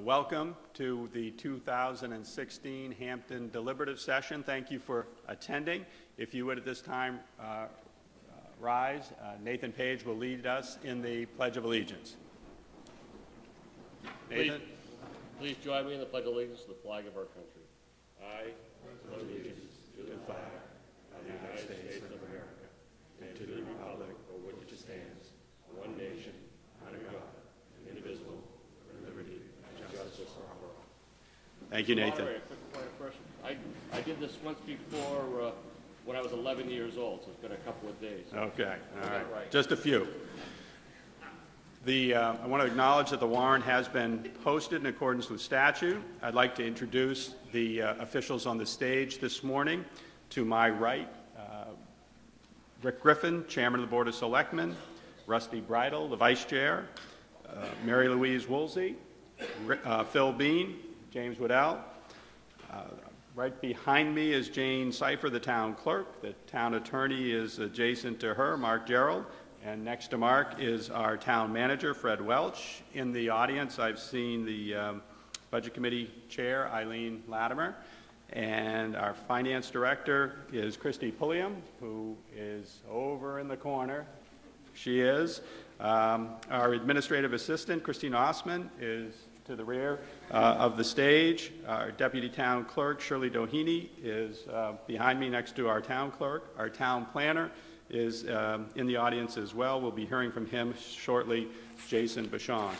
Uh, Welcome to the 2016 Hampton deliberative session. Thank you for attending. If you would at this time uh, uh, rise, uh, Nathan Page will lead us in the Pledge of Allegiance. Please, Nathan? please join me in the pledge of allegiance to the flag of our country. I pledge allegiance to the flag of the United States of America and to the republic for which it stands, one nation, under God, indivisible, with liberty and justice for all. Thank you, Nathan. Moderator, quick point of question. I, I did this once before, uh, when I was 11 years old, so it's been a couple of days. Okay, all right. Right. Just a few. The, uh, I want to acknowledge that the warrant has been posted in accordance with statute. I'd like to introduce the uh, officials on the stage this morning. To my right, uh, Rick Griffin, Chairman of the Board of Selectmen, Rusty Bridle, the Vice Chair, uh, Mary Louise Woolsey, uh, Phil Bean, James Waddell, Right behind me is Jane Cypher, the town clerk. The town attorney is adjacent to her, Mark Gearreald. And next to Mark is our town manager, Fred Welch. In the audience, I've seen the um, Budget Committee Chair, Eileen Latimer. And our finance director is Christy Pulliam, who is over in the corner. She is. Um, Our administrative assistant, Christine Osman, is to the rear uh, of the stage. Our deputy town clerk, Shirley Doheny, is uh, behind me next to our town clerk. Our town planner is um, in the audience as well. We'll be hearing from him shortly, Jason Bachand.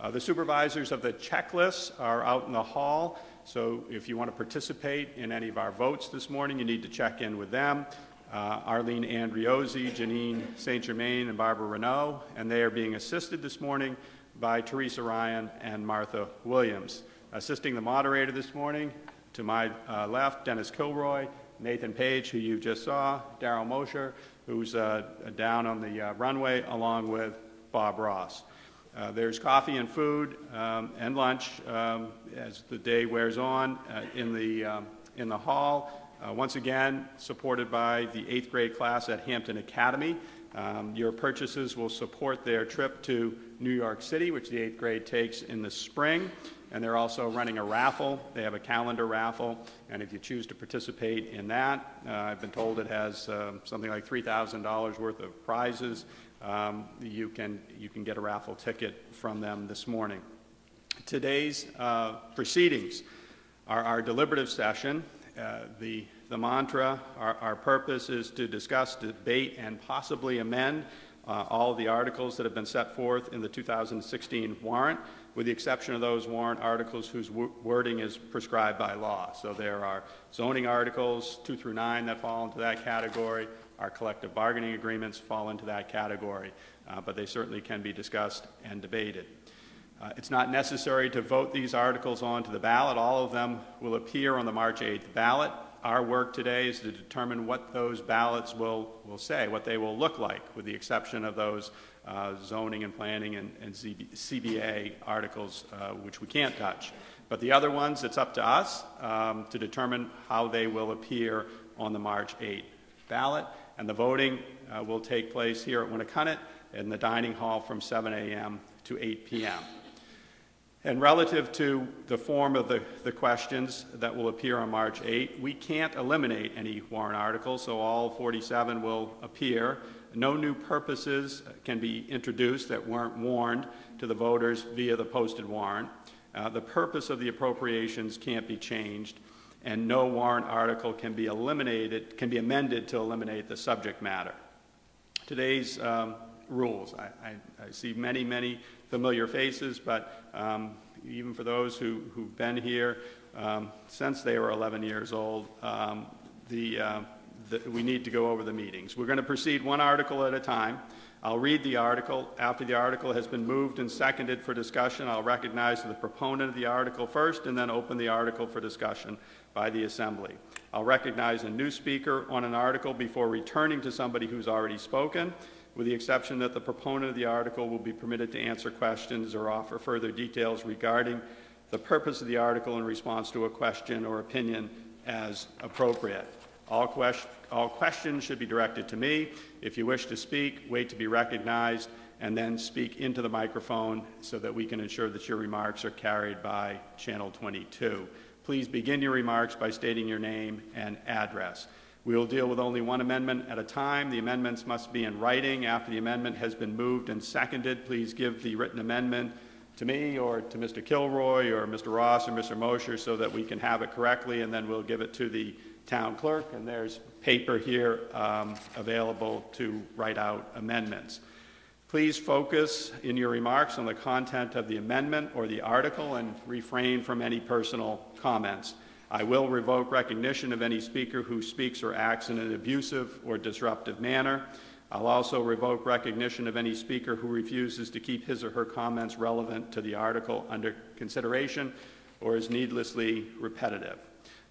Uh, The supervisors of the checklists are out in the hall, so if you want to participate in any of our votes this morning, you need to check in with them. Uh, Arlene Andriozzi, Janine St. Germain, and Barbara Renault, and they are being assisted this morning by Teresa Ryan and Martha Williams. Assisting the moderator this morning, to my uh, left, Dennis Kilroy, Nathan Page, who you just saw, Daryl Mosher, who's uh, down on the uh, runway, along with Bob Ross. Uh, There's coffee and food um, and lunch um, as the day wears on uh, in the, um, in the hall. Uh, Once again, supported by the eighth grade class at Hampton Academy. Um, Your purchases will support their trip to New York City, which the eighth grade takes in the spring. And they're also running a raffle. They have a calendar raffle, and if you choose to participate in that, uh, I've been told it has um, something like $3,000 worth of prizes. Um, You can, you can get a raffle ticket from them this morning. Today's uh, proceedings are our deliberative session. Uh, The the mantra, our our purpose is to discuss, debate, and possibly amend uh, all of the articles that have been set forth in the 2016 warrant, with the exception of those warrant articles whose wo- wording is prescribed by law. So there are zoning articles, 2 through 9, that fall into that category. Our collective bargaining agreements fall into that category, uh, but they certainly can be discussed and debated. Uh, It's not necessary to vote these articles onto the ballot. All of them will appear on the March 8th ballot. Our work today is to determine what those ballots will, will say, what they will look like, with the exception of those uh, zoning and planning and, and ZB CBA articles, uh, which we can't touch. But the other ones, it's up to us um, to determine how they will appear on the March 8 ballot. And the voting uh, will take place here at Winnacunnet in the dining hall from 7 a.m. to 8 p.m. And relative to the form of the, the questions that will appear on March 8, we can't eliminate any warrant articles, so all 47 will appear. No new purposes can be introduced that weren't warned to the voters via the posted warrant. Uh, the purpose of the appropriations can't be changed, and no warrant article can be eliminated, can be amended to eliminate the subject matter today's um, rules. I, I, I see many, many familiar faces, but um, even for those who, who've been here um, since they were 11 years old, um, the, uh, the, we need to go over the meetings. We're going to proceed one article at a time. I'll read the article. After the article has been moved and seconded for discussion, I'll recognize the proponent of the article first and then open the article for discussion by the Assembly. I'll recognize a new speaker on an article before returning to somebody who's already spoken, with the exception that the proponent of the article will be permitted to answer questions or offer further details regarding the purpose of the article in response to a question or opinion as appropriate. All, ques- all questions should be directed to me. If you wish to speak, wait to be recognized and then speak into the microphone so that we can ensure that your remarks are carried by Channel 22. Please begin your remarks by stating your name and address. We will deal with only one amendment at a time. The amendments must be in writing. After the amendment has been moved and seconded, please give the written amendment to me or to Mr. Kilroy or Mr. Ross or Mr. Mosher so that we can have it correctly, and then we'll give it to the town clerk. And there's paper here um, available to write out amendments. Please focus in your remarks on the content of the amendment or the article and refrain from any personal comments. I will revoke recognition of any speaker who speaks or acts in an abusive or disruptive manner. I'll also revoke recognition of any speaker who refuses to keep his or her comments relevant to the article under consideration or is needlessly repetitive.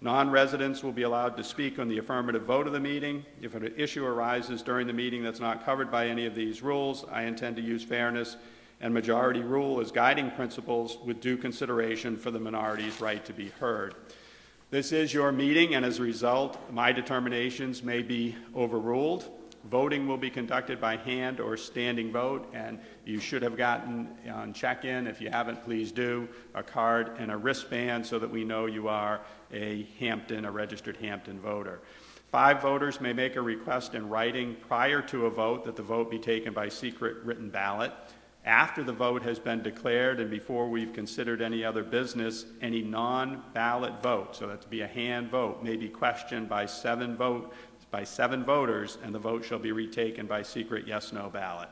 Non-residents will be allowed to speak on the affirmative vote of the meeting. If an issue arises during the meeting that's not covered by any of these rules, I intend to use fairness and majority rule as guiding principles with due consideration for the minority's right to be heard. This is your meeting, and as a result, my determinations may be overruled. Voting will be conducted by hand or standing vote, and you should have gotten on check-in, if you haven't, please do, a card and a wristband so that we know you are a Hampton, a registered Hampton voter. Five voters may make a request in writing prior to a vote that the vote be taken by secret written ballot. After the vote has been declared and before we've considered any other business, any non-ballot vote, so that to be a hand vote, may be questioned by seven vote by seven voters, and the vote shall be retaken by secret yes-no ballot.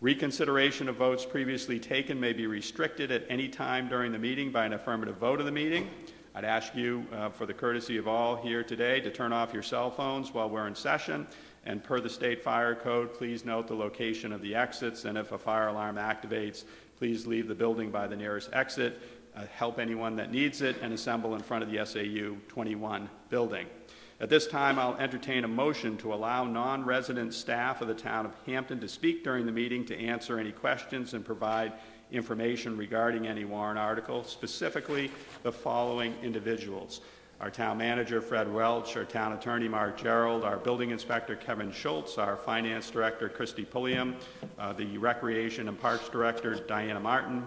Reconsideration of votes previously taken may be restricted at any time during the meeting by an affirmative vote of the meeting. I'd ask you, uh, for the courtesy of all here today, to turn off your cell phones while we're in session. And per the state fire code, please note the location of the exits, and if a fire alarm activates, please leave the building by the nearest exit, uh, help anyone that needs it, and assemble in front of the SAU 21 building. At this time, I'll entertain a motion to allow non-resident staff of the town of Hampton to speak during the meeting to answer any questions and provide information regarding any warrant article, specifically the following individuals. Our town manager, Fred Welch, our town attorney, Mark Gearreald, our building inspector, Kevin Schultz, our finance director, Christy Pulliam, uh, the recreation and parks director, Diana Martin,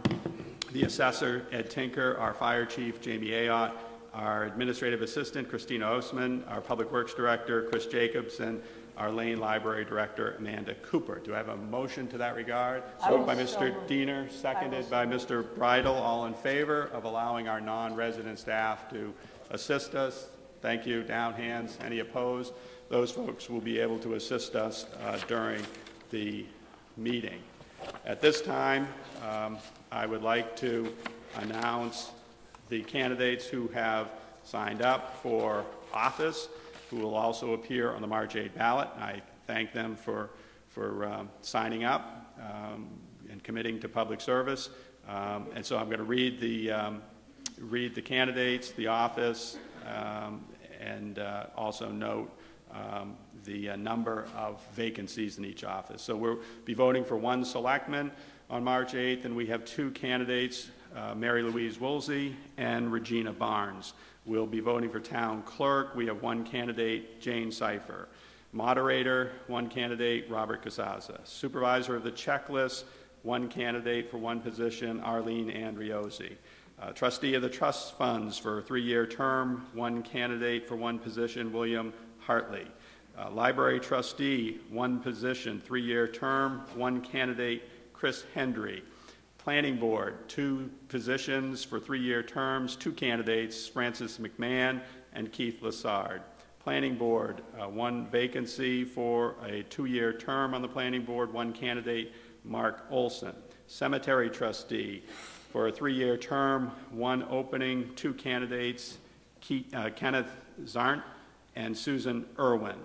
the assessor, Ed Tinker, our fire chief, Jamie Ayotte, our administrative assistant, Christina Osman, our public works director, Chris Jacobson, our Lane Library Director, Amanda Cooper. Do I have a motion to that regard? Moved by Mr. move. Diener, seconded by Mr. Bridle. All in favor of allowing our non-resident staff to assist us? Thank you. Down hands. Any opposed? Those folks will be able to assist us uh, during the meeting. At this time, um, I would like to announce the candidates who have signed up for office, who will also appear on the March 8 ballot. I thank them for, for um, signing up um, and committing to public service. Um, And so I'm going to read the, um, read the candidates, the office, um, and uh, also note um, the uh, number of vacancies in each office. So we'll be voting for one selectman on March 8th, and we have two candidates, uh, Mary Louise Woolsey and Regina Barnes. We'll be voting for town clerk. We have one candidate, Jane Cypher. Moderator, one candidate, Robert Casassa. Supervisor of the checklist, one candidate for one position, Arlene Andriozzi. Uh, Trustee of the trust funds for a three-year term, one candidate for one position, William Hartley. Uh, Library trustee, one position, three-year term, one candidate, Chris Hendry. Planning Board, two positions for three-year terms, two candidates, Francis McMahon and Keith Lassard. Planning Board, uh, one vacancy for a two-year term on the Planning Board, one candidate, Mark Olson. Cemetery Trustee, for a three-year term, one opening, two candidates, uh, Kenneth Zarnt and Susan Irwin.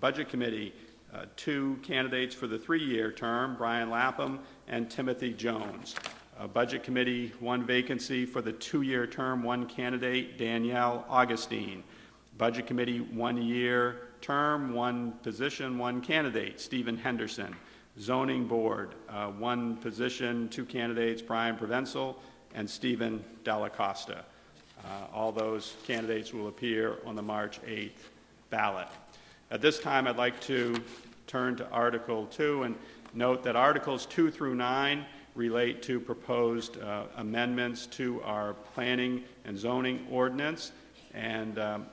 Budget Committee, uh, two candidates for the three-year term, Brian Lapham and Timothy Jones. Uh, Budget Committee, one vacancy for the two-year term, one candidate, Danielle Augustine. Budget Committee, one-year term, one position, one candidate, Stephen Henderson. Zoning Board, uh, one position, two candidates, Brian Provenzel and Stephen Delacosta. Uh, All those candidates will appear on the March 8th ballot. At this time, I'd like to turn to Article 2 and Note that Articles 2 through 9 relate to proposed uh, amendments to our planning and zoning ordinance, and um,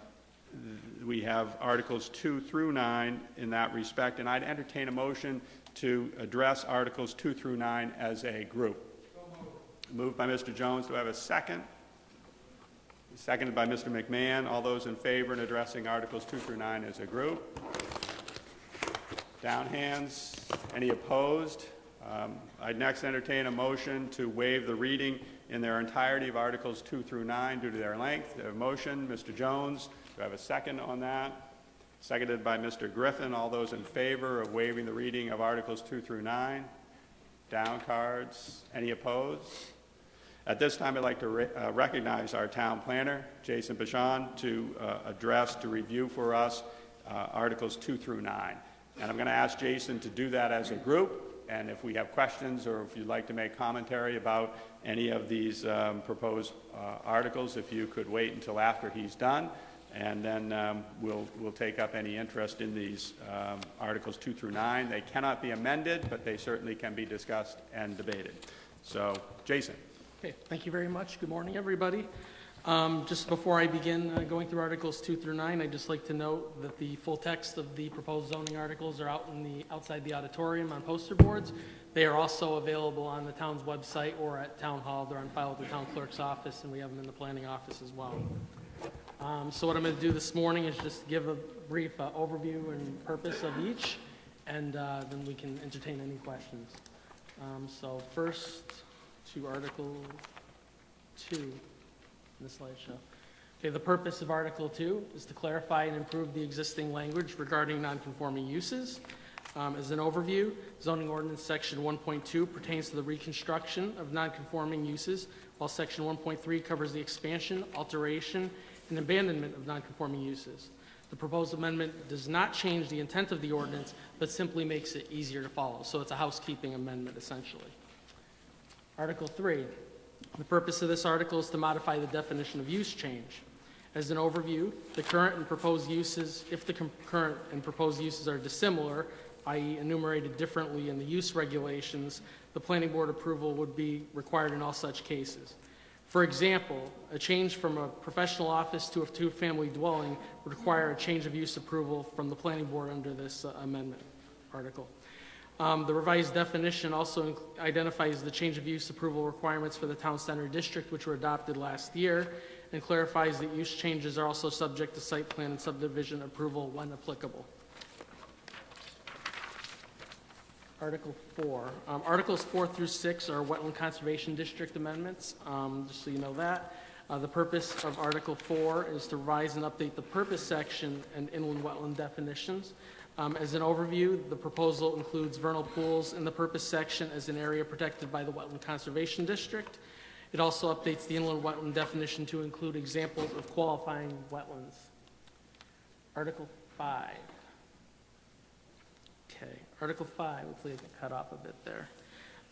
we have Articles 2 through 9 in that respect, and I'd entertain a motion to address Articles 2 through 9 as a group. Moved by Mr. Jones. Do I have a second? Seconded by Mr. McMahon. All those in favor in addressing Articles 2 through 9 as a group? Down hands. Any opposed? Um, I'd next entertain a motion to waive the reading in their entirety of Articles 2 through 9 due to their length. A motion, Mr. Jones. Do I have a second on that? Seconded by Mr. Griffin. All those in favor of waiving the reading of Articles 2 through 9? Down cards. Any opposed? At this time, I'd like to re- uh, recognize our town planner, Jason Bachand, to uh, address, to review for us uh, Articles 2 through 9. And I'm going to ask Jason to do that as a group, and if we have questions or if you'd like to make commentary about any of these um, proposed uh, articles, if you could wait until after he's done, and then um, we'll, we'll take up any interest in these um, Articles 2 through 9. They cannot be amended, but they certainly can be discussed and debated. So, Jason. Okay, thank you very much. Good morning, everybody. Um, Just before I begin uh, going through Articles 2 through 9, I'd just like to note that the full text of the proposed zoning articles are out in the, outside the auditorium on poster boards. They are also available on the town's website or at Town Hall. They're on file at the town clerk's office, and we have them in the planning office as well. Um, So what I'm going to do this morning is just give a brief uh, overview and purpose of each, and uh, then we can entertain any questions. Um, So first, to Article 2 in the slideshow. Okay, the purpose of Article 2 is to clarify and improve the existing language regarding nonconforming uses. Um, As an overview, zoning ordinance section 1.2 pertains to the reconstruction of nonconforming uses, while section 1.3 covers the expansion, alteration, and abandonment of nonconforming uses. The proposed amendment does not change the intent of the ordinance, but simply makes it easier to follow. So it's a housekeeping amendment, essentially. Article 3, the purpose of this article is to modify the definition of use change. As an overview, the current and proposed uses, if the current and proposed uses are dissimilar, i.e. enumerated differently in the use regulations, the planning board approval would be required in all such cases. For example, a change from a professional office to a two-family dwelling would require a change of use approval from the planning board under this uh, amendment article. Um, The revised definition also identifies the change of use approval requirements for the town center district, which were adopted last year, and clarifies that use changes are also subject to site plan and subdivision approval when applicable. Article 4. Um, Articles 4 through 6 are wetland conservation district amendments, um, just so you know that. Uh, The purpose of Article 4 is to revise and update the purpose section and inland wetland definitions. Um, As an overview, the proposal includes vernal pools in the purpose section as an area protected by the Wetland Conservation District. It also updates the inland wetland definition to include examples of qualifying wetlands. Article 5. Article 5, hopefully I can cut off a bit there.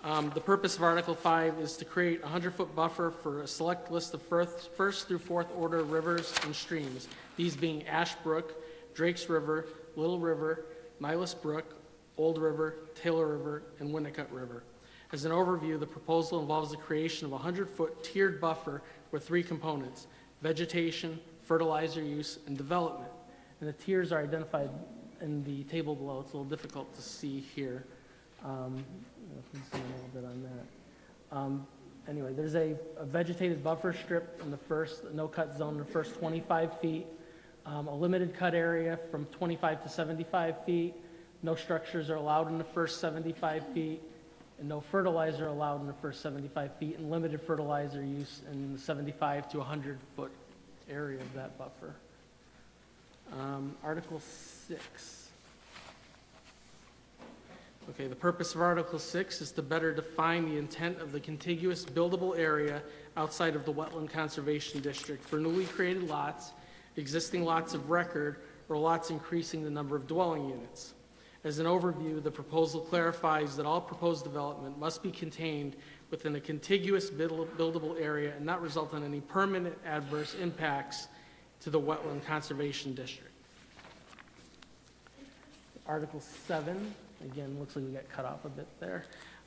Um, The purpose of Article 5 is to create a 100-foot buffer for a select list of first first through fourth order rivers and streams, these being Ash Brook, Drake's River, Little River, Nilus Brook, Old River, Taylor River, and Winnicut River. As an overview, the proposal involves the creation of a 100-foot tiered buffer with three components: vegetation, fertilizer use, and development. And the tiers are identified in the table below. It's a little difficult to see here. Um, see a little bit on that. Um, Anyway, there's a a vegetated buffer strip in the first, no-cut zone, the first 25 feet, um, a limited cut area from 25 to 75 feet, no structures are allowed in the first 75 feet, and no fertilizer allowed in the first 75 feet, and limited fertilizer use in the 75 to 100-foot area of that buffer. Um, Article 6. Okay, the purpose of Article 6 is to better define the intent of the contiguous buildable area outside of the Wetland Conservation District for newly created lots, existing lots of record, or lots increasing the number of dwelling units. As an overview, the proposal clarifies that all proposed development must be contained within a contiguous buildable area and not result in any permanent adverse impacts to the Wetland Conservation District. Article 7, Again, looks like we got cut off a bit there.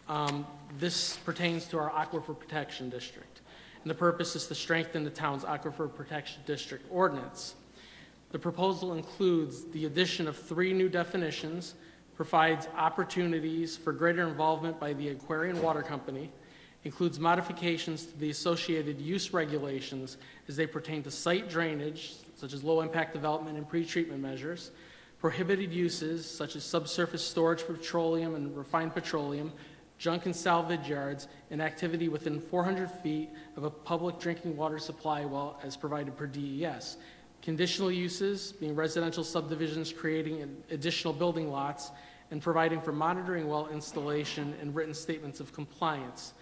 Um, This pertains to our Aquifer Protection District, and the purpose is to strengthen the town's Aquifer Protection District ordinance. The proposal includes the addition of three new definitions, provides opportunities for greater involvement by the Aquarian Water Company, includes modifications to the associated use regulations as they pertain to site drainage, such as low-impact development and pretreatment measures, prohibited uses such as subsurface storage for petroleum and refined petroleum, junk and salvage yards, and activity within 400 feet of a public drinking water supply well as provided per DES. Conditional uses being residential subdivisions creating additional building lots and providing for monitoring well installation and written statements of compliance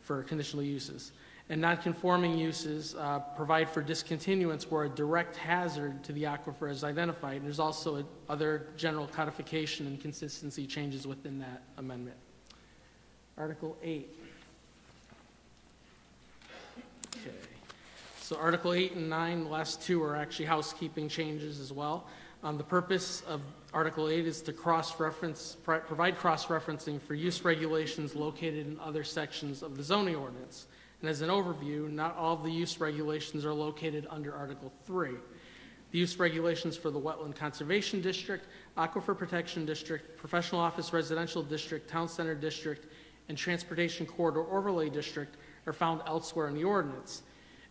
for conditional uses. And nonconforming uses uh, provide for discontinuance where a direct hazard to the aquifer is identified. And there's also a- other general codification and consistency changes within that amendment. Article 8. Okay. So Article 8 and 9, the last two are actually housekeeping changes as well. Um, The purpose of Article 8 is to cross-reference, pro- provide cross-referencing for use regulations located in other sections of the zoning ordinance. And as an overview, not all of the use regulations are located under Article 3. The use regulations for the Wetland Conservation District, Aquifer Protection District, Professional Office Residential District, Town Center District, and Transportation Corridor Overlay District are found elsewhere in the ordinance.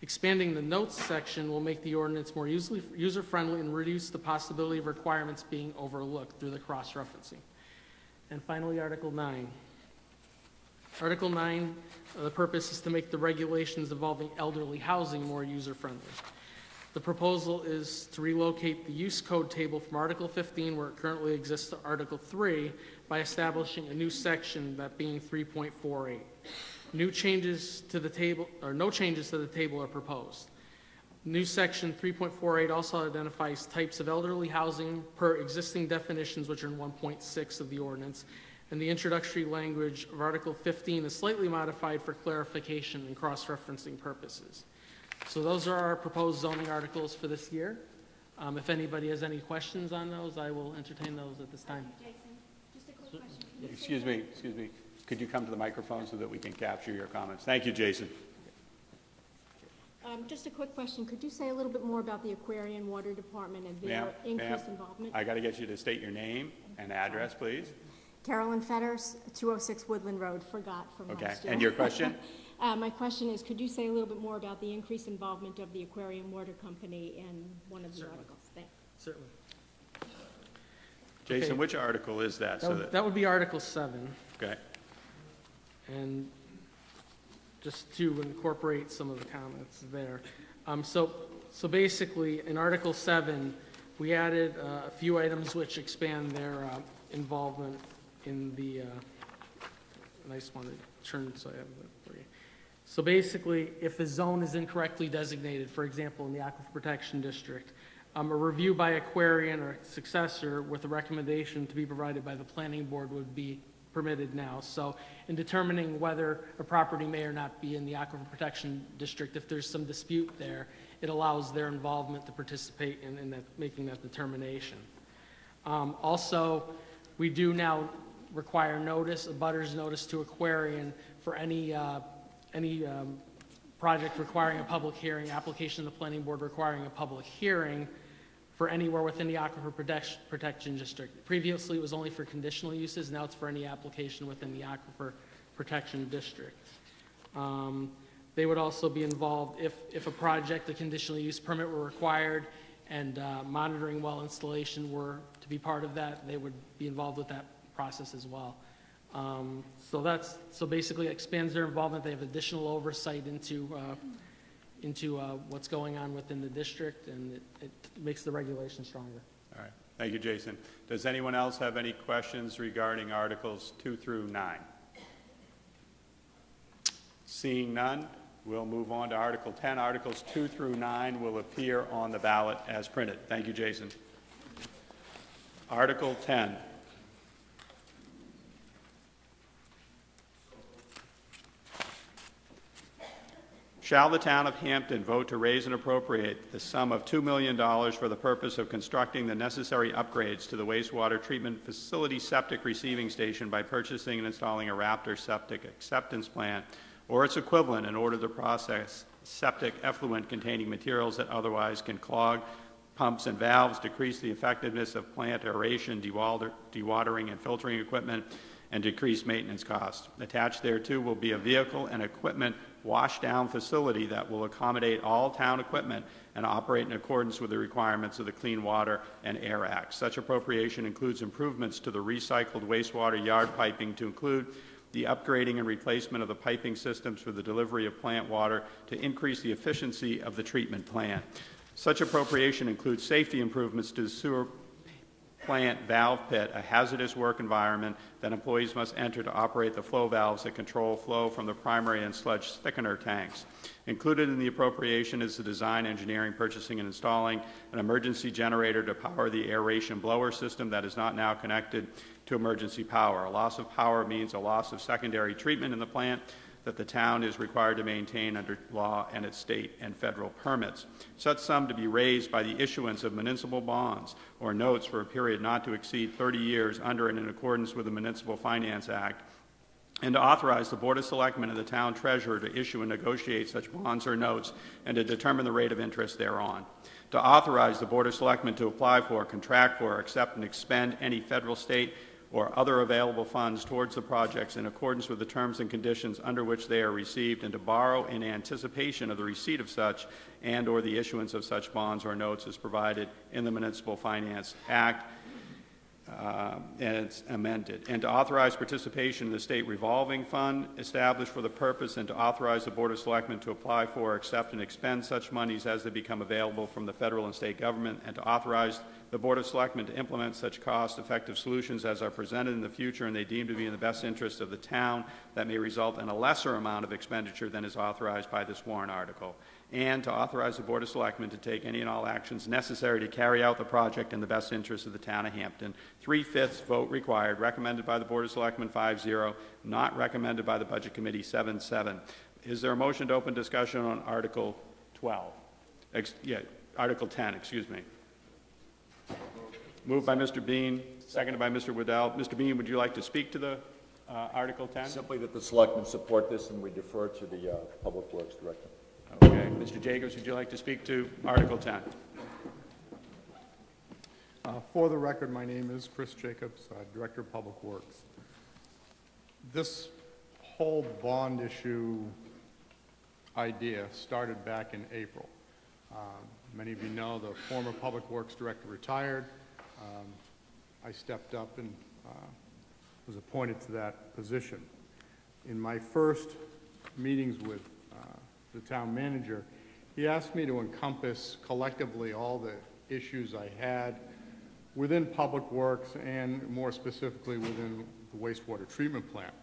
Expanding the notes section will make the ordinance more user- user-friendly and reduce the possibility of requirements being overlooked through the cross-referencing. And finally, Article 9. Article 9, uh, Uh, the purpose is to make the regulations involving elderly housing more user-friendly. The proposal is to relocate the use code table from Article 15, where it currently exists, to Article 3 by establishing a new section, that being 3.48. New changes to the table, or no changes to the table are proposed. New section 3.48 also identifies types of elderly housing per existing definitions, which are in 1.6 of the ordinance, and the introductory language of Article 15 is slightly modified for clarification and cross-referencing purposes. So those are our proposed zoning articles for this year. Um, If anybody has any questions on those, I will entertain those at this time. Jason, just a quick question. Can you say Excuse me, excuse me. Could you come to the microphone so that we can capture your comments? Thank you, Jason. Um, Just a quick question. Could you say a little bit more about the Aquarian Water Department and their increased involvement? I got to get you to state your name and address, please. Carolyn Fetters, 206 Woodland Road, forgot from Okay, last year. and your question? Uh, My question is, could you say a little bit more about the increased involvement of the Aquarian Water Company in one of the Certainly. articles? Thanks. Certainly. Jason, Okay. which article is that? That So would- that, That would be Article 7. okay, And just to incorporate some of the comments there. Um, So, so basically, in Article 7, we added uh, a few items which expand their uh, involvement in the, uh, and I just want to turn so I have that for you. So basically, if the zone is incorrectly designated, for example, in the Aquifer Protection District, um, a review by Aquarian or successor with a recommendation to be provided by the planning board would be permitted now. So in determining whether a property may or not be in the Aquifer Protection District, if there's some dispute there, it allows their involvement to participate in, in that, making that determination. Um, Also, we do now require notice, abutter's notice to Aquarian for any, uh, any um, project requiring a public hearing, application to the planning board requiring a public hearing for anywhere within the Aquifer Protection, Protection District. Previously, it was only for conditional uses, now it's for any application within the Aquifer Protection District. Um, They would also be involved if, if a project, a conditional use permit were required and uh, monitoring well installation were to be part of that, they would be involved with that process as well. Um, So that's, so basically expands their involvement, they have additional oversight into, uh, into uh, what's going on within the district, and it, it makes the regulation stronger. all right. Thank you, Jason. Does anyone else have any questions regarding Articles 2 through 9? Seeing none, we'll move on to Article 10. Articles 2 through 9 will appear on the ballot as printed. Thank you, Jason. Article 10. Shall the town of Hampton vote to raise and appropriate the sum of $2 million for the purpose of constructing the necessary upgrades to the wastewater treatment facility septic receiving station by purchasing and installing a Raptor septic acceptance plant or its equivalent in order to process septic effluent containing materials that otherwise can clog pumps and valves, decrease the effectiveness of plant aeration, dewater- dewatering, and filtering equipment, and decrease maintenance costs. Attached thereto will be a vehicle and equipment wash-down facility that will accommodate all town equipment and operate in accordance with the requirements of the Clean Water and Air Act. Such appropriation includes improvements to the recycled wastewater yard piping to include the upgrading and replacement of the piping systems for the delivery of plant water to increase the efficiency of the treatment plant. Such appropriation includes safety improvements to the sewer plant valve pit, a hazardous work environment that employees must enter to operate the flow valves that control flow from the primary and sludge thickener tanks. Included in the appropriation is the design, engineering, purchasing, and installing an emergency generator to power the aeration blower system that is not now connected to emergency power. A loss of power means a loss of secondary treatment in the plant that the town is required to maintain under law and its state and federal permits. Such sum to be raised by the issuance of municipal bonds or notes for a period not to exceed 30 years under and in accordance with the Municipal Finance Act, and to authorize the Board of Selectmen and the town treasurer to issue and negotiate such bonds or notes and to determine the rate of interest thereon. To authorize the Board of Selectmen to apply for, contract for, accept, and expend any federal, state, or other available funds towards the projects in accordance with the terms and conditions under which they are received and to borrow in anticipation of the receipt of such and/or the issuance of such bonds or notes as provided in the Municipal Finance Act uh, and it's amended, and to authorize participation in the state revolving fund established for the purpose, and to authorize the Board of Selectmen to apply for, accept, and expend such monies as they become available from the federal and state government, and to authorize the Board of Selectmen to implement such cost-effective solutions as are presented in the future and they deem to be in the best interest of the town that may result in a lesser amount of expenditure than is authorized by this warrant article, and to authorize the Board of Selectmen to take any and all actions necessary to carry out the project in the best interest of the town of Hampton. Three-fifths vote required, recommended by the Board of Selectmen 5-0, not recommended by the Budget Committee 7-7. Is there a motion to open discussion on Article 12? Ex- Yeah, Article 10, excuse me. Moved by Mr. Bean, seconded by Mr. Waddell. Mr. Bean, would you like to speak to the uh, Article 10? Simply that the selectmen support this and we defer to the uh, Public Works Director. Okay. Mr. Jacobs, would you like to speak to Article 10? Uh, For the record, my name is Chris Jacobs, uh, Director of Public Works. This whole bond issue idea started back in April. Um, Many of you know the former Public Works Director retired. Um, I stepped up and uh, was appointed to that position. In my first meetings with uh, the town manager, he asked me to encompass collectively all the issues I had within Public Works and more specifically within the wastewater treatment plant.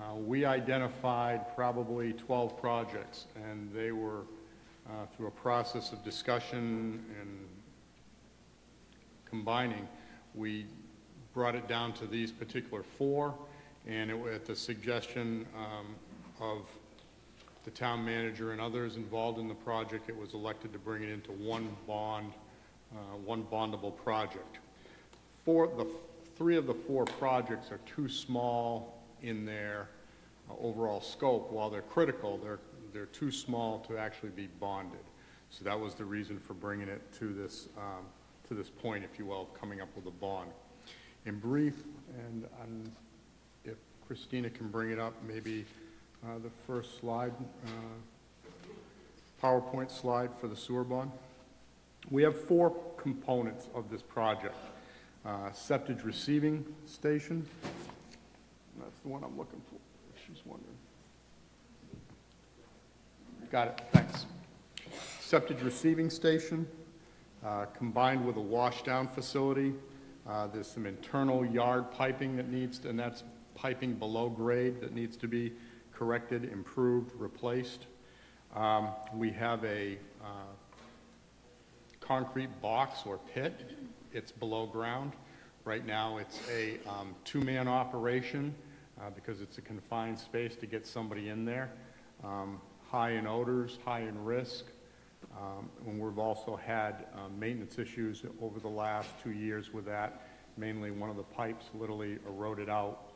Uh, We identified probably 12 projects, and they were uh, through a process of discussion and combining, we brought it down to these particular four, and it, at the suggestion um, of the town manager and others involved in the project, it was elected to bring it into one bond, uh, one bondable project. Four, the, three of the four projects are too small in their uh, overall scope. While they're critical, they're, they're too small to actually be bonded. So that was the reason for bringing it to this, um, to this point, if you will, of coming up with a bond. In brief, and if Christina can bring it up, maybe uh, the first slide, uh, PowerPoint slide for the sewer bond. We have four components of this project. Uh, Septage receiving station, that's the one I'm looking for, she's wondering. Got it, thanks. Septage receiving station, uh, combined with a washdown facility. Uh, There's some internal yard piping that needs, and that's piping below grade that needs to be corrected, improved, replaced. Um, We have a uh, concrete box or pit. It's below ground. Right now, it's a um, two-man operation uh, because it's a confined space to get somebody in there. Um, high in odors, high in risk. Um, And we've also had um, maintenance issues over the last two years with that. Mainly, one of the pipes literally eroded out,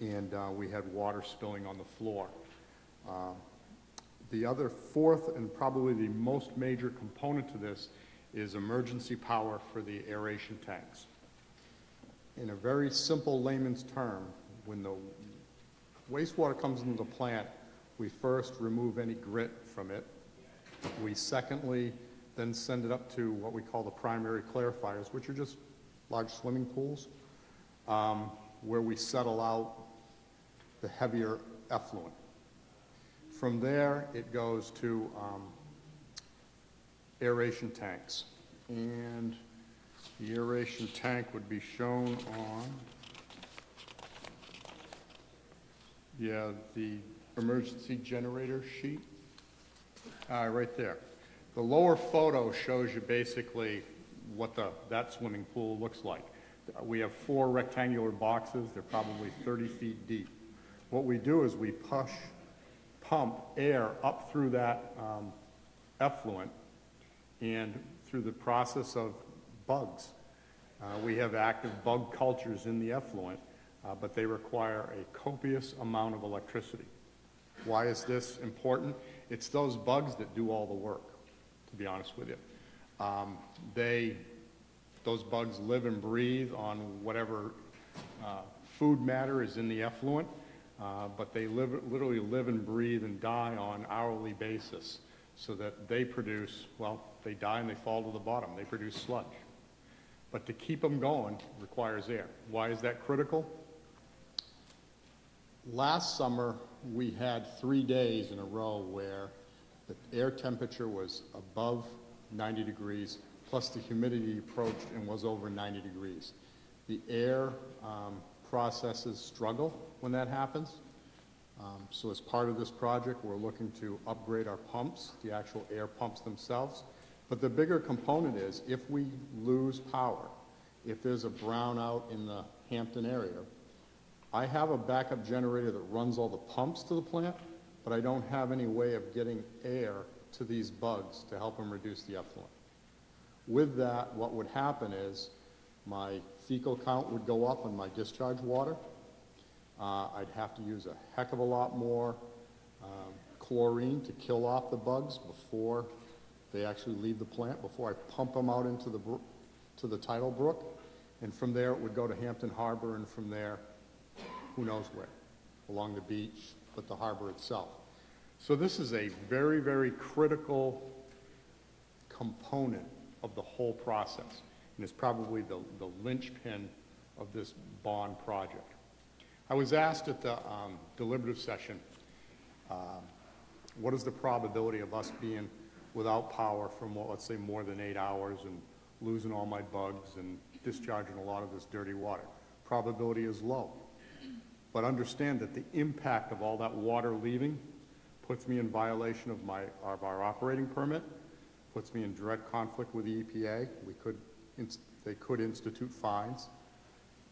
and uh, we had water spilling on the floor. Um, The other fourth and probably the most major component to this is emergency power for the aeration tanks. In a very simple layman's term, when the wastewater comes into the plant, we first remove any grit from it. We secondly then send it up to what we call the primary clarifiers, which are just large swimming pools, um, where we settle out the heavier effluent. From there, it goes to um, aeration tanks. And the aeration tank would be shown on, yeah, the emergency generator sheet. Uh, right there. The lower photo shows you basically what the, that swimming pool looks like. We have four rectangular boxes, they're probably 30 feet deep. What we do is we push, pump air up through that um, effluent and through the process of bugs. Uh, We have active bug cultures in the effluent, uh, but they require a copious amount of electricity. Why is this important? It's those bugs that do all the work, to be honest with you. Um, They, those bugs live and breathe on whatever uh, food matter is in the effluent, uh, but they live, literally live and breathe and die on hourly basis, so that they produce, well, they die and they fall to the bottom, they produce sludge. But to keep them going requires air. Why is that critical? Last summer, we had three days in a row where the air temperature was above 90 degrees, plus the humidity approached and was over 90 degrees. The air um, processes struggle when that happens. Um, So as part of this project, we're looking to upgrade our pumps, the actual air pumps themselves. But the bigger component is, if we lose power, if there's a brownout in the Hampton area, I have a backup generator that runs all the pumps to the plant, but I don't have any way of getting air to these bugs to help them reduce the effluent. With that, what would happen is my fecal count would go up on my discharge water. Uh, I'd have to use a heck of a lot more um, chlorine to kill off the bugs before they actually leave the plant, before I pump them out into the, to the tidal brook. And from there, it would go to Hampton Harbor, and from there, who knows where, along the beach, but the harbor itself. So this is a very, very critical component of the whole process, and it's probably the, the linchpin of this bond project. I was asked at the um, deliberative session, um, what is the probability of us being without power for more, let's say, more than eight hours and losing all my bugs and discharging a lot of this dirty water? Probability is low. But understand that the impact of all that water leaving puts me in violation of my, of our operating permit, puts me in direct conflict with the EPA. We could, they could institute fines.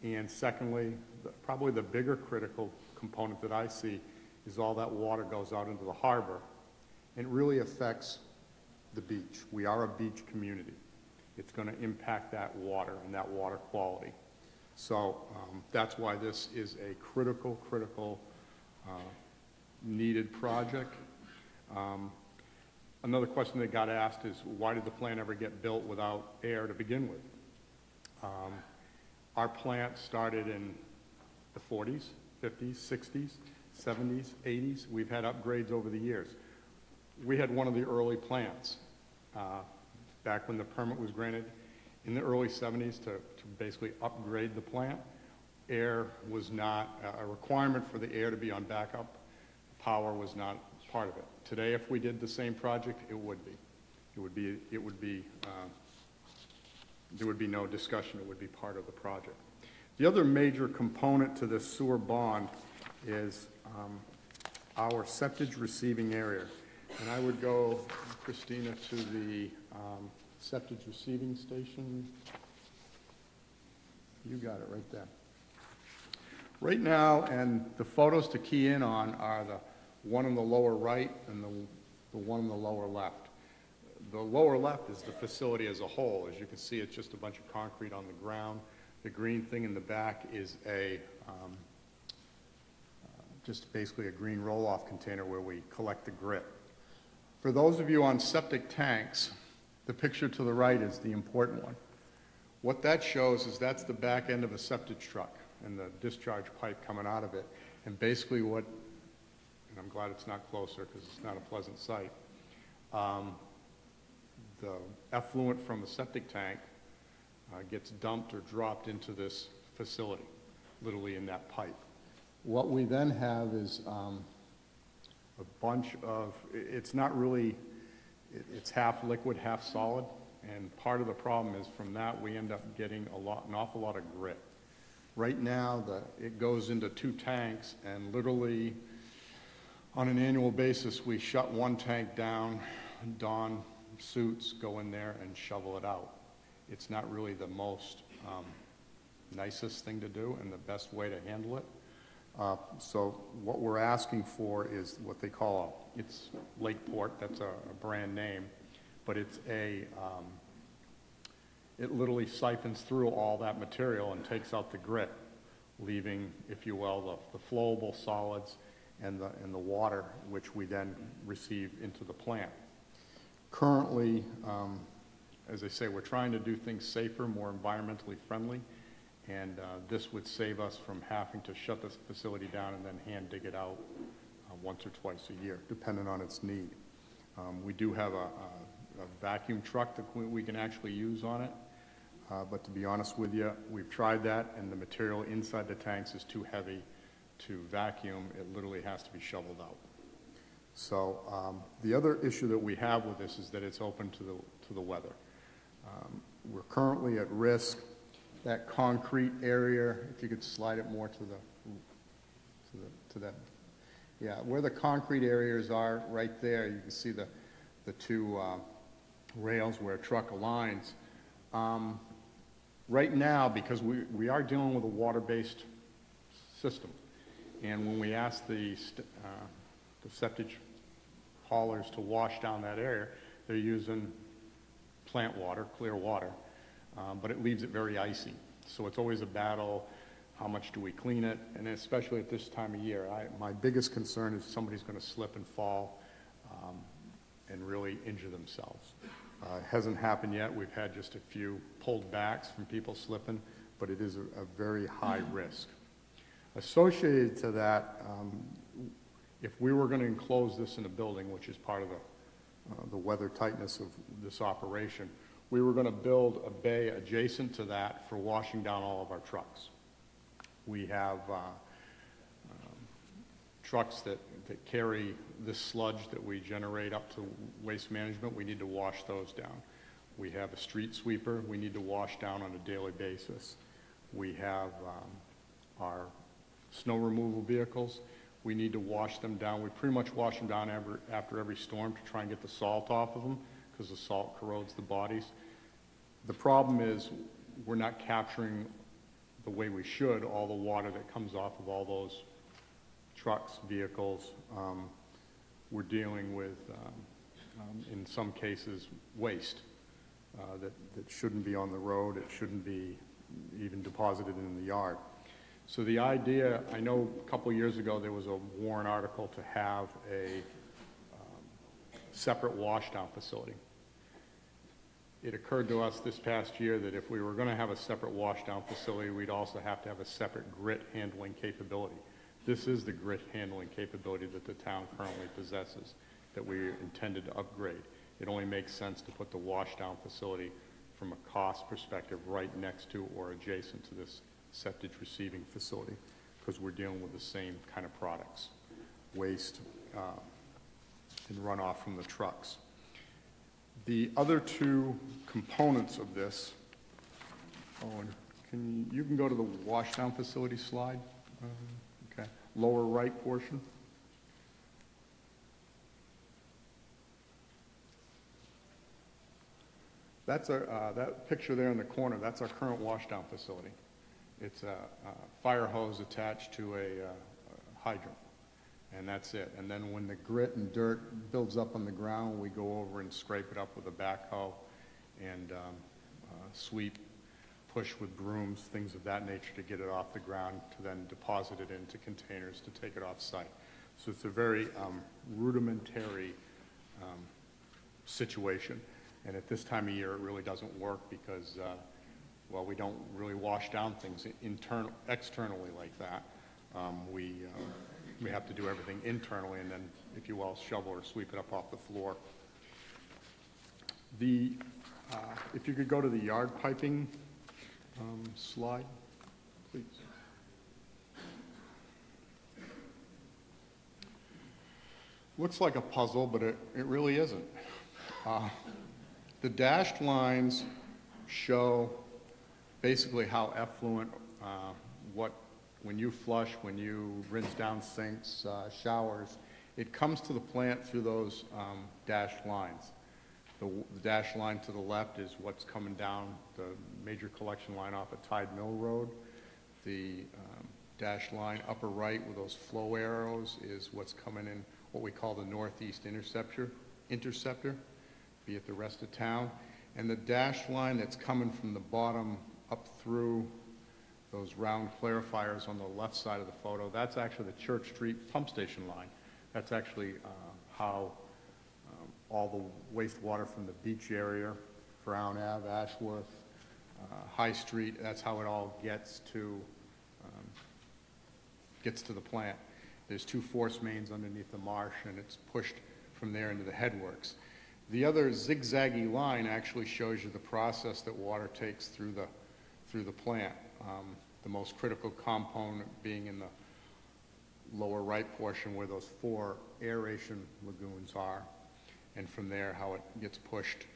And secondly, the- probably the bigger critical component that I see is all that water goes out into the harbor. And it really affects the beach. We are a beach community. It's going to impact that water and that water quality. So um, that's why this is a critical, critical, uh, needed project. Um, Another question that got asked is, why did the plant ever get built without air to begin with? Um, Our plant started in the 40s, 50s, 60s, 70s, 80s. We've had upgrades over the years. We had one of the early plants, uh, back when the permit was granted in the early 70s to, to basically upgrade the plant. Air was not, a requirement for the air to be on backup power was not part of it. Today, if we did the same project, it would be. It would be, it would be, uh, there would be no discussion, it would be part of the project. The other major component to this sewer bond is um, our septic receiving area. And I would go, Christina, to the um, septic receiving station. You got it right there. Right now, and the photos to key in on are the one in the lower right and the, the one in the lower left. The lower left is the facility as a whole. As you can see, it's just a bunch of concrete on the ground. The green thing in the back is a, um, just basically a green roll-off container where we collect the grit. For those of you on septic tanks, the picture to the right is the important one. What that shows is that's the back end of a septic truck and the discharge pipe coming out of it. And basically what, and I'm glad it's not closer because it's not a pleasant sight, um, the effluent from the septic tank uh, gets dumped or dropped into this facility, literally in that pipe. What we then have is um, a bunch of, it's not really, it- it's half liquid, half solid, and part of the problem is from that, we end up getting a lot, an awful lot of grit. Right now, the, it goes into two tanks, and literally, on an annual basis, we shut one tank down, don suits, go in there and shovel it out. It's not really the most um, nicest thing to do and the best way to handle it. Uh, So what we're asking for is what they call, a it's Lakeport, that's a a brand name, but it's a, um, it literally siphons through all that material and takes out the grit, leaving, if you will, the- the flowable solids and the, and the water, which we then receive into the plant. Currently, um, as I say, we're trying to do things safer, more environmentally friendly, and uh, this would save us from having to shut this facility down and then hand dig it out once or twice a year, depending on its need. Um, We do have a a- a vacuum truck that we- can actually use on it, uh, but to be honest with you, we've tried that, and the material inside the tanks is too heavy to vacuum. It literally has to be shoveled out. So um, the other issue that we have with this is that it's open to the, to the weather. Um, We're currently at risk, that concrete area, if you could slide it more to the, to the, to that, yeah, where the concrete areas are, right there, you can see the, the two uh, rails where a truck aligns. Um, Right now, because we, we are dealing with a water-based system, and when we ask the, uh, the septic haulers to wash down that area, they're using plant water, clear water, um, but it leaves it very icy. So it's always a battle, how much do we clean it? And especially at this time of year, I, my biggest concern is somebody's gonna slip and fall, um, and really injure themselves. Uh, it hasn't happened yet, we've had just a few pulled backs from people slipping, but it is a, a very high risk. Associated to that, um, if we were going to enclose this in a building, which is part of the, uh, the weather tightness of this operation, we were going to build a bay adjacent to that for washing down all of our trucks. We have uh, um, trucks that, that carry this sludge that we generate up to waste management, we need to wash those down. We have a street sweeper, we need to wash down on a daily basis. We have um, our snow removal vehicles, we need to wash them down. We pretty much wash them down every, after every storm to try and get the salt off of them, because the salt corrodes the bodies. The problem is, we're not capturing the way we should, all the water that comes off of all those trucks, vehicles. Um, We're dealing with, um, um, in some cases, waste uh, that, that shouldn't be on the road, it shouldn't be even deposited in the yard. So the idea, I know a couple years ago, there was a warrant article to have a um, separate washdown facility. It occurred to us this past year that if we were going to have a separate washdown facility, we'd also have to have a separate grit handling capability. This is the grit handling capability that the town currently possesses, that we intended to upgrade. It only makes sense to put the washdown facility from a cost perspective right next to or adjacent to this septic receiving facility, because we're dealing with the same kind of products, waste uh, and runoff from the trucks. The other two components of this, oh, can, you you can go to the washdown facility slide, um, okay, lower right portion. That's our, uh, that picture there in the corner, that's our current washdown facility. It's a a fire hose attached to a uh, hydrant. And that's it. And then when the grit and dirt builds up on the ground, we go over and scrape it up with a backhoe and um, uh, sweep, push with brooms, things of that nature to get it off the ground, to then deposit it into containers to take it off-site. So it's a very um, rudimentary um, situation. And at this time of year, it really doesn't work because, uh, well, we don't really wash down things internal, externally like that. Um, We, uh, we have to do everything internally and then, if you will, shovel or sweep it up off the floor. The, uh, if you could go to the yard piping um, slide, please. Looks like a puzzle, but it, it really isn't. Uh, The dashed lines show basically how effluent, uh, what, when you flush, when you rinse down sinks, uh, showers, it comes to the plant through those um, dashed lines. The the dashed line to the left is what's coming down the major collection line off of Tide Mill Road. The um, dashed line upper right with those flow arrows is what's coming in, what we call the northeast interceptor, interceptor, be it the rest of town. And the dashed line that's coming from the bottom up through those round clarifiers on the left side of the photo, that's actually the Church Street pump station line. That's actually uh, how um, all the wastewater from the beach area, Brown Ave, Ashworth, uh, High Street, that's how it all gets to, um, gets to the plant. There's two force mains underneath the marsh, and it's pushed from there into the headworks. The other zigzaggy line actually shows you the process that water takes through the, through the plant. Um, The most critical component being in the lower right portion where those four aeration lagoons are, and from there, how it gets pushed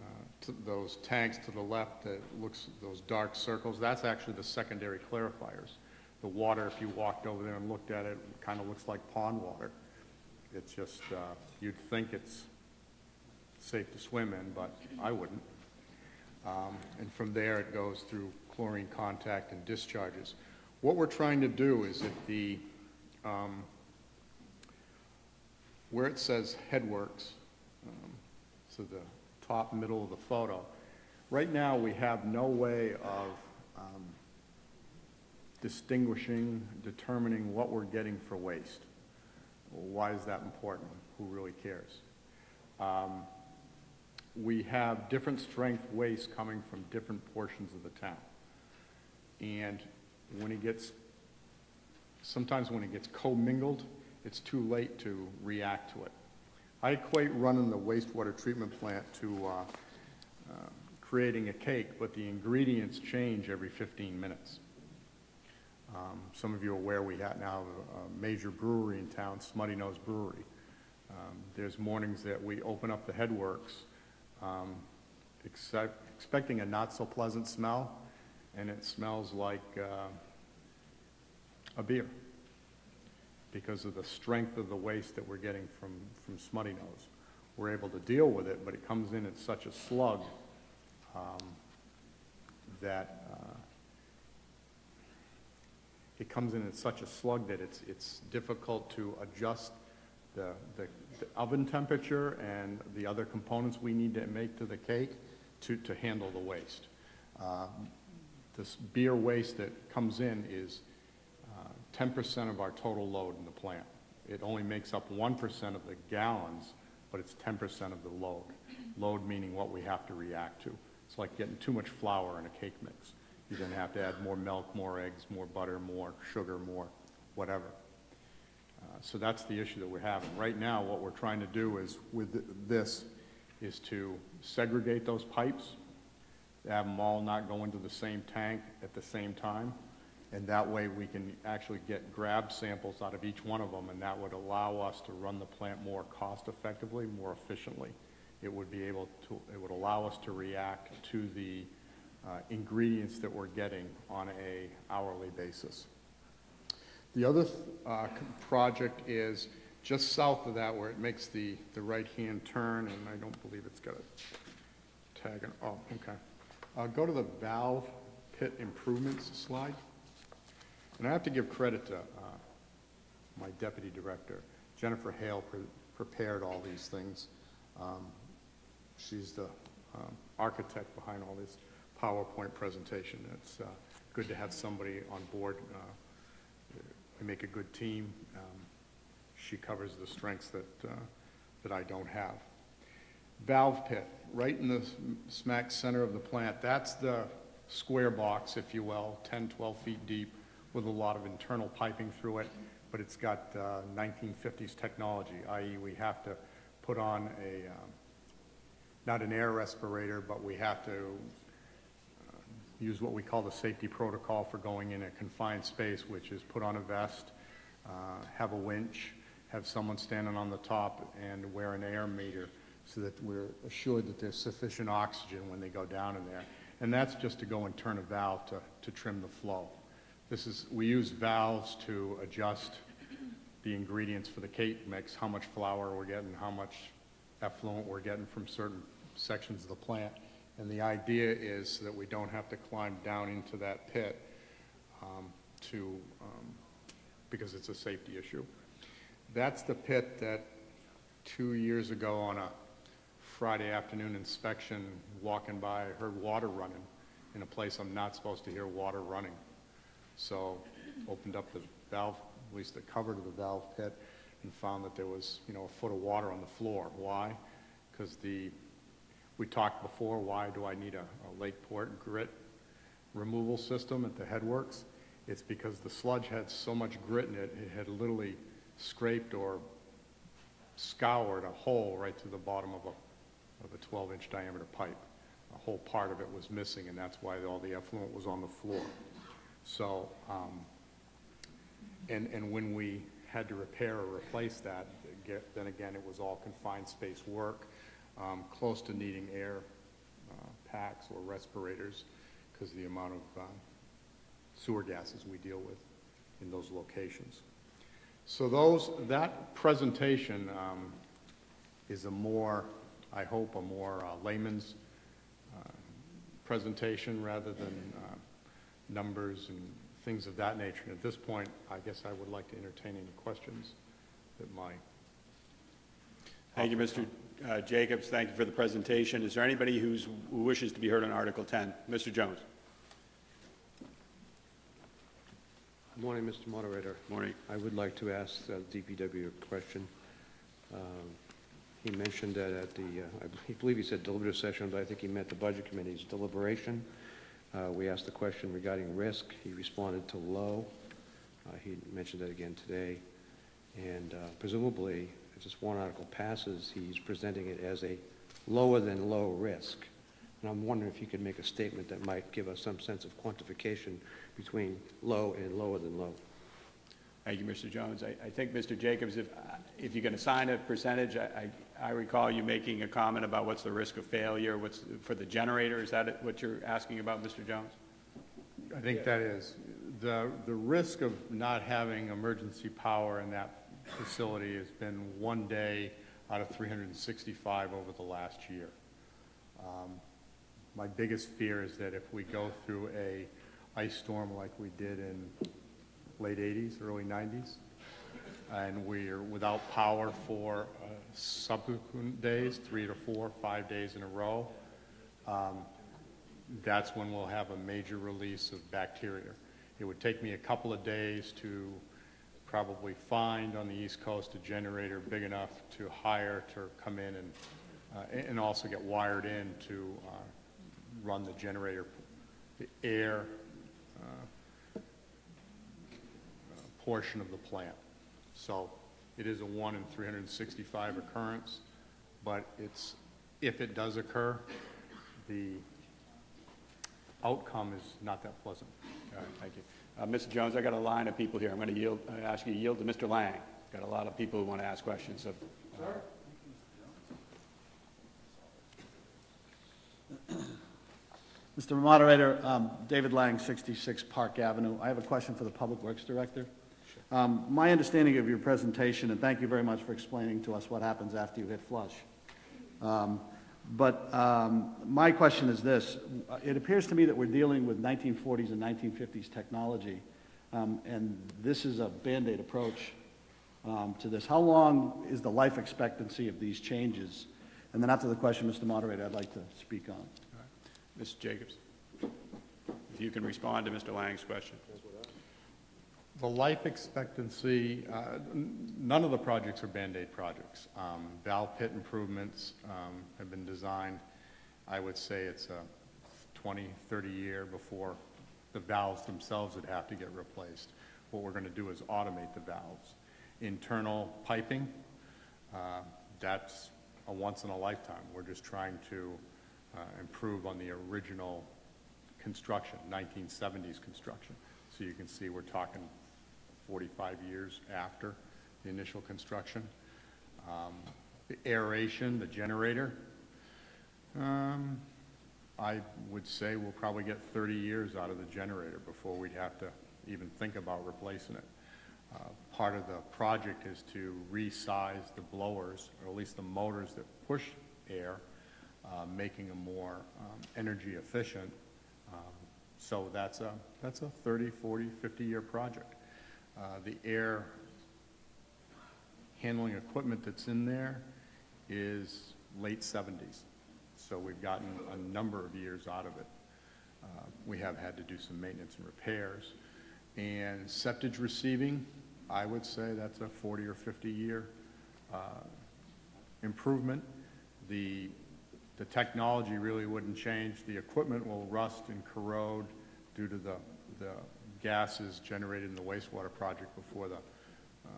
uh, to those tanks to the left that looks, those dark circles, that's actually the secondary clarifiers. The water, if you walked over there and looked at it, kind of looks like pond water. It's just, uh, you'd think it's safe to swim in, but I wouldn't. Um, And from there, it goes through chlorine contact and discharges. What we're trying to do is at the, um, where it says headworks, um, so the top middle of the photo, right now, we have no way of um, distinguishing, determining what we're getting for waste. Why is that important? Who really cares? Um, we have different strength waste coming from different portions of the town. And when it gets, sometimes when it gets commingled, it's too late to react to it. I equate running the wastewater treatment plant to uh, uh, creating a cake, but the ingredients change every 15 minutes. Um, Some of you are aware we have now a major brewery in town, Smuttynose Brewery. Um, There's mornings that we open up the headworks um, expecting a not-so-pleasant smell, and it smells like uh, a beer because of the strength of the waste that we're getting from, from Smuttynose. We're able to deal with it, but it comes in at such a slug um, that uh, it comes in at such a slug that it's, it's difficult to adjust the, the the oven temperature and the other components we need to make to the cake to, to handle the waste. Uh, This beer waste that comes in is uh, ten percent of our total load in the plant. It only makes up one percent of the gallons, but it's ten percent of the load. Load meaning what we have to react to. It's like getting too much flour in a cake mix. You're gonna have to add more milk, more eggs, more butter, more sugar, more whatever. Uh, So that's the issue that we're having. Right now, what we're trying to do is, with this, is to segregate those pipes, have them all not go into the same tank at the same time, and that way we can actually get grab samples out of each one of them, and that would allow us to run the plant more cost-effectively, more efficiently. It would be able to, it would allow us to react to the uh, ingredients that we're getting on a hourly basis. The other uh, project is just south of that where it makes the, the right-hand turn, and I don't believe it's got a tag, on- oh, okay. Uh, Go to the valve pit improvements slide. And I have to give credit to uh, my deputy director. Jennifer Hale pre- prepared all these things. Um, She's the um, architect behind all this PowerPoint presentation. It's uh, good to have somebody on board. uh, We make a good team. Um, She covers the strengths that, uh, that I don't have. Valve pit, right in the smack center of the plant. That's the square box, if you will, 10, 12 feet deep, with a lot of internal piping through it, but it's got uh, 1950s technology, i.e. we have to put on a, um, not an air respirator, but we have to uh, use what we call the safety protocol for going in a confined space, which is put on a vest, uh, have a winch, have someone standing on the top, and wear an air meter so that we're assured that there's sufficient oxygen when they go down in there. And that's just to go and turn a valve to, to trim the flow. This is, we use valves to adjust the ingredients for the cake mix, how much flour we're getting, how much effluent we're getting from certain sections of the plant. And the idea is that we don't have to climb down into that pit um, to, um, because it's a safety issue. That's the pit that two years ago on a Friday afternoon inspection, walking by, heard water running in a place I'm not supposed to hear water running. So opened up the valve, at least the cover to the valve pit, and found that there was, you know, a foot of water on the floor. Why? Because the, we talked before, why do I need a, a Lakeport grit removal system at the headworks? It's because the sludge had so much grit in it, it had literally scraped or scoured a hole right to the bottom of a, of a 12-inch diameter pipe. A whole part of it was missing, and that's why all the effluent was on the floor. So, um, and, and when we had to repair or replace that, then again, it was all confined space work, um, close to needing air uh, packs or respirators because of the amount of um, sewer gases we deal with in those locations. So those, that presentation um, is a more, I hope, a more uh, layman's uh, presentation rather than uh, numbers and things of that nature. And at this point, I guess I would like to entertain any questions that my, Thank you, Mr. uh, Jacobs. Thank you for the presentation. Is there anybody who's, who wishes to be heard on Article 10? Mr. Jones? Good morning, Mr. Moderator. Morning. I would like to ask uh, DPW a question. Um, He mentioned that at the, uh, I believe he said deliberative session, but I think he meant the Budget Committee's deliberation. Uh, We asked the question regarding risk. He responded to low. Uh, He mentioned that again today. And uh, presumably, if this warrant article passes, he's presenting it as a lower than low risk. And I'm wondering if you could make a statement that might give us some sense of quantification between low and lower than low. Thank you, Mr. Jones. I, I think, Mr. Jacobs, if, if you're going to sign a percentage, I, I I recall you making a comment about what's the risk of failure, what's, for the generator, is that what you're asking about, Mr. Jones? I think that is, the, the risk of not having emergency power in that facility has been one day out of 365 over the last year. Um, My biggest fear is that if we go through a ice storm like we did in late 80s, early 90s, and we're without power for uh, subsequent days, three to four, five days in a row, um, that's when we'll have a major release of bacteria. It would take me a couple of days to probably find on the East Coast a generator big enough to hire to come in and, uh, and also get wired in to uh, run the generator, the air uh, uh, portion of the plant. So it is a one in 365 occurrence, but it's, if it does occur, the outcome is not that pleasant. All right, thank you. Uh, Mr. Jones, I got a line of people here. I'm going to yield, uh, ask you to yield to Mr. Lang. Got a lot of people who want to ask questions of. Mr. Moderator, um, David Lang, 66 Park Avenue. I have a question for the Public Works Director. Um, My understanding of your presentation, and thank you very much for explaining to us what happens after you hit flush. Um, But um, my question is this. It appears to me that we're dealing with 1940s and 1950s technology, um, and this is a Band-Aid approach um, to this. How long is the life expectancy of these changes? And then after the question, Mr. Moderator, I'd like to speak on. Mr. Jacobs? If you can respond to Mr. Lang's question. The life expectancy, uh, none of the projects are Band-Aid projects. Um, Valve pit improvements um, have been designed, I would say it's a 20, 30-year before the valves themselves would have to get replaced. What we're going to do is automate the valves. Internal piping, uh, that's a once-in-a-lifetime. We're just trying to uh, improve on the original construction, 1970s construction. So you can see we're talking 45 years after the initial construction. Um, The aeration, the generator, um, I would say we'll probably get 30 years out of the generator before we'd have to even think about replacing it. Uh, Part of the project is to resize the blowers, or at least the motors that push air, uh, making them more um, energy efficient. Um, So that's a, that's a 30, 40, 50-year project. Uh, The air handling equipment that's in there is late 70s. So we've gotten a number of years out of it. Uh, We have had to do some maintenance and repairs. And septic receiving, I would say that's a 40 or 50-year improvement. The, the technology really wouldn't change. The equipment will rust and corrode due to the, the gases generated in the wastewater project before the, uh,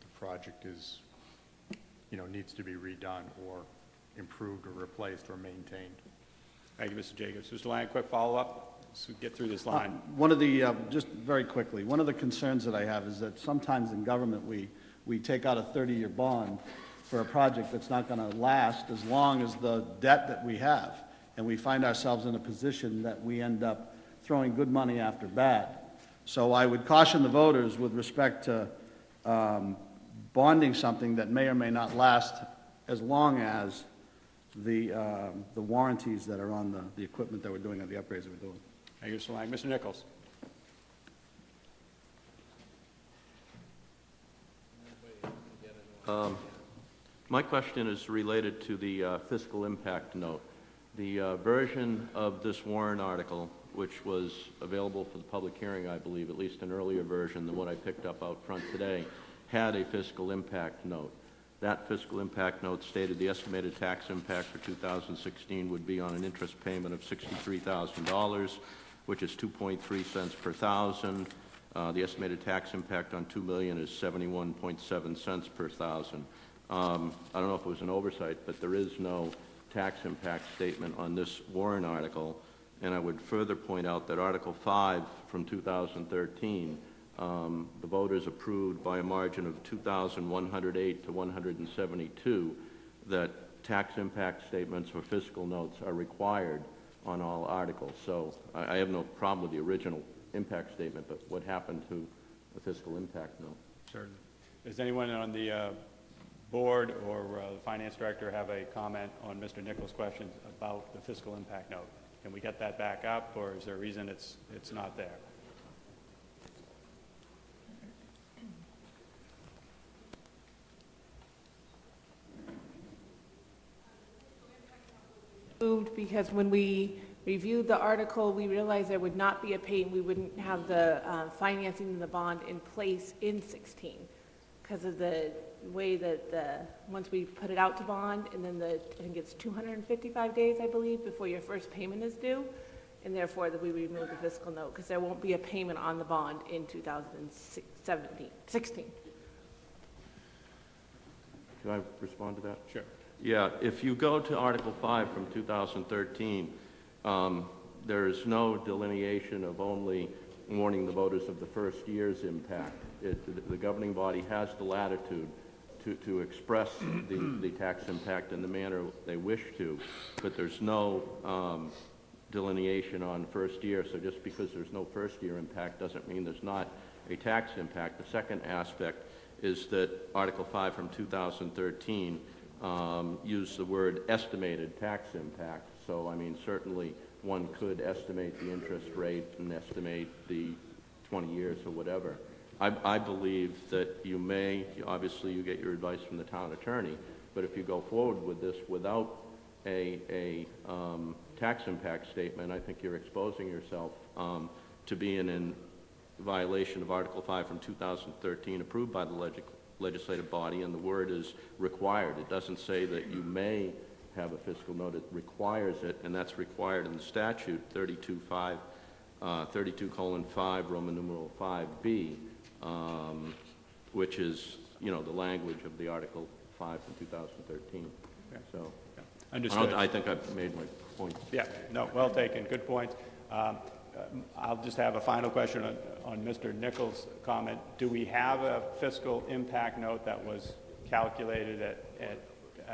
the project is, you know, needs to be redone or improved or replaced or maintained. Thank you, Mr. Jacobs. Mr. Lang, quick follow-up, so we get through this Uh, line. One of the, uh, just very quickly, one of the concerns that I have is that sometimes in government, we, we take out a 30-year bond for a project that's not going to last as long as the debt that we have. And we find ourselves in a position that we end up throwing good money after bad. So I would caution the voters with respect to um, bonding something that may or may not last as long as the, um, the warranties that are on the, the equipment that we're doing, or the upgrades that we're doing. Thank you, Mr. Lang. Mr. Nichols? My question is related to the uh, fiscal impact note. The uh, version of this warrant article, which was available for the public hearing, I believe, at least an earlier version than what I picked up out front today, had a fiscal impact note. That fiscal impact note stated the estimated tax impact for 2016 would be on an interest payment of $63,000, which is 2.3 cents per thousand. Uh, The estimated tax impact on 2 million is 71.7 cents per thousand. Um, I don't know if it was an oversight, but there is no tax impact statement on this warrant article. And I would further point out that Article 5 from 2013, um, the voters approved by a margin of 2,108 to 172, that tax impact statements or fiscal notes are required on all articles. So I I have no problem with the original impact statement, but what happened to the fiscal impact note? Certainly. Does anyone on the uh, board or uh, the finance director have a comment on Mr. Nichols' questions about the fiscal impact note? Can we get that back up, or is there a reason it's, it's not there? moved because when we reviewed the article, we realized there would not be a pay, we wouldn't have the uh, financing of the bond in place in 16 because of the way that the, once we put it out to bond, and then the, I think it's 255 days, I believe, before your first payment is due, and therefore that we remove the fiscal note because there won't be a payment on the bond in 2017, 16. Can I respond to that? Sure. Yeah, if you go to Article 5 from 2013, um, there is no delineation of only warning the voters of the first year's impact. It- The governing body has the latitude to, to express the, the tax impact in the manner they wish to, but there's no um, delineation on first year, so just because there's no first-year impact doesn't mean there's not a tax impact. The second aspect is that Article 5 from 2013 um, used the word estimated tax impact, so, I mean, certainly one could estimate the interest rate and estimate the 20 years or whatever. I, I believe that you may, obviously you get your advice from the town attorney, but if you go forward with this without a, a, um, tax impact statement, I think you're exposing yourself, um, to being in violation of Article 5 from 2013, approved by the legis- legislative body, and the word is required. It doesn't say that you may have a fiscal note, it requires it, and that's required in the statute, 32.5, uh, 32 colon 5, Roman numeral 5B, um, which is, you know, the language of the Article 5 from 2013. So, I Understood. don't- I think I've made my point. Yeah, no, well taken, good point. Um, um, I'll just have a final question on, on Mr. Nichols' comment. Do we have a fiscal impact note that was calculated at, at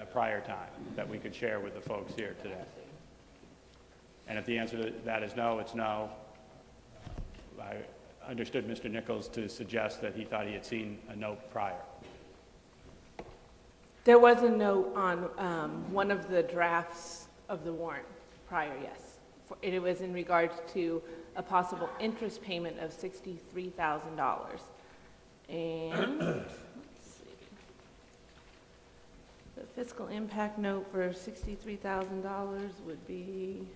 a prior time that we could share with the folks here today? And if the answer to that is no, it's no. I understood Mr. Nichols to suggest that he thought he had seen a note prior. There was a note on um, one of the drafts of the warrant prior, yes. For- It was in regards to a possible interest payment of $63,000. And, let's see. The fiscal impact note for $63,000 would be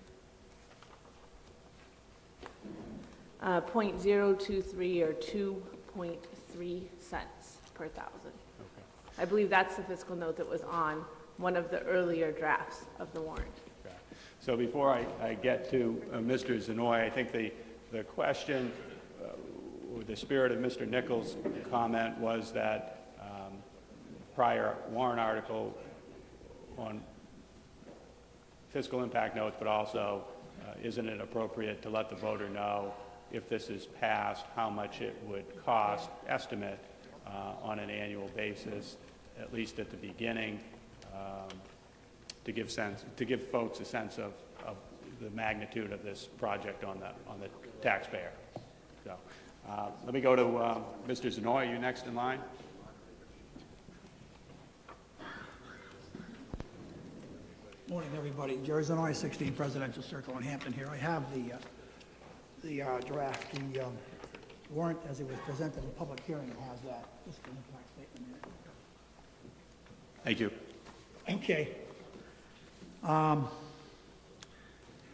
uh, .023 or 2.3 cents per thousand. I believe that's the fiscal note that was on one of the earlier drafts of the warrant. So before I, I get to uh, Mr. Znoy, I think the, the question, uh, the spirit of Mr. Nichols' comment was that um, prior warrant article on fiscal impact notes, but also, uh, isn't it appropriate to let the voter know if this is passed, how much it would cost, estimate, uh, on an annual basis, at least at the beginning, um, to give sense, to give folks a sense of, of the magnitude of this project on the, on the taxpayer. So, uh, let me go to, uh, Mr. Znoy, you next in line? Morning, everybody. Jerry Znoy, 16 Presidential Circle in Hampton here. I have the, uh, the uh, draft, the um, warrant as it was presented in public hearing has that fiscal impact statement in Thank you. Okay. Um,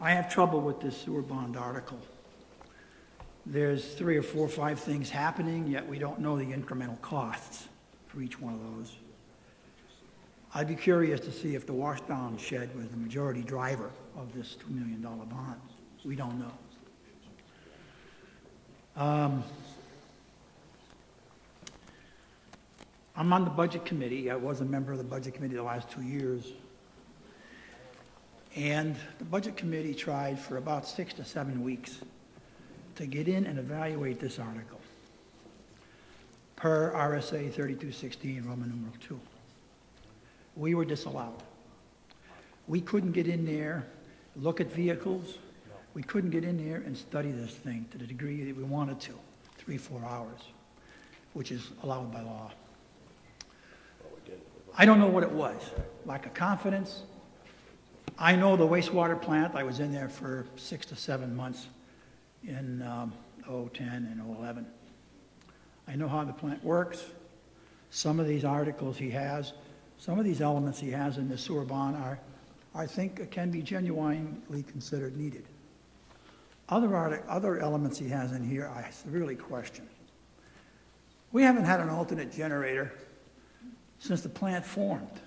I have trouble with this sewer bond article. There's three or four or five things happening, yet we don't know the incremental costs for each one of those. I'd be curious to see if the washdown shed was the majority driver of this $2 million bond. We don't know. Um, I'm on the Budget Committee. I was a member of the Budget Committee the last two years. And the Budget Committee tried for about six to seven weeks to get in and evaluate this article per RSA 3216, Roman numeral 2 we were disallowed. We couldn't get in there, look at vehicles. We couldn't get in there and study this thing to the degree that we wanted to, three, four hours, which is allowed by law. I don't know what it was, lack of confidence. I know the wastewater plant, I was in there for six to seven months in um, 010 and 011. I know how the plant works. Some of these articles he has, some of these elements he has in the sewer bond are, I think, can be genuinely considered needed. Other other elements he has in here, I severely question. We haven't had an alternate generator since the plant formed.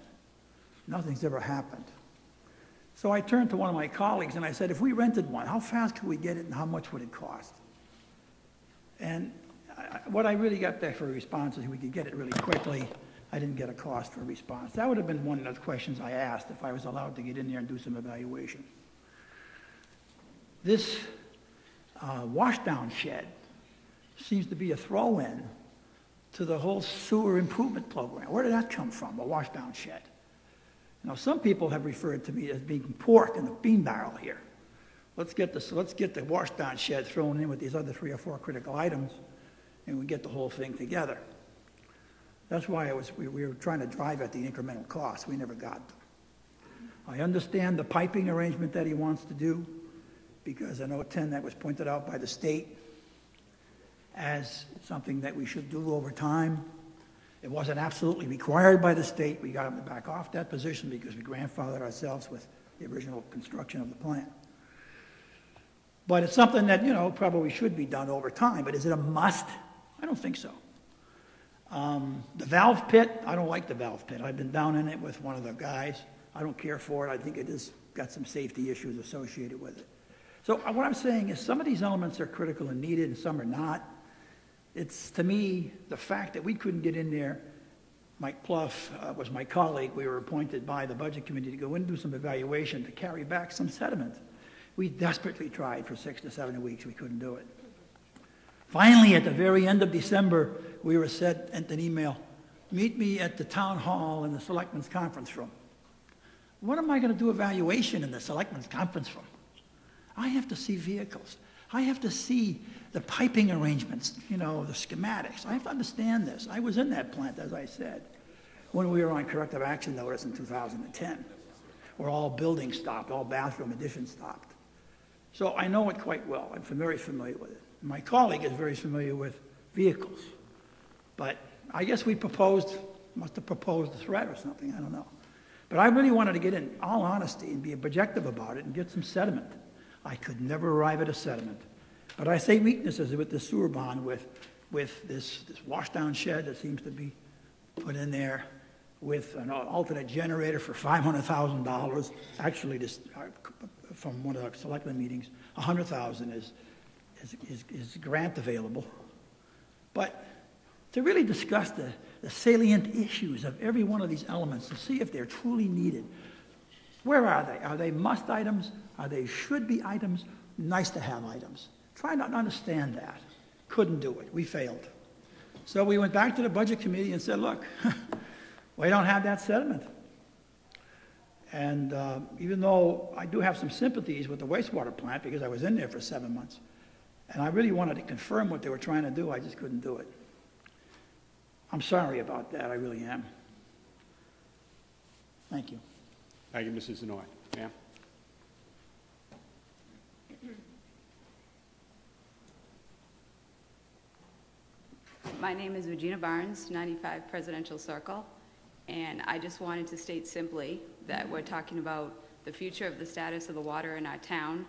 Nothing's ever happened. So I turned to one of my colleagues and I said, if we rented one, how fast could we get it and how much would it cost? And I- what I really got back for a response is we could get it really quickly. I didn't get a cost for a response. That would have been one of the questions I asked if I was allowed to get in there and do some evaluation. This uh, washdown shed seems to be a throw-in to the whole sewer improvement program. Where did that come from, a washdown shed? Now, some people have referred to me as being pork in the bean barrel here. Let's get this, let's get the washdown shed thrown in with these other three or four critical items, and we get the whole thing together. That's why was, we, we were trying to drive at the incremental costs. We never got them. I understand the piping arrangement that he wants to do, because I know 10 that was pointed out by the state. as something that we should do over time. It wasn't absolutely required by the state. We got them to back off that position because we grandfathered ourselves with the original construction of the plant. But it's something that, you know, probably should be done over time. But is it a must? I don't think so. Um, The valve pit, I don't like the valve pit. I've been down in it with one of the guys. I don't care for it. I think it has got some safety issues associated with it. So uh, what I'm saying is some of these elements are critical and needed and some are not. It's, to me, the fact that we couldn't get in there, Mike Pluff uh, was my colleague, we were appointed by the Budget Committee to go in and do some evaluation to carry back some sediment. We desperately tried for six to seven weeks, we couldn't do it. Finally, at the very end of December, we were sent an email, meet me at the town hall in the selectmen's conference room. What am I going to do evaluation in the selectmen's conference room? I have to see vehicles. I have to see the piping arrangements, you know, the schematics. I have to understand this. I was in that plant, as I said, when we were on corrective action notice in 2010, where all buildings stopped, all bathroom additions stopped. So I know it quite well. I'm very familiar with it. My colleague is very familiar with vehicles. But I guess we proposed, must have proposed a threat or something, I don't know. But I really wanted to get in all honesty and be objective about it and get some sediment. I could never arrive at a sediment. But I say weaknesses with the sewer bond with, with this, this washdown shed that seems to be put in there, with an alternate generator for $500,000. Actually, this, uh, from one of the selectmen meetings, 100,000 is, is, is, is grant available. But to really discuss the, the salient issues of every one of these elements to see if they're truly needed. Where are they? Are they must items? Are they should be items? Nice to have items. Try not to understand that. Couldn't do it. We failed. So we went back to the budget committee and said, look, we don't have that sediment. And uh, even though I do have some sympathies with the wastewater plant because I was in there for seven months, and I really wanted to confirm what they were trying to do, I just couldn't do it. I'm sorry about that, I really am. Thank you. Thank you, Mrs. Znoy. Ma'am? My name is Regina Barnes, 95 Presidential Circle, and I just wanted to state simply that we're talking about the future of the status of the water in our town,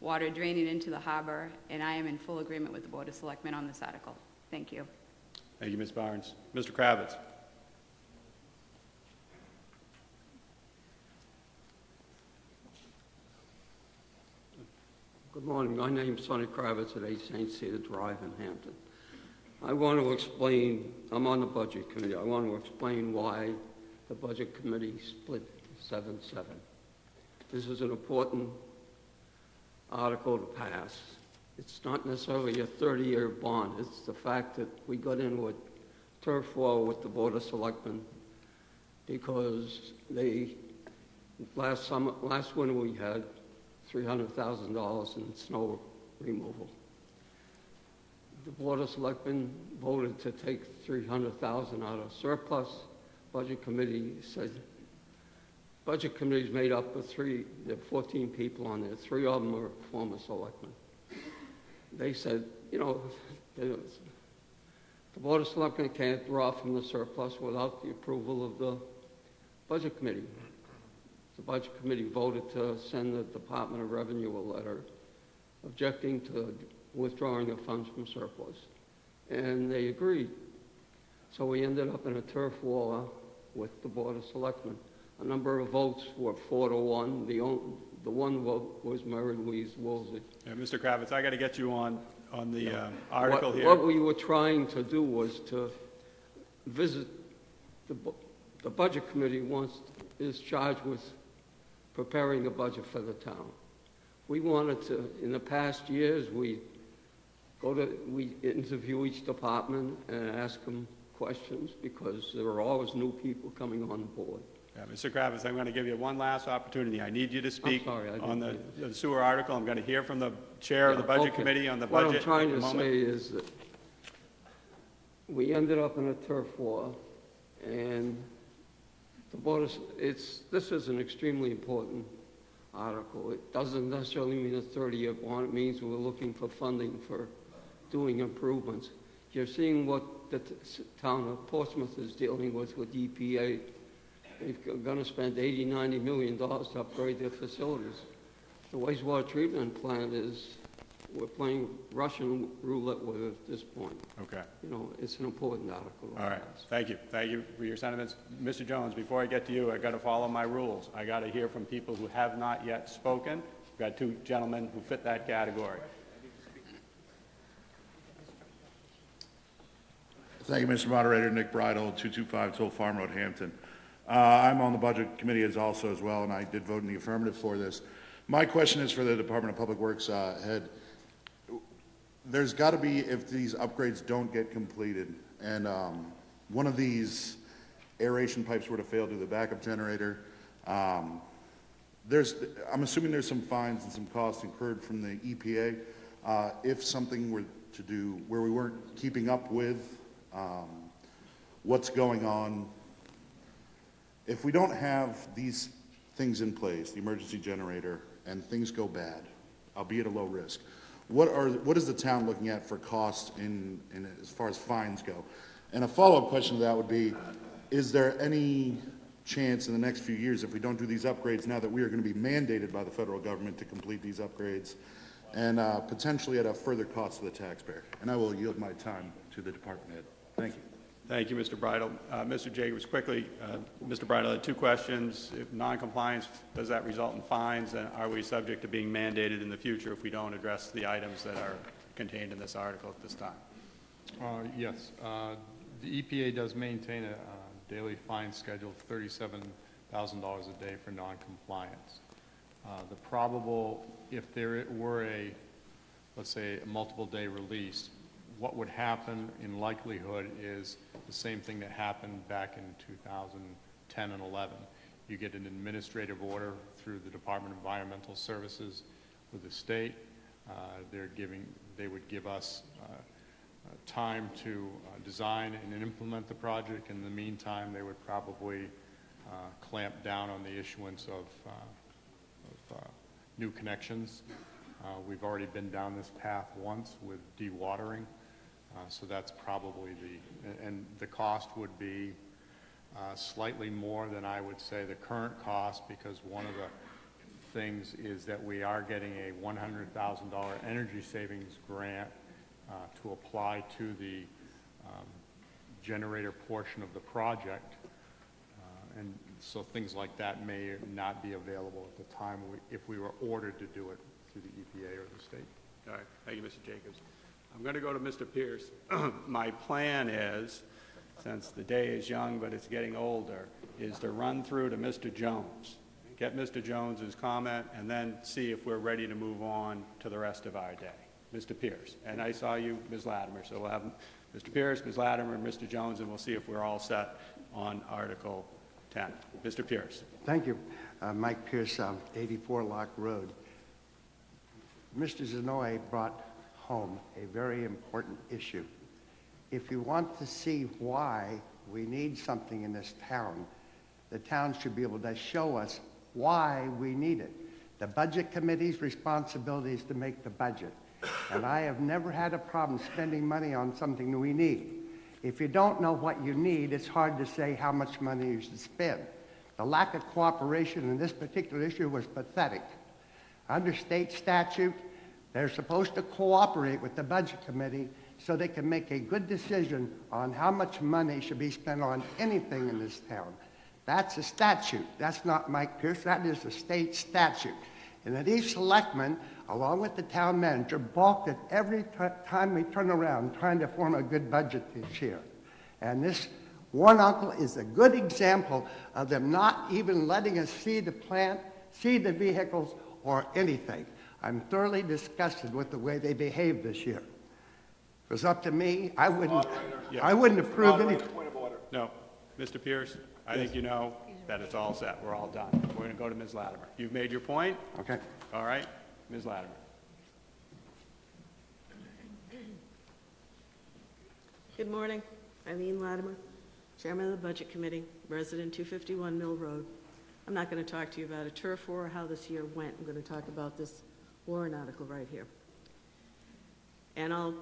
water draining into the harbor, and I am in full agreement with the Board of Selectmen on this article. Thank you. Thank you, Ms. Barnes. Mr. Kravitz? Good morning. My name's Sonny Kravitz at 8 St. Cedar Drive in Hampton. I want to explain, I'm on the Budget Committee, I want to explain why the Budget Committee split 7-7. This is an important article to pass. It's not necessarily a 30-year bond, it's the fact that we got in with turf war with the Board of Selectmen because they, last summer, last winter we had $300,000 in snow removal. The Board of Selectmen voted to take 300,000 out of surplus. Budget Committee said, Budget Committee is made up of three, there are 14 people on there, three of them are former selectmen. They said, you know, the the Board of Selectmen can't draw from the surplus without the approval of the Budget Committee. The Budget Committee voted to send the Department of Revenue a letter objecting to withdrawing of funds from surplus. And they agreed. So we ended up in a turf war with the Board of Selectmen. A number of votes were four to one. The, on, the one vote was Mary Louise Woolsey. Yeah, Mr. Kravitz, I got to get you on, on the uh, What- article here. What we were trying to do was to visit, the, the Budget Committee wants, is charged with preparing a budget for the town. We wanted to, in the past years, we go to, we interview each department and ask them questions because there are always new people coming on board. Yeah, Mr. Kravitz, I'm going to give you one last opportunity. I need you to speak sorry, on the the sewer article. I'm going to hear from the chair of the Budget okay. Committee on the What budget I'm trying to moment. say is that we ended up in a turf war, and the Board of, it's, this is an extremely important article. It doesn't necessarily mean a 30-year bond, it means we're looking for funding for doing improvements. You're seeing what the town of Portsmouth is dealing with with EPA. They're going to spend 80, 90 million dollars to upgrade their facilities. The wastewater treatment plant is, we're playing Russian roulette with it at this point. Okay. You know, it's an important article. All right, thank you. Thank you for your sentiments. Mr. Jones, before I get to you, I've got to follow my rules. i got to hear from people who have not yet spoken. We've got two gentlemen who fit that category. Thank you, Mr. Moderator. Nick Bridle, 225 Towle Farm Road, Hampton. Uh, I'm on the Budget Committee as also as well, and I did vote in the affirmative for this. My question is for the Department of Public Works uh, head. There's got to be, if these upgrades don't get completed, and um, one of these aeration pipes were to fail due to the backup generator, um, there's, I'm assuming there's some fines and some costs incurred from the EPA. Uh, If something were to do, where we weren't keeping up with um, what's going on, if we don't have these things in place, the emergency generator, and things go bad, albeit at a low risk, what are, what is the town looking at for costs in, in, as far as fines go? And a follow-up question to that would be, is there any chance in the next few years, if we don't do these upgrades now that we are going to be mandated by the federal government to complete these upgrades, and uh, potentially at a further cost to the taxpayer? And I will yield my time to the department head. Thank you. Thank you, Mr. Bridle. Uh, Mr. Jacobs, quickly, uh, Mr. Bridle had two questions. If noncompliance, does that result in fines? And are we subject to being mandated in the future if we don't address the items that are contained in this article at this time? Uh, Yes, uh, the EPA does maintain a uh, daily fine schedule of $37,000 a day for noncompliance. Uh, The probable, if there were a, let's say, a multiple-day release, what would happen in likelihood is the same thing that happened back in 2010 and 11. You get an administrative order through the Department of Environmental Services with the state. Uh, They're giving, they would give us uh, uh, time to uh, design and implement the project. In the meantime, they would probably uh, clamp down on the issuance of, of new connections. Uh, We've already been down this path once with dewatering, uh, so that's probably the, and- the cost would be uh, slightly more than I would say the current cost, because one of the things is that we are getting a $100,000 energy savings grant uh, to apply to the um, generator portion of the project. Uh, And so things like that may not be available at the time we- if we were ordered to do it through the EPA or the state. All right, thank you, Mr. Jacobs. I'm going to go to Mr. Pierce. My plan is, since the day is young but it's getting older, is to run through to Mr. Jones, get Mr. Jones's comment, and then see if we're ready to move on to the rest of our day. Mr. Pierce, and I saw you, Ms. Latimer, so we'll have Mr. Pierce, Ms. Latimer, Mr. Jones, and we'll see if we're all set on Article 10. Mr. Pierce. Thank you. Uh, Mike Pierce, um, 84 Locke Road. Mr. Znoy brought home a very important issue. If you want to see why we need something in this town, the town should be able to show us why we need it. The Budget Committee's responsibility is to make the budget. And I have never had a problem spending money on something we need. If you don't know what you need, it's hard to say how much money you should spend. The lack of cooperation in this particular issue was pathetic. Under state statute, they're supposed to cooperate with the Budget Committee so they can make a good decision on how much money should be spent on anything in this town. That's a statute. That's not Mike Pierce. That is a state statute. And that these selectmen, along with the town manager, balked at every time we turn around trying to form a good budget this year. And this one uncle is a good example of them not even letting us see the plant, see the vehicles, or anything. I'm thoroughly disgusted with the way they behaved this year. If it was up to me, I wouldn't, Yes. I wouldn't approve any. No. Mr. Pierce, I think you know that it's all set. We're all done. We're going to go to Ms. Latimer. You've made your point? Okay. All right, Ms. Latimer. Good morning. Eileen Latimer, Chairman of the Budget Committee, resident 251 Mill Road. I'm not going to talk to you about a turf war or how this year went. I'm going to talk about this warrant article right here. And I'll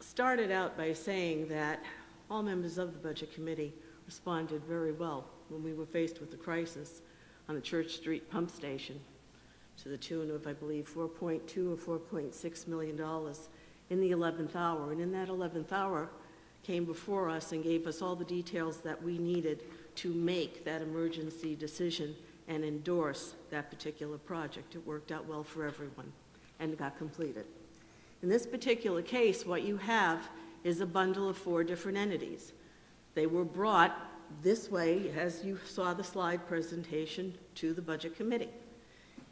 start it out by saying that all members of the Budget Committee responded very well when we were faced with the crisis on the Church Street pump station to the tune of, I believe, 4.2 or 4.6 million dollars in the 11th hour. And in that 11th hour, came before us and gave us all the details that we needed to make that emergency decision and endorse that particular project. It worked out well for everyone and got completed. In this particular case, what you have is a bundle of four different entities. They were brought this way, as you saw the slide presentation, to the Budget Committee.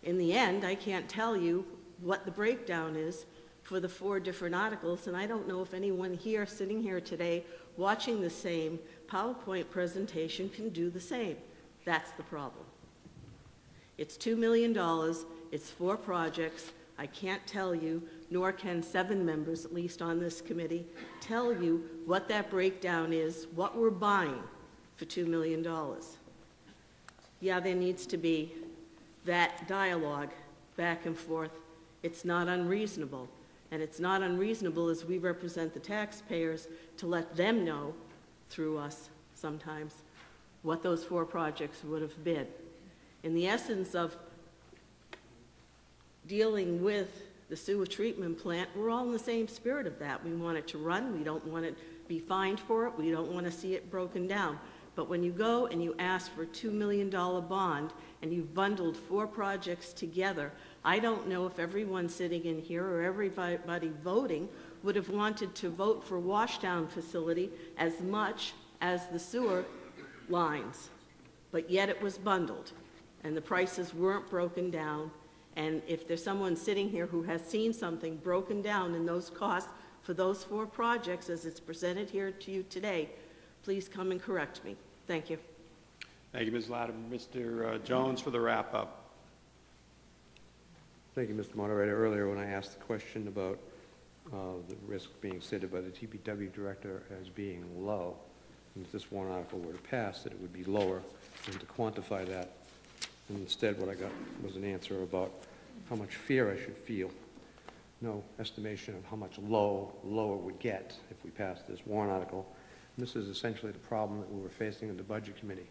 In the end, I can't tell you what the breakdown is for the four different articles, and I don't know if anyone here, sitting here today, watching the same PowerPoint presentation can do the same. That's the problem. It's $2 million, it's four projects. I can't tell you, nor can seven members, at least on this committee, tell you what that breakdown is, what we're buying for $2 million. Yeah, there needs to be that dialogue back and forth. It's not unreasonable. And it's not unreasonable as we represent the taxpayers to let them know, through us sometimes, what those four projects would have been. In the essence of dealing with the sewer treatment plant, we're all in the same spirit of that. We want it to run, we don't want to be fined for it, we don't want to see it broken down. But when you go and you ask for a $2 million bond and you've bundled four projects together, I don't know if everyone sitting in here or everybody voting would have wanted to vote for washdown facility as much as the sewer lines. But yet it was bundled, and the prices weren't broken down. And if there's someone sitting here who has seen something broken down in those costs for those four projects as it's presented here to you today, please come and correct me. Thank you. Thank you, Ms. Latimer. Mr. uh, Jones for the wrap-up. Thank you, Mr. Moderator. Earlier, when I asked the question about uh, the risk being stated by the DPW director as being low, and if this warrant article were to pass, that it would be lower, and to quantify that. And instead, what I got was an answer about how much fear I should feel. No estimation of how much low, lower would get if we passed this warrant article. And this is essentially the problem that we were facing in the Budget Committee.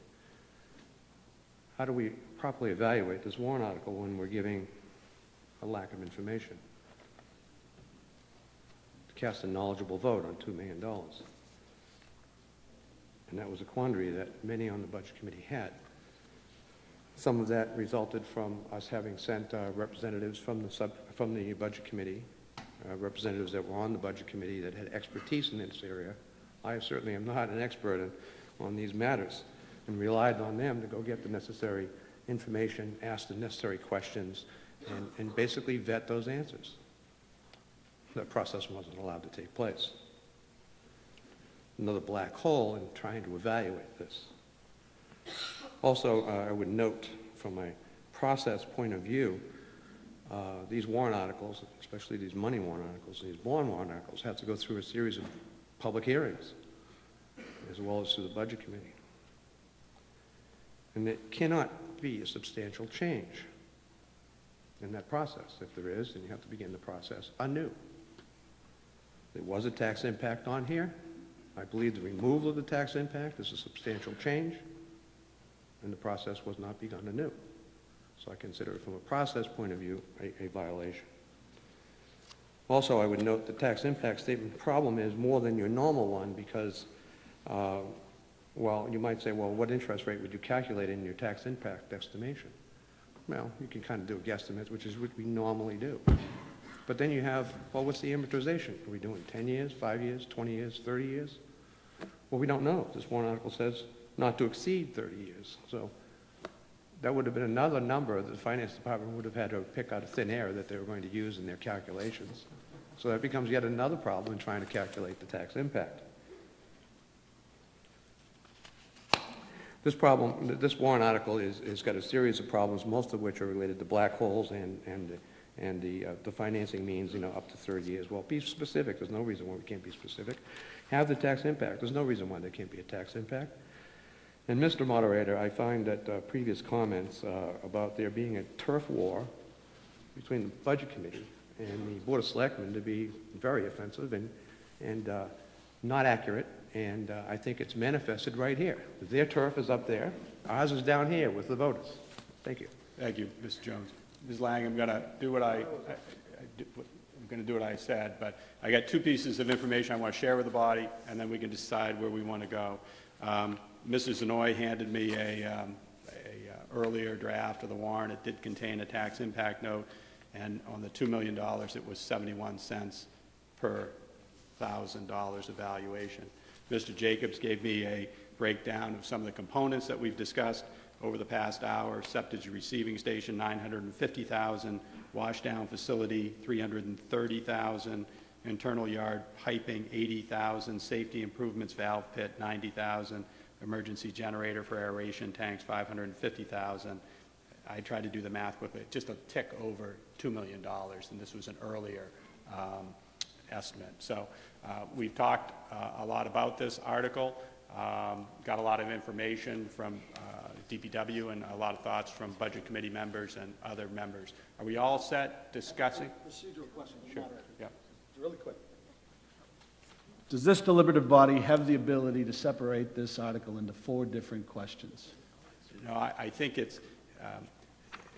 How do we properly evaluate this warrant article when we're giving a lack of information. To cast a knowledgeable vote on $2 million. And that was a quandary that many on the Budget Committee had. Some of that resulted from us having sent uh, representatives from the, sub, from the Budget Committee, uh, representatives that were on the Budget Committee that had expertise in this area. I certainly am not an expert in, on these matters and relied on them to go get the necessary information, ask the necessary questions, and, and basically vet those answers. That process wasn't allowed to take place. Another black hole in trying to evaluate this. Also, uh, I would note from a process point of view, uh, these warrant articles, especially these money warrant articles, these bond warrant articles, have to go through a series of public hearings, as well as through the Budget Committee. And it cannot be a substantial change in that process. If there is, then you have to begin the process anew. There was a tax impact on here. I believe the removal of the tax impact is a substantial change, and the process was not begun anew. So I consider it from a process point of view a, a violation. Also, I would note the tax impact statement problem is more than your normal one because, uh, well, you might say, well, what interest rate would you calculate in your tax impact estimation? Well, you can kind of do a guesstimate, which is what we normally do. But then you have, well, what's the amortization? Are we doing 10 years, 5 years, 20 years, 30 years? Well, we don't know. This one article says not to exceed 30 years. So that would have been another number that the finance department would have had to pick out of thin air that they were going to use in their calculations. So that becomes yet another problem in trying to calculate the tax impact. This problem, this warrant article is, is got a series of problems, most of which are related to black holes and, and, and the, uh, the financing means, you know, up to 30 years. Well, be specific. There's no reason why we can't be specific. Have the tax impact. There's no reason why there can't be a tax impact. And Mr. Moderator, I find that uh, previous comments uh, about there being a turf war between the Budget Committee and the Board of Selectmen to be very offensive and, and uh, not accurate, and uh, I think it's manifested right here. Their turf is up there, ours is down here with the voters. Thank you. Thank you, Mr. Jones. Ms. Lang, I'm going to do what I, I- I do- I'm going to do what I said, but I got two pieces of information I want to share with the body, and then we can decide where we want to go. Um, Mr. Znoy handed me a, um, a uh, earlier draft of the warrant. It did contain a tax impact note, and on the $2 million, it was 71 cents per thousand dollars of valuation. Mr. Jacobs gave me a breakdown of some of the components that we've discussed over the past hour. Septic receiving station, 950,000. Washdown facility, 330,000. Internal yard piping, 80,000. Safety improvements valve pit, 90,000. Emergency generator for aeration tanks, 550,000. I tried to do the math quickly, just a tick over $2 million, and this was an earlier um, estimate. So uh, we've talked uh, a lot about this article, um, got a lot of information from uh, DPW and a lot of thoughts from Budget Committee members and other members. Are we all set discussing? Procedural question, Sure, yeah. Really quick. Does this deliberative body have the ability to separate this article into four different questions? No, I, I think it's, um,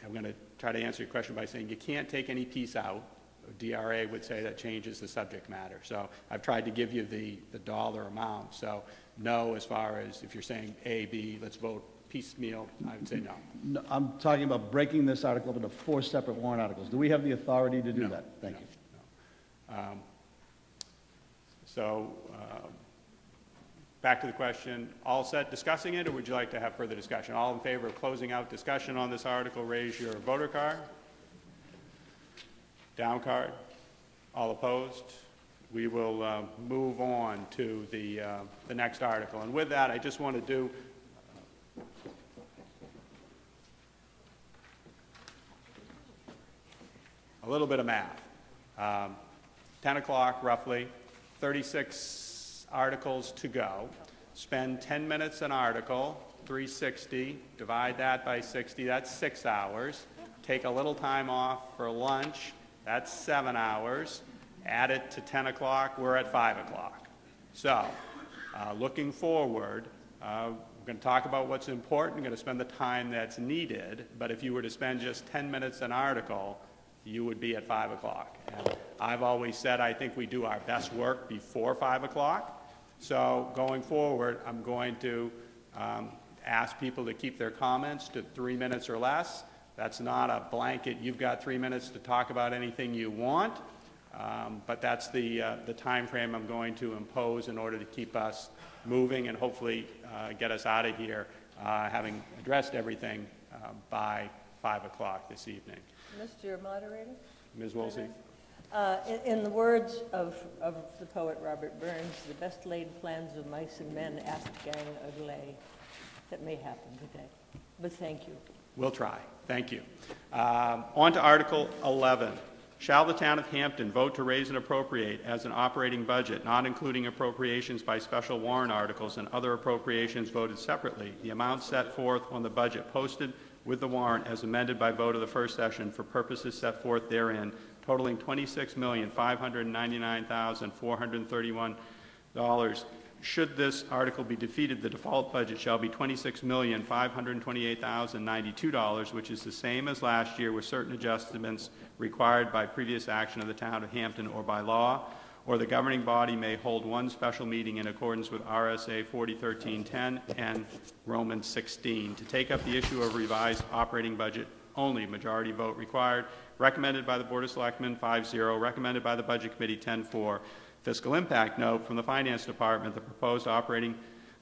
I'm going to try to answer your question by saying you can't take any piece out. DRA would say that changes the subject matter. So I've tried to give you the, the dollar amount. So no, as far as if you're saying A, B, let's vote piecemeal, I would say no. No, I'm talking about breaking this article up into four separate warrant articles. Do we have the authority to do No, that? Thank you. Um, So, um, back to the question, all set discussing it, or would you like to have further discussion? All in favor of closing out discussion on this article, raise your voter card. Down card. All opposed? We will uh, move on to the, uh, the next article. And with that, I just want to do a little bit of math. Um, 10 o'clock roughly, 36 articles to go. Spend 10 minutes an article, 360, divide that by 60, that's six hours. Take a little time off for lunch, that's seven hours. Add it to 10 o'clock, we're at 5 o'clock. So, uh, looking forward, uh, we're going to talk about what's important, we're going to spend the time that's needed, but if you were to spend just 10 minutes an article, you would be at 5 o'clock. And I've always said I think we do our best work before 5 o'clock. So going forward, I'm going to um, ask people to keep their comments to three minutes or less. That's not a blanket, you've got three minutes to talk about anything you want, um, but that's the, uh, the timeframe I'm going to impose in order to keep us moving and hopefully uh, get us out of here, uh, having addressed everything uh, by 5 o'clock this evening. Mr. Moderator? Ms. Woolsey? Uh, in, in the words of, of the poet Robert Burns, the best laid plans of mice and men ask gang of lay. That may happen today, but thank you. We'll try. Thank you. Um, On to Article 11. Shall the town of Hampton vote to raise and appropriate as an operating budget, not including appropriations by special warrant articles and other appropriations voted separately, the amount set forth on the budget posted with the warrant as amended by vote of the first session for purposes set forth therein, totaling $26,599,431. Should this article be defeated, the default budget shall be $26,528,092, which is the same as last year with certain adjustments required by previous action of the town of Hampton or by law, or the governing body may hold one special meeting in accordance with RSA 401310 and Romans 16 to take up the issue of revised operating budget only, majority vote required, recommended by the Board of Selectmen 5-0, recommended by the Budget Committee 10-4. Fiscal impact note from the Finance Department, the proposed operating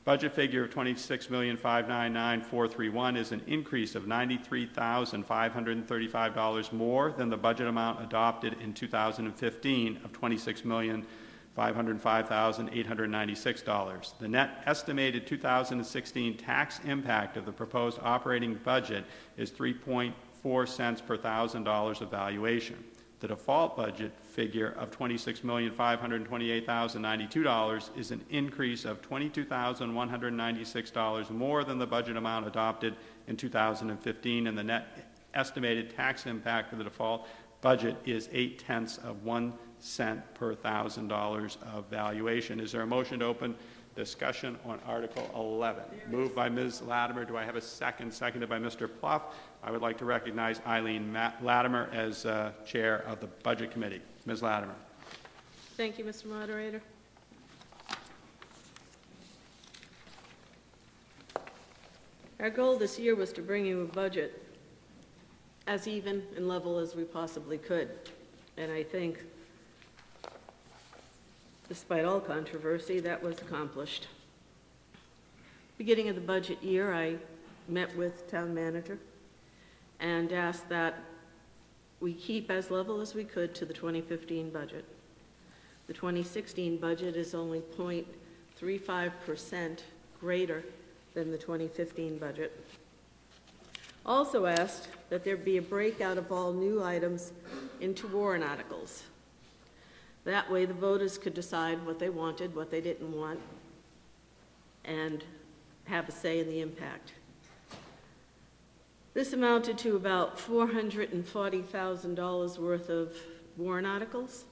budget figure of $26,599,431 is an increase of $93,535 more than the budget amount adopted in 2015 of $26,505,896. The net estimated 2016 tax impact of the proposed operating budget is 3.4 cents per thousand dollars of valuation. The default budget figure of $26,528,092 is an increase of $22,196 more than the budget amount adopted in 2015, and the net estimated tax impact of the default budget is eight tenths of one cent per thousand dollars of valuation. Is there a motion to open discussion on Article 11? Moved by Ms. Latimer. Do I have a second? Seconded by Mr. Pluff. I would like to recognize Eileen Latimer as uh, Chair of the Budget Committee. Ms. Latimer. Thank you, Mr. Moderator. Our goal this year was to bring you a budget as even and level as we possibly could. And I think, despite all controversy, that was accomplished. Beginning of the budget year, I met with town manager and asked that we keep as level as we could to the 2015 budget. The 2016 budget is only 0.35% greater than the 2015 budget. Also asked that there be a breakout of all new items into warrant articles. That way, the voters could decide what they wanted, what they didn't want, and have a say in the impact. This amounted to about $440,000 worth of warrant articles.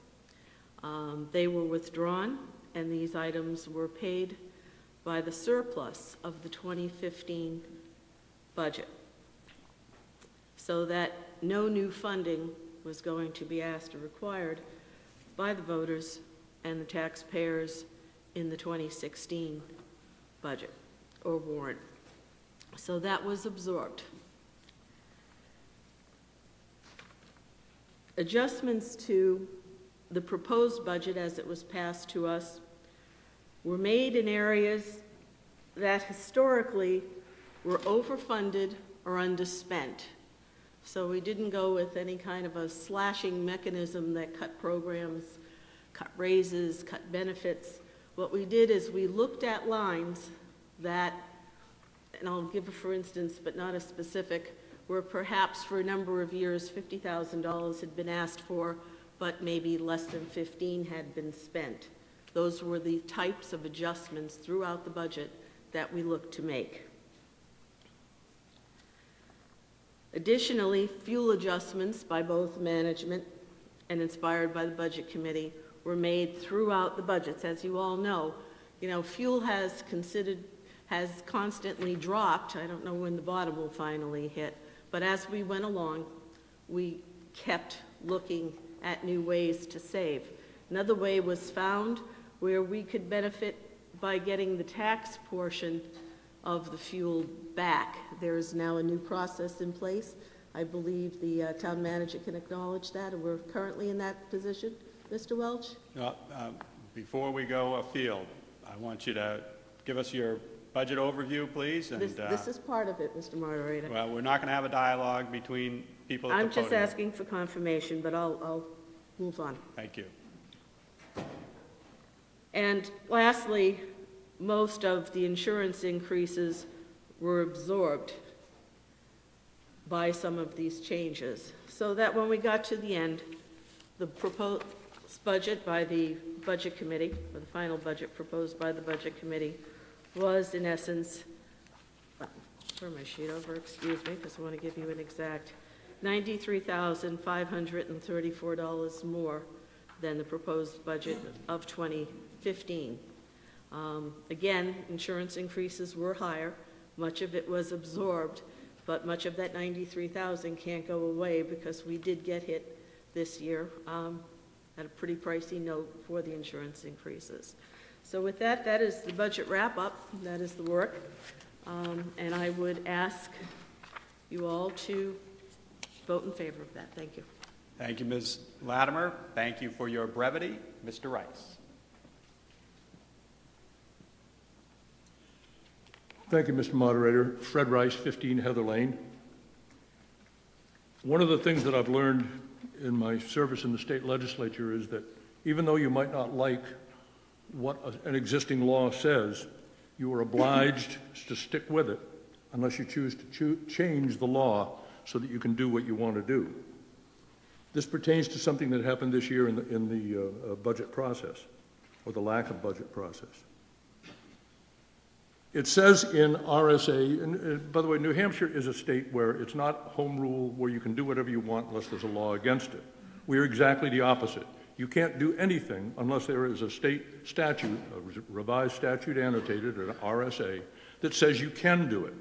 Um, They were withdrawn, and these items were paid by the surplus of the 2015 budget, so that no new funding was going to be asked or required by the voters and the taxpayers in the 2016 budget or warrant. So that was absorbed. Adjustments to the proposed budget as it was passed to us were made in areas that historically were overfunded or underspent. So we didn't go with any kind of a slashing mechanism that cut programs, cut raises, cut benefits. What we did is we looked at lines that, and I'll give a for instance, but not a specific, where perhaps for a number of years $50,000 had been asked for, but maybe less than 15 had been spent. Those were the types of adjustments throughout the budget that we looked to make. Additionally, fuel adjustments by both management and inspired by the Budget Committee were made throughout the budgets. As you all know, you know, fuel has considered, has constantly dropped. I don't know when the bottom will finally hit, but as we went along, we kept looking at new ways to save. Another way was found where we could benefit by getting the tax portion of the fuel back. There is now a new process in place. I believe the uh, town manager can acknowledge that, and we're currently in that position. Mr. Welch? Uh, uh, Before we go afield, I want you to give us your budget overview, please, and, This uh, this is part of it, Mr. Moderator. well, we're not going to have a dialogue between people at I'm podium. just asking for confirmation, but I'll, I'll move on. Thank you. And lastly, most of the insurance increases were absorbed by some of these changes. So that when we got to the end, the proposed budget by the Budget Committee, or the final budget proposed by the Budget Committee, was in essence, turn my sheet over, excuse me, because I want to give you an exact, $93,534 more than the proposed budget of 2015. Um, Again, insurance increases were higher. Much of it was absorbed, but much of that 93,000 can't go away because we did get hit this year um, at a pretty pricey note for the insurance increases. So with that, that is the budget wrap-up. That is the work. Um, And I would ask you all to vote in favor of that. Thank you. Thank you, Ms. Latimer. Thank you for your brevity. Mr. Rice. Thank you, Mr. Moderator. Fred Rice, 15 Heather Lane. One of the things that I've learned in my service in the state legislature is that even though you might not like what an existing law says, you are obliged to stick with it unless you choose to choo- change the law so that you can do what you want to do. This pertains to something that happened this year in the, in the uh, uh, budget process, or the lack of budget process. It says in RSA, and uh, by the way, New Hampshire is a state where it's not home rule where you can do whatever you want unless there's a law against it. We are exactly the opposite. You can't do anything unless there is a state statute, a revised statute annotated, an RSA, that says you can do it.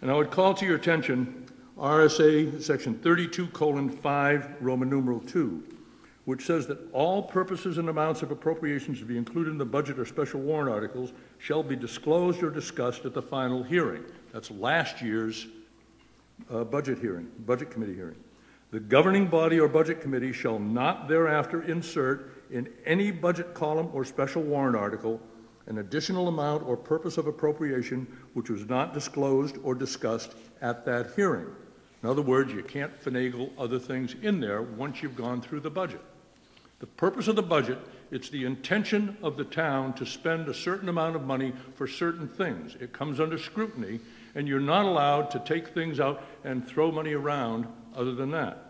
And I would call to your attention RSA section 32 colon 5 Roman numeral 2, which says that all purposes and amounts of appropriations to be included in the budget or special warrant articles shall be disclosed or discussed at the final hearing. That's last year's uh, budget hearing, budget committee hearing. The governing body or budget committee shall not thereafter insert in any budget column or special warrant article an additional amount or purpose of appropriation which was not disclosed or discussed at that hearing. In other words, you can't finagle other things in there once you've gone through the budget. The purpose of the budget, it's the intention of the town to spend a certain amount of money for certain things. It comes under scrutiny, and you're not allowed to take things out and throw money around other than that.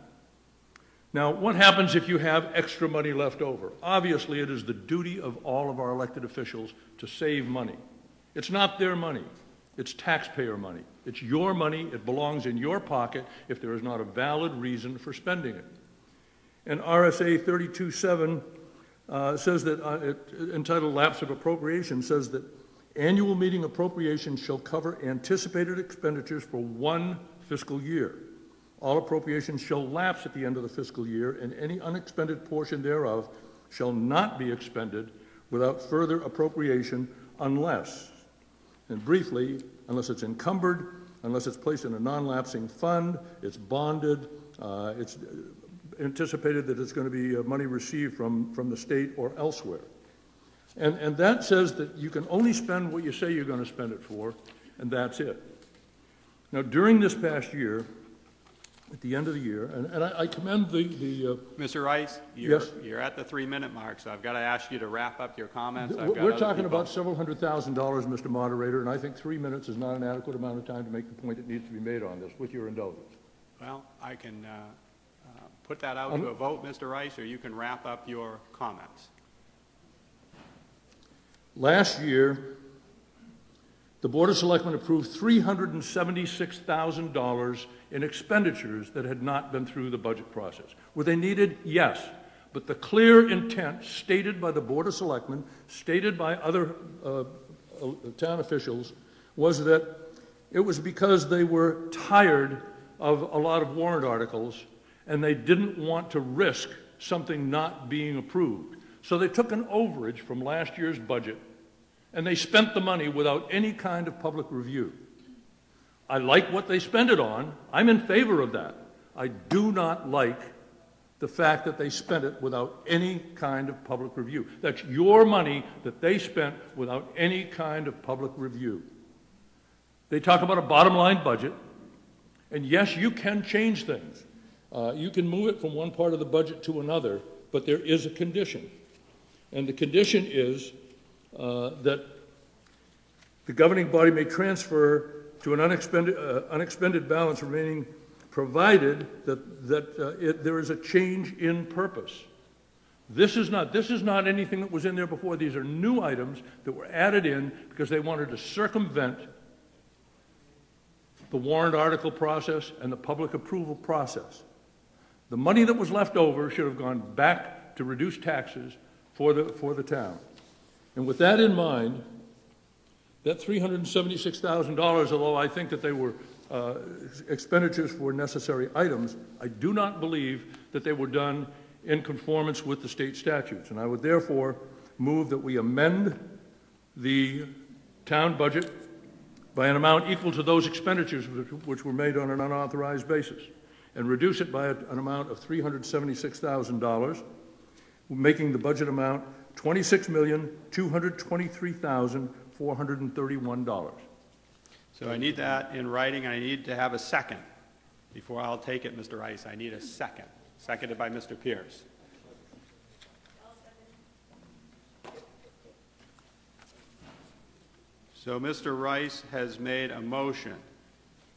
Now, what happens if you have extra money left over? Obviously, it is the duty of all of our elected officials to save money. It's not their money, it's taxpayer money. It's your money, it belongs in your pocket if there is not a valid reason for spending it. And RSA 32.7 uh, says that, uh, it, entitled Lapse of Appropriation, says that annual meeting appropriations shall cover anticipated expenditures for one fiscal year. All appropriations shall lapse at the end of the fiscal year, and any unexpended portion thereof shall not be expended without further appropriation unless, and briefly, unless it's encumbered, unless it's placed in a non-lapsing fund, it's bonded, uh, it's anticipated that it's going to be uh, money received from, from the state or elsewhere. And, and that says that you can only spend what you say you're going to spend it for, and that's it. Now, during this past year, at the end of the year, and, and I, I commend the, the uh, Mr. Rice, you're, Yes. you're at the three-minute mark, so I've got to ask you to wrap up your comments. I've We're got we're talking people. about several hundred thousand dollars, Mr. Moderator, and I think three minutes is not an adequate amount of time to make the point that needs to be made on this, with your indulgence. Well, I can uh, put that out Um, to a vote, Mr. Rice, or you can wrap up your comments. Last year, the Board of Selectmen approved $376,000 in expenditures that had not been through the budget process. Were they needed? Yes. But the clear intent stated by the Board of Selectmen, stated by other uh, uh, town officials, was that it was because they were tired of a lot of warrant articles and they didn't want to risk something not being approved. So they took an overage from last year's budget and they spent the money without any kind of public review. I like what they spent it on. I'm in favor of that. I do not like the fact that they spent it without any kind of public review. That's your money that they spent without any kind of public review. They talk about a bottom line budget, and yes, you can change things. Uh, you can move it from one part of the budget to another, but there is a condition. And the condition is uh, that the governing body may transfer to an unexpended, uh, unexpended balance remaining provided that, that uh, it, there is a change in purpose. This is not, this is not anything that was in there before. These are new items that were added in because they wanted to circumvent the warrant article process and the public approval process. The money that was left over should have gone back to reduce taxes for the, for the town. And with that in mind, that $376,000, although I think that they were uh, expenditures for necessary items, I do not believe that they were done in conformance with the state statutes. And I would therefore move that we amend the town budget by an amount equal to those expenditures which- which were made on an unauthorized basis, and reduce it by an amount of $376,000, making the budget amount $26,223,431. So I need that in writing, and I need to have a second. Before I'll take it, Mr. Rice, I need a second. Seconded by Mr. Pierce. So Mr. Rice has made a motion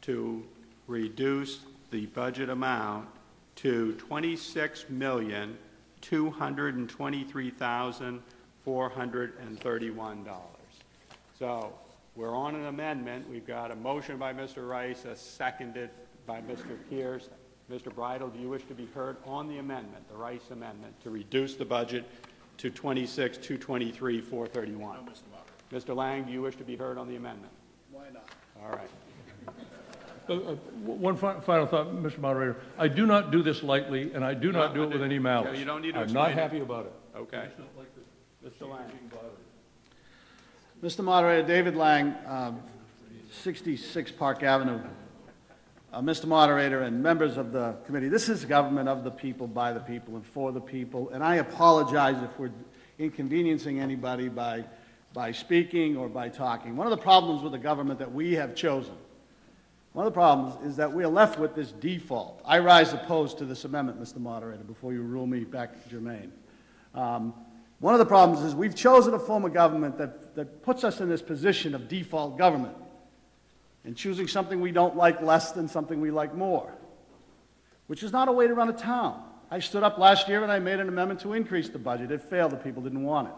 to reduce the budget amount to twenty-six million, two hundred and twenty-three thousand, four hundred and thirty-one dollars. So we're on an amendment. We've got a motion by Mr. Rice, a seconded by Mr. Pierce. Mr. Bridle, do you wish to be heard on the amendment, the Rice amendment, to reduce the budget to 26, 223, 431? Mr. Lang, do you wish to be heard on the amendment? Why not? All right. Uh, uh, One fi- final thought, Mr. Moderator. I do not do this lightly, and I do not do it with any malice. You don't need to I'm not it. happy about it. Okay. Mr. Lang. Mr. Moderator, David Lang, um, 66 Park Avenue. Uh, Mr. Moderator and members of the committee, this is government of the people, by the people, and for the people, and I apologize if we're inconveniencing anybody by, by speaking or by talking. One of the problems with the government that we have chosen, one of the problems is that we are left with this default. I rise opposed to this amendment, Mr. Moderator, before you rule me back germane. Um, one of the problems is we've chosen a form of government that, that puts us in this position of default government and choosing something we don't like less than something we like more, which is not a way to run a town. I stood up last year and I made an amendment to increase the budget. It failed. The people didn't want it.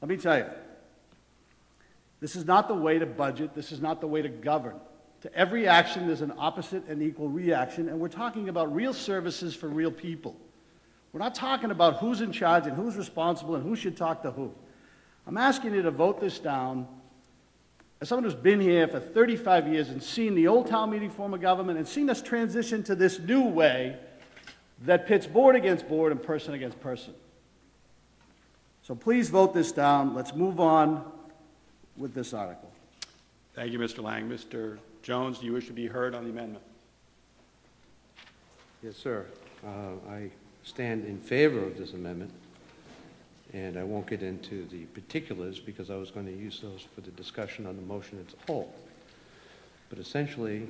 Let me tell you, this is not the way to budget. This is not the way to govern. To every action, there's an opposite and equal reaction, and we're talking about real services for real people. We're not talking about who's in charge and who's responsible and who should talk to who. I'm asking you to vote this down. As someone who's been here for 35 years and seen the old town meeting form of government and seen us transition to this new way that pits board against board and person against person. So please vote this down. Let's move on with this article. Thank you, Mr. Lang. Mr. Jones, do you wish to be heard on the amendment? Yes, sir. Uh, I stand in favor of this amendment, and I won't get into the particulars because I was going to use those for the discussion on the motion as a whole. But essentially,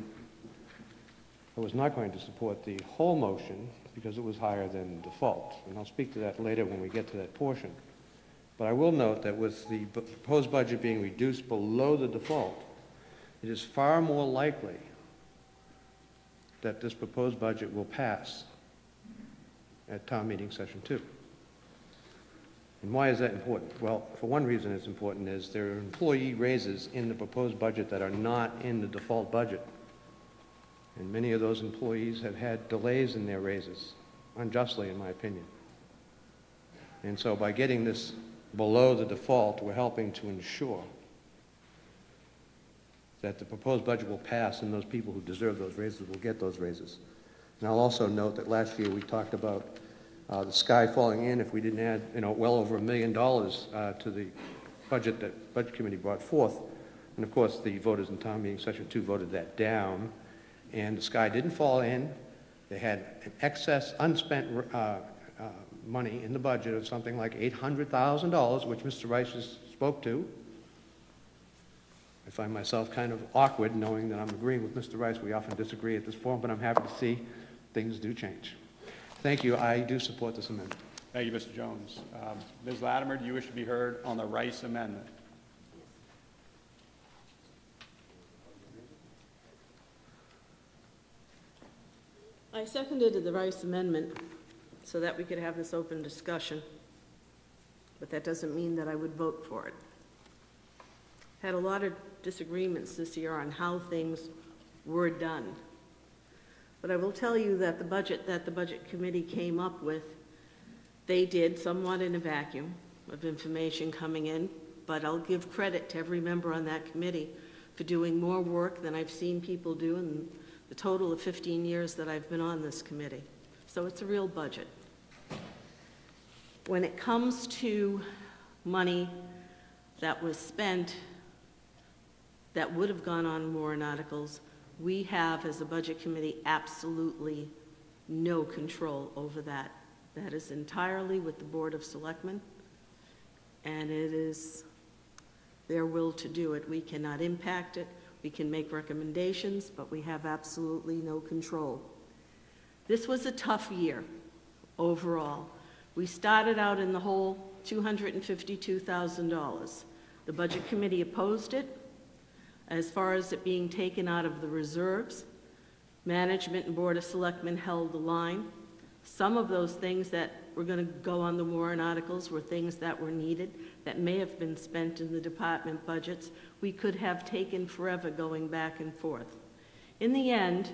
I was not going to support the whole motion because it was higher than default, and I'll speak to that later when we get to that portion. But I will note that with the proposed budget being reduced below the default, it is far more likely that this proposed budget will pass at town meeting session two. And why is that important? Well, for one reason it's important is there are employee raises in the proposed budget that are not in the default budget. And many of those employees have had delays in their raises, unjustly, in my opinion. And so by getting this below the default, we're helping to ensure that the proposed budget will pass and those people who deserve those raises will get those raises. And I'll also note that last year we talked about uh, the sky falling in if we didn't add, you know, well over a million dollars uh, to the budget that Budget Committee brought forth. And of course, the voters in town meeting session two voted that down. And the sky didn't fall in. They had an excess unspent uh, uh, money in the budget of something like $800,000, which Mr. Rice spoke to. I find myself kind of awkward knowing that I'm agreeing with Mr. Rice. We often disagree at this forum, but I'm happy to see things do change. Thank you. I do support this amendment. Thank you, Mr. Jones. Um, Ms. Latimer, do you wish to be heard on the Rice amendment? I seconded the Rice Amendment so that we could have this open discussion, but that doesn't mean that I would vote for it. Had a lot of disagreements this year on how things were done. But I will tell you that the budget that the Budget Committee came up with, they did somewhat in a vacuum of information coming in, but I'll give credit to every member on that committee for doing more work than I've seen people do in the total of 15 years that I've been on this committee. So it's a real budget. When it comes to money that was spent that would have gone on warrant articles, we have, as a budget committee, absolutely no control over that. That is entirely with the Board of Selectmen, and it is their will to do it. We cannot impact it, we can make recommendations, but we have absolutely no control. This was a tough year overall. We started out in the hole $252,000. The Budget Committee opposed it. As far as it being taken out of the reserves, management and Board of Selectmen held the line. Some of those things that were going to go on the warrant articles were things that were needed, that may have been spent in the department budgets. We could have taken forever going back and forth. In the end,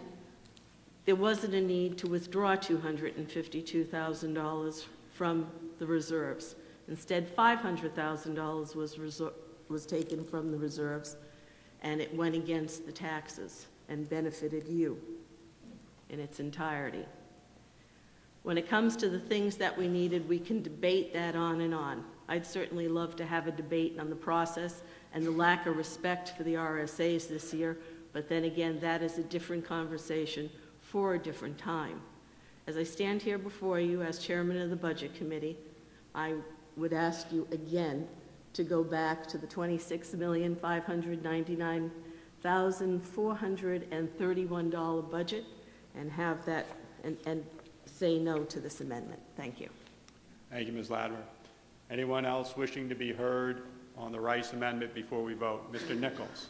there wasn't a need to withdraw $252,000 from the reserves. Instead, $500,000 was, was taken from the reserves, and it went against the taxes and benefited you in its entirety. When it comes to the things that we needed, we can debate that on and on. I'd certainly love to have a debate on the process and the lack of respect for the RSAs this year, but then again, that is a different conversation for a different time. As I stand here before you as chairman of the Budget Committee, I would ask you again to go back to the $26,599,431 budget and have that, and, and say no to this amendment. Thank you. Thank you, Ms. Latimer. Anyone else wishing to be heard on the Rice Amendment before we vote? Mr. Nichols.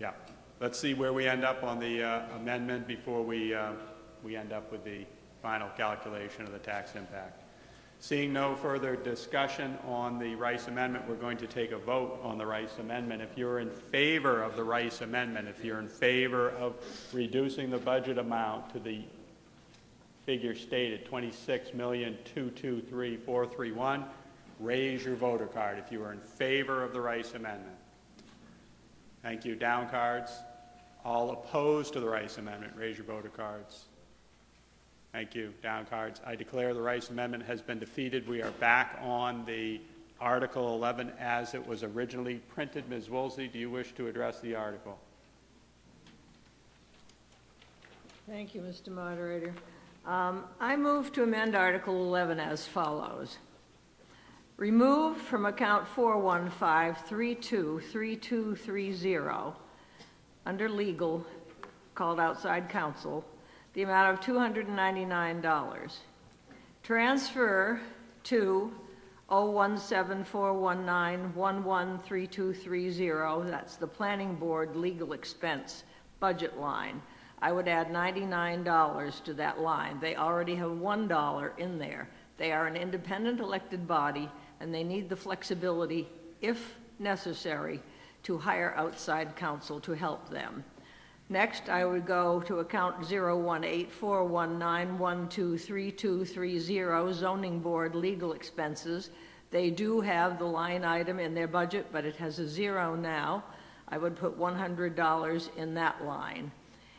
Yeah, let's see where we end up on the uh, amendment before we, uh, we end up with the final calculation of the tax impact. Seeing no further discussion on the Rice Amendment, we're going to take a vote on the Rice Amendment. If you're in favor of the Rice Amendment, if you're in favor of reducing the budget amount to the figure stated, $26,223,431, raise your voter card if you are in favor of the Rice Amendment. Thank you. Down cards. All opposed to the Rice Amendment, raise your voter cards. Thank you. Down cards. I declare the Rice Amendment has been defeated. We are back on the Article 11 as it was originally printed. Ms. Woolsey, do you wish to address the article? Thank you, Mr. Moderator. Um, I move to amend Article 11 as follows. Remove from account 415323230, under legal, called outside counsel, the amount of $299. Transfer to 0174191133230, that's the planning board legal expense budget line. I would add $99 to that line. They already have $1 in there. They are an independent elected body, and they need the flexibility, if necessary, to hire outside counsel to help them. Next, I would go to account 0184191233230, zoning board legal expenses. They do have the line item in their budget, but it has a zero now. I would put $100 in that line.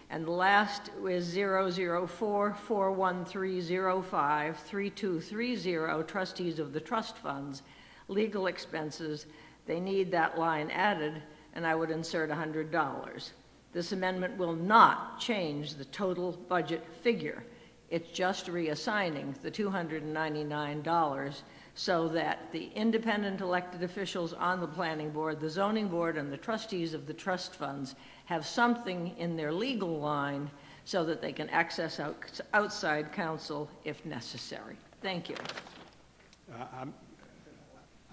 And the last is 0044130533230, trustees of the trust funds, legal expenses. They need that line added, and I would insert $100. This amendment will not change the total budget figure. It's just reassigning the $299 so that the independent elected officials on the planning board, the zoning board, and the trustees of the trust funds have something in their legal line so that they can access outside counsel if necessary. Thank you. Uh,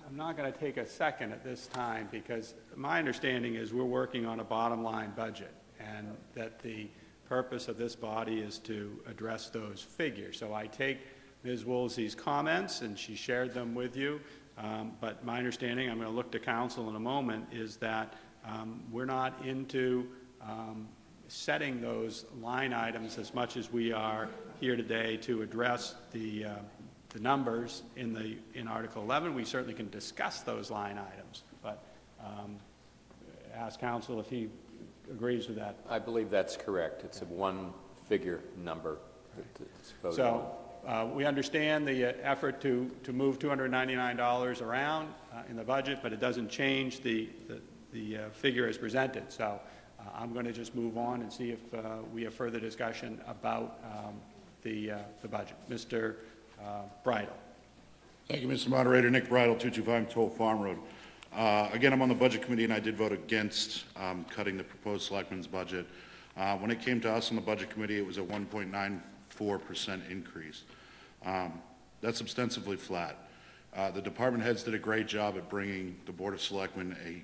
I'm, not going to take a second at this time because my understanding is we're working on a bottom line budget and that the purpose of this body is to address those figures. So I take Ms. Woolsey's comments and she shared them with you. Um, but my understanding, I'm going to look to counsel in a moment, is that um, we're not into um, setting those line items as much as we are here today to address the uh, the numbers in the, in Article 11. We certainly can discuss those line items, but um, ask counsel if he agrees with that. I believe that's correct. It's a one-figure number on. So uh, we understand the uh, effort to, to move $299 around uh, in the budget, but it doesn't change the, the, the uh, figure as presented. So uh, I'm going to just move on and see if uh, we have further discussion about um, the, uh, the budget. Mr. Uh, Bridle. Thank you, Mr. Moderator. Nick Bridle, 225 Towle Farm Road. Uh, Again, I'm on the Budget Committee, and I did vote against um, cutting the proposed selectmen's budget. Uh, When it came to us on the Budget Committee, it was a 1.94% increase. Um, That's ostensibly flat. Uh, The department heads did a great job at bringing the Board of Selectmen a,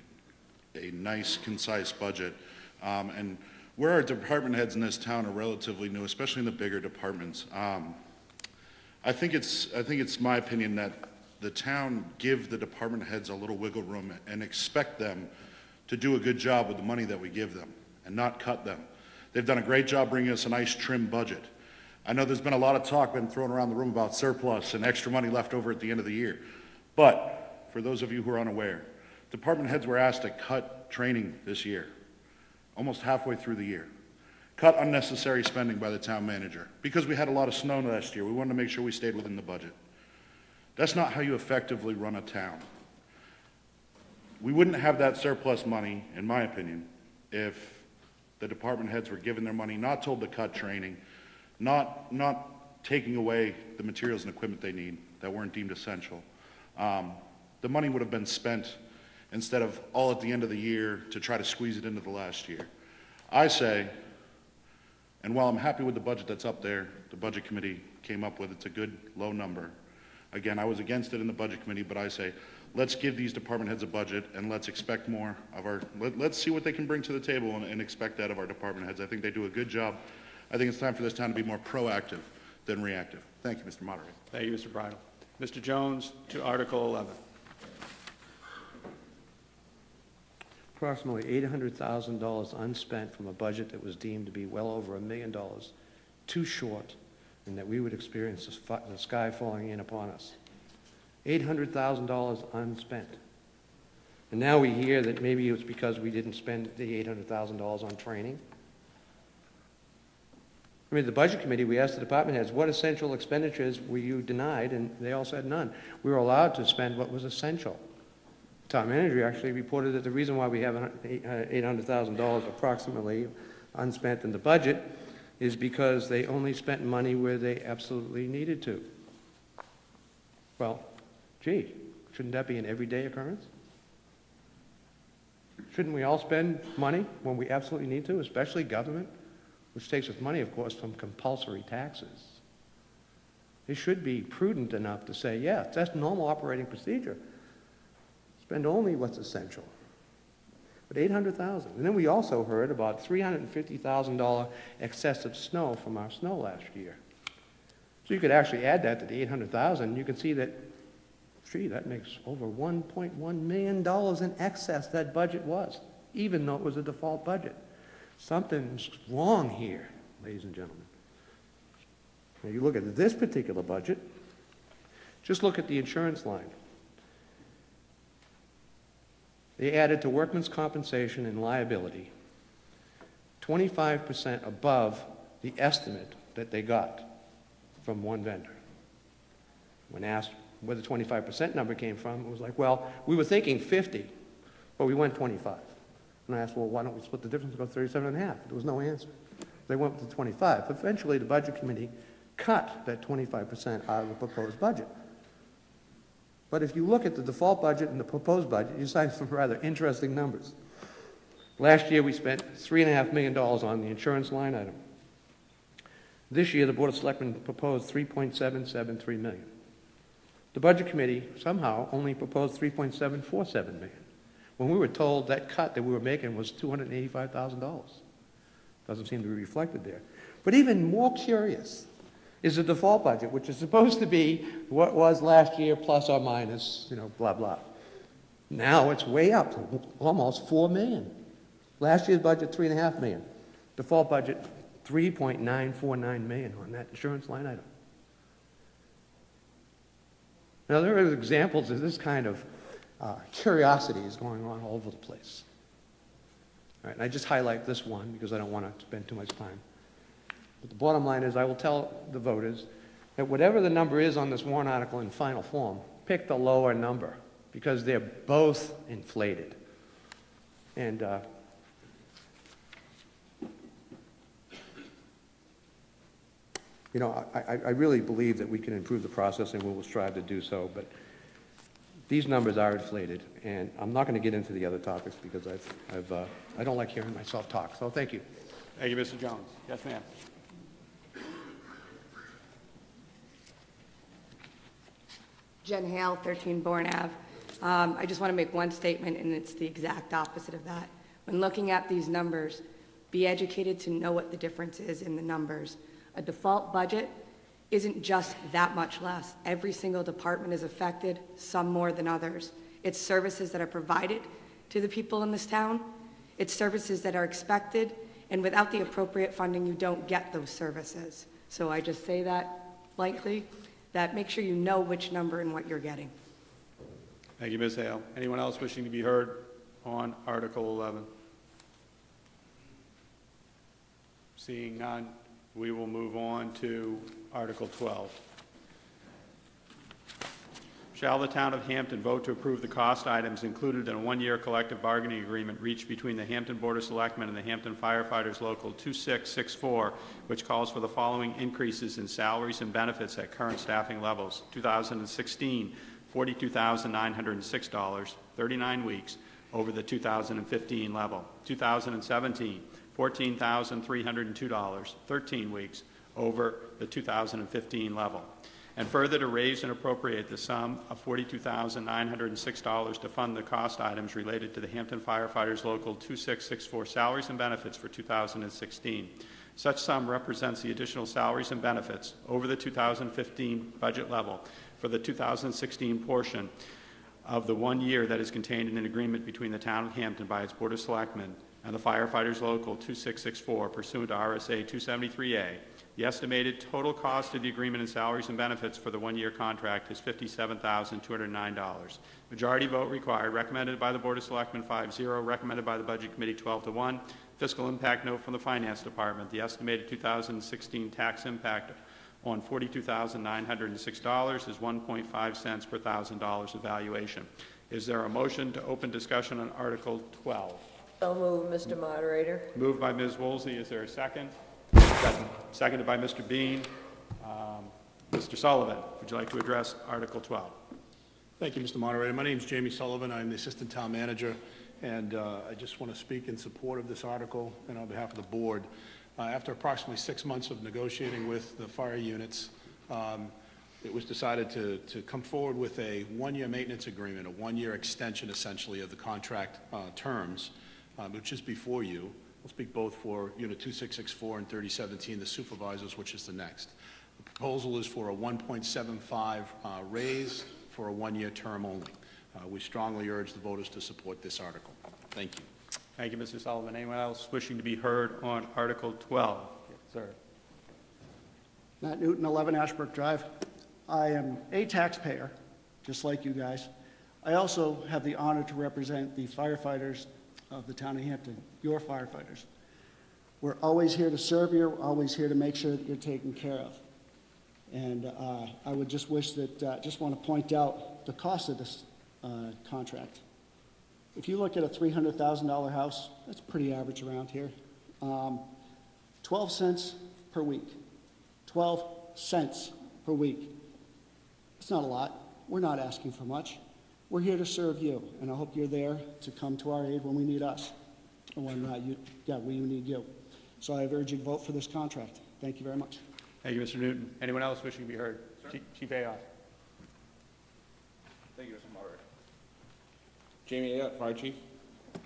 a nice, concise budget. Um, And where our department heads in this town are relatively new, especially in the bigger departments, um, I think it's, I think it's my opinion that the town give the department heads a little wiggle room and expect them to do a good job with the money that we give them and not cut them. They've done a great job bringing us a nice trim budget. I know there's been a lot of talk been thrown around the room about surplus and extra money left over at the end of the year. But for those of you who are unaware, department heads were asked to cut training this year, almost halfway through the year. Cut unnecessary spending by the town manager because we had a lot of snow last year. We wanted to make sure we stayed within the budget. That's not how you effectively run a town. We wouldn't have that surplus money, in my opinion, if the department heads were given their money, not told to cut training, not, not taking away the materials and equipment they need that weren't deemed essential. Um, the money would have been spent instead of all at the end of the year to try to squeeze it into the last year. I say, and while I'm happy with the budget that's up there, the budget committee came up with, it's a good low number. Again, I was against it in the budget committee, but I say, let's give these department heads a budget and let's expect more of our, let, let's see what they can bring to the table and, and expect that of our department heads. I think they do a good job. I think it's time for this town to be more proactive than reactive. Thank you, Mr. Moderator. Thank you, Mr. Bridle. Mr. Jones to Article 11. Approximately $800,000 unspent from a budget that was deemed to be well over a million dollars, too short, and that we would experience the sky falling in upon us. $800,000 unspent. And now we hear that maybe it's because we didn't spend the $800,000 on training. I mean, the Budget Committee, we asked the department heads, what essential expenditures were you denied? And they all said none. We were allowed to spend what was essential. Town manager actually reported that the reason why we have uh, $800,000 approximately unspent in the budget is because they only spent money where they absolutely needed to. Well, gee, shouldn't that be an everyday occurrence? Shouldn't we all spend money when we absolutely need to, especially government, which takes its money, of course, from compulsory taxes? They should be prudent enough to say, yeah, that's normal operating procedure. Spend only what's essential. But 800,000. And then we also heard about $350,000 excessive snow from our snow last year. So you could actually add that to the 800,000, you can see that, gee, that makes over $1.1 million in excess that budget was, even though it was a default budget. Something's wrong here, ladies and gentlemen. Now you look at this particular budget, just look at the insurance line. They added to workman's compensation and liability 25% above the estimate that they got from one vendor. When asked where the 25% number came from, it was like, well, we were thinking 50, but we went 25. And I asked, well, why don't we split the difference and go 37 and a half? There was no answer. They went with the 25. Eventually, the Budget Committee cut that 25% out of the proposed budget. But if you look at the default budget and the proposed budget, you find some rather interesting numbers. Last year, we spent $3.5 million on the insurance line item. This year, the Board of Selectmen proposed 3.773 million. The Budget Committee somehow only proposed 3.747 million, when we were told that cut that we were making was $285,000. Doesn't seem to be reflected there. But even more curious is the default budget, which is supposed to be what was last year plus or minus, you know, blah, blah. Now it's way up, almost 4 million. Last year's budget, 3.5 million. Default budget, 3.949 million on that insurance line item. Now, there are examples of this kind of uh, curiosities going on all over the place. All right, and I just highlight this one because I don't want to spend too much time. But the bottom line is I will tell the voters that whatever the number is on this warrant article in final form, pick the lower number because they're both inflated. And uh, you know, I, I, really believe that we can improve the process and we will strive to do so, but these numbers are inflated, and I'm not going to get into the other topics because I've, I've, uh, I don't like hearing myself talk, so thank you. Thank you, Mr. Jones. Yes, ma'am. Jen Hale, 13 Bourne Ave. Um, I just want to make one statement, and it's the exact opposite of that. When looking at these numbers, be educated to know what the difference is in the numbers. A default budget isn't just that much less. Every single department is affected, some more than others. It's services that are provided to the people in this town. It's services that are expected, and without the appropriate funding, you don't get those services. So I just say that blankly, that make sure you know which number and what you're getting. Thank you, Ms. Hale. Anyone else wishing to be heard on Article 11? Seeing none, we will move on to Article 12. Shall the town of Hampton vote to approve the cost items included in a one-year collective bargaining agreement reached between the Hampton Board of Selectmen and the Hampton Firefighters Local 2664, which calls for the following increases in salaries and benefits at current staffing levels? 2016, $42,906, 39 weeks, over the 2015 level. 2017, $14,302, 13 weeks, over the 2015 level. And further, to raise and appropriate the sum of $42,906 to fund the cost items related to the Hampton Firefighters Local 2664 salaries and benefits for 2016. Such sum represents the additional salaries and benefits over the 2015 budget level for the 2016 portion of the one year that is contained in an agreement between the town of Hampton by its Board of Selectmen and the firefighters local 2664 pursuant to RSA 273A. The estimated total cost of the agreement in salaries and benefits for the one-year contract is $57,209. Majority vote required, recommended by the Board of Selectmen 5-0, recommended by the Budget Committee 12 to 1. Fiscal impact note from the Finance Department. The estimated 2016 tax impact on $42,906 is 1.5 cents per thousand dollars evaluation. Is there a motion to open discussion on Article 12? So move, Mr. Moderator. Moved by Ms. Woolsey. Is there a second? Second. Seconded by Mr. Bean. Um, Mr. Sullivan, would you like to address Article 12? Thank you, Mr. Moderator. My name is Jamie Sullivan. I'm the Assistant Town Manager, and uh, I just want to speak in support of this article and on behalf of the board. Uh, After approximately six months of negotiating with the fire units, um, it was decided to, to come forward with a one-year maintenance agreement, a one-year extension essentially of the contract uh, terms, um, which is before you. I'll speak both for Unit 2664 and 3017, the supervisors, which is the next. The proposal is for a 1.75 uh, raise for a one-year term only. Uh, We strongly urge the voters to support this article. Thank you. Thank you, Mr. Sullivan. Anyone else wishing to be heard on Article 12? Yes, sir. Matt Newton, 11 Ashbrook Drive. I am a taxpayer, just like you guys. I also have the honor to represent the firefighters of the town of Hampton, your firefighters. We're always here to serve you, we're always here to make sure that you're taken care of. And uh, I would just wish that, uh, just want to point out the cost of this uh, contract. If you look at a $300,000 house, that's pretty average around here. Um, 12 cents per week. 12 cents per week. It's not a lot. We're not asking for much. We're here to serve you, and I hope you're there to come to our aid when we need us, or when uh, you, yeah, we need you. So I urge you to vote for this contract. Thank you very much. Thank you, Mr. Newton. Anyone else wishing to be heard? Chief- Chief Ayotte. Thank you, Mr. Moderator. Jamie Ayotte, Fire Chief.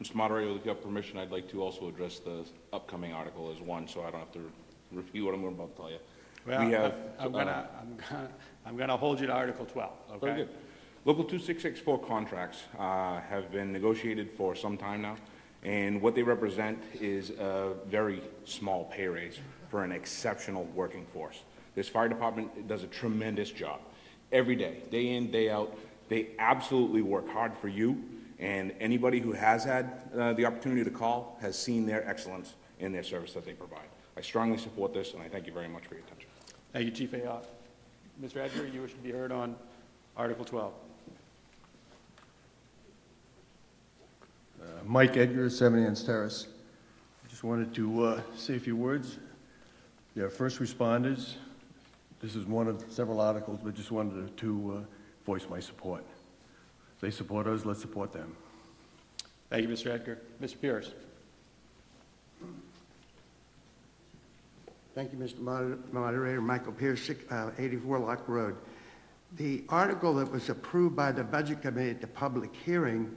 Mr. Moderator, with your permission, I'd like to also address the upcoming article as one, so I don't have to repeat what I'm about to tell you. Well, We have, I'm uh, gonna, I'm gonna, I'm gonna hold you to Article 12, okay? Very good. Local 2664 contracts uh, have been negotiated for some time now, and what they represent is a very small pay raise for an exceptional working force. This fire department does a tremendous job. Every day, day in, day out, they absolutely work hard for you, and anybody who has had uh, the opportunity to call has seen their excellence in their service that they provide. I strongly support this, and I thank you very much for your attention. Thank you, Chief Ayotte. Mr. Edgar, you wish to be heard on Article 12? Uh, Mike Edgar, 70 Ann's Terrace. I just wanted to uh, say a few words. They are first responders. This is one of several articles, but just wanted to uh, voice my support. They support us, let's support them. Thank you, Mr. Edgar. Mr. Pierce? Thank you, Mr. Moder- Moderator. Michael Pierce, six- uh, 84 Locke Road. The article that was approved by the Budget Committee at the public hearing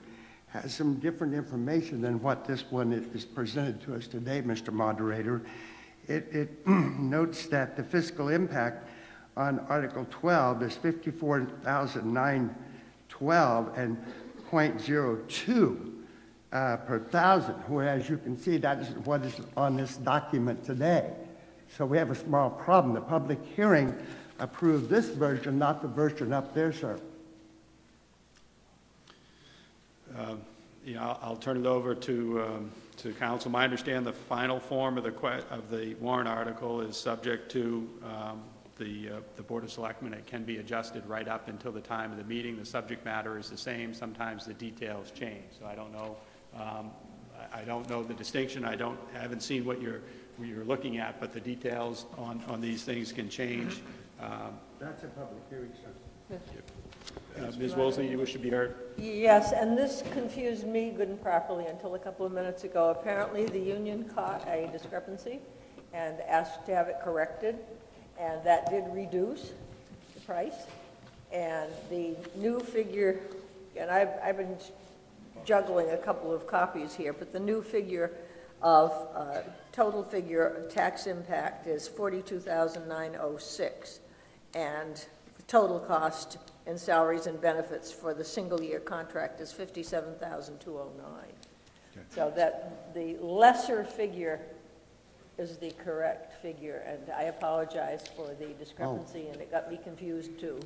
has some different information than what this one is presented to us today, Mr. Moderator. It, it notes that the fiscal impact on Article 12 is 54,912 and .02 uh, per thousand, whereas you can see that is what is on this document today. So we have a small problem. The public hearing approved this version, not the version up there, sir. Uh, Yeah, I'll- I'll turn it over to, um, to counsel. My understand the final form of the, que- of the warrant article is subject to um, the, uh, the Board of Selectmen. It can be adjusted right up until the time of the meeting. The subject matter is the same. Sometimes the details change. So I don't know, um, I I don't know the distinction. I don't, I haven't seen what you're, what you're looking at, but the details on, on these things can change. Um, That's a public hearing, sir. Uh, Ms. Woolsey, you wish to be heard? Yes, and this confused me good and properly until a couple of minutes ago. Apparently, the union caught a discrepancy and asked to have it corrected, and that did reduce the price. And the new figure, and I've, I've been juggling a couple of copies here, but the new figure of, uh, total figure of tax impact is 42,906. And the total cost in salaries and benefits for the single-year contract is 57,209. So that, the lesser figure is the correct figure, and I apologize for the discrepancy, and it got me confused too.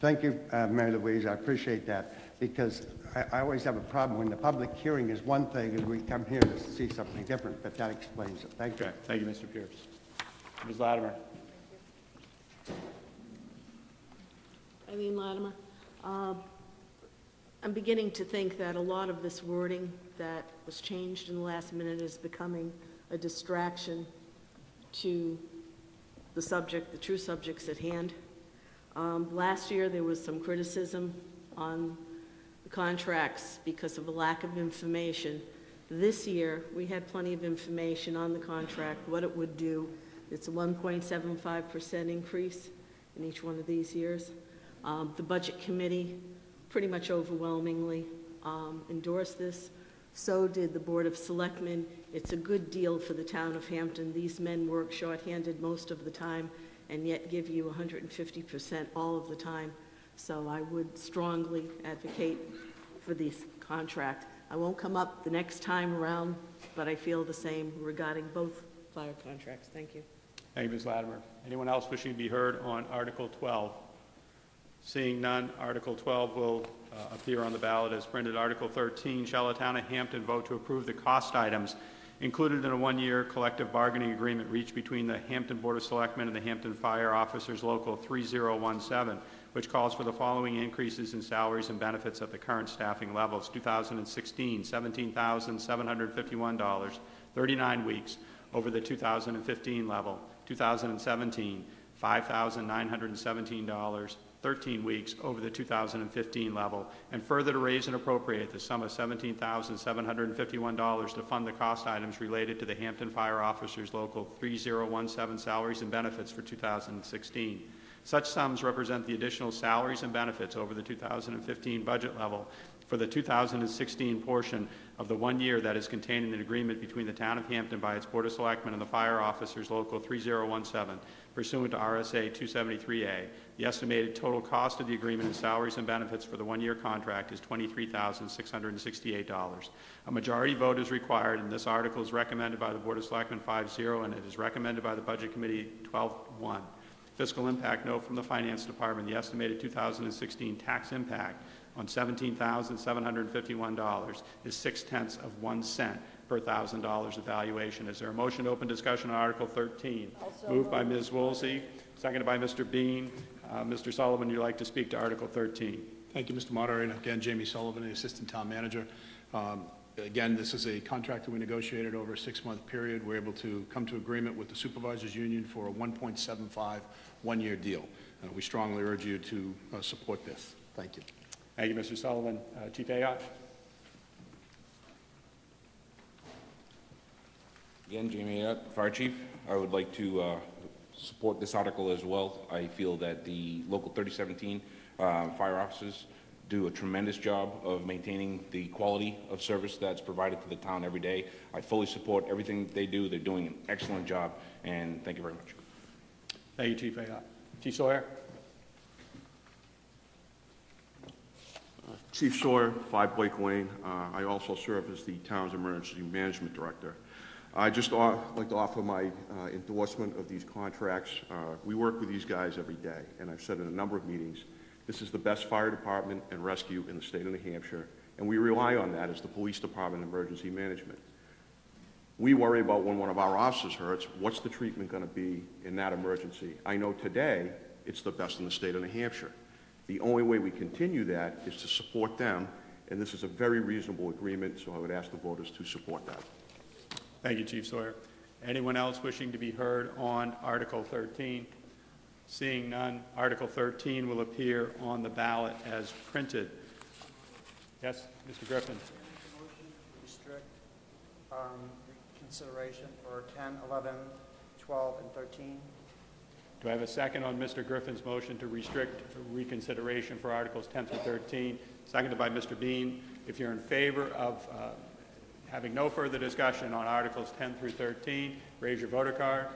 Thank you, uh, Mary Louise, I appreciate that, because I, I always have a problem when the public hearing is one thing and we come here to see something different, but that explains it. Thank you. Okay, thank you, Mr. Pierce. Ms. Latimer? Eileen Latimer. Uh, I'm beginning to think that a lot of this wording that was changed in the last minute is becoming a distraction to the subject, the true subjects at hand. Um, Last year, there was some criticism on the contracts because of a lack of information. This year, we had plenty of information on the contract, what it would do. It's a 1.75% increase in each one of these years. Um, The Budget Committee pretty much overwhelmingly um, endorsed this. So did the Board of Selectmen. It's a good deal for the town of Hampton. These men work shorthanded most of the time and yet give you 150% all of the time. So I would strongly advocate for this contract. I won't come up the next time around, but I feel the same regarding both fire contracts. Thank you. Thank you, Ms. Latimer. Anyone else wishing to be heard on Article 12? Seeing none, Article 12 will uh, appear on the ballot as printed. Article 13, shall the town of Hampton vote to approve the cost items included in a one-year collective bargaining agreement reached between the Hampton Board of Selectmen and the Hampton Fire Officers Local 3017, which calls for the following increases in salaries and benefits at the current staffing levels. 2016, $17,751, 39 weeks over the 2015 level. 2017, $5,917, 13 weeks over the 2015 level, and further to raise and appropriate the sum of $17,751 to fund the cost items related to the Hampton Fire Officers Local 3017 salaries and benefits for 2016. Such sums represent the additional salaries and benefits over the 2015 budget level for the 2016 portion of the one year that is contained in an agreement between the Town of Hampton by its Board of Selectmen and the Fire Officers Local 3017 pursuant to RSA 273A. The estimated total cost of the agreement in salaries and benefits for the one-year contract is $23,668. A majority vote is required, and this article is recommended by the Board of Selectmen 5-0, and it is recommended by the Budget Committee 12-1. Fiscal impact note from the Finance Department, the estimated 2016 tax impact on $17,751 is six-tenths of one cent per thousand dollars of valuation. Is there a motion to open discussion on Article 13? Also Moved by. Ms. Woolsey, seconded by Mr. Bean. Uh, Mr. Sullivan, you'd like to speak to Article 13? Thank you, Mr. Moderator. Again, Jamie Sullivan, the Assistant Town Manager. Um, Again, this is a contract that we negotiated over a six-month period. We're able to come to agreement with the Supervisors Union for a 1.75 one-year deal. Uh, We strongly urge you to uh, support this. Thank you. Thank you, Mr. Sullivan. Uh, Chief Ayotte? Again, Jamie Ayotte, Fire Chief. I would like to uh, support this article as well. I feel that the local 3017 uh, fire officers do a tremendous job of maintaining the quality of service that's provided to the town every day. I fully support everything they do. They're doing an excellent job, and thank you very much. Thank you, Chief Ayotte. Chief Sawyer? Chief Sawyer, 5 Blake Lane. Uh, I also serve as the town's emergency management director. I just like to offer my uh, endorsement of these contracts. Uh, We work with these guys every day, and I've said in a number of meetings, this is the best fire department and rescue in the state of New Hampshire, and we rely on that as the police department emergency management. We worry about when one of our officers hurts, what's the treatment going to be in that emergency? I know today, it's the best in the state of New Hampshire. The only way we continue that is to support them, and this is a very reasonable agreement, so I would ask the voters to support that. Thank you, Chief Sawyer. Anyone else wishing to be heard on Article 13? Seeing none, Article 13 will appear on the ballot as printed. Yes, Mr. Griffin? Motion to restrict um, consideration for 10, 11, 12, and 13. Do I have a second on Mr. Griffin's motion to restrict reconsideration for Articles 10 through 13? Seconded by Mr. Bean. If you're in favor of uh, having no further discussion on Articles 10 through 13, raise your voter card.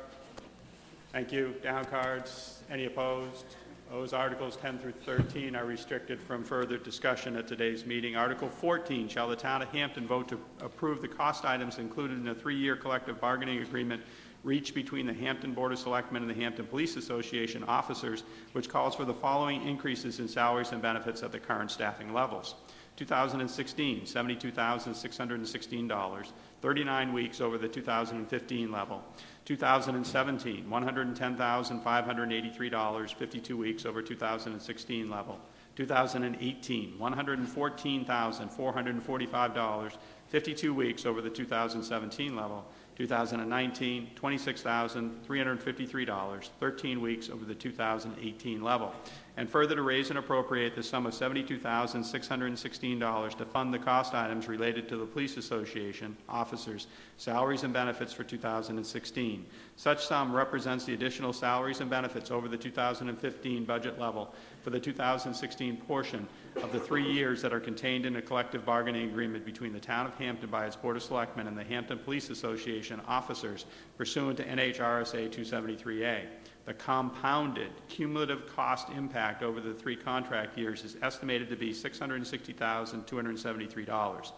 Thank you. Down cards. Any opposed? Those Articles 10 through 13 are restricted from further discussion at today's meeting. Article 14, shall the town of Hampton vote to approve the cost items included in a three-year collective bargaining agreement reached between the Hampton Board of Selectmen and the Hampton Police Association officers, which calls for the following increases in salaries and benefits at the current staffing levels. 2016, $72,616, 39 weeks over the 2015 level. 2017, $110,583, 52 weeks over 2016 level. 2018, $114,445, 52 weeks over the 2017 level. 2019, $26,353, 13 weeks over the 2018 level. And further to raise and appropriate the sum of $72,616 to fund the cost items related to the Police Association officers' salaries and benefits for 2016. Such sum represents the additional salaries and benefits over the 2015 budget level for the 2016 portion of the three years that are contained in a collective bargaining agreement between the Town of Hampton by its Board of Selectmen and the Hampton Police Association officers pursuant to NHRSA 273A. The compounded cumulative cost impact over the three contract years is estimated to be $660,273.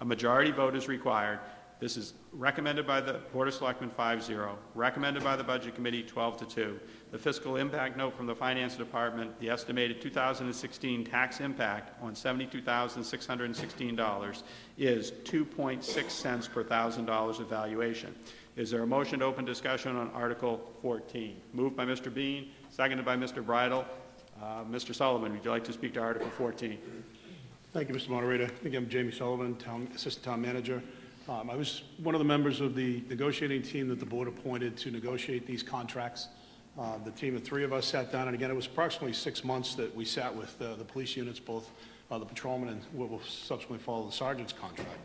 A majority vote is required. This is recommended by the Board of Selectmen 5-0, recommended by the Budget Committee 12 to 2. The fiscal impact note from the Finance Department, the estimated 2016 tax impact on $72,616 is 2.6 cents per thousand dollars of valuation. Is there a motion to open discussion on Article 14? Moved by Mr. Bean, seconded by Mr. Bridle. Uh, Mr. Sullivan, would you like to speak to Article 14? Thank you, Mr. Moderator. Again, I'm Jamie Sullivan, Town, Assistant Town Manager. Um, I was one of the members of the negotiating team that the board appointed to negotiate these contracts. Uh, The team of three of us sat down, and again, it was approximately six months that we sat with uh, the police units, both uh, the patrolmen and what will subsequently follow the sergeant's contract.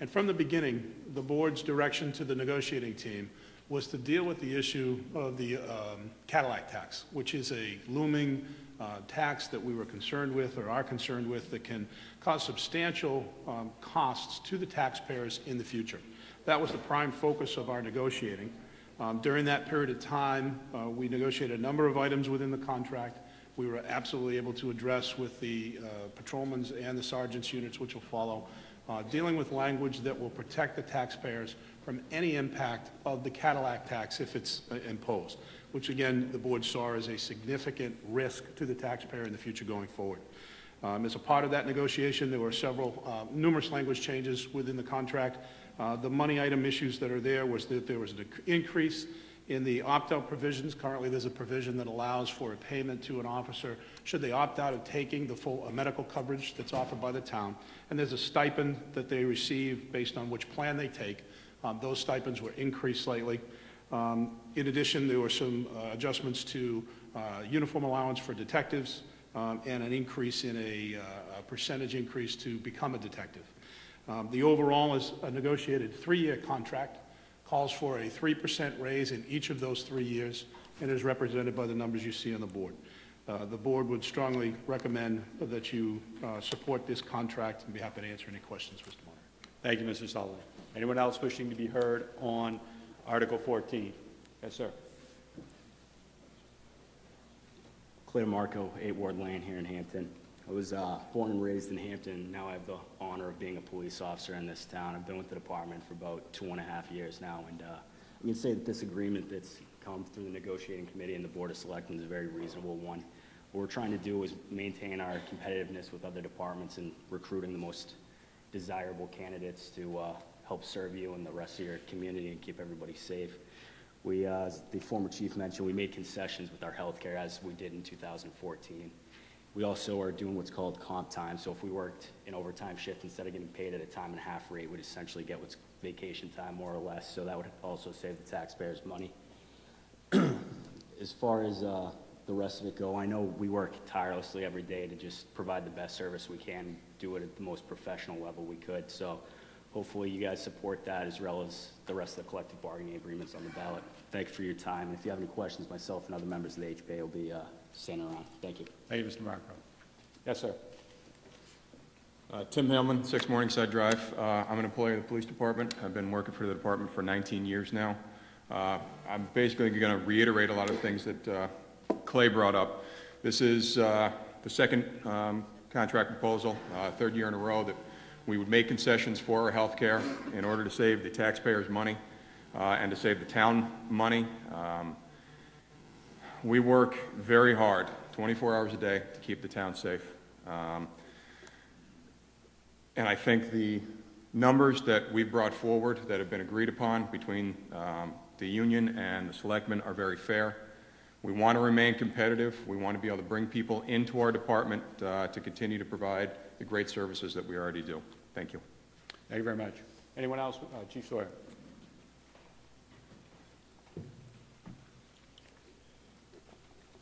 And from the beginning, the board's direction to the negotiating team was to deal with the issue of the um, Cadillac tax, which is a looming uh, tax that we were concerned with or are concerned with that can cause substantial um, costs to the taxpayers in the future. That was the prime focus of our negotiating. Um, During that period of time, uh, we negotiated a number of items within the contract. We were absolutely able to address with the uh, patrolmen's and the sergeant's units, which will follow, uh, dealing with language that will protect the taxpayers from any impact of the Cadillac tax if it's uh, imposed, which again, the board saw as a significant risk to the taxpayer in the future going forward. Um, As a part of that negotiation, there were several, uh, numerous language changes within the contract. Uh, The money item issues that are there was that there was an increase in the opt-out provisions. Currently, there's a provision that allows for a payment to an officer should they opt out of taking the full medical coverage that's offered by the town. And there's a stipend that they receive based on which plan they take. Um, Those stipends were increased slightly. Um, In addition, there were some uh, adjustments to uh, uniform allowance for detectives um, and an increase in a uh, a percentage increase to become a detective. Um, The overall is a negotiated three-year contract, calls for a 3% raise in each of those three years, and is represented by the numbers you see on the board. Uh, The board would strongly recommend that you uh, support this contract and be happy to answer any questions, Mr. Monitor. Thank you, Mr. Sullivan. Anyone else wishing to be heard on Article 14? Yes, sir. Claire Marco, 8 Ward Lane here in Hampton. I was uh, born and raised in Hampton. Now I have the honor of being a police officer in this town. I've been with the department for about two and a half years now, and uh, I can say that this agreement that's come through the negotiating committee and the Board of Selectmen is a very reasonable one. What we're trying to do is maintain our competitiveness with other departments and recruiting the most desirable candidates to uh, help serve you and the rest of your community and keep everybody safe. We, uh, as the former chief mentioned, we made concessions with our healthcare as we did in 2014. We also are doing what's called comp time. So if we worked an overtime shift, instead of getting paid at a time and a half rate, we'd essentially get what's vacation time more or less. So that would also save the taxpayers money. as far as uh, the rest of it go, I know we work tirelessly every day to just provide the best service we can, do it at the most professional level we could. So hopefully you guys support that as well as the rest of the collective bargaining agreements on the ballot. Thank you for your time. And if you have any questions, myself and other members of the HPA will be uh, standing around. Thank you. Thank you, Mr. Marco. Yes, sir. Uh, Tim Hillman, 6 Morningside Drive. Uh, I'm an employee of the police department. I've been working for the department for 19 years now. Uh, I'm basically going to reiterate a lot of things that uh, Clay brought up. This is uh, the second um, contract proposal, uh, third year in a row, that we would make concessions for our health care in order to save the taxpayers money uh, and to save the town money. Um, we work very hard, 24 hours a day, to keep the town safe. Um, and I think the numbers that we've brought forward that have been agreed upon between um, the union and the selectmen are very fair. We want to remain competitive. We want to be able to bring people into our department uh, to continue to provide the great services that we already do. Thank you. Thank you very much. Anyone else? Uh, Chief Sawyer.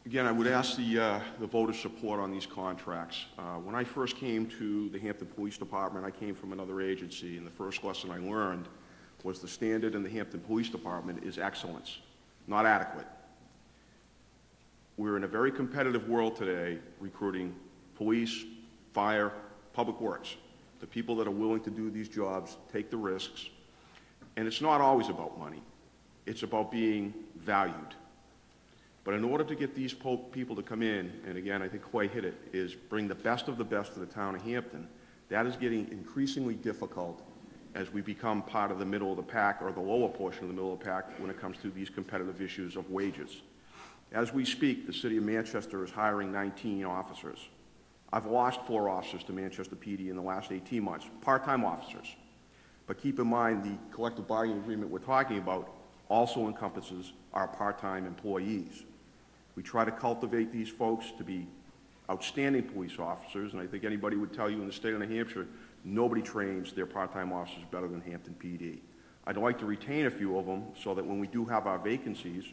Again, I would ask the, uh, the support on these contracts. Uh, When I first came to the Hampton Police Department, I came from another agency, and the first lesson I learned was the standard in the Hampton Police Department is excellence, not adequate. We're in a very competitive world today, recruiting police, fire, public works. The people that are willing to do these jobs take the risks. And it's not always about money. It's about being valued. But in order to get these people to come in, and again, I think Clay hit it, is bring the best of the best to the town of Hampton, that is getting increasingly difficult as we become part of the middle of the pack or the lower portion of the middle of the pack when it comes to these competitive issues of wages. As we speak, the city of Manchester is hiring 19 officers. I've lost four officers to Manchester PD in the last 18 months, part-time officers. But keep in mind, the collective bargaining agreement we're talking about also encompasses our part-time employees. We try to cultivate these folks to be outstanding police officers, and I think anybody would tell you in the state of New Hampshire, nobody trains their part-time officers better than Hampton PD. I'd like to retain a few of them so that when we do have our vacancies,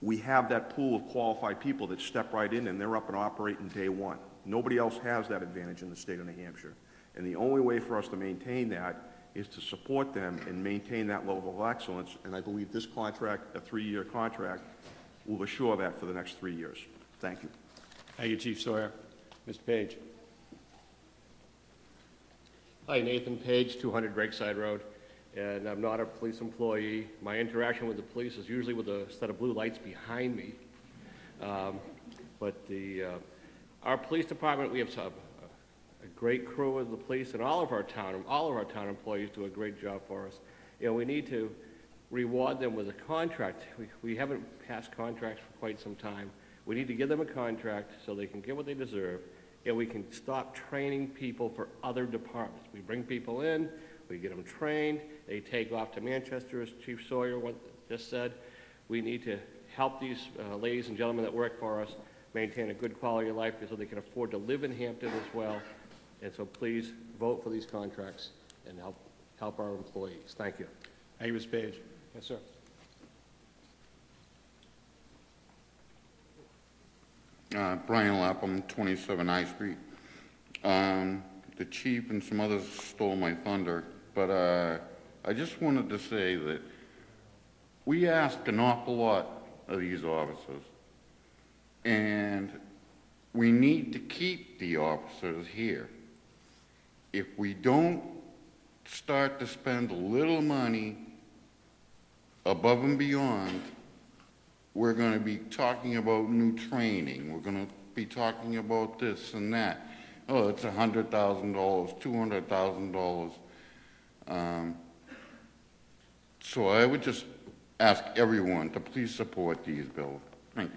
we have that pool of qualified people that step right in and they're up and operating day one. Nobody else has that advantage in the state of New Hampshire. And the only way for us to maintain that is to support them and maintain that level of excellence. And I believe this contract, a three-year contract, will assure that for the next three years. Thank you. Thank you, Chief Sawyer. Mr. Page. Hi, Nathan Page, 200 Breakside Road, and I'm not a police employee. My interaction with the police is usually with a set of blue lights behind me. Um, But the, uh, our police department, we have some- a great crew of the police, and all of our town, all of our town employees do a great job for us. You know, we need to reward them with a contract. We we haven't passed contracts for quite some time. We need to give them a contract so they can get what they deserve, and we can stop training people for other departments. We bring people in, we get them trained, they take off to Manchester, as Chief Sawyer just said. We need to help these uh, ladies and gentlemen that work for us maintain a good quality of life so they can afford to live in Hampton as well. And so please vote for these contracts and help, help our employees. Thank you. Thank you, Mr. Page. Yes, sir. Uh, Brian Lapham, 27 I Street. Um, The chief and some others stole my thunder, but uh, I just wanted to say that we ask an awful lot of these officers. And we need to keep the officers here. If we don't start to spend a little money above and beyond, we're going to be talking about new training. We're going to be talking about this and that. Oh, it's a hundred thousand dollars, two hundred thousand dollars. Um, so I would just ask everyone to please support these bills. Thank you.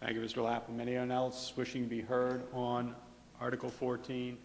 Thank you, Mr. Lapham. Anyone else wishing to be heard on Article 14?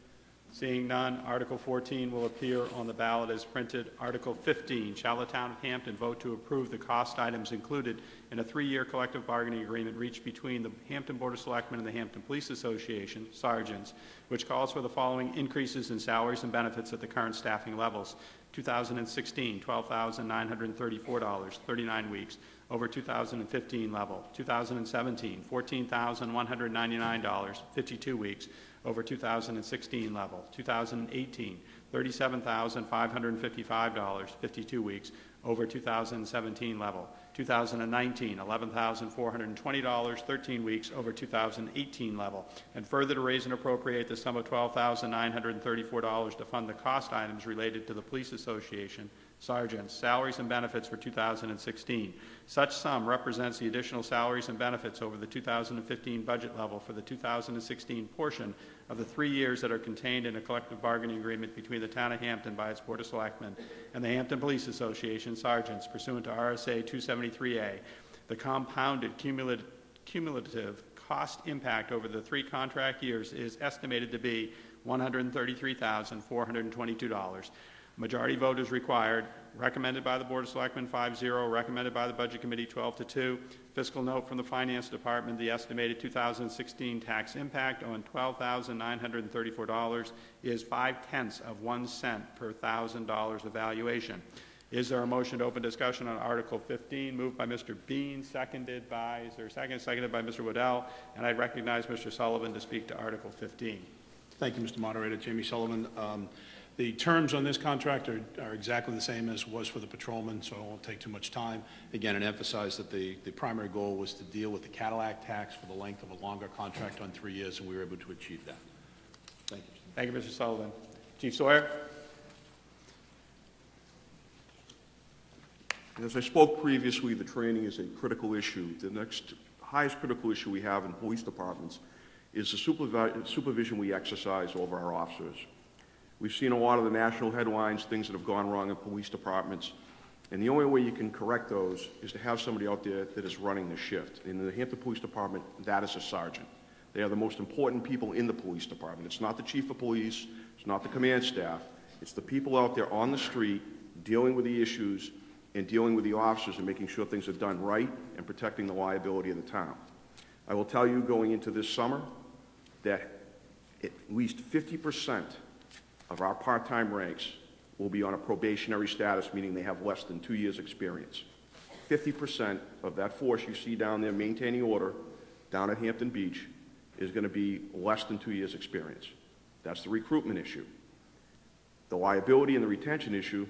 Seeing none, Article 14 will appear on the ballot as printed. Article 15, shall the town of Hampton vote to approve the cost items included in a three-year collective bargaining agreement reached between the Hampton Board of Selectmen and the Hampton Police Association, sergeants, which calls for the following increases in salaries and benefits at the current staffing levels. 2016, $12,934, 39 weeks, over 2015 level. 2017, $14,199, 52 weeks, over 2016 level. 2018, $37,555, 52 weeks, over 2017 level. 2019, $11,420, 13 weeks, over 2018 level. And further to raise and appropriate the sum of $12,934 to fund the cost items related to the Police Association, sergeants, salaries and benefits for 2016. Such sum represents the additional salaries and benefits over the 2015 budget level for the 2016 portion of the three years that are contained in a collective bargaining agreement between the Town of Hampton by its Board of Selectmen and the Hampton Police Association sergeants pursuant to RSA 273A. The compounded cumulative, cumulative cost impact over the three contract years is estimated to be $133,422. Majority vote is required. Recommended by the Board of Selectmen 5-0, recommended by the Budget Committee 12 to 2. Fiscal note from the Finance Department, the estimated 2016 tax impact on $12,934 is 5 tenths of 1 cent per thousand dollars evaluation. Is there a motion to open discussion on Article 15? Moved by Mr. Bean, seconded by, is there a second? Seconded by Mr. Waddell. And I recognize Mr. Sullivan to speak to Article 15. Thank you, Mr. Moderator. Jamie Sullivan. Um, The terms on this contract are, are exactly the same as was for the patrolman, so I won't take too much time. Again, and emphasize that the, the primary goal was to deal with the Cadillac tax for the length of a longer contract on three years, and we were able to achieve that. Thank you. Thank you, Mr. Sullivan. Chief Sawyer? As I spoke previously, the training is a critical issue. The next highest critical issue we have in police departments is the supervi- supervision we exercise over our officers. We've seen a lot of the national headlines, things that have gone wrong in police departments, and the only way you can correct those is to have somebody out there that is running the shift. In the Hampton Police Department, that is a sergeant. They are the most important people in the police department. It's not the chief of police, it's not the command staff, it's the people out there on the street dealing with the issues and dealing with the officers and making sure things are done right and protecting the liability of the town. I will tell you going into this summer that at least 50% of our part-time ranks will be on a probationary status, meaning they have less than two years' experience. 50% of that force you see down there maintaining order down at Hampton Beach is going to be less than two years' experience. That's the recruitment issue. The liability and the retention issue,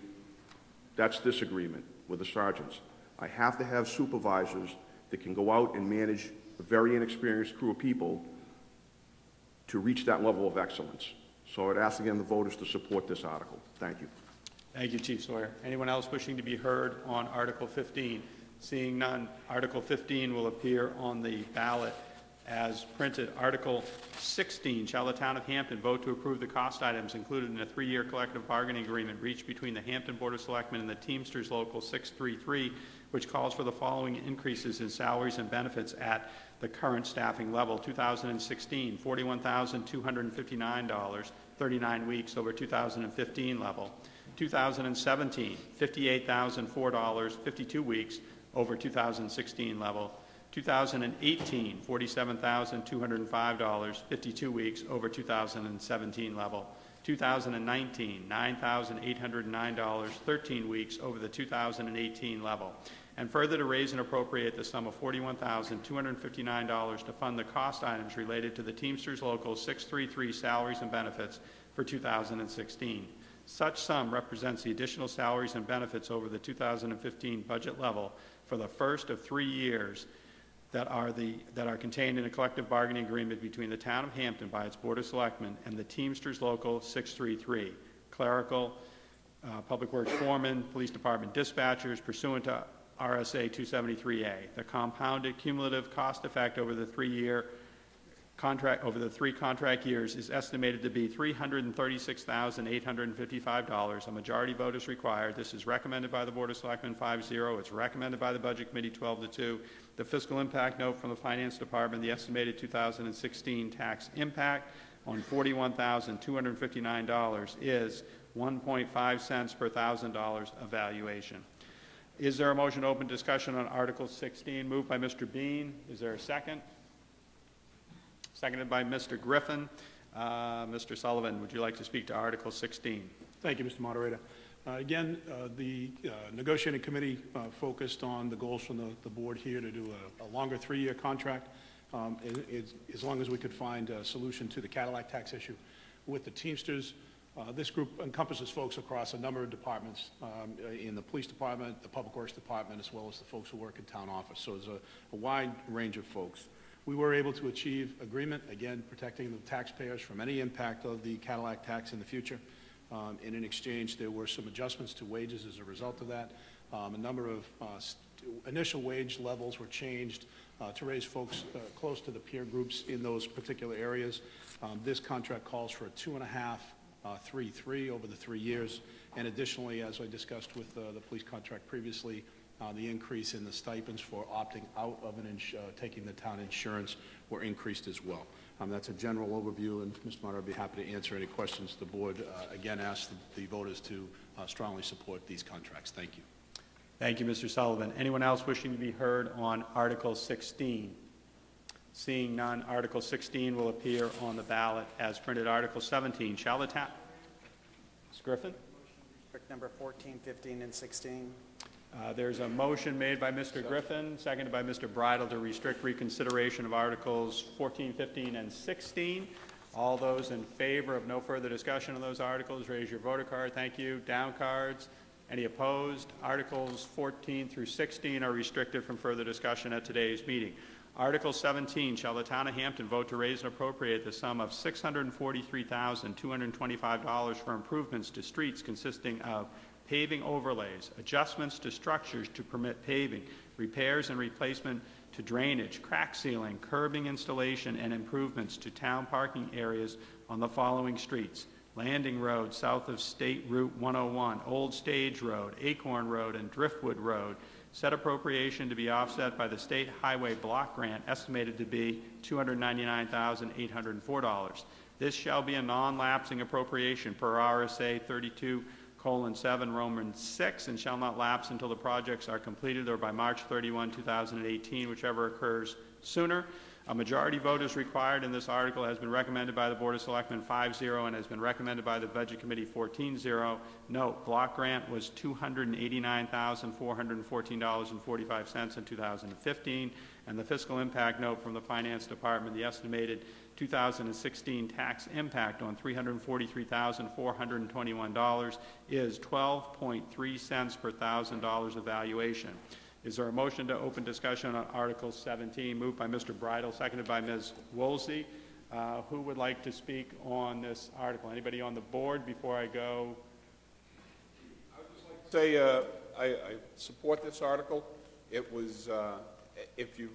that's this agreement with the sergeants. I have to have supervisors that can go out and manage a very inexperienced crew of people to reach that level of excellence. So I'd ask again the voters to support this article. Thank you. Thank you, Chief Sawyer. Anyone else wishing to be heard on Article 15? Seeing none, Article 15 will appear on the ballot as printed. Article 16, shall the town of Hampton vote to approve the cost items included in a three-year collective bargaining agreement reached between the Hampton Board of Selectmen and the Teamsters Local 633, which calls for the following increases in salaries and benefits at the current staffing level. 2016, $41,259, 39 weeks over 2015 level. 2017, $58,004, 52 weeks over 2016 level. 2018, $47,205, 52 weeks over 2017 level. 2019, $9,809, 13 weeks over the 2018 level. And further to raise and appropriate the sum of $41,259 to fund the cost items related to the Teamsters Local 633 salaries and benefits for 2016. Such sum represents the additional salaries and benefits over the 2015 budget level for the first of three years that are the, that are contained in a collective bargaining agreement between the Town of Hampton by its Board of Selectmen and the Teamsters Local 633, clerical, uh, Public Works foremen, Police Department dispatchers pursuant to RSA 273A. The compounded cumulative cost effect over the three-year contract, over the three contract years is estimated to be $336,855. A majority vote is required. This is recommended by the Board of Selectmen 5-0. It's recommended by the Budget Committee 12 to 2. The fiscal impact note from the Finance Department, the estimated 2016 tax impact on $41,259 is 1.5 cents per thousand dollars evaluation. Is there a motion to open discussion on Article 16? Moved by Mr. Bean. Is there a second? Seconded by Mr. Griffin. Uh, Mr. Sullivan, would you like to speak to Article 16? Thank you, Mr. Moderator. Uh, Again, uh, the uh, negotiating committee uh, focused on the goals from the, the board here to do a, a longer three-year contract, um, i- is- as long as we could find a solution to the Cadillac tax issue. With the Teamsters, uh, this group encompasses folks across a number of departments, um, in the police department, the public works department, as well as the folks who work in town office. So there's a, a wide range of folks. We were able to achieve agreement, again, protecting the taxpayers from any impact of the Cadillac tax in the future. Um, And in exchange, there were some adjustments to wages as a result of that. Um, A number of uh, initial wage levels were changed uh, to raise folks uh, close to the peer groups in those particular areas. Um, This contract calls for a two and a half, uh, three, three over the three years. And additionally, as I discussed with uh, the police contract previously, uh, the increase in the stipends for opting out of an, uh, taking the town insurance were increased as well. Um, That's a general overview, and Mr. Monitor, I'd be happy to answer any questions the board, uh, again, asks the- the voters to uh, strongly support these contracts. Thank you. Thank you, Mr. Sullivan. Anyone else wishing to be heard on Article 16? Seeing none, Article 16 will appear on the ballot as printed. Article 17, shall the town... Ms. Griffin? Restrict number 14, 15, and 16. Uh, There's a motion made by Mr. Griffin, seconded by Mr. Bridle to restrict reconsideration of Articles 14, 15, and 16. All those in favor of no further discussion on those articles, raise your voter card. Thank you. Down cards. Any opposed? Articles 14 through 16 are restricted from further discussion at today's meeting. Article 17, shall the town of Hampton vote to raise and appropriate the sum of $643,225 for improvements to streets consisting of paving overlays, adjustments to structures to permit paving, repairs and replacement to drainage, crack sealing, curbing installation, and improvements to town parking areas on the following streets: Landing Road, south of State Route 101, Old Stage Road, Acorn Road, and Driftwood Road. Said appropriation to be offset by the state highway block grant estimated to be $299,804. This shall be a non-lapsing appropriation per RSA 32 colon 7, Roman 6, and shall not lapse until the projects are completed or by March 31, 2018, whichever occurs sooner. A majority vote is required, and this article has been recommended by the Board of Selectmen 5-0 and has been recommended by the Budget Committee 14-0. Note, block grant was $289,414.45 in 2015, and the fiscal impact note from the Finance Department, the estimated 2016 tax impact on $343,421 is 12.3 cents per thousand dollars evaluation. Is there a motion to open discussion on Article 17, moved by Mr. Bridle, seconded by Ms. Woolsey? Uh, Who would like to speak on this article? Anybody on the board before I go? I would just like to say uh, I, I support this article. It was, uh, if you've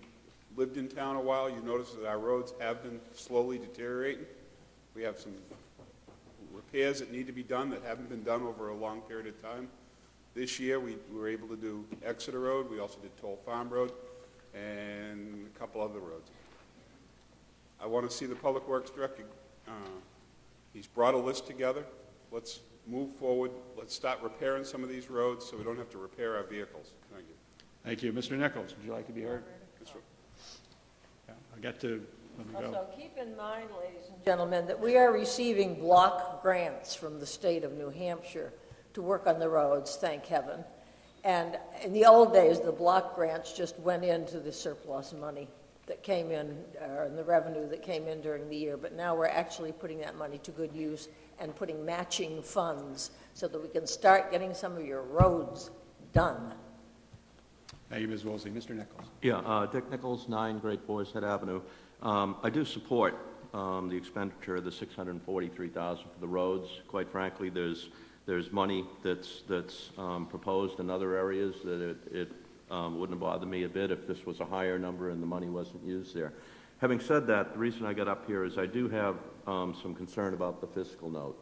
lived in town a while, you notice that our roads have been slowly deteriorating. We have some repairs that need to be done that haven't been done over a long period of time. This year, we were able to do Exeter Road, we also did Towle Farm Road, and a couple other roads. I want to see the Public Works Director, uh, he's brought a list together. Let's move forward, let's start repairing some of these roads so we don't have to repair our vehicles. Thank you. Thank you. Mr. Nichols, would you like to be heard? Yeah, I'll get to, let me go. Also, keep in mind, ladies and gentlemen, that we are receiving block grants from the state of New Hampshire to work on the roads, thank heaven. And in the old days, the block grants just went into the surplus money that came in, or in the revenue that came in during the year. But now we're actually putting that money to good use and putting matching funds so that we can start getting some of your roads done. Thank you, Ms. Woolsey. Mr. Nichols. Yeah, uh, Dick Nichols, 9 Great Boar's Head Avenue. Um, I do support um, the expenditure of the 643000 for the roads. Quite frankly, there's, there's money that's, that's um, proposed in other areas that it, it um, wouldn't bother me a bit if this was a higher number and the money wasn't used there. Having said that, the reason I got up here is I do have um, some concern about the fiscal note.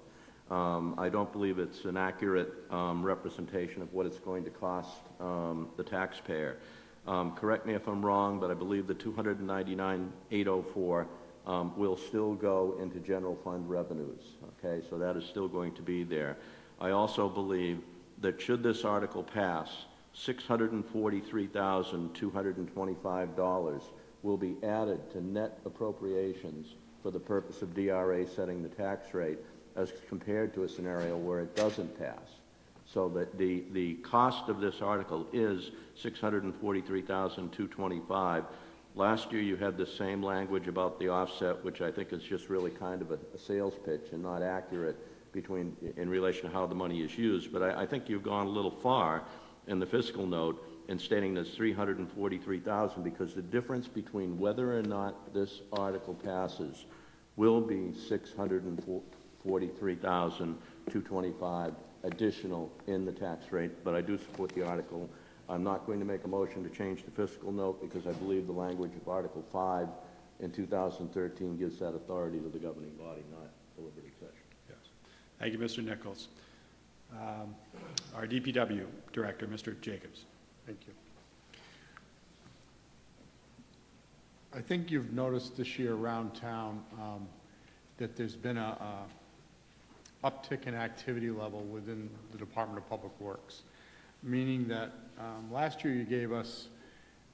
Um, I don't believe it's an accurate um, representation of what it's going to cost um, the taxpayer. Um, correct me if I'm wrong, but I believe the 299,804 um, will still go into general fund revenues. Okay, so that is still going to be there. I also believe that should this article pass, $643,225 will be added to net appropriations for the purpose of DRA setting the tax rate as compared to a scenario where it doesn't pass. So that the, the cost of this article is 643,225. Last year you had the same language about the offset, which I think is just really kind of a, a sales pitch and not accurate between, in relation to how the money is used. But I, I think you've gone a little far in the fiscal note in stating there's 343,000 because the difference between whether or not this article passes will be 643,225 additional in the tax rate, but I do support the article. I'm not going to make a motion to change the fiscal note because I believe the language of Article 5 in 2013 gives that authority to the governing body, not. Thank you, Mr. Nichols. Um, Our DPW Director, Mr. Jacobs. Thank you. I think you've noticed this year around town um, that there's been a, a uptick in activity level within the Department of Public Works, meaning that um, last year you gave us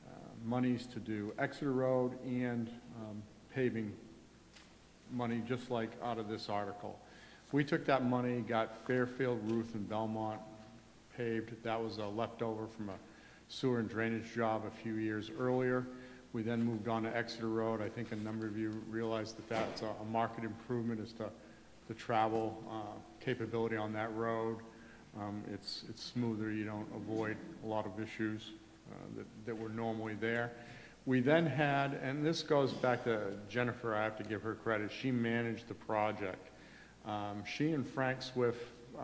uh, monies to do Exeter Road and um, paving money, just like out of this article. We took that money, got Fairfield, Ruth, and Belmont paved. That was a leftover from a sewer and drainage job a few years earlier. We then moved on to Exeter Road. I think a number of you realize that that's a, a market improvement as to the travel uh, capability on that road. Um, it's, it's smoother. You don't avoid a lot of issues uh, that, that were normally there. We then had, and this goes back to Jennifer, I have to give her credit, she managed the project. Um, she and Frank Swift uh,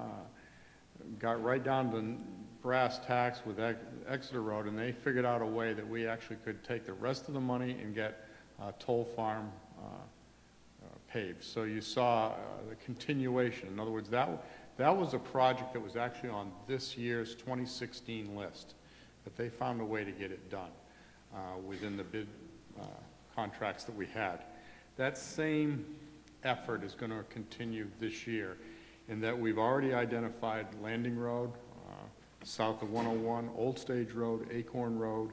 got right down to brass tacks with Ex- Exeter Road, and they figured out a way that we actually could take the rest of the money and get uh, Towle Farm uh, uh, paved. So you saw uh, the continuation. In other words, that, that was a project that was actually on this year's 2016 list, but they found a way to get it done within the bid contracts that we had. That same effort is going to continue this year in that we've already identified Landing Road, uh, south of 101, Old Stage Road, Acorn Road,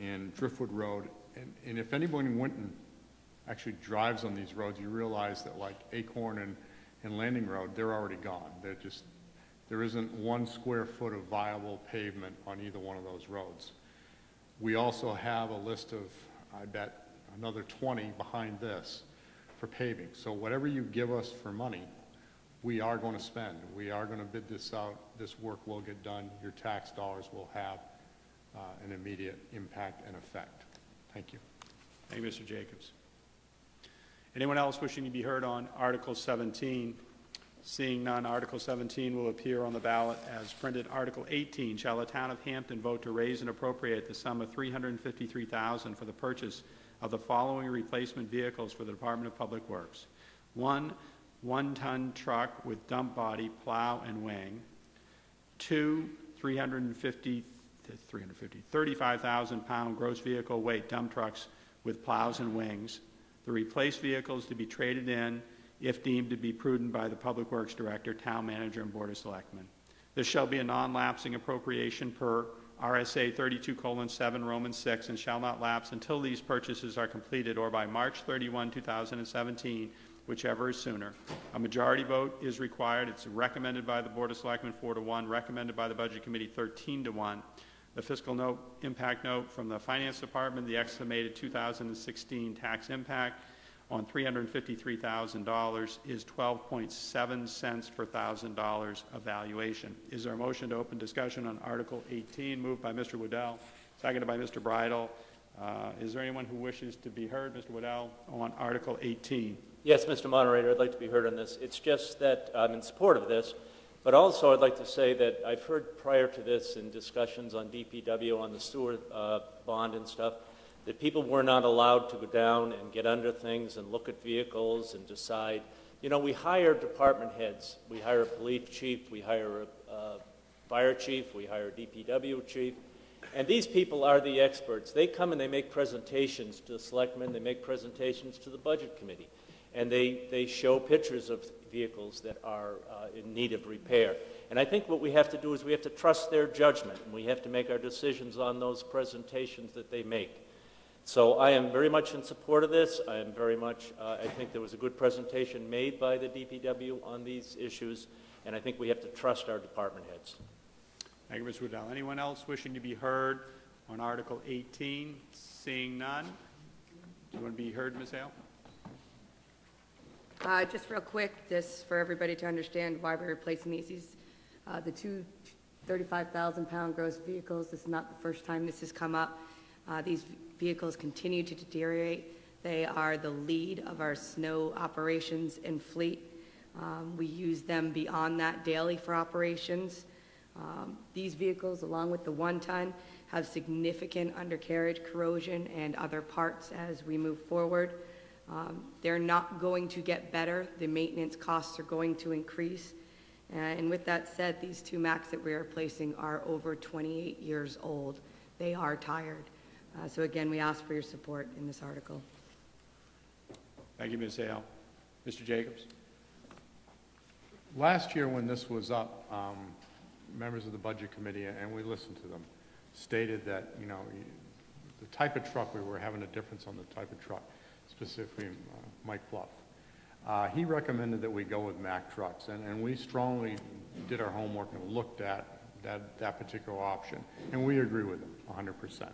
and Driftwood Road. And, and if anyone in Winton actually drives on these roads, you realize that like Acorn and, and Landing Road, they're already gone. They're just, there isn't one square foot of viable pavement on either one of those roads. We also have a list of, I bet, another 20 behind this for paving. So whatever you give us for money, we are going to spend. We are going to bid this out. This work will get done. Your tax dollars will have uh, an immediate impact and effect. Thank you. Thank you, Mr. Jacobs. Anyone else wishing to be heard on Article 17? Seeing none, Article 17 will appear on the ballot as printed. Article 18, shall the town of Hampton vote to raise and appropriate the sum of 353000 for the purchase of the following replacement vehicles for the Department of Public Works? One, one-ton truck with dump body, plow, and wing. Two, 350, 350, 35,000-pound gross vehicle weight dump trucks with plows and wings. The replaced vehicles to be traded in if deemed to be prudent by the Public Works Director, Town Manager, and Board of Selectmen. This shall be a non-lapsing appropriation per RSA 32:7 Roman 6 and shall not lapse until these purchases are completed or by March 31, 2017, whichever is sooner. A majority vote is required. It's recommended by the Board of Selectmen 4 to 1, recommended by the Budget Committee 13 to 1. The fiscal note, impact note from the Finance Department, the estimated 2016 tax impact on $353,000 is 12.7 cents per thousand dollars of valuation. Is there a motion to open discussion on Article 18, moved by Mr. Waddell, seconded by Mr. Bridle. Uh, Is there anyone who wishes to be heard, Mr. Waddell, on Article 18? Yes, Mr. Moderator, I'd like to be heard on this. It's just that I'm in support of this, but also I'd like to say that I've heard prior to this in discussions on DPW, on the sewer uh, bond and stuff, that people were not allowed to go down and get under things and look at vehicles and decide. You know, we hire department heads. We hire a police chief, we hire a fire chief, we hire a DPW chief, and these people are the experts. They come and they make presentations to the selectmen, they make presentations to the budget committee, and they, they show pictures of vehicles that are uh, in need of repair. And I think what we have to do is we have to trust their judgment, and we have to make our decisions on those presentations that they make. So I am very much in support of this. I am very much, uh, I think there was a good presentation made by the DPW on these issues, and I think we have to trust our department heads. Thank you, Mr. Waddell. Anyone else wishing to be heard on Article 18? Seeing none. Do you want to be heard, Ms. Hale? Uh, Just real quick, just for everybody to understand why we're replacing these, these, uh, the two 35,000-pound gross vehicles, this is not the first time this has come up. Uh, These vehicles continue to deteriorate. They are the lead of our snow operations and fleet. Um, We use them beyond that daily for operations. Um, These vehicles, along with the one-ton, have significant undercarriage corrosion and other parts as we move forward. Um, They're not going to get better. The maintenance costs are going to increase. And with that said, these two Macs that we are replacing are over 28 years old. They are tired. Uh, So again, we ask for your support in this article. Thank you, Ms. Hale. Mr. Jacobs? Last year, when this was up, um, members of the Budget Committee, and we listened to them, stated that, you know, you- the type of truck, we were having a difference on the type of truck, specifically uh, Mike Pluff. Uh, He recommended that we go with Mack trucks, and, and we strongly did our homework and looked at that, that particular option, and we agree with him hundred percent.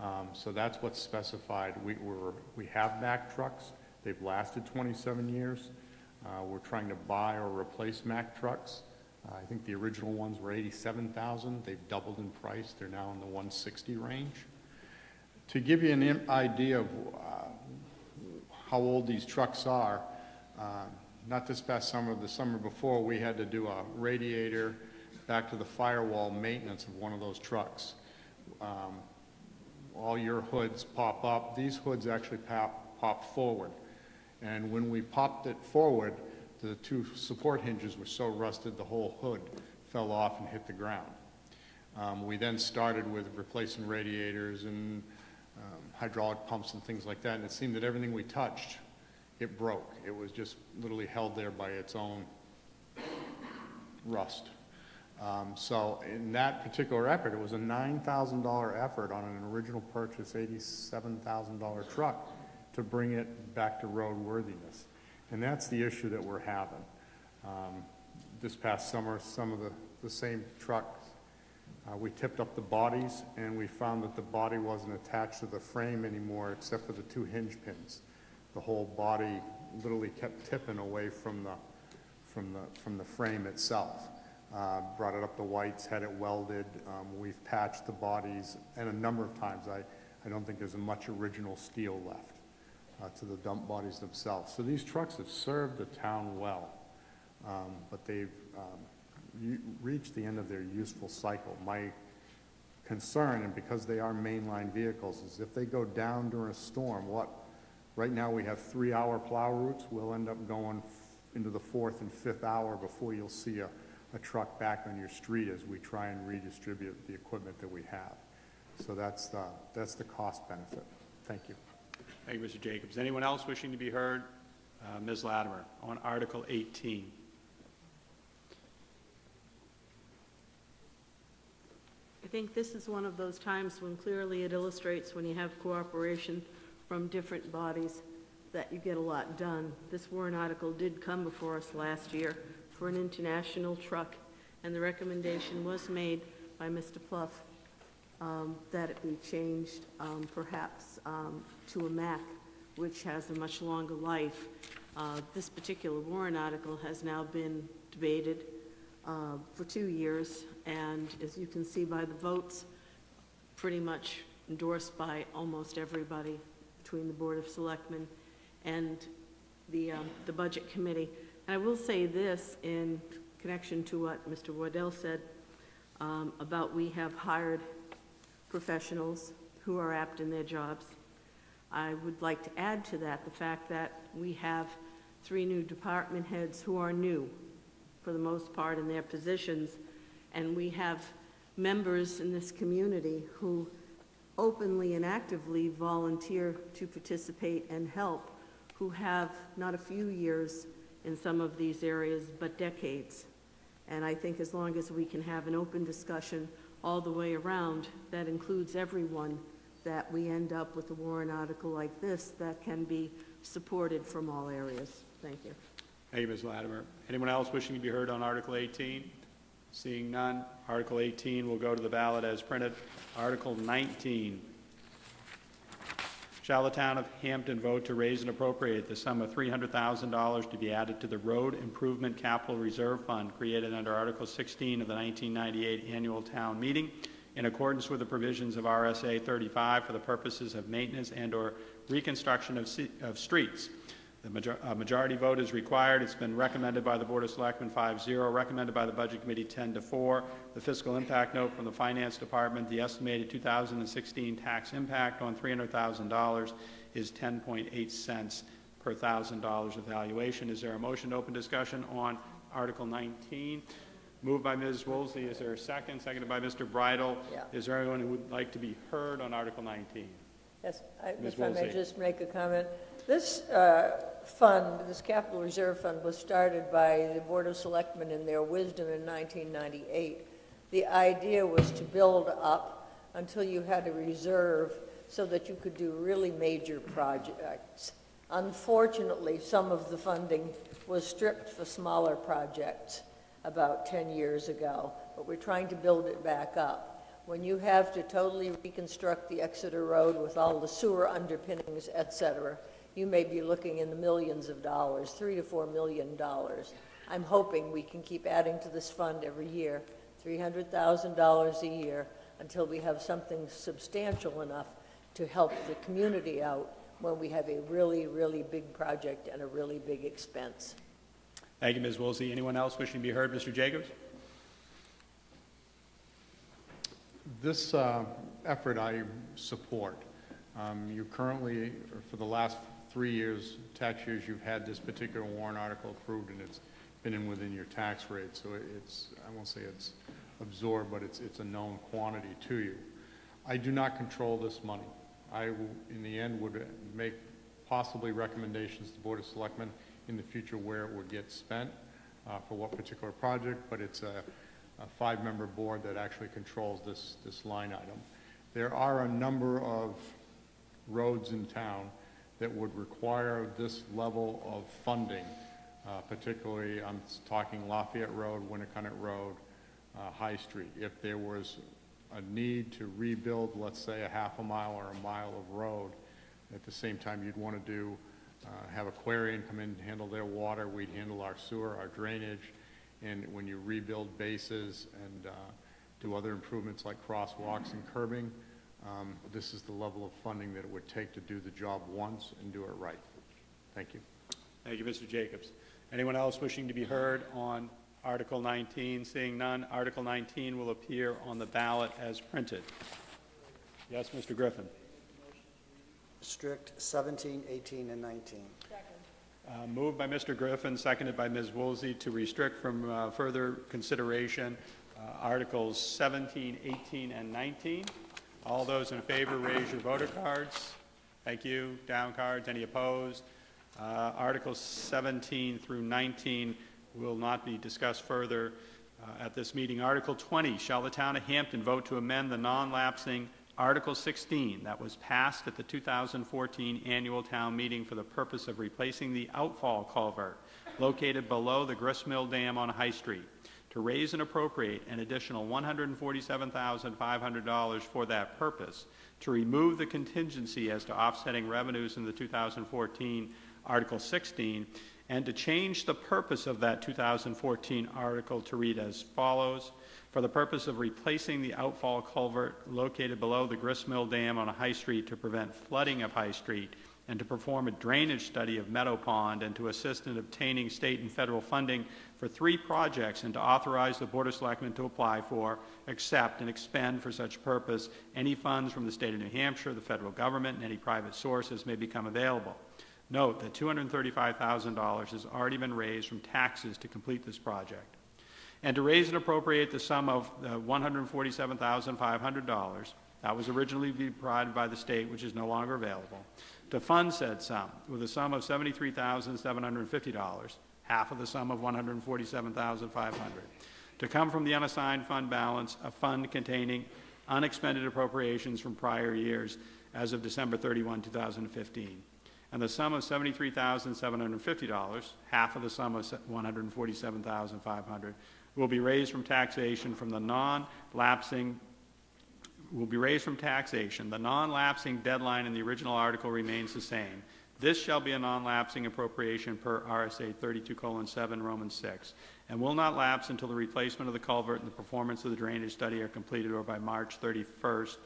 Um, So that's what's specified. We, we're, we have Mack trucks. They've lasted 27 years. Uh, We're trying to buy or replace Mack trucks. Uh, I think the original ones were 87,000. They've doubled in price. They're now in the 160 range. To give you an im- idea of uh, how old these trucks are, uh, not this past summer, the summer before, we had to do a radiator back to the firewall maintenance of one of those trucks. Um, all your hoods pop up. These hoods actually pop, pop forward. And when we popped it forward, the two support hinges were so rusted, the whole hood fell off and hit the ground. Um, we then started with replacing radiators and um, hydraulic pumps and things like that, and it seemed that everything we touched, it broke. It was just literally held there by its own rust. Um, So in that particular effort, it was a $9,000 effort on an original purchase, $87,000 truck to bring it back to roadworthiness. And that's the issue that we're having. Um, This past summer, some of the, the same trucks, uh, we tipped up the bodies, and we found that the body wasn't attached to the frame anymore, except for the two hinge pins. The whole body literally kept tipping away from the, from the, from the frame itself. Uh, Brought it up to White's, had it welded, um, we've patched the bodies, and a number of times, I, I don't think there's much original steel left uh, to the dump bodies themselves. So these trucks have served the town well, um, but they've um, reached the end of their useful cycle. My concern, and because they are mainline vehicles, is if they go down during a storm, what, right now we have three-hour plow routes, we'll end up going into the fourth and fifth hour before you'll see a, a truck back on your street as we try and redistribute the equipment that we have. So that's the, that's the cost benefit. Thank you. Thank you, Mr. Jacobs. Anyone else wishing to be heard? Uh, Ms. Latimer, on Article 18. I think this is one of those times when clearly it illustrates when you have cooperation from different bodies that you get a lot done. This warrant article did come before us last year for an international truck, and the recommendation was made by Mr. Pluff um, that it be changed um, perhaps um, to a Mack, which has a much longer life. Uh, This particular warrant article has now been debated uh, for two years, and as you can see by the votes pretty much endorsed by almost everybody between the Board of Selectmen and the, um, the Budget Committee. And I will say this in connection to what Mr. Waddell said um, about we have hired professionals who are apt in their jobs. I would like to add to that the fact that we have three new department heads who are new, for the most part, in their positions, and we have members in this community who openly and actively volunteer to participate and help, who have not a few years in some of these areas, but decades. And I think as long as we can have an open discussion all the way around, that includes everyone, that we end up with a warrant article like this that can be supported from all areas. Thank you. Thank you, Ms. Latimer. Anyone else wishing to be heard on Article 18? Seeing none, Article 18 will go to the ballot as printed. Article 19. Shall the town of Hampton vote to raise and appropriate the sum of $300,000 to be added to the Road Improvement Capital Reserve Fund created under Article 16 of the 1998 Annual Town Meeting in accordance with the provisions of RSA 35 for the purposes of maintenance and/or reconstruction of, of streets? The major- a majority vote is required. It's been recommended by the Board of Selectmen 5-0, recommended by the Budget Committee 10 to 4. The fiscal impact note from the Finance Department, the estimated 2016 tax impact on $300,000 is 10.8 cents per thousand dollars of valuation. Is there a motion to open discussion on Article 19? Moved by Ms. Woolsey. Is there a second? Seconded by Mr. Bridle. Yeah. Is there anyone who would like to be heard on Article 19? Yes, I- Ms. if I may Woolsey. just make a comment. This uh, fund, this capital reserve fund, was started by the Board of Selectmen in their wisdom in 1998. The idea was to build up until you had a reserve so that you could do really major projects. Unfortunately, some of the funding was stripped for smaller projects about 10 years ago, but we're trying to build it back up. When you have to totally reconstruct the Exeter Road with all the sewer underpinnings, et cetera, you may be looking in the millions of dollars, three to four million dollars. I'm hoping we can keep adding to this fund every year, $300,000 a year, until we have something substantial enough to help the community out when we have a really, really big project and a really big expense. Thank you, Ms. Woolsey. Anyone else wishing to be heard? Mr. Jacobs? This uh, effort I support. Um, You currently, or for the last three years, tax years, you've had this particular warrant article approved, and it's been in within your tax rate, so it's, I won't say it's absorbed, but it's, it's a known quantity to you. I do not control this money. I, in the end, would make possibly recommendations to the Board of Selectmen in the future where it would get spent, uh, for what particular project, but it's a, a five-member board that actually controls this, this line item. There are a number of roads in town that would require this level of funding, uh, particularly, I'm talking Lafayette Road, Winnacunnet Road, uh, High Street. If there was a need to rebuild, let's say, a half a mile or a mile of road, at the same time, you'd want to do, uh, have Aquarian come in and handle their water, we'd handle our sewer, our drainage, and when you rebuild bases and uh, do other improvements like crosswalks and curbing, um, this is the level of funding that it would take to do the job once and do it right. Thank you. Thank you, Mr. Jacobs. Anyone else wishing to be heard on Article 19? Seeing none, Article 19 will appear on the ballot as printed. Yes, Mr. Griffin? Strict 17, 18, and 19. Uh, Moved by Mr. Griffin, seconded by Ms. Woolsey to restrict from uh, further consideration uh, Articles 17, 18, and 19. All those in favor, raise your voter cards. Thank you. Down cards. Any opposed? Uh, Articles 17 through 19 will not be discussed further uh, at this meeting. Article 20, shall the town of Hampton vote to amend the non-lapsing Article 16 that was passed at the 2014 annual town meeting for the purpose of replacing the outfall culvert located below the Gristmill Dam on High Street, to raise and appropriate an additional $147,500 for that purpose, to remove the contingency as to offsetting revenues in the 2014 Article 16, and to change the purpose of that 2014 article to read as follows. for the purpose of replacing the outfall culvert located below the Grist Mill Dam on a High Street to prevent flooding of High Street and to perform a drainage study of Meadow Pond and to assist in obtaining state and federal funding for three projects and to authorize the Board of Selectmen to apply for, accept, and expend for such purpose any funds from the state of New Hampshire, the federal government, and any private sources may become available. Note that $235,000 has already been raised from taxes to complete this project. And to raise and appropriate the sum of uh, $147,500, that was originally provided by the state, which is no longer available, to fund said sum with a sum of $73,750, half of the sum of 147,500, to come from the unassigned fund balance, a fund containing unexpended appropriations from prior years as of December 31, 2015 and the sum of $73,750, half of the sum of 147,500, will be raised from taxation from the non-lapsing will be raised from taxation. The non-lapsing deadline in the original article remains the same. This shall be a non-lapsing appropriation per RSA 32:7 Roman 6 and will not lapse until the replacement of the culvert and the performance of the drainage study are completed or by March 31st,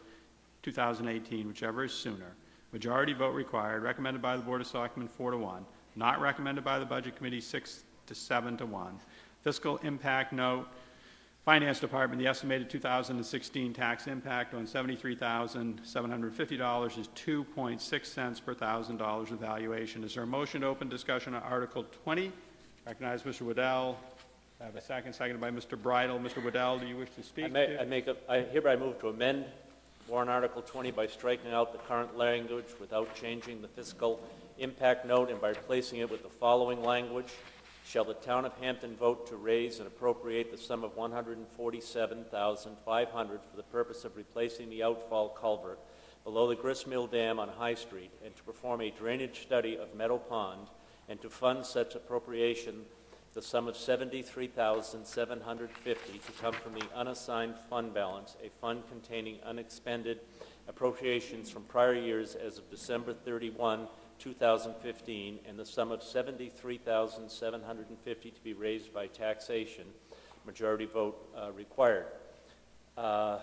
2018, whichever is sooner. Majority vote required, recommended by the Board of Selectmen 4 to 1, not recommended by the Budget Committee 6 to 7 to 1. Fiscal impact note, Finance Department, the estimated 2016 tax impact on $73,750 is 2.6 cents per thousand dollars of valuation. Is there a motion to open discussion on Article 20? Recognize Mr. Waddell. I have a second, seconded by Mr. Bridle. Mr. Waddell, do you wish to speak? I may, I make a, I hereby move to amend warrant Article 20 by striking out the current language without changing the fiscal impact note and by replacing it with the following language. Shall the town of Hampton vote to raise and appropriate the sum of 147,500 for the purpose of replacing the outfall culvert below the Grist Mill Dam on High Street and to perform a drainage study of Meadow Pond and to fund such appropriation the sum of 73,750 to come from the unassigned fund balance, a fund containing unexpended appropriations from prior years as of December 31, 2015, and the sum of 73,750 to be raised by taxation. Majority vote uh, required. Uh,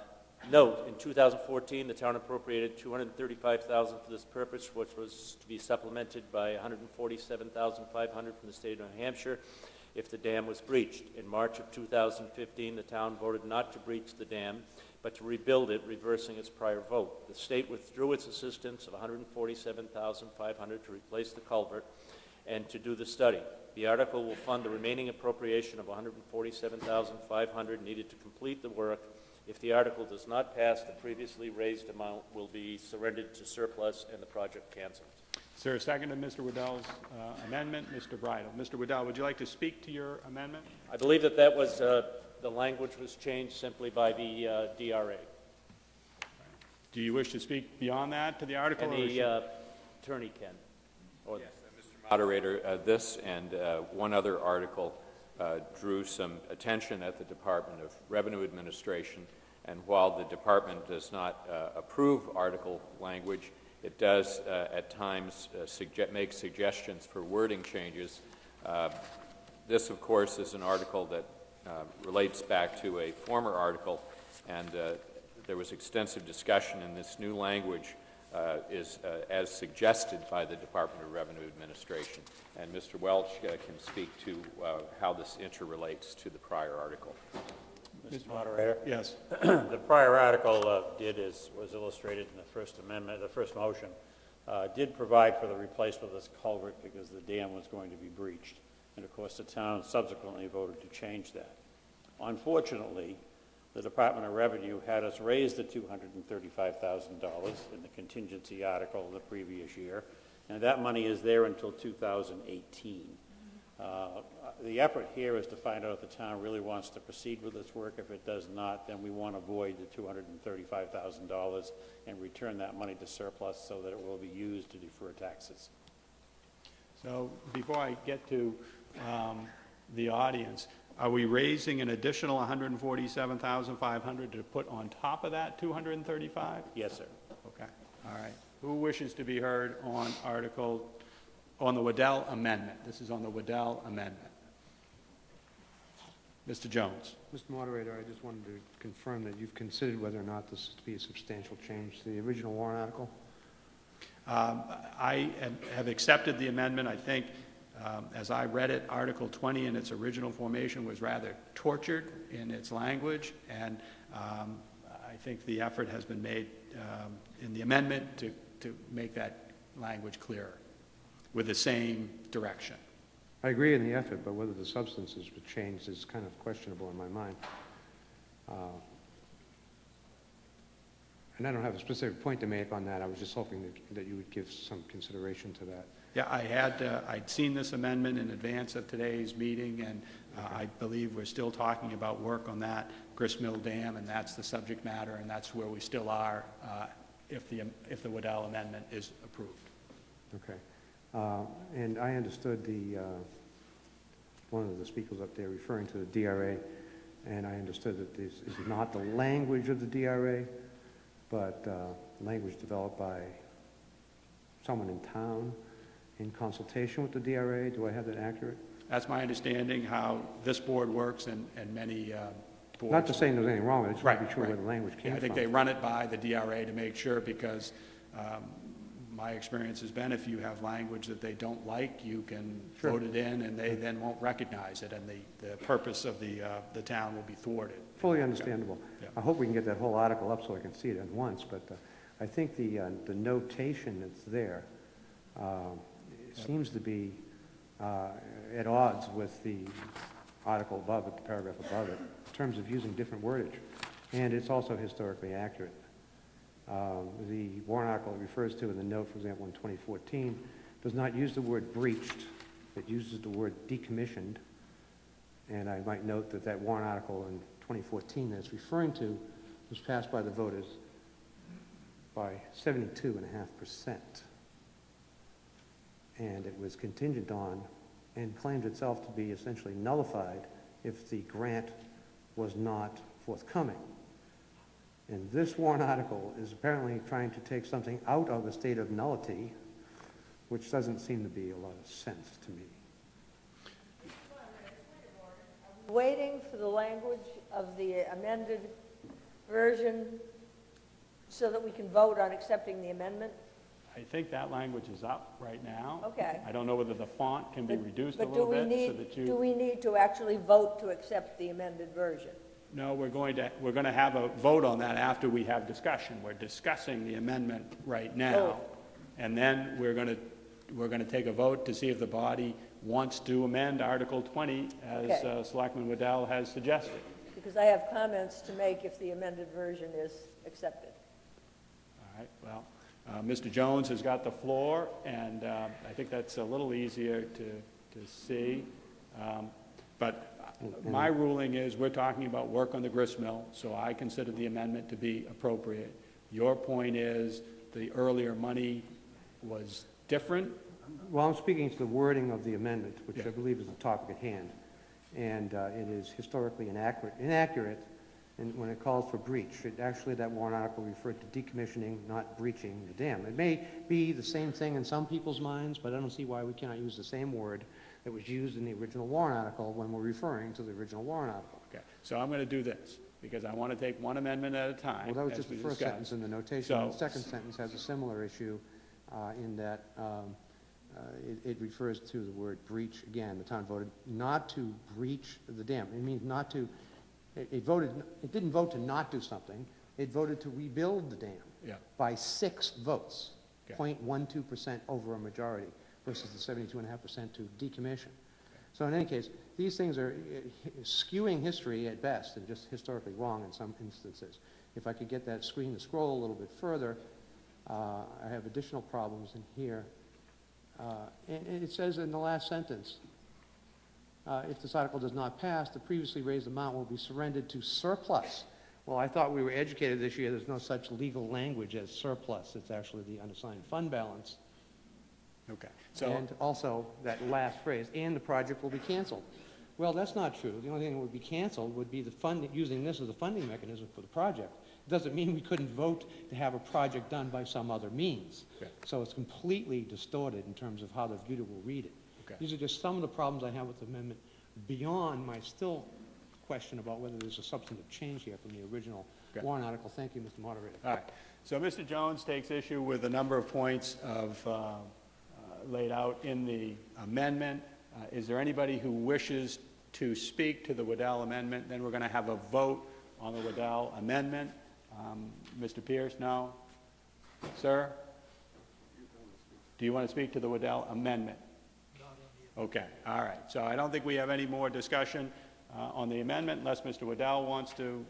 Note, in 2014, the town appropriated 235,000 for this purpose, which was to be supplemented by 147,500 from the state of New Hampshire if the dam was breached. In March of 2015, the town voted not to breach the dam, but to rebuild it, reversing its prior vote. The state withdrew its assistance of 147,500 to replace the culvert and to do the study. The article will fund the remaining appropriation of 147,500 needed to complete the work. If the article does not pass, the previously raised amount will be surrendered to surplus and the project canceled. Sir, second to Mr. Waddell's uh, amendment? Mr. Bridle. Mr. Waddell, would you like to speak to your amendment? I believe that that was, uh, the language was changed simply by the uh, DRA. Do you wish to speak beyond that to the article? And or the uh, attorney can. Or- Moderator, uh, this and uh, one other article uh, drew some attention at the Department of Revenue Administration, and while the department does not uh, approve article language, it does uh, at times uh, sugge- make suggestions for wording changes. Uh, This, of course, is an article that uh, relates back to a former article, and uh, there was extensive discussion in this new language uh, is uh, as suggested by the Department of Revenue Administration. And Mr. Welch uh, can speak to uh, how this interrelates to the prior article. Mr. Moderator? Yes. The prior article uh, did, as was illustrated in the First Amendment, the first motion, uh, did provide for the replacement of this culvert because the dam was going to be breached. And of course, the town subsequently voted to change that. Unfortunately, the Department of Revenue had us raise the $235,000 in the contingency article the previous year, and that money is there until 2018. Uh, The effort here is to find out if the town really wants to proceed with this work. If it does not, then we want to void the $235,000 and return that money to surplus so that it will be used to defer taxes. So before I get to um, the audience, are we raising an additional 147,500 to put on top of that 235? Yes, sir. Okay, all right. Who wishes to be heard on Article, on the Waddell Amendment? This is on the Waddell Amendment. Mr. Jones? Mr. Moderator, I just wanted to confirm that you've considered whether or not this is to be a substantial change to the original warrant article? Um, I am- have accepted the amendment. I think, um, as I read it, Article 20 in its original formation was rather tortured in its language, and um, I think the effort has been made um, in the amendment to, to make that language clearer, with the same direction. I agree in the effort, but whether the substances were changed is kind of questionable in my mind. Uh, And I don't have a specific point to make on that. I was just hoping that, that you would give some consideration to that. Yeah, I had, uh, I'd seen this amendment in advance of today's meeting, and uh, I believe we're still talking about work on that Grist Mill Dam, and that's the subject matter, and that's where we still are uh, if the, if the Waddell amendment is approved. Okay. Uh, And I understood the, uh, one of the speakers up there referring to the DRA, and I understood that this is not the language of the DRA, but uh, language developed by someone in town in consultation with the DRA. Do I have that accurate? That's my understanding, how this board works and, and many uh, boards. Not to say there's anything wrong with it, just want to Right, be sure where right. the language Yeah, came I think they run it by the DRA to make sure, because um, my experience has been, if you have language that they don't like, you can Sure. vote it in, and they then won't recognize it, and the, the purpose of the, uh, the town will be thwarted. Fully understandable. Yeah. I hope we can get that whole article up so I can see it at once, but uh, I think the, uh, the notation that's there um, seems to be uh, at odds with the article above it, the paragraph above it, in terms of using different wordage. And it's also historically accurate. Um, The warrant article it refers to in the note, for example, in 2014, does not use the word breached. It uses the word decommissioned. And I might note that that warrant article in 2014 that it's referring to was passed by the voters by 72.5%. And it was contingent on and claimed itself to be essentially nullified if the grant was not forthcoming. And this warrant article is apparently trying to take something out of a state of nullity, which doesn't seem to be a lot of sense to me. Waiting for the language of the amended version so that we can vote on accepting the amendment? I think that language is up right now. Okay. I don't know whether the font can be reduced a But do little we bit so need, that do you... we need to actually vote to accept the amended version? No, we're going to, we're going to have a vote on that after we have discussion. We're discussing the amendment right now. Oh. And then we're going to, we're going to take a vote to see if the body wants to amend Article 20 as Okay. uh, Selectman Waddell has suggested. Because I have comments to make if the amended version is accepted. All right, well, uh, Mr. Jones has got the floor, and uh, I think that's a little easier to, to see. Um, But my ruling is, we're talking about work on the grist mill, so I consider the amendment to be appropriate. Your point is, the earlier money was different? Well, I'm speaking to the wording of the amendment, which I believe is the topic at hand. And uh, it is historically inaccurate, inaccurate, and when it calls for breach, it actually, that warrant article referred to decommissioning, not breaching the dam. It may be the same thing in some people's minds, but I don't see why we cannot use the same word that was used in the original warrant article when we're referring to the original warrant article. Okay, so I'm going to do this, because I want to take one amendment at a time. Well, that was as just the we first discussed. sentence in the notation. So- The second sentence has a similar issue uh, in that um, uh, it it refers to the word breach. Again, the town voted not to breach the dam. It means not to, it it voted, it didn't vote to not do something. It voted to rebuild the dam Yeah. by six votes, Okay. 0.12% over a majority versus the 72.5% to decommission. So in any case, these things are uh, skewing history at best and just historically wrong in some instances. If I could get that screen to scroll a little bit further, uh, I have additional problems in here. Uh, And and it says in the last sentence, uh, if this article does not pass, the previously raised amount will be surrendered to surplus. Well, I thought we were educated this year, there's no such legal language as surplus. It's actually the unassigned fund balance. Okay, so, And also, that last phrase, and the project will be canceled. Well, that's not true. The only thing that would be canceled would be the funding, using this as a funding mechanism for the project. It Doesn't mean we couldn't vote to have a project done by some other means. Okay. So it's completely distorted in terms of how the viewer will read it. Okay. These are just some of the problems I have with the amendment beyond my still question about whether there's a substantive change here from the original Okay. warrant article. Thank you, Mr. Moderator. All right. So Mr. Jones takes issue with a number of points of, uh, uh, laid out in the amendment. Uh, Is there anybody who wishes to speak to the Waddell amendment? Then we're going to have a vote on the Waddell amendment. Um, Mr. Pierce, no? Sir? Do you want to speak to the Waddell amendment? Okay, all right. So I don't think we have any more discussion uh, on the amendment unless Mr. Waddell wants to,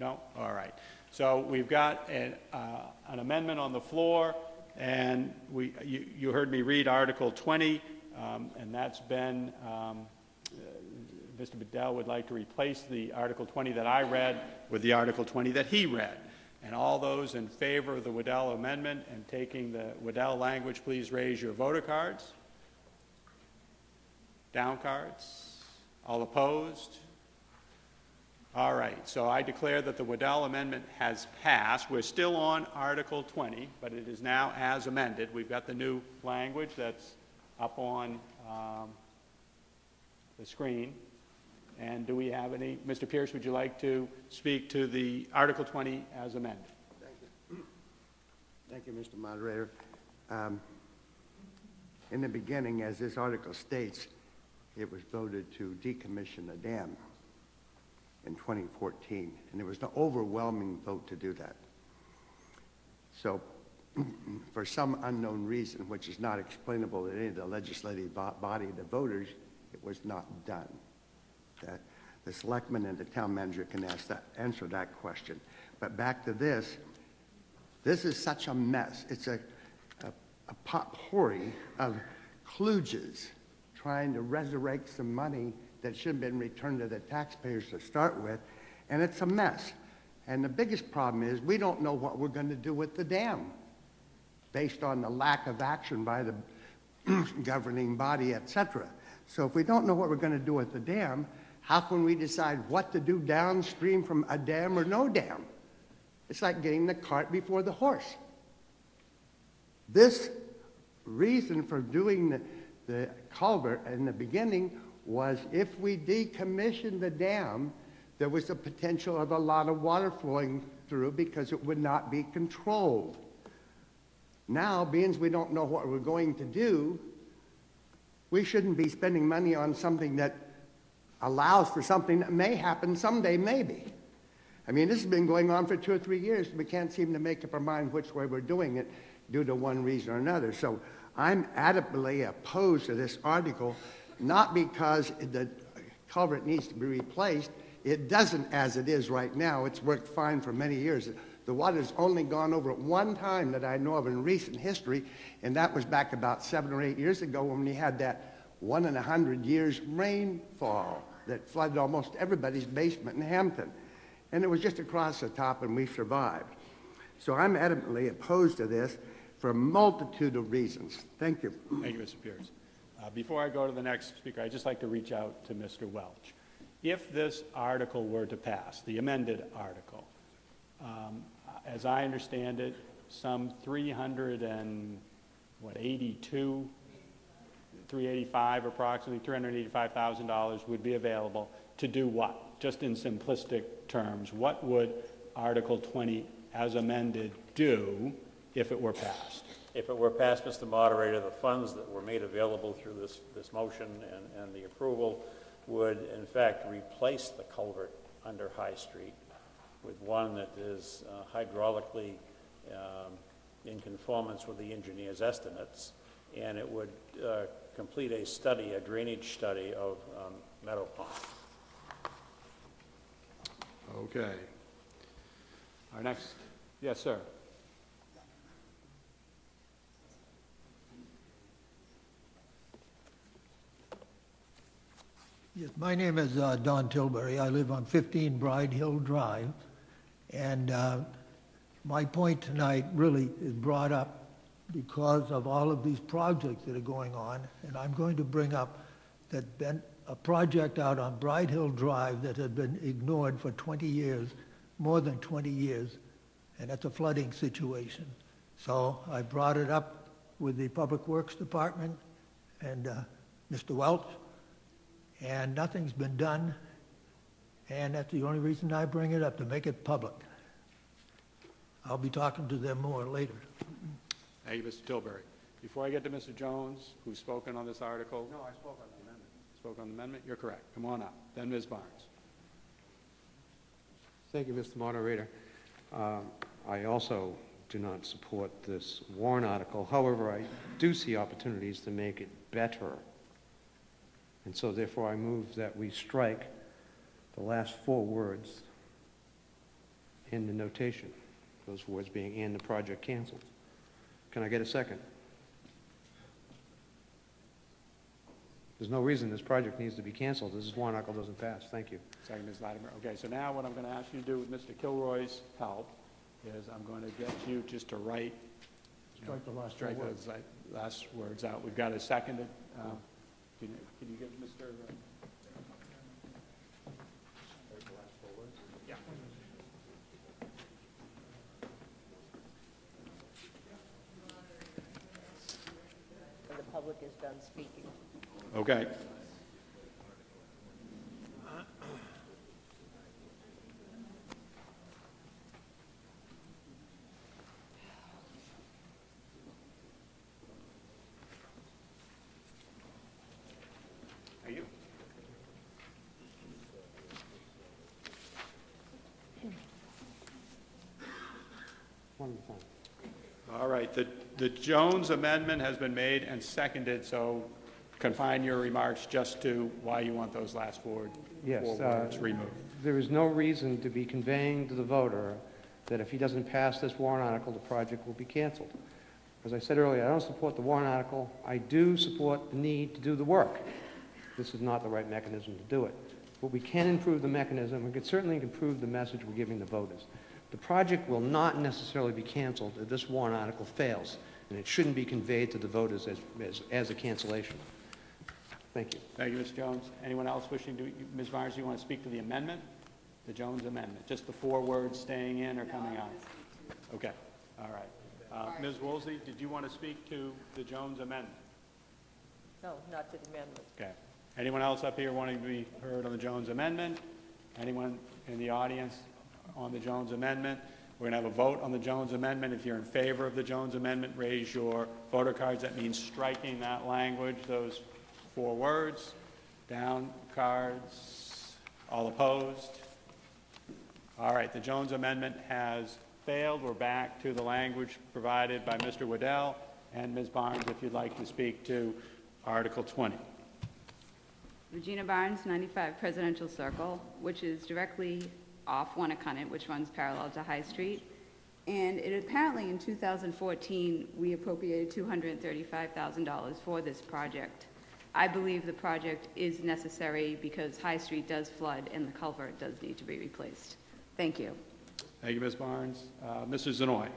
no? All right. So we've got an, uh, an amendment on the floor, and we, you, you heard me read Article 20, um, and that's been, um, uh, Mr. Waddell would like to replace the Article 20 that I read with the Article 20 that he read. And all those in favor of the Waddell amendment and taking the Waddell language, please raise your voter cards. Down cards? All opposed? All right, so I declare that the Waddell Amendment has passed. We're still on Article 20, but it is now as amended. We've got the new language that's up on um, the screen. And do we have any, Mr. Pierce, would you like to speak to the Article 20 as amended? Thank you, Thank you Mr. Moderator. Um, In the beginning, as this article states, it was voted to decommission the dam in 2014, and there was an overwhelming vote to do that. So, for some unknown reason, which is not explainable to any of the legislative body, the voters, it was not done. The selectmen and the town manager can that, answer that question. But back to this, this is such a mess. It's a, a, a potpourri of kludges trying to resurrect some money that should have been returned to the taxpayers to start with, and it's a mess. And the biggest problem is we don't know what we're going to do with the dam based on the lack of action by the governing body, et cetera. So if we don't know what we're going to do with the dam, how can we decide what to do downstream from a dam or no dam? It's like getting the cart before the horse. This reason for doing the, the culvert in the beginning was if we decommissioned the dam, there was a potential of a lot of water flowing through because it would not be controlled. Now, being we don't know what we're going to do, we shouldn't be spending money on something that allows for something that may happen someday, maybe. I mean, this has been going on for two or three years. We can't seem to make up our mind which way we're doing it due to one reason or another. So I'm adamantly opposed to this article, not because the culvert needs to be replaced. It doesn't as it is right now. It's worked fine for many years. The water's only gone over it one time that I know of in recent history, and that was back about seven or eight years ago when we had that one in a hundred years rainfall that flooded almost everybody's basement in Hampton. And it was just across the top, and we survived. So I'm adamantly opposed to this for a multitude of reasons. Thank you. Thank you, Mr. Pierce. Uh, Before I go to the next speaker, I'd just like to reach out to Mr. Welch. If this article were to pass, the amended article, um, as I understand it, some 300 and, what, 82, 385 approximately, $385,000 would be available to do what? Just in simplistic terms, what would Article 20 as amended do if it were passed? If it were passed, Mr. Moderator, the funds that were made available through this, this motion and, and the approval would in fact replace the culvert under High Street with one that is uh, hydraulically um, in conformance with the engineer's estimates, and it would uh, complete a study, a drainage study of um, Meadow Pond. Okay. Our next, yes, sir. Yes, my name is uh, Don Tilbury. I live on 15 Bride Hill Drive. And uh, my point tonight really is brought up because of all of these projects that are going on. And I'm going to bring up that a project out on Bride Hill Drive that had been ignored for 20 years, more than 20 years, and it's a flooding situation. So I brought it up with the Public Works Department and uh, Mr. Welch, and nothing's been done. And that's the only reason I bring it up, to make it public. I'll be talking to them more later. Thank you, Mr. Tilbury. Before I get to Mr. Jones, who's spoken on this article. No, I spoke on the amendment. Spoke on the amendment? You're correct. Come on up. Then Ms. Barnes. Thank you, Mr. Moderator. Um, I also do not support this warrant article. However, I do see opportunities to make it better. And so therefore, I move that we strike the last four words in the notation, those words being "and the project canceled." Can I get a second? There's no reason this project needs to be canceled. This is warrant article doesn't pass. Thank you. Second, Ms. Latimer. Okay, so now what I'm going to ask you to do with Mr. Kilroy's help is I'm going to get you just to write. you know, Strike the last Strike words. those like, last words out. We've got a second. um, Can you, can you give Mr. uh, Yeah. The public is done speaking. Okay. Thank you. One at a time. All right, the, the Jones amendment has been made and seconded, so confine your remarks just to why you want those last four, Yes. four uh, words removed. There is no reason to be conveying to the voter that if he doesn't pass this warrant article, the project will be canceled. As I said earlier, I don't support the warrant article. I do support the need to do the work. This is not the right mechanism to do it. But we can improve the mechanism. We can certainly improve the message we're giving the voters. The project will not necessarily be canceled if this warrant article fails, and it shouldn't be conveyed to the voters as, as, as a cancellation. Thank you. Thank you, Mr. Jones. Anyone else wishing to, Ms. Myers, you want to speak to the amendment? The Jones amendment, just the four words staying in or coming out? Okay, all right. Uh, Ms. Woolsey, did you want to speak to the Jones amendment? No, not to the amendment. Okay. Anyone else up here wanting to be heard on the Jones amendment? Anyone in the audience on the Jones amendment? We're going to have a vote on the Jones amendment. If you're in favor of the Jones amendment, raise your voter cards. That means striking that language, those four words. Down cards. All opposed? All right, the Jones amendment has failed. We're back to the language provided by Mr. Waddell and Ms. Barnes, if you'd like to speak to Article 20. Regina Barnes, 95 Presidential Circle, which is directly off Winnacunnet, which runs parallel to High Street. And it apparently in 2014, we appropriated $235,000 for this project. I believe the project is necessary because High Street does flood and the culvert does need to be replaced. Thank you. Thank you, Ms. Barnes. Uh, Mr. Znoy.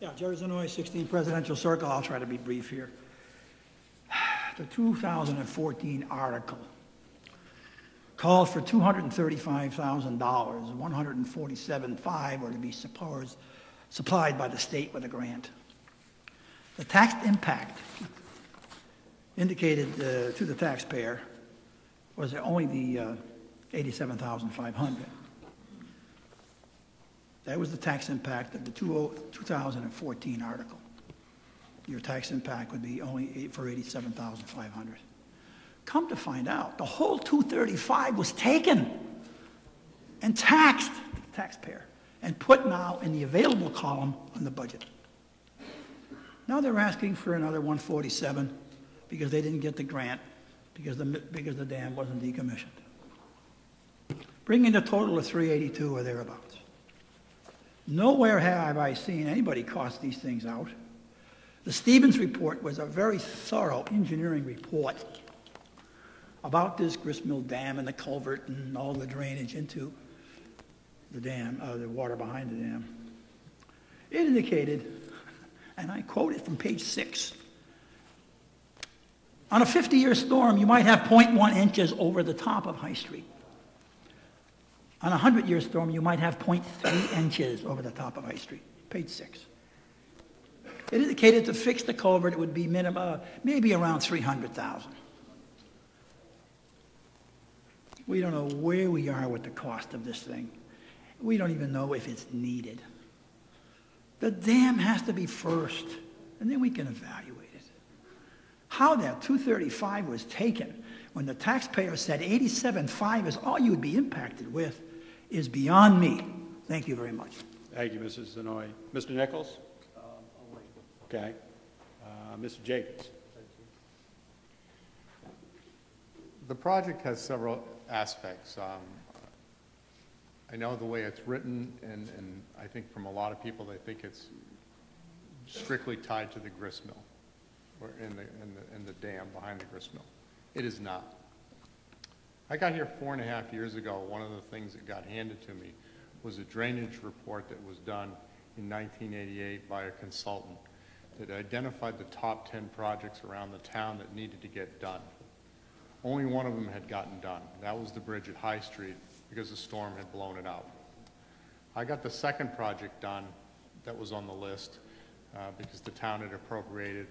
Yeah, Jerry Znoy, 16 Presidential Circle. I'll try to be brief here. The 2014 article called for $235,000, 147.5 were to be supposed, supplied by the state with a grant. The tax impact indicated uh, to the taxpayer was only the uh, 87,500. That was the tax impact of the 2014 article. Your tax impact would be only for 87,500. Come to find out, the whole 235 was taken and taxed the taxpayer and put now in the available column on the budget. Now they're asking for another 147 because they didn't get the grant because the, because the dam wasn't decommissioned. Bringing the total to 382 or thereabouts. Nowhere have I seen anybody cost these things out. The Stevens report was a very thorough engineering report about this gristmill dam and the culvert and all the drainage into the dam, uh, the water behind the dam. It indicated, and I quote it from page six, on a 50-year storm, you might have 0.1 inches over the top of High Street. On a 100-year storm, you might have 0.3 inches over the top of High Street. Page six. It indicated to fix the culvert, it would be minimum, maybe around 300,000. We don't know where we are with the cost of this thing. We don't even know if it's needed. The dam has to be first, and then we can evaluate it. How that 235 was taken when the taxpayer said 87.5 is all you would be impacted with is beyond me. Thank you very much. Thank you, Mrs. Znoy. Mr. Nichols? Okay. Uh, Mr. Jacobs? The project has several aspects. Um, I know the way it's written, and, and I think from a lot of people, they think it's strictly tied to the grist mill, or in the, in the, in the dam behind the grist mill. It is not. I got here four and a half years ago. One of the things that got handed to me was a drainage report that was done in 1988 by a consultant that identified the top 10 projects around the town that needed to get done. Only one of them had gotten done. That was the bridge at High Street because the storm had blown it out. I got the second project done that was on the list uh, because the town had appropriated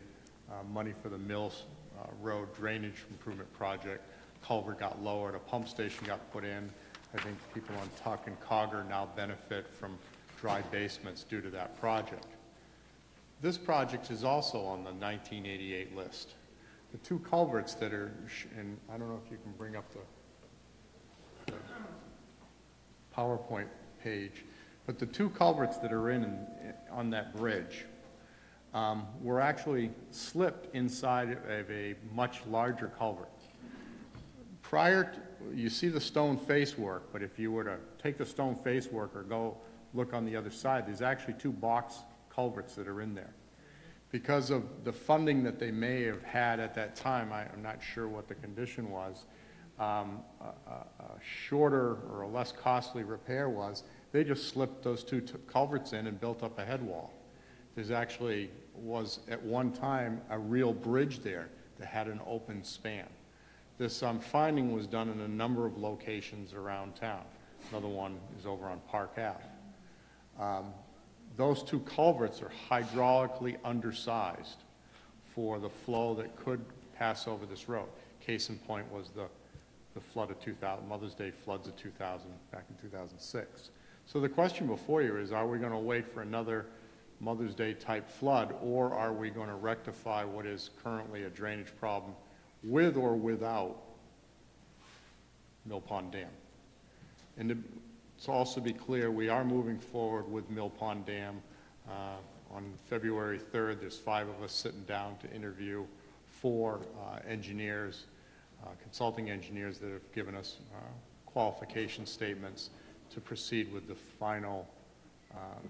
uh, money for the Mills uh, Road Drainage Improvement Project. Culvert got lowered, a pump station got put in. I think people on Tuck and Cogger now benefit from dry basements due to that project. This project is also on the 1988 list. The two culverts that are, and I don't know if you can bring up the the PowerPoint page, but the two culverts that are in, on that bridge um, were actually slipped inside of a much larger culvert. Prior, to- you see the stone face work, but if you were to take the stone face work or go look on the other side, there's actually two box culverts that are in there. Because of the funding that they may have had at that time, I, I'm not sure what the condition was, um, a, a, shorter or a less costly repair was, they just slipped those two culverts in and built up a head wall. There's actually, was at one time, a real bridge there that had an open span. This um, finding was done in a number of locations around town. Another one is over on Park Ave. Um, Those two culverts are hydraulically undersized for the flow that could pass over this road. Case in point was the, the flood of 2000, Mother's Day floods of 2000, back in 2006. So the question before you is, are we going to wait for another Mother's Day type flood, or are we going to rectify what is currently a drainage problem with or without Mill Pond Dam? And to also be clear, we are moving forward with Mill Pond Dam. Uh, On February 3rd, there's five of us sitting down to interview four uh, engineers, uh, consulting engineers that have given us uh, qualification statements to proceed with the final um,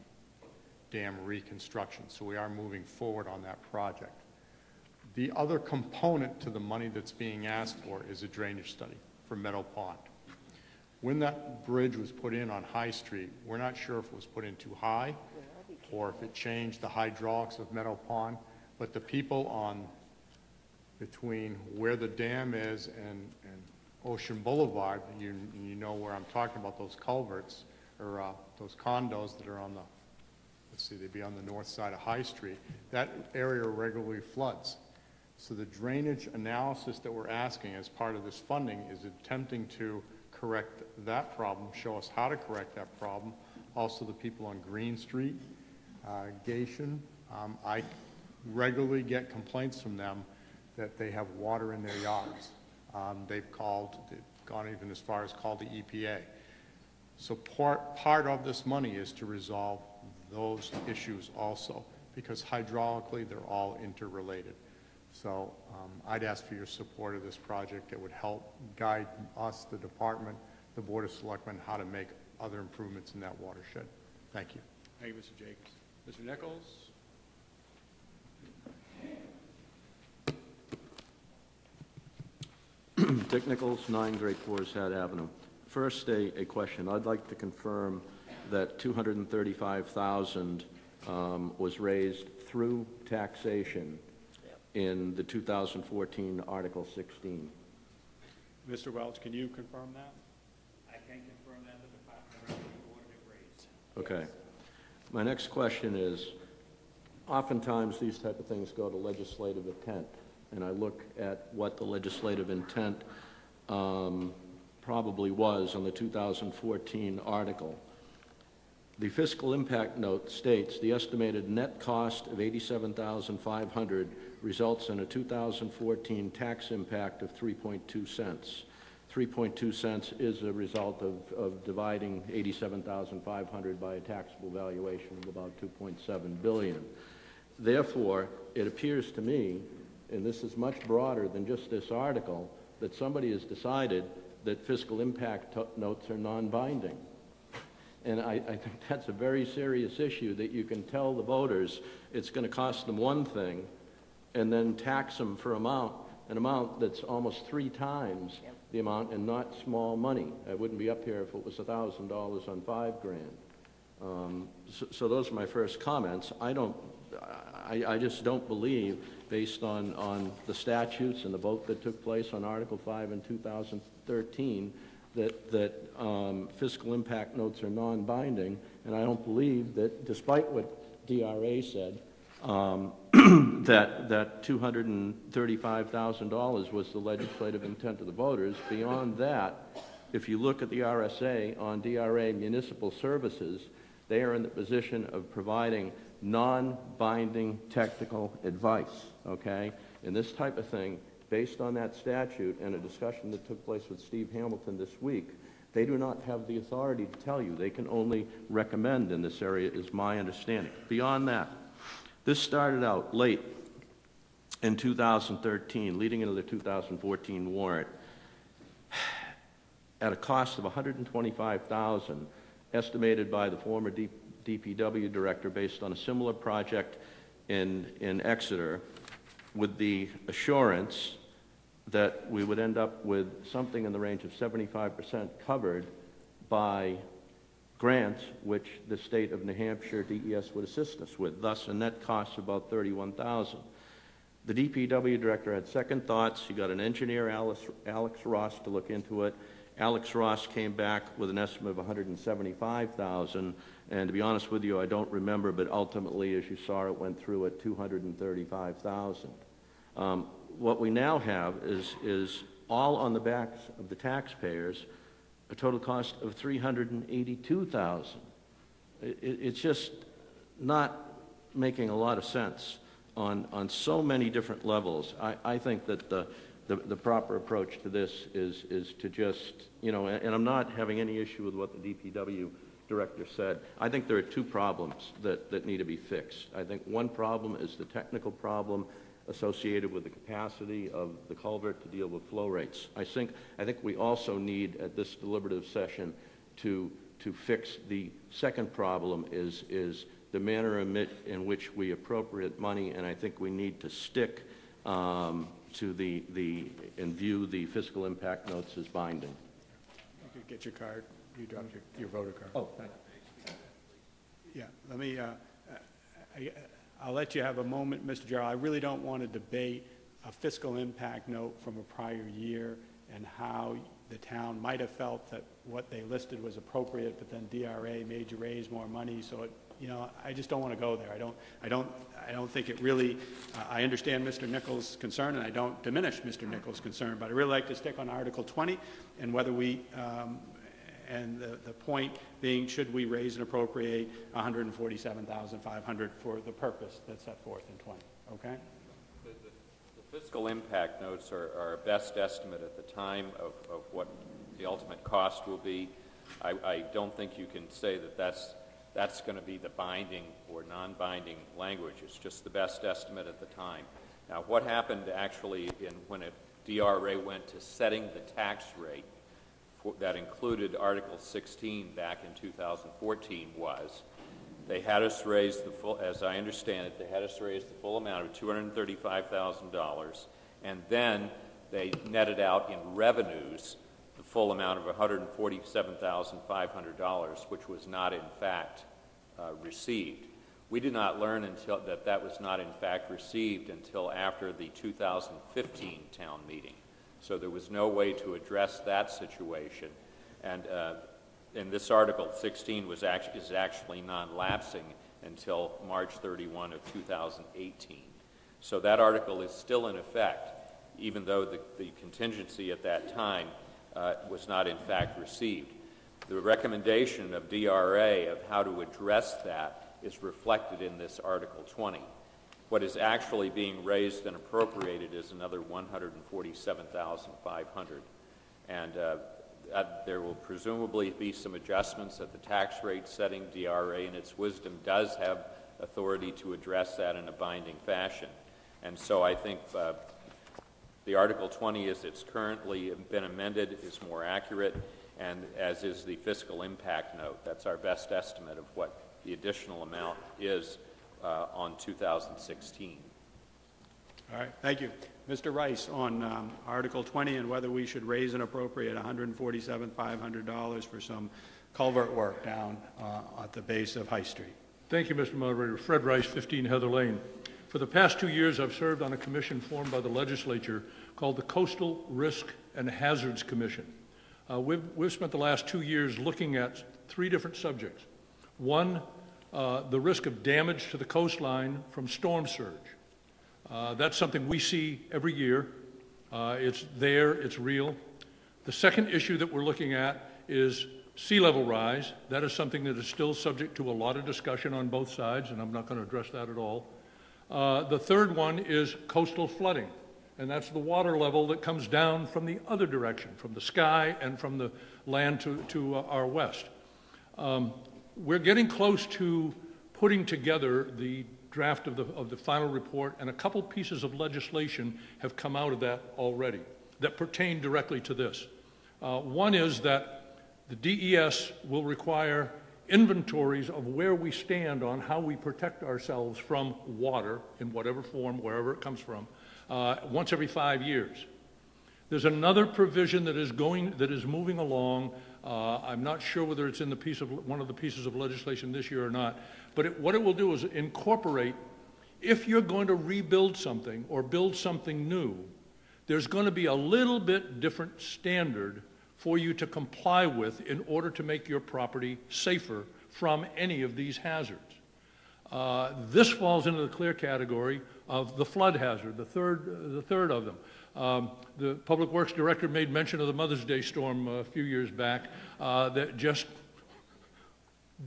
dam reconstruction. So we are moving forward on that project. The other component to the money that's being asked for is a drainage study for Meadow Pond. When that bridge was put in on High Street, we're not sure if it was put in too high or if it changed the hydraulics of Meadow Pond, but the people on, between where the dam is and, and Ocean Boulevard, you, you know where I'm talking about, those culverts, or uh, those condos that are on the, let's see, they'd be on the north side of High Street, that area regularly floods. So the drainage analysis that we're asking as part of this funding is attempting to correct that problem, show us how to correct that problem. Also, the people on Green Street, uh, Gation, um, I regularly get complaints from them that they have water in their yards. Um, They've called, they've gone even as far as called the EPA. So part, part of this money is to resolve those issues also, because hydraulically, they're all interrelated. So um, I'd ask for your support of this project. It would help guide us, the department, the Board of Selectmen, how to make other improvements in that watershed. Thank you. Thank you, Mr. Jacobs. Mr. Nichols? Dick Nichols, 9 Great Boar's Head Avenue. First, a, a question. I'd like to confirm that 235,000 um, was raised through taxation in the 2014 Article 16. Mr. Welch, can you confirm that? I can confirm that the Department of Revenue ordered it raised. Okay. My next question is, oftentimes these type of things go to legislative intent, and I look at what the legislative intent um, probably was on the 2014 article. The fiscal impact note states the estimated net cost of 87,500 results in a 2014 tax impact of 3.2 cents. 3.2 cents is a result of, of dividing 87,500 by a taxable valuation of about 2.7 billion. Therefore, it appears to me, and this is much broader than just this article, that somebody has decided that fiscal impact notes are non-binding. And I, I think that's a very serious issue, that you can tell the voters it's going to cost them one thing, and then tax them for amount, an amount that's almost three times the amount and not small money. I wouldn't be up here if it was $1,000 on five grand. Um, So so those are my first comments. I don't, I, I just don't believe, based on, on the statutes and the vote that took place on Article 5 in 2013, that, that um, fiscal impact notes are non-binding, and I don't believe that, despite what DRA said, um, that, that $235,000 was the legislative intent of the voters. Beyond that, if you look at the RSA on DRA municipal services, they are in the position of providing non-binding technical advice, okay? And this type of thing, based on that statute and a discussion that took place with Steve Hamilton this week, they do not have the authority to tell you. They can only recommend in this area, is my understanding. Beyond that, this started out late in 2013, leading into the 2014 warrant, at a cost of 125,000, estimated by the former D- DPW director based on a similar project in, in Exeter, with the assurance that we would end up with something in the range of 75% covered by grants which the state of New Hampshire DES would assist us with, thus a net cost of about 31,000. The DPW director had second thoughts. He got an engineer, Alex, Alex Ross, to look into it. Alex Ross came back with an estimate of 175,000, and to be honest with you, I don't remember, but ultimately, as you saw, it went through at 235,000. Um, what we now have is, is all on the backs of the taxpayers, a total cost of 382,000. It, it, it's just not making a lot of sense on, on so many different levels. I, I think that the, the, the proper approach to this is, is to just, you know, and, and I'm not having any issue with what the DPW director said. I think there are two problems that, that need to be fixed. I think one problem is the technical problem associated with the capacity of the culvert to deal with flow rates. I think, I think we also need at this deliberative session to, to fix the second problem is, is the manner in in which we appropriate money, and I think we need to stick um, to the, the, and view the fiscal impact notes as binding. You could get your card, you dropped your, your voter card. Oh, thank Yeah, let me, uh, I, I'll let you have a moment, Mr. Gearreald. I really don't want to debate a fiscal impact note from a prior year and how the town might have felt that what they listed was appropriate, but then DRA made you raise more money, so it, you know, I just don't want to go there. I don't, I don't, I don't think it really, uh, I understand Mr. Nichols' concern, and I don't diminish Mr. Nichols' concern, but I really like to stick on Article 20 and whether we, um, and the, the point being, should we raise and appropriate 147,500 for the purpose that's set forth in 20, okay? The fiscal impact notes are, a best estimate at the time of, of what the ultimate cost will be. I, I don't think you can say that that's, that's going to be the binding or non-binding language. It's just the best estimate at the time. Now, what happened actually in, when a DRA went to setting the tax rate that included Article 16 back in 2014 was they had us raise the full, as I understand it, they had us raise the full amount of $235,000, and then they netted out in revenues the full amount of $147,500, which was not in fact uh, received. We did not learn until that that was not in fact received until after the 2015 town meeting. So there was no way to address that situation. And uh, and this Article 16 was actually, is actually non-lapsing until March 31 of 2018. So that article is still in effect, even though the, the contingency at that time uh, was not in fact received. The recommendation of DRA of how to address that is reflected in this Article 20. What is actually being raised and appropriated is another 147,500. And uh, that there will presumably be some adjustments at the tax rate setting. DRA, in its wisdom, does have authority to address that in a binding fashion. And so I think uh, the Article 20, as it's currently been amended, is more accurate, and as is the fiscal impact note. That's our best estimate of what the additional amount is uh, on 2016. All right, thank you. Mr. Rice, on um, Article 20 and whether we should raise and appropriate $147,500 for some culvert work down uh, at the base of High Street. Thank you, Mr. Moderator. Fred Rice, 15 Heather Lane. For the past two years, I've served on a commission formed by the legislature called the Coastal Risk and Hazards Commission. Uh, we've, we've spent the last two years looking at three different subjects. One, uh, the risk of damage to the coastline from storm surge. Uh, that's something we see every year. Uh, it's there, it's real. The second issue that we're looking at is sea level rise. That is something that is still subject to a lot of discussion on both sides, and I'm not going to address that at all. Uh, the third one is coastal flooding, and that's the water level that comes down from the other direction, from the sky and from the land to, to uh, our west. Um, we're getting close to putting together the draft of the, of the final report, and a couple pieces of legislation have come out of that already that pertain directly to this. Uh, one is that the DES will require inventories of where we stand on how we protect ourselves from water in whatever form, wherever it comes from, uh, once every five years. There's another provision that is going, that is moving along. Uh, I'm not sure whether it's in the piece of one of the pieces of legislation this year or not, but it, what it will do is incorporate, if you're going to rebuild something or build something new, there's going to be a little bit different standard for you to comply with in order to make your property safer from any of these hazards. Uh, this falls into the clear category of the flood hazard, the third, the third of them. Um, the Public Works Director made mention of the Mother's Day storm a few years back uh, that just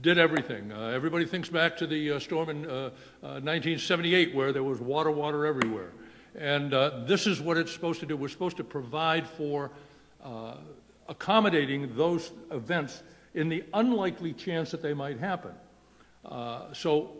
did everything. Uh, everybody thinks back to the uh, storm in 1978 uh, uh, where there was water, water everywhere. And uh, this is what it's supposed to do. We're supposed to provide for accommodating those events in the unlikely chance that they might happen. so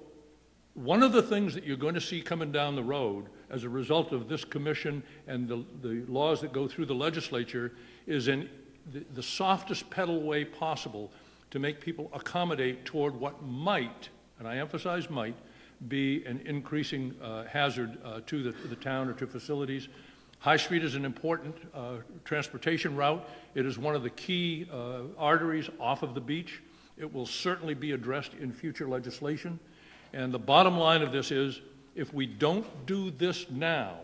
one of the things that you're going to see coming down the road as a result of this commission and the, the laws that go through the legislature is in the, the softest pedal way possible to make people accommodate toward what might, and I emphasize might, be an increasing uh, hazard uh, to, the, the town or to facilities. High Street is an important uh, transportation route. It is one of the key uh, arteries off of the beach. It will certainly be addressed in future legislation. And the bottom line of this is if we don't do this now,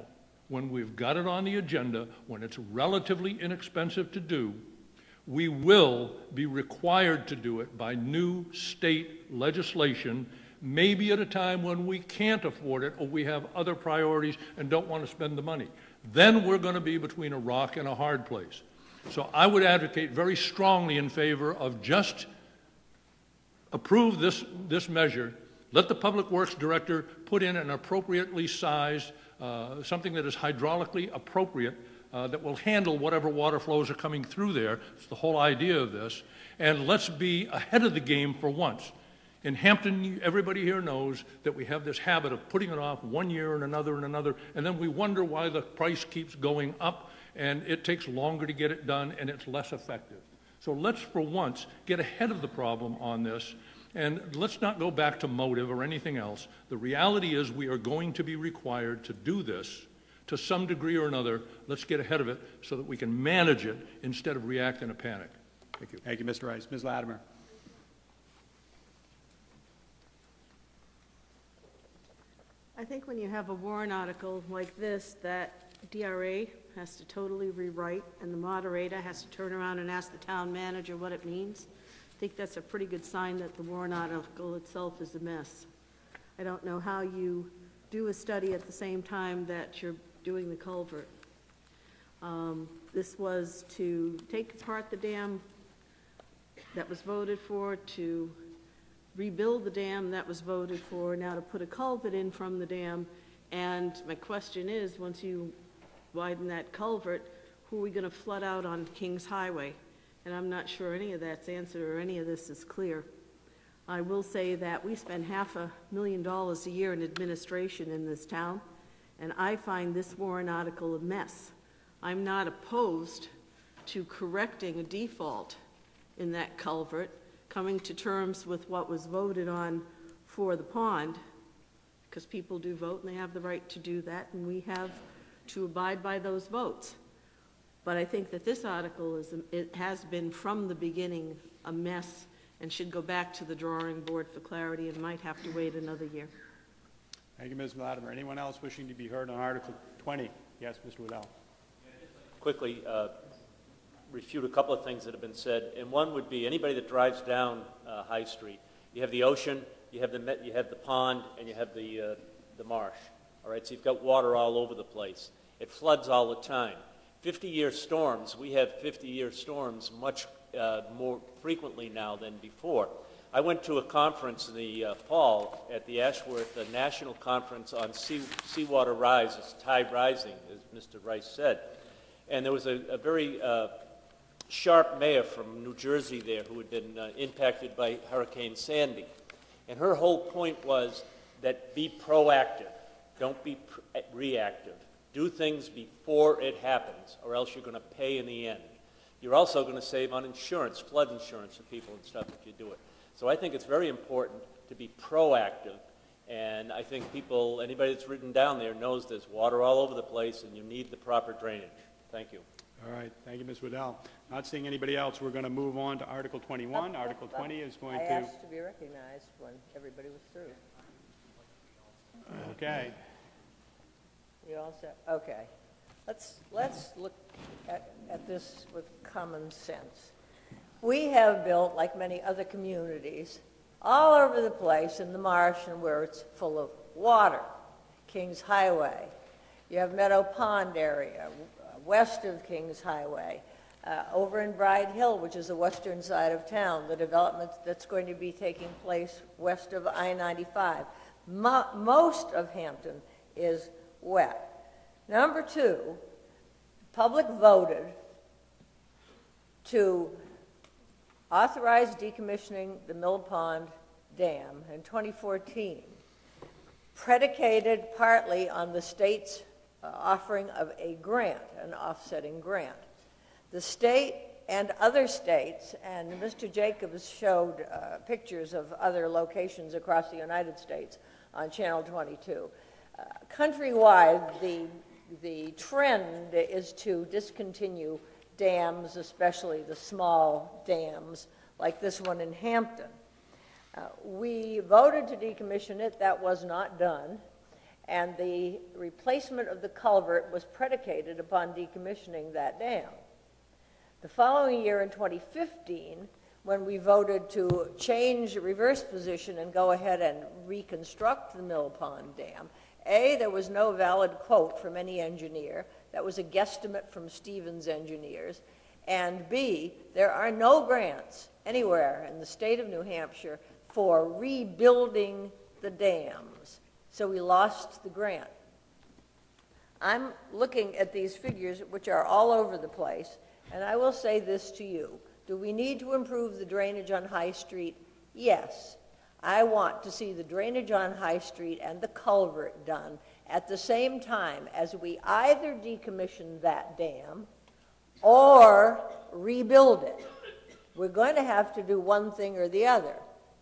when we've got it on the agenda, when it's relatively inexpensive to do, we will be required to do it by new state legislation, maybe at a time when we can't afford it or we have other priorities and don't want to spend the money. Then we're going to be between a rock and a hard place. So I would advocate very strongly in favor of just approve this, this measure, let the Public Works Director put in an appropriately sized, uh, something that is hydraulically appropriate uh, that will handle whatever water flows are coming through there. It's the whole idea of this. And let's be ahead of the game for once. In Hampton, everybody here knows that we have this habit of putting it off one year and another and another, and then we wonder why the price keeps going up, and it takes longer to get it done, and it's less effective. So let's, for once, get ahead of the problem on this, and let's not go back to motive or anything else. The reality is we are going to be required to do this to some degree or another, let's get ahead of it so that we can manage it instead of react in a panic. Thank you. Thank you, Mr. Rice. Ms. Latimer. I think when you have a warrant article like this that DRA has to totally rewrite and the moderator has to turn around and ask the town manager what it means, I think that's a pretty good sign that the warrant article itself is a mess. I don't know how you do a study at the same time that you're doing the culvert. Um, This was to take apart the dam that was voted for, to rebuild the dam that was voted for, now to put a culvert in from the dam. And my question is, once you widen that culvert, who are we going to flood out on Kings Highway? And I'm not sure any of that's answered or any of this is clear. I will say that we spend half a million dollars a year in administration in this town, and I find this warrant article a mess. I'm not opposed to correcting a default in that culvert, coming to terms with what was voted on for the pond, because people do vote and they have the right to do that, and we have to abide by those votes. But I think that this article is, it has been from the beginning a mess and should go back to the drawing board for clarity and might have to wait another year. Thank you, Ms. Latimer. Anyone else wishing to be heard on Article 20? Yes, Mr. Waddell. quickly uh, refute a couple of things that have been said, and one would be anybody that drives down uh, High Street, you have the ocean, you have the, you have the pond, and you have the, uh, the marsh, all right? So you've got water all over the place. It floods all the time. 50-year storms, we have 50-year storms much uh, more frequently now than before. I went to a conference in the uh, fall at the Ashworth uh, National Conference on sea, seawater rise, it's tide rising, as Mr. Rice said. And there was a, a very uh, sharp mayor from New Jersey there who had been uh, impacted by Hurricane Sandy. And her whole point was that be proactive, don't be pr- reactive. Do things before it happens, or else you're going to pay in the end. You're also going to save on insurance, flood insurance for people and stuff if you do it. So I think it's very important to be proactive. And I think people, anybody that's written down there knows there's water all over the place and you need the proper drainage. Thank you. All right, thank you, Ms. Waddell. Not seeing anybody else, we're going to move on to Article 21. Article 20 is going I to, asked to be recognized when everybody was through. okay. You all set? Okay. Let's, let's look at, at this with common sense. We have built, like many other communities, all over the place in the marsh and where it's full of water. Kings Highway. You have Meadow Pond area, west of Kings Highway. Uh, over in Bride Hill, which is the western side of town, the development that's going to be taking place west of I-95. Mo- most of Hampton is wet. Number two, the public voted to authorize decommissioning the Mill Pond Dam in 2014, predicated partly on the state's uh, offering of a grant, an offsetting grant. The state and other states, and Mr. Jacobs showed uh, pictures of other locations across the United States on Channel 22. Countrywide, the, the trend is to discontinue dams, especially the small dams like this one in Hampton. Uh, we voted to decommission it, that was not done, and the replacement of the culvert was predicated upon decommissioning that dam. The following year, in 2015, when we voted to change reverse position and go ahead and reconstruct the Mill Pond Dam, A, there was no valid quote from any engineer. That was a guesstimate from Stevens Engineers. And B, there are no grants anywhere in the state of New Hampshire for rebuilding the dams. So we lost the grant. I'm looking at these figures, which are all over the place, and I will say this to you. Do we need to improve the drainage on High Street? Yes. I want to see the drainage on High Street and the culvert done at the same time as we either decommission that dam or rebuild it. We're going to have to do one thing or the other.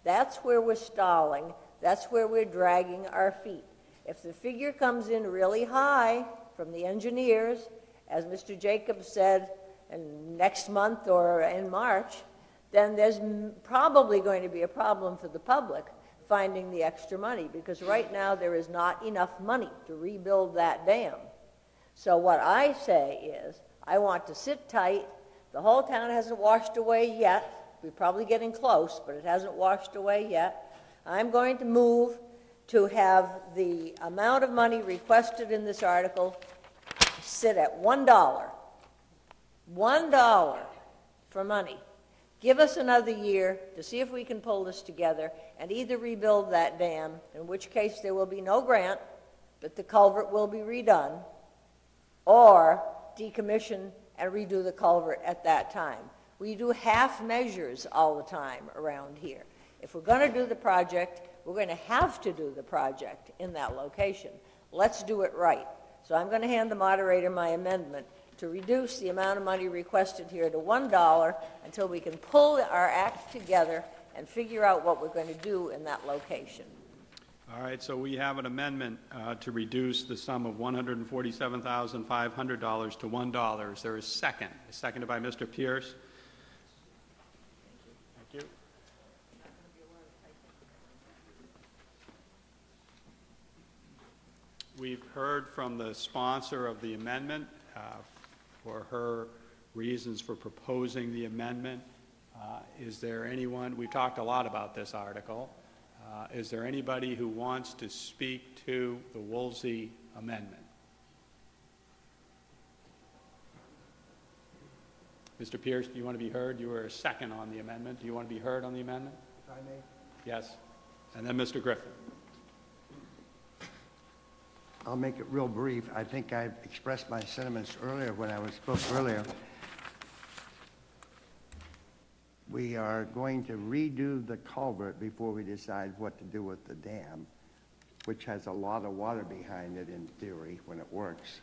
That's where we're stalling. That's where we're dragging our feet. If the figure comes in really high from the engineers, as Mr. Jacobs said, in next month or in March, then there's probably going to be a problem for the public finding the extra money because right now there is not enough money to rebuild that dam. So what I say is I want to sit tight. The whole town hasn't washed away yet. We're probably getting close, but it hasn't washed away yet. I'm going to move to have the amount of money requested in this article sit at $1 one dollar for money. Give us another year to see if we can pull this together and either rebuild that dam, in which case there will be no grant, but the culvert will be redone, or decommission and redo the culvert at that time. We do half measures all the time around here. If we're going to do the project, we're going to have to do the project in that location. Let's do it right. So I'm going to hand the moderator my amendment to reduce the amount of money requested here to $1 until we can pull our act together and figure out what we're going to do in that location. All right, so we have an amendment uh, to reduce the sum of $147,500 to $1. Is there a second? Seconded by Mr. Pierce. Thank you. Thank you. We've heard from the sponsor of the amendment uh, for her reasons for proposing the amendment. Uh, Is there anyone, we've talked a lot about this article. Uh, Is there anybody who wants to speak to the Woolsey amendment? Mr. Pierce, do you want to be heard? You were a second on the amendment. Do you want to be heard on the amendment? If I may. Yes. And then Mr. Griffin. I'll make it real brief. I think I expressed my sentiments earlier when I was spoke earlier. We are going to redo the culvert before we decide what to do with the dam, which has a lot of water behind it in theory when it works,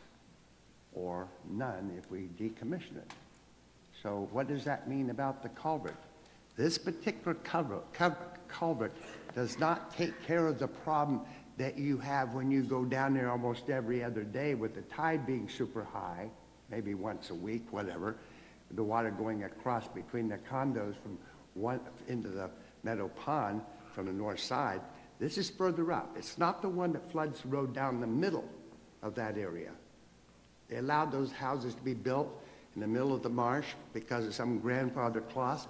or none if we decommission it. So what does that mean about the culvert? This particular culvert, culvert does not take care of the problem that you have when you go down there almost every other day with the tide being super high, maybe once a week, whatever, the water going across between the condos from one into the meadow pond from the north side. This is further up. It's not the one that floods the road down the middle of that area. They allowed those houses to be built in the middle of the marsh because of some grandfather clause.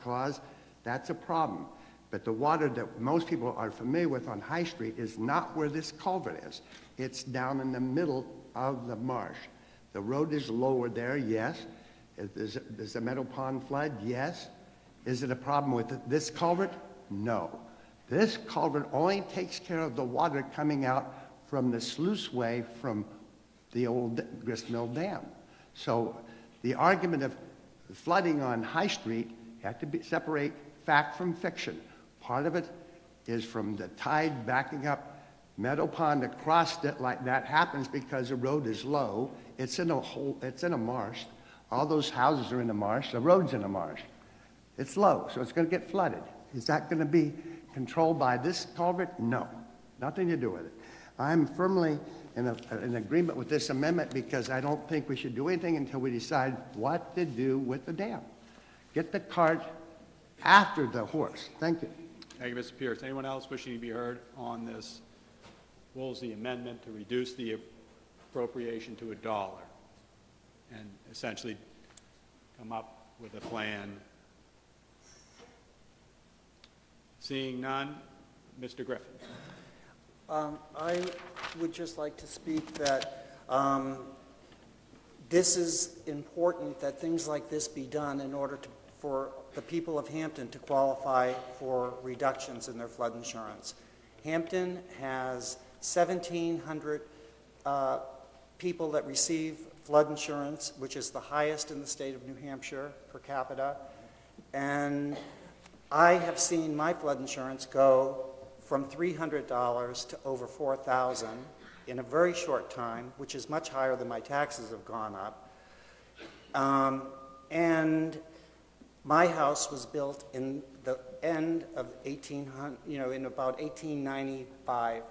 clause. That's a problem. But the water that most people are familiar with on High Street is not where this culvert is. It's down in the middle of the marsh. The road is lower there, yes. Is, does the Meadow Pond flood? Yes. Is it a problem with this culvert? No. This culvert only takes care of the water coming out from the sluiceway from the old Gristmill Dam. So the argument of flooding on High Street, have to be, separate fact from fiction. Part of it is from the tide backing up Meadow Pond across it like that happens because the road is low. It's in a hole, it's in a marsh. All those houses are in a marsh. The road's in a marsh. It's low, so it's going to get flooded. Is that going to be controlled by this culvert? No, nothing to do with it. I'm firmly in, a, in agreement with this amendment because I don't think we should do anything until we decide what to do with the dam. Get the cart after the horse. Thank you. Thank you, Mr. Pierce. Anyone else wishing to be heard on this Woolsey amendment to reduce the appropriation to a dollar and essentially come up with a plan? Seeing none, Mr. Griffin. Um, I would just like to speak that um, this is important that things like this be done in order to, for the people of Hampton to qualify for reductions in their flood insurance. Hampton has 1,700 uh, people that receive flood insurance, which is the highest in the state of New Hampshire per capita. And I have seen my flood insurance go from $300 to over 4000 in a very short time, which is much higher than my taxes have gone up. Um, and my house was built in the end of 1800, you know, in about 1895,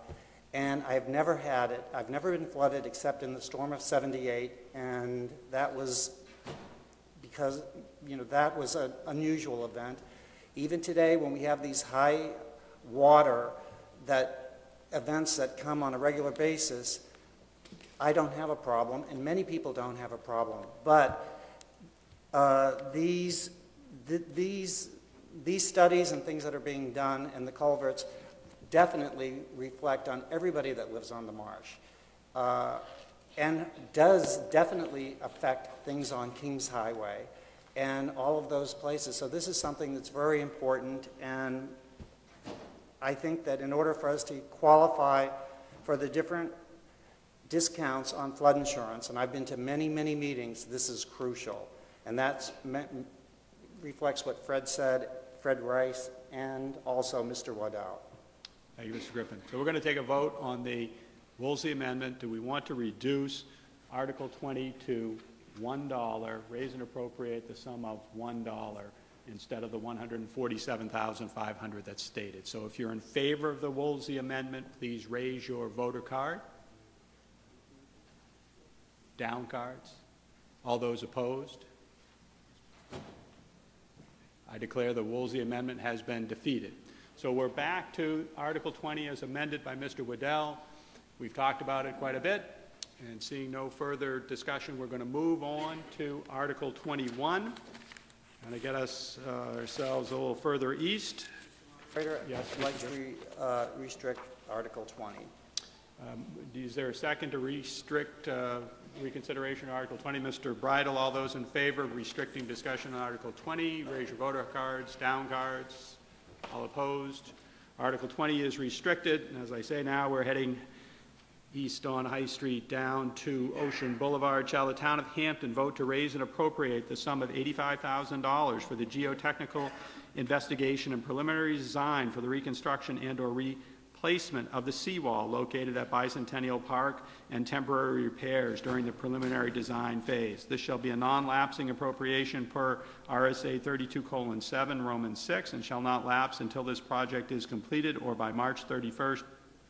and I've never had it. I've never been flooded except in the storm of 78, and that was because, you know, that was an unusual event. Even today, when we have these high water that events that come on a regular basis, I don't have a problem, and many people don't have a problem. But uh, these th- these, these studies and things that are being done and the culverts definitely reflect on everybody that lives on the marsh. Uh, and does definitely affect things on Kings Highway and all of those places. So this is something that's very important, and I think that in order for us to qualify for the different discounts on flood insurance, and I've been to many, many meetings, this is crucial. And that reflects what Fred said, Fred Rice, and also Mr. Waddell. Thank you, Mr. Griffin. So we're going to take a vote on the Woolsey Amendment. Do we want to reduce Article 20 to $1, raise and appropriate the sum of $1 instead of the 147,500 that's stated? So if you're in favor of the Woolsey Amendment, please raise your voter card. Down cards. All those opposed? I declare the Woolsey Amendment has been defeated. So we're back to Article 20 as amended by Mr. Waddell. We've talked about it quite a bit, and seeing no further discussion, we're going to move on to Article 21. Going to get us uh, ourselves a little further east. Yes, I'd like to re, uh, restrict Article 20. Um, is there a second to restrict uh, reconsideration of Article 20? Mr. Bridle, all those in favor of restricting discussion on Article 20, raise your voter cards, down cards. All opposed? Article 20 is restricted. And as I say now, we're heading east on High Street down to Ocean Boulevard. Shall the town of Hampton vote to raise and appropriate the sum of $85,000 for the geotechnical investigation and preliminary design for the reconstruction and or re placement of the seawall located at Bicentennial Park and temporary repairs during the preliminary design phase. This shall be a non-lapsing appropriation per RSA 32:7 Roman 6 and shall not lapse until this project is completed or by March 31st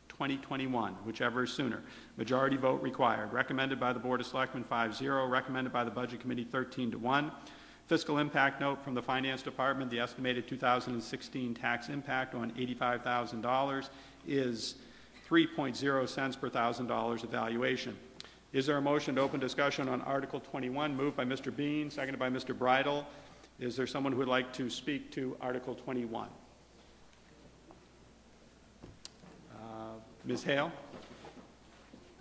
2021, whichever is sooner. Majority vote required. Recommended by the Board of Selectmen 5-0. Recommended by the Budget Committee 13 to 1. Fiscal impact note from the Finance Department, the estimated 2016 tax impact on $85,000 is 3.0 cents per thousand dollars evaluation. Is there a motion to open discussion on Article 21? Moved by Mr. Bean, seconded by Mr. Bridle. Is there someone who would like to speak to Article 21? Uh, Ms. Hale?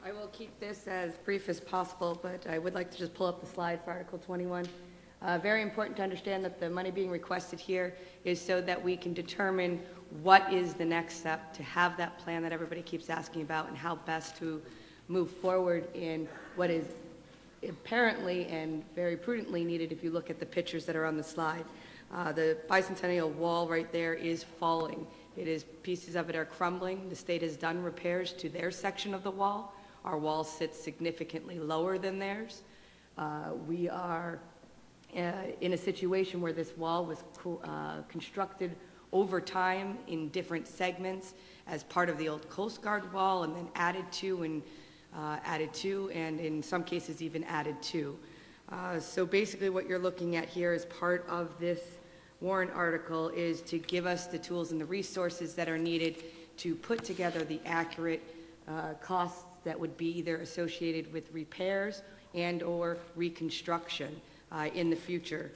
I will keep this as brief as possible, but I would like to just pull up the slide for Article 21. Uh, very important to understand that the money being requested here is so that we can determine what is the next step to have that plan that everybody keeps asking about and how best to move forward in what is apparently and very prudently needed if you look at the pictures that are on the slide. Uh, the bicentennial wall right there is falling. It is pieces of it are crumbling. The state has done repairs to their section of the wall. Our wall sits significantly lower than theirs. Uh, we are uh, in a situation where this wall was co- uh, constructed over time in different segments as part of the old Coast Guard wall and then added to and uh, added to and in some cases even added to. Uh, so basically what you're looking at here as part of this warrant article is to give us the tools and the resources that are needed to put together the accurate uh, costs that would be either associated with repairs and or reconstruction uh, in the future.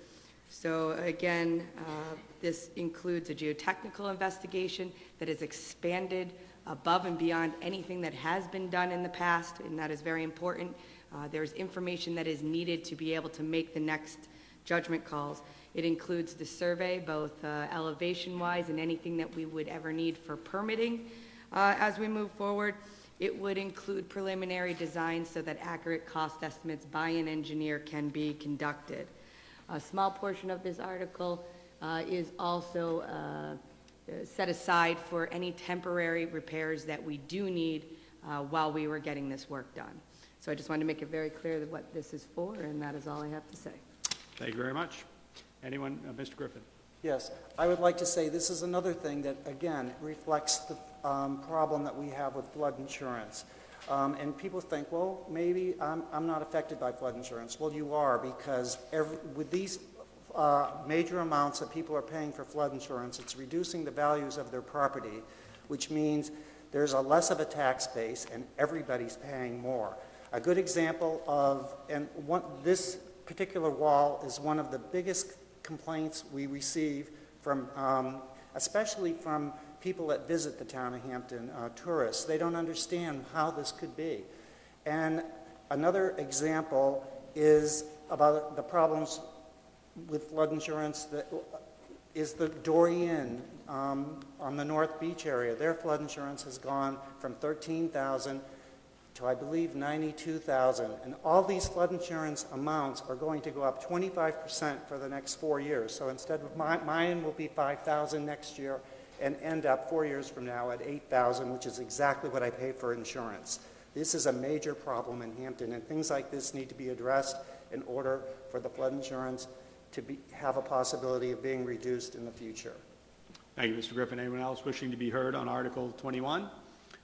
So again, uh, this includes a geotechnical investigation that is expanded above and beyond anything that has been done in the past, and that is very important. Uh, there's information that is needed to be able to make the next judgment calls. It includes the survey, both uh, elevation-wise and anything that we would ever need for permitting uh, as we move forward. It would include preliminary design so that accurate cost estimates by an engineer can be conducted. A small portion of this article uh, is also uh, set aside for any temporary repairs that we do need uh, while we were getting this work done. So I just wanted to make it very clear that what this is for, and that is all I have to say. Thank you very much. Anyone? Uh, Mr. Griffin? Yes, I would like to say this is another thing that, again, reflects the um, problem that we have with flood insurance. Um, and people think, well, maybe I'm, I'm not affected by flood insurance. Well, you are because every, with these uh, major amounts that people are paying for flood insurance, it's reducing the values of their property, which means there's a less of a tax base and everybody's paying more. A good example of, and one, this particular wall is one of the biggest complaints we receive from, um, especially from people that visit the town of Hampton, uh, tourists. They don't understand how this could be. And Another example is about the problems with flood insurance that is the Dory Inn um, on the North Beach area. Their flood insurance has gone from 13,000 to, I believe, 92,000. And all these flood insurance amounts are going to go up 25% for the next four years. So instead of my, mine will be 5,000 next year and end up four years from now at 8,000, which is exactly what I pay for insurance. This is a major problem in Hampton, and things like this need to be addressed in order for the flood insurance to be, have a possibility of being reduced in the future. Thank you, Mr. Griffin. Anyone else wishing to be heard on Article 21?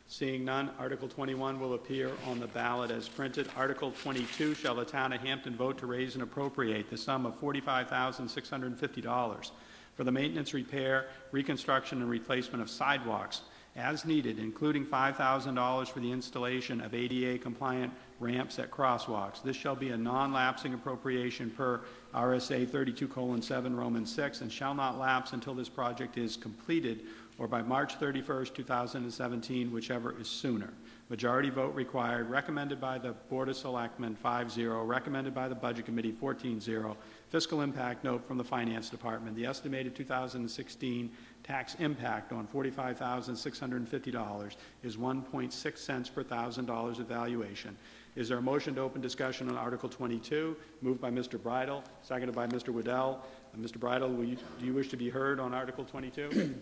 Seeing none, Article 21 will appear on the ballot as printed. Article 22, shall the town of Hampton vote to raise and appropriate the sum of $45,650 for the maintenance, repair, reconstruction, and replacement of sidewalks as needed, including $5,000 for the installation of ADA-compliant ramps at crosswalks. This shall be a non-lapsing appropriation per RSA 32:7 Roman 6 and shall not lapse until this project is completed or by March 31st, 2017, whichever is sooner. Majority vote required, recommended by the Board of Selectmen 5-0, recommended by the Budget Committee 14-0. Fiscal impact note from the Finance Department. The estimated 2016 tax impact on $45,650 is 1.6 cents per thousand dollars of valuation. Is there a motion to open discussion on Article 22? Moved by Mr. Bridle, seconded by Mr. Waddell. Uh, Mr. Bridle, will you, do you wish to be heard on Article 22?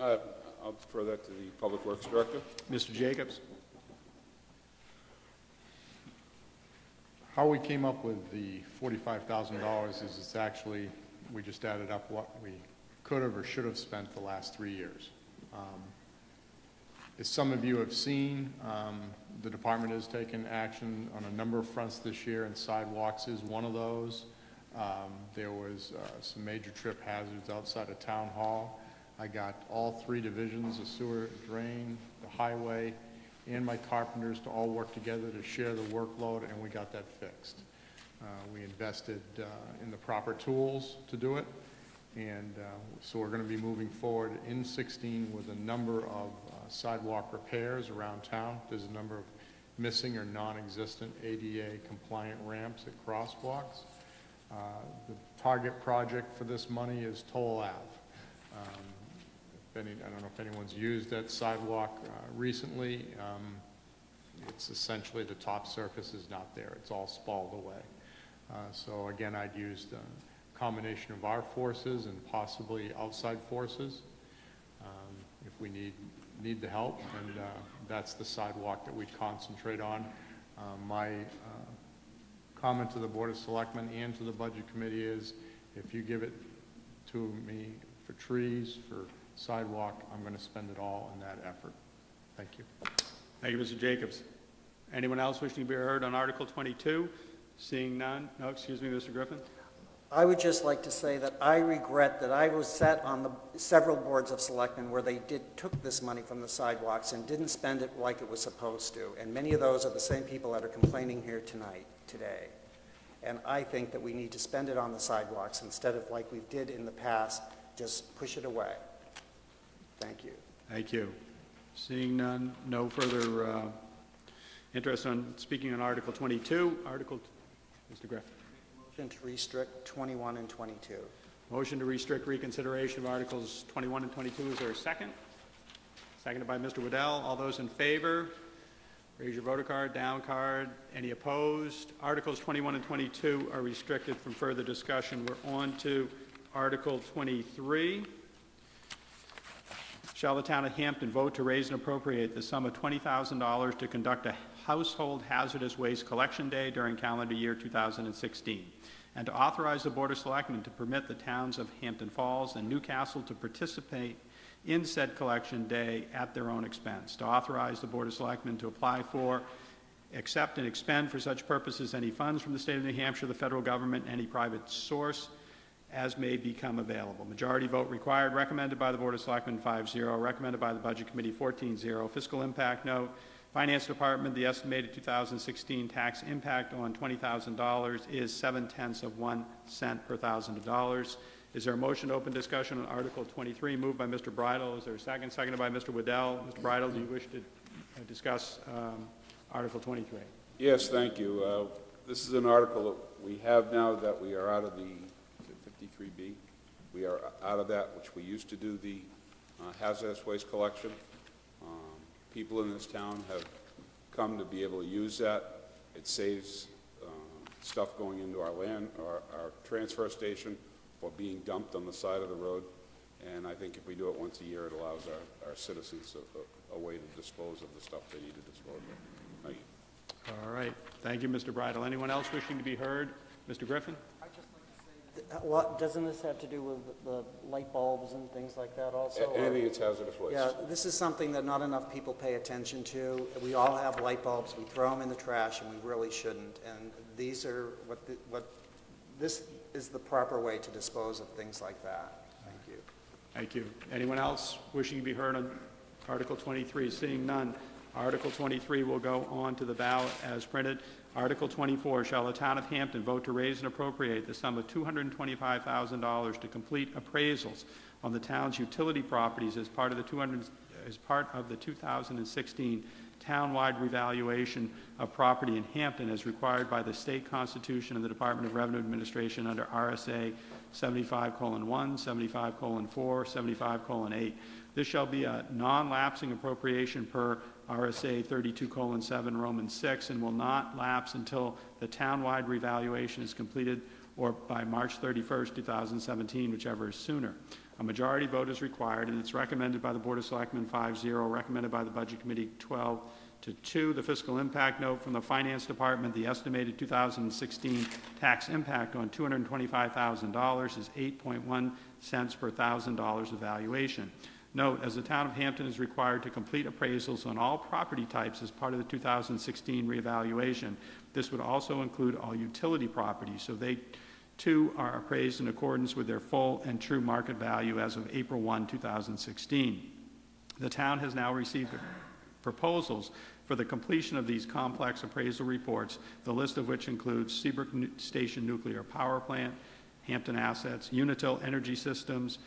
Uh, I'll defer that to the Public Works Director. Mr. Jacobs? How we came up with the $45,000 is it's actually, we just added up what we could have or should have spent the last three years. Um, As some of you have seen, um, the department has taken action on a number of fronts this year, and sidewalks is one of those. Um, There was uh, some major trip hazards outside of Town Hall. I got all three divisions, the sewer drain, the highway, and my carpenters to all work together to share the workload, and we got that fixed. Uh, We invested uh, in the proper tools to do it, and uh, so we're going to be moving forward in 16 with a number of sidewalk repairs around town. There's a number of missing or non-existent ADA-compliant ramps at crosswalks. Uh, The target project for this money is Towle Ave. Um, if any, I don't know if anyone's used that sidewalk uh, recently. Um, It's essentially, the top surface is not there. It's all spalled away. Uh, So again, I'd use the combination of our forces and possibly outside forces um, if we need, need the help, and uh, that's the sidewalk that we concentrate on. Uh, My uh, comment to the Board of Selectmen and to the Budget Committee is, if you give it to me for trees, for sidewalk, I'm going to spend it all in that effort. Thank you. Thank you, Mr. Jacobs. Anyone else wishing to be heard on Article 22? Seeing none? No, excuse me, Mr. Griffin? I would just like to say that I regret that I was set on the several boards of selectmen where they did, took this money from the sidewalks and didn't spend it like it was supposed to. And many of those are the same people that are complaining here tonight, today. And I think that we need to spend it on the sidewalks instead of like we did in the past, just push it away. Thank you. Thank you. Seeing none, no further uh, interest on speaking on Article 22. Article, Mr. Griffin. Motion to restrict 21 and 22. Motion to restrict reconsideration of Articles 21 and 22. Is there a second? Seconded by Mr. Waddell. All those in favor? Raise your voter card, down card. Any opposed? Articles 21 and 22 are restricted from further discussion. We're on to Article 23. Shall the town of Hampton vote to raise and appropriate the sum of $20,000 to conduct a household hazardous waste collection day during calendar year 2016, and to authorize the Board of Selectmen to permit the towns of Hampton Falls and Newcastle to participate in said collection day at their own expense, to authorize the Board of Selectmen to apply for, accept, and expend for such purposes any funds from the state of New Hampshire, the federal government, any private source, as may become available. Majority vote required, recommended by the Board of Selectmen 5-0, recommended by the Budget Committee 14-0. Fiscal impact note, Finance Department, the estimated 2016 tax impact on $20,000 is 7 tenths of 1 cent per thousand dollars. Is there a motion to open discussion on Article 23, moved by Mr. Bridle? Is there a second? Seconded by Mr. Waddell. Mr. Bridle, do you wish to uh, discuss um, Article 23? Yes, thank you. Uh, This is an article that we have now that we are out of the 53B. We are out of that, which we used to do the uh, hazardous waste collection. People in this town have come to be able to use that. It saves uh, stuff going into our land, our, our transfer station, or being dumped on the side of the road. And I think if we do it once a year, it allows our, our citizens a, a- a way to dispose of the stuff they need to dispose of. Thank you. All right, thank you, Mr. Bridle. Anyone else wishing to be heard? Mr. Griffin? What, doesn't this have to do with the light bulbs and things like that also? A- Anything that's hazardous waste. Yeah, this is something that not enough people pay attention to. We all have light bulbs, we throw them in the trash, and we really shouldn't. And these are, what, the- what, this is the proper way to dispose of things like that. Thank you. Thank you. Anyone else wishing to be heard on Article 23? Seeing none, Article 23 will go on to the ballot as printed. Article 24, shall the town of Hampton vote to raise and appropriate the sum of $225,000 to complete appraisals on the town's utility properties as part of the 200, as part of the 2016 townwide revaluation of property in Hampton as required by the state constitution and the Department of Revenue Administration under RSA 75:1, 75:4, 75:8. This shall be a non-lapsing appropriation per RSA 32:7, Roman 6, and will not lapse until the townwide revaluation is completed or by March 31st, 2017, whichever is sooner. A majority vote is required, and it's recommended by the Board of Selectmen 5-0, recommended by the Budget Committee 12 to 2. The fiscal impact note from the Finance Department, the estimated 2016 tax impact on $225,000 is 8.1 cents per thousand dollars of valuation. Note, as the town of Hampton is required to complete appraisals on all property types as part of the 2016 reevaluation, this would also include all utility properties, so they too are appraised in accordance with their full and true market value as of April 1, 2016. The town has now received proposals for the completion of these complex appraisal reports, the list of which includes Seabrook Station Nuclear Power Plant, Hampton Assets, Unitil Energy Systems,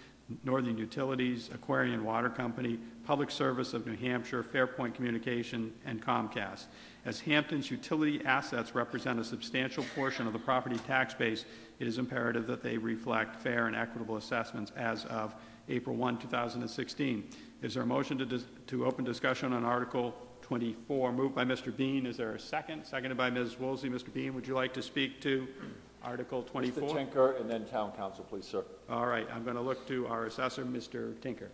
Northern Utilities, Aquarian Water Company, Public Service of New Hampshire, Fairpoint Communication, and Comcast. As Hampton's utility assets represent a substantial portion of the property tax base, it is imperative that they reflect fair and equitable assessments as of April 1, 2016. Is there a motion to, to open discussion on Article 24? Moved by Mr. Bean. Is there a second? Seconded by Ms. Woolsey. Mr. Bean, would you like to speak to Article 24? Mr. Tinker, and then Town Counsel, please, sir. All right, I'm going to look to our assessor, Mr. Tinker.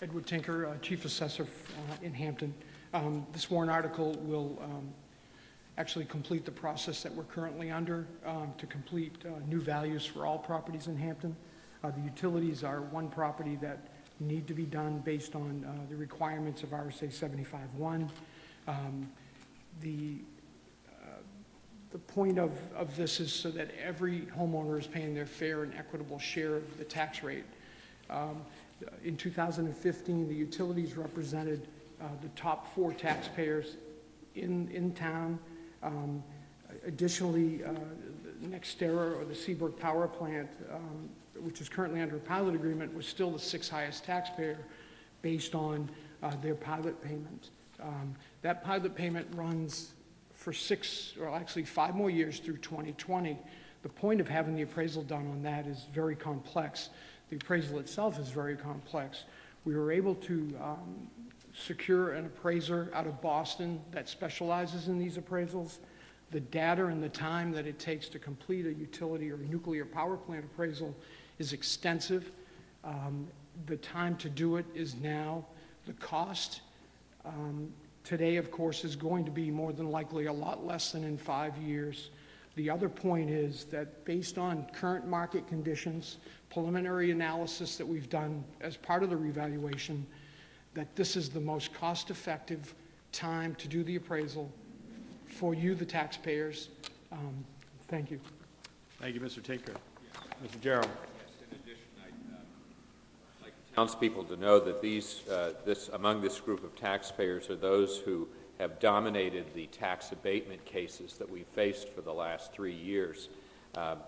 Edward Tinker, uh, Chief Assessor uh, in Hampton. Um, This warrant article will um, actually complete the process that we're currently under um, to complete uh, new values for all properties in Hampton. Uh, The utilities are one property that need to be done based on uh, the requirements of RSA 75-1. Um, The the point of, of this is so that every homeowner is paying their fair and equitable share of the tax rate. Um, In 2015, the utilities represented uh, the top four taxpayers in, in town. Um, Additionally, uh, NextEra or the Seabrook Power Plant, um, which is currently under a pilot agreement, was still the sixth highest taxpayer based on uh, their pilot payment. Um, That pilot payment runs for six, or actually five more years through 2020. The point of having the appraisal done on that is very complex. The appraisal itself is very complex. We were able to um, secure an appraiser out of Boston that specializes in these appraisals. The data and the time that it takes to complete a utility or nuclear power plant appraisal is extensive. Um, The time to do it is now. The cost um, today, of course, is going to be more than likely a lot less than in five years. The other point is that based on current market conditions, preliminary analysis that we've done as part of the revaluation, that this is the most cost-effective time to do the appraisal for you, the taxpayers. Um, Thank you. Thank you, Mr. Tinker. Mr. Gearreald. Townspeople to know that these, uh, this, among this group of taxpayers are those who have dominated the tax abatement cases that we've faced for the last three years. Um,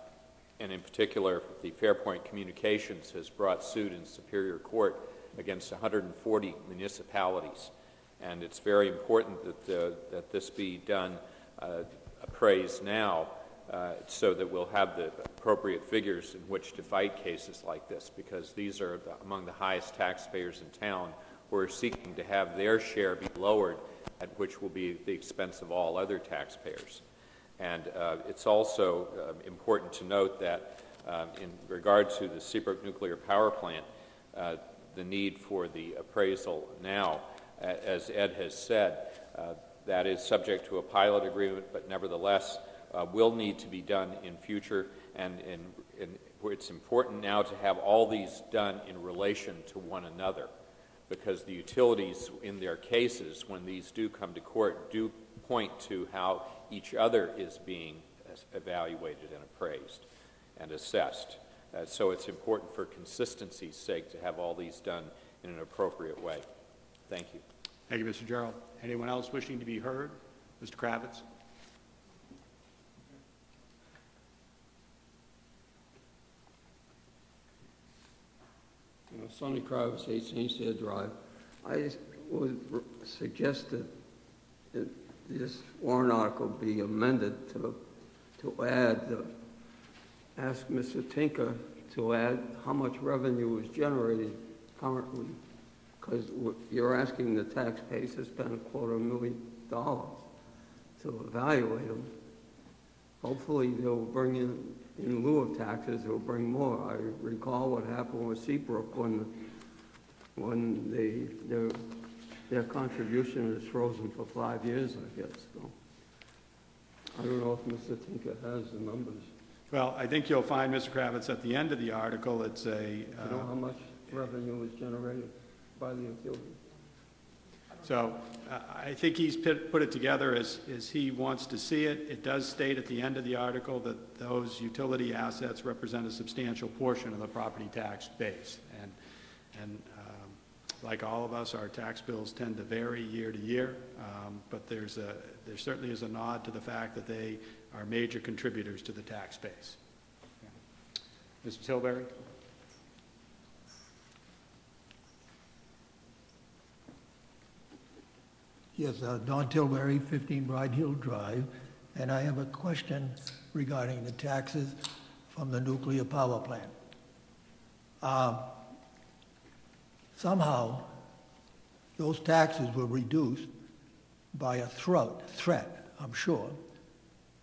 and in particular, the Fairpoint Communications has brought suit in Superior Court against 140 municipalities. And it's very important that, uh, that this be done, uh, appraised now, uh, so that we'll have the appropriate figures in which to fight cases like this, because these are the, among the highest taxpayers in town who are seeking to have their share be lowered, at which will be the expense of all other taxpayers. And uh, it's also uh, important to note that um, in regard to the Seabrook Nuclear Power Plant, uh, the need for the appraisal now, as Ed has said, uh, that is subject to a pilot agreement, but nevertheless uh, will need to be done in future. And, and, and it's important now to have all these done in relation to one another because the utilities in their cases, when these do come to court, do point to how each other is being evaluated and appraised and assessed. Uh, so it's important for consistency's sake to have all these done in an appropriate way. Thank you. Thank you, Mr. Gearreald. Anyone else wishing to be heard? Mr. Kravitz? Uh, Sonny Kravitz, 8 St. Stair Drive. I would suggest that that this warrant article be amended to, to add, the- ask Mr. Tinker to add how much revenue is generated currently, because you're asking the taxpayers to spend a quarter million dollars to evaluate them. Hopefully, they'll bring in, in lieu of taxes, they'll bring more. I recall what happened with Seabrook when, when they, their, their contribution is frozen for five years, I guess, so. I don't know if Mr. Tinker has the numbers. Well, I think you'll find, Mr. Kravitz, at the end of the article, it's a, You know how uh, much revenue was generated by the utility? So uh, I think he's put put it together as, as he wants to see it. It does state at the end of the article that those utility assets represent a substantial portion of the property tax base. And, and um, like all of us, our tax bills tend to vary year to year, um, but there's a, there certainly is a nod to the fact that they are major contributors to the tax base. Mr. Tilbury? Yes, uh, Don Tilbury, 15 Bride Hill Drive, and I have a question regarding the taxes from the nuclear power plant. Uh, Somehow, those taxes were reduced by a threat, threat, I'm sure.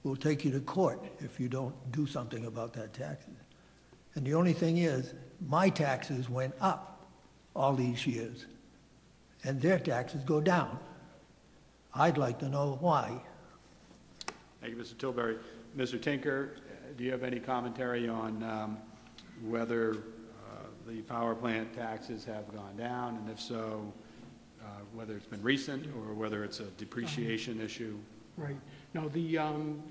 We'll take you to court if you don't do something about that taxes. And the only thing is, my taxes went up all these years, and their taxes go down. I'd like to know why. Thank you, Mr. Tilbury. Mr. Tinker, do you have any commentary on um, whether uh, the power plant taxes have gone down, and if so, uh, whether it's been recent or whether it's a depreciation issue? Right. No, the, um,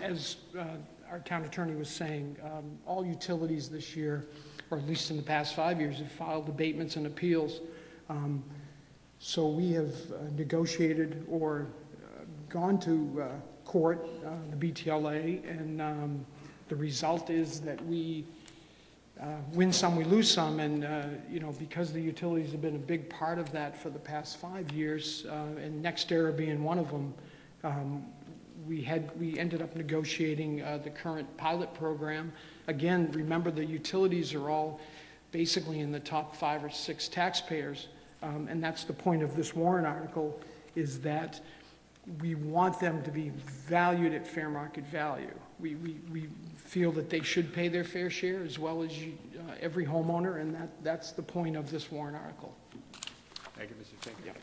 as uh, our town attorney was saying, um, all utilities this year, or at least in the past five years, have filed abatements and appeals. Um, So we have uh, negotiated or uh, gone to uh, court, uh, the BTLA, and um, the result is that we uh, win some, we lose some, and, uh, you know, because the utilities have been a big part of that for the past five years, and NextEra being one of them, um, we had, we ended up negotiating the current pilot program. Again, remember, the utilities are all basically in the top five or six taxpayers, um, and that's the point of this warrant article, is that we want them to be valued at fair market value. We, we, we feel that they should pay their fair share as well as you, uh, every homeowner, and that, that's the point of this warrant article. Thank you, Mr. Tinker.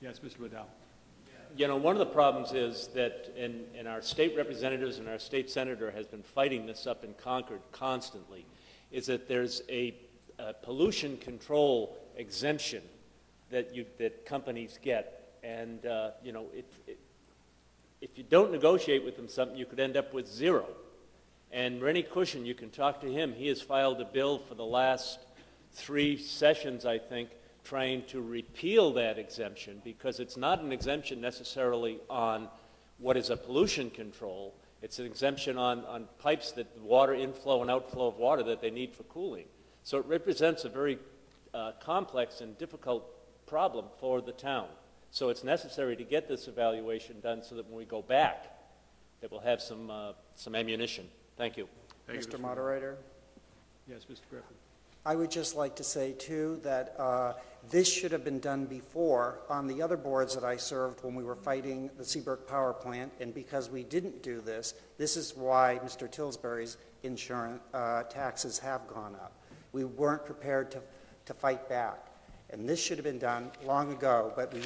Yes, Mr. Waddell? You know, one of the problems is that, and, and our state representatives and our state senator has been fighting this up in Concord constantly, is that there's a, a pollution control exemption that you, that companies get. And, uh, you know, it, it, if you don't negotiate with them something, you could end up with zero. And Renny Cushing, you can talk to him. He has filed a bill for the last three sessions, I think, trying to repeal that exemption because it's not an exemption necessarily on what is a pollution control. It's an exemption on, on pipes that water inflow and outflow of water that they need for cooling. So it represents a very uh, complex and difficult problem for the town. So it's necessary to get this evaluation done so that when we go back, that we'll have some, uh, some ammunition. Thank you. Thank you, Mr. Moderator? Yes, Mr. Griffin. I would just like to say, too, that uh, this should have been done before on the other boards that I served when we were fighting the Seabrook Power Plant, and because we didn't do this, this is why Mr. Tillsbury's insurance uh, taxes have gone up. We weren't prepared to, to fight back, and this should have been done long ago, but we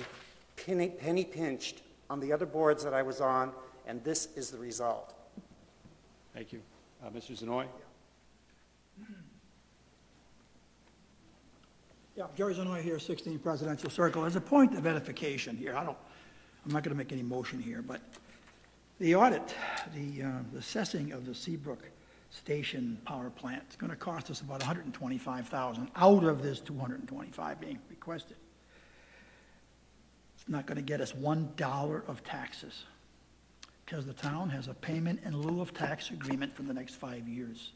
penny, penny pinched on the other boards that I was on, and this is the result. Thank you. Uh, Mr. Znoy? Yeah, Jerry Znoy here, 16 Presidential Circle. As a point of edification here, I don't, I'm not going to make any motion here, but the audit, the uh, the assessing of the Seabrook Station Power Plant is going to cost us about 125,000 out of this 225 being requested. It's not going to get us one dollar of taxes because the town has a payment in lieu of tax agreement for the next five years.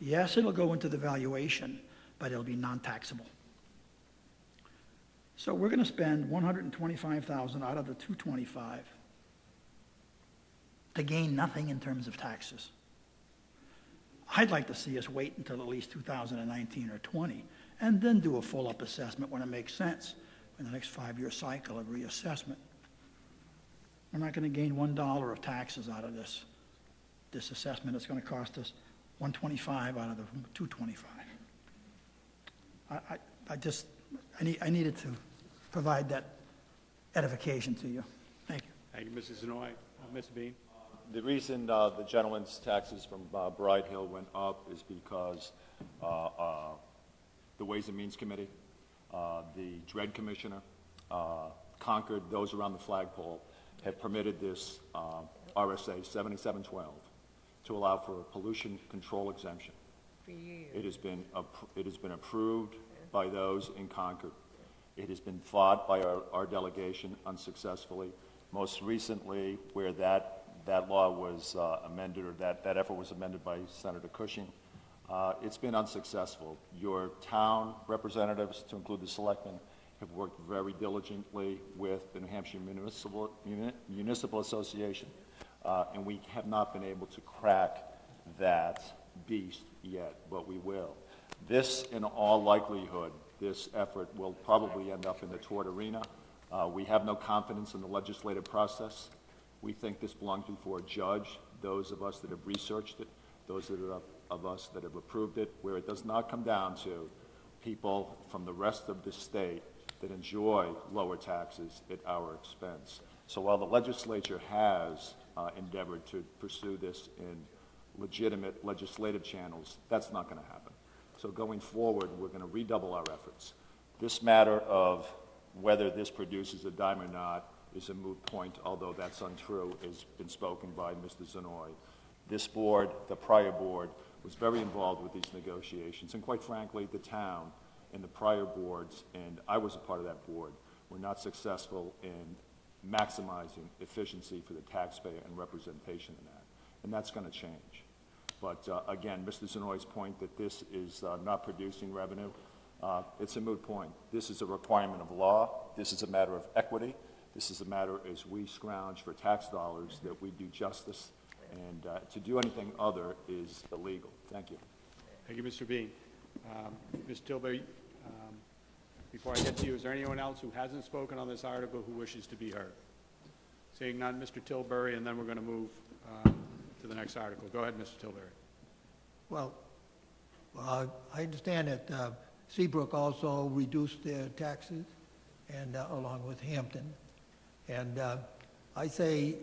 Yes, it'll go into the valuation, but it'll be non-taxable. So we're going to spend 125,000 out of the 225 to gain nothing in terms of taxes. I'd like to see us wait until at least 2019 or 20 and then do a full-up assessment when it makes sense in the next five-year cycle of reassessment. We're not going to gain one dollar of taxes out of this, this assessment. It's going to cost us 125 out of the 225. I, I, I just, I need, I needed to provide that edification to you. Thank you. Thank you, Mrs. Znoy. Uh, Mr. Bean? The reason uh, the gentleman's taxes from uh, Bride Hill went up is because uh, uh, the Ways and Means Committee, uh, the Dread Commissioner, uh, Concord, those around the flagpole, have permitted this uh, RSA 7712 to allow for a pollution control exemption. It has been, it has been approved by those in Concord. It has been fought by our, our delegation unsuccessfully. Most recently, where that, that law was uh, amended, or that, that effort was amended by Senator Cushing, uh, it's been unsuccessful. Your town representatives, to include the selectmen, have worked very diligently with the New Hampshire Municipal, Muni- Municipal Association, uh, and we have not been able to crack that beast yet, but we will. This, in all likelihood, this effort will probably end up in the tort arena. Uh, we have no confidence in the legislative process. We think this belongs before a judge. Those of us that have researched it, those that are, of us that have approved it, where it does not come down to people from the rest of the state that enjoy lower taxes at our expense. So while the legislature has uh, endeavored to pursue this in legitimate legislative channels, that's not going to happen. So going forward, we're going to redouble our efforts. This matter of whether this produces a dime or not is a moot point, although that's untrue, has been spoken by Mr. Znoy. This board, the prior board, was very involved with these negotiations, and quite frankly, the town and the prior boards, and I was a part of that board, were not successful in maximizing efficiency for the taxpayer and representation in that. And that's going to change. But uh, again, Mr. Znoy's point that this is uh, not producing revenue, uh, it's a moot point. This is a requirement of law. This is a matter of equity. This is a matter as we scrounge for tax dollars that we do justice. And uh, to do anything other is illegal. Thank you. Thank you, Mr. Bean. Um, Ms. Tilbury, um, before I get to you, is there anyone else who hasn't spoken on this article who wishes to be heard? Seeing none, Mr. Tilbury, and then we're going to move uh, to the next article. Go ahead, Mr. Tilbury. Well, uh, I understand that uh, Seabrook also reduced their taxes, and uh, along with Hampton. And uh, I say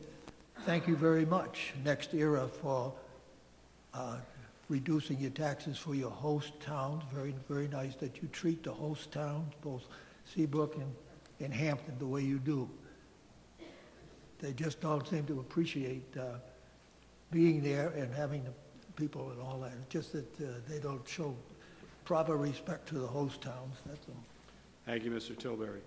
thank you very much, NextEra, for uh, reducing your taxes for your host towns. Very, very nice that you treat the host towns, both Seabrook and, and Hampton, the way you do. They just don't seem to appreciate uh, being there and having the people and all that. It's just that uh, they don't show proper respect to the host towns, that's all. Thank you, Mr. Tilbury.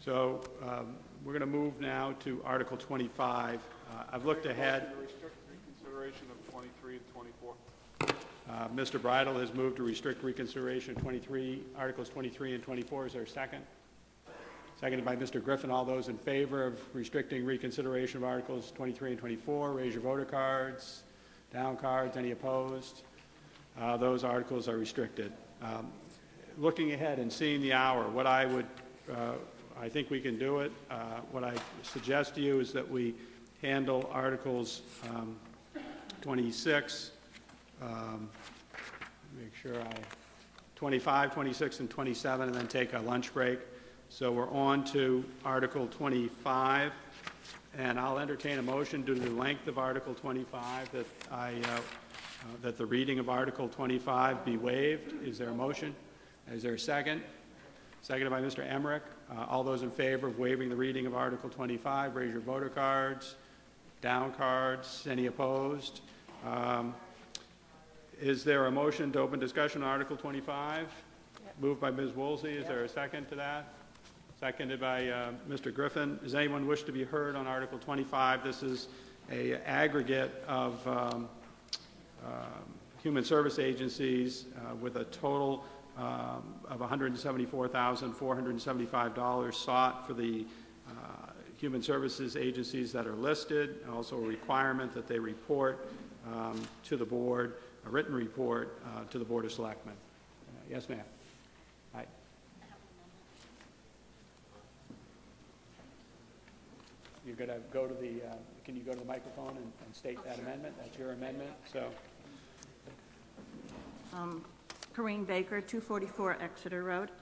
So um, we're going to move now to Article 25. Uh, I've looked ahead. Reconsideration of 23 and 24. Uh, Mr. Bridle has moved to restrict reconsideration of 23, Articles 23 and 24. Is there a second? Seconded by Mr. Griffin. All those in favor of restricting reconsideration of Articles 23 and 24, raise your voter cards. Down cards. Any opposed? Uh, Those articles are restricted. Um, Looking ahead and seeing the hour, what I would, uh, I think we can do it. Uh, What I suggest to you is that we handle Articles um, 26, um, make sure I, 25, 26, and 27, and then take a lunch break. So we're on to Article 25, and I'll entertain a motion due to the length of Article 25 that I, uh, uh, that the reading of Article 25 be waived. Is there a motion? Is there a second? Seconded by Mr. Emmerich. Uh, All those in favor of waiving the reading of Article 25, raise your voter cards. Down cards. Any opposed? Um, Is there a motion to open discussion on Article 25? Moved by Ms. Woolsey. Is there a second to that? Seconded by uh, Mr. Griffin. Does anyone wish to be heard on Article 25? This is a aggregate of um, um, human service agencies uh, with a total um, of $174,475 sought for the uh, human services agencies that are listed, also a requirement that they report um, to the board, a written report uh, to the Board of Selectmen. Uh, Yes, ma'am. You're going to go to the, uh, can you go to the microphone and and state that amendment? That's your amendment, so. Um, Corinne Baker, 244 Exeter Road.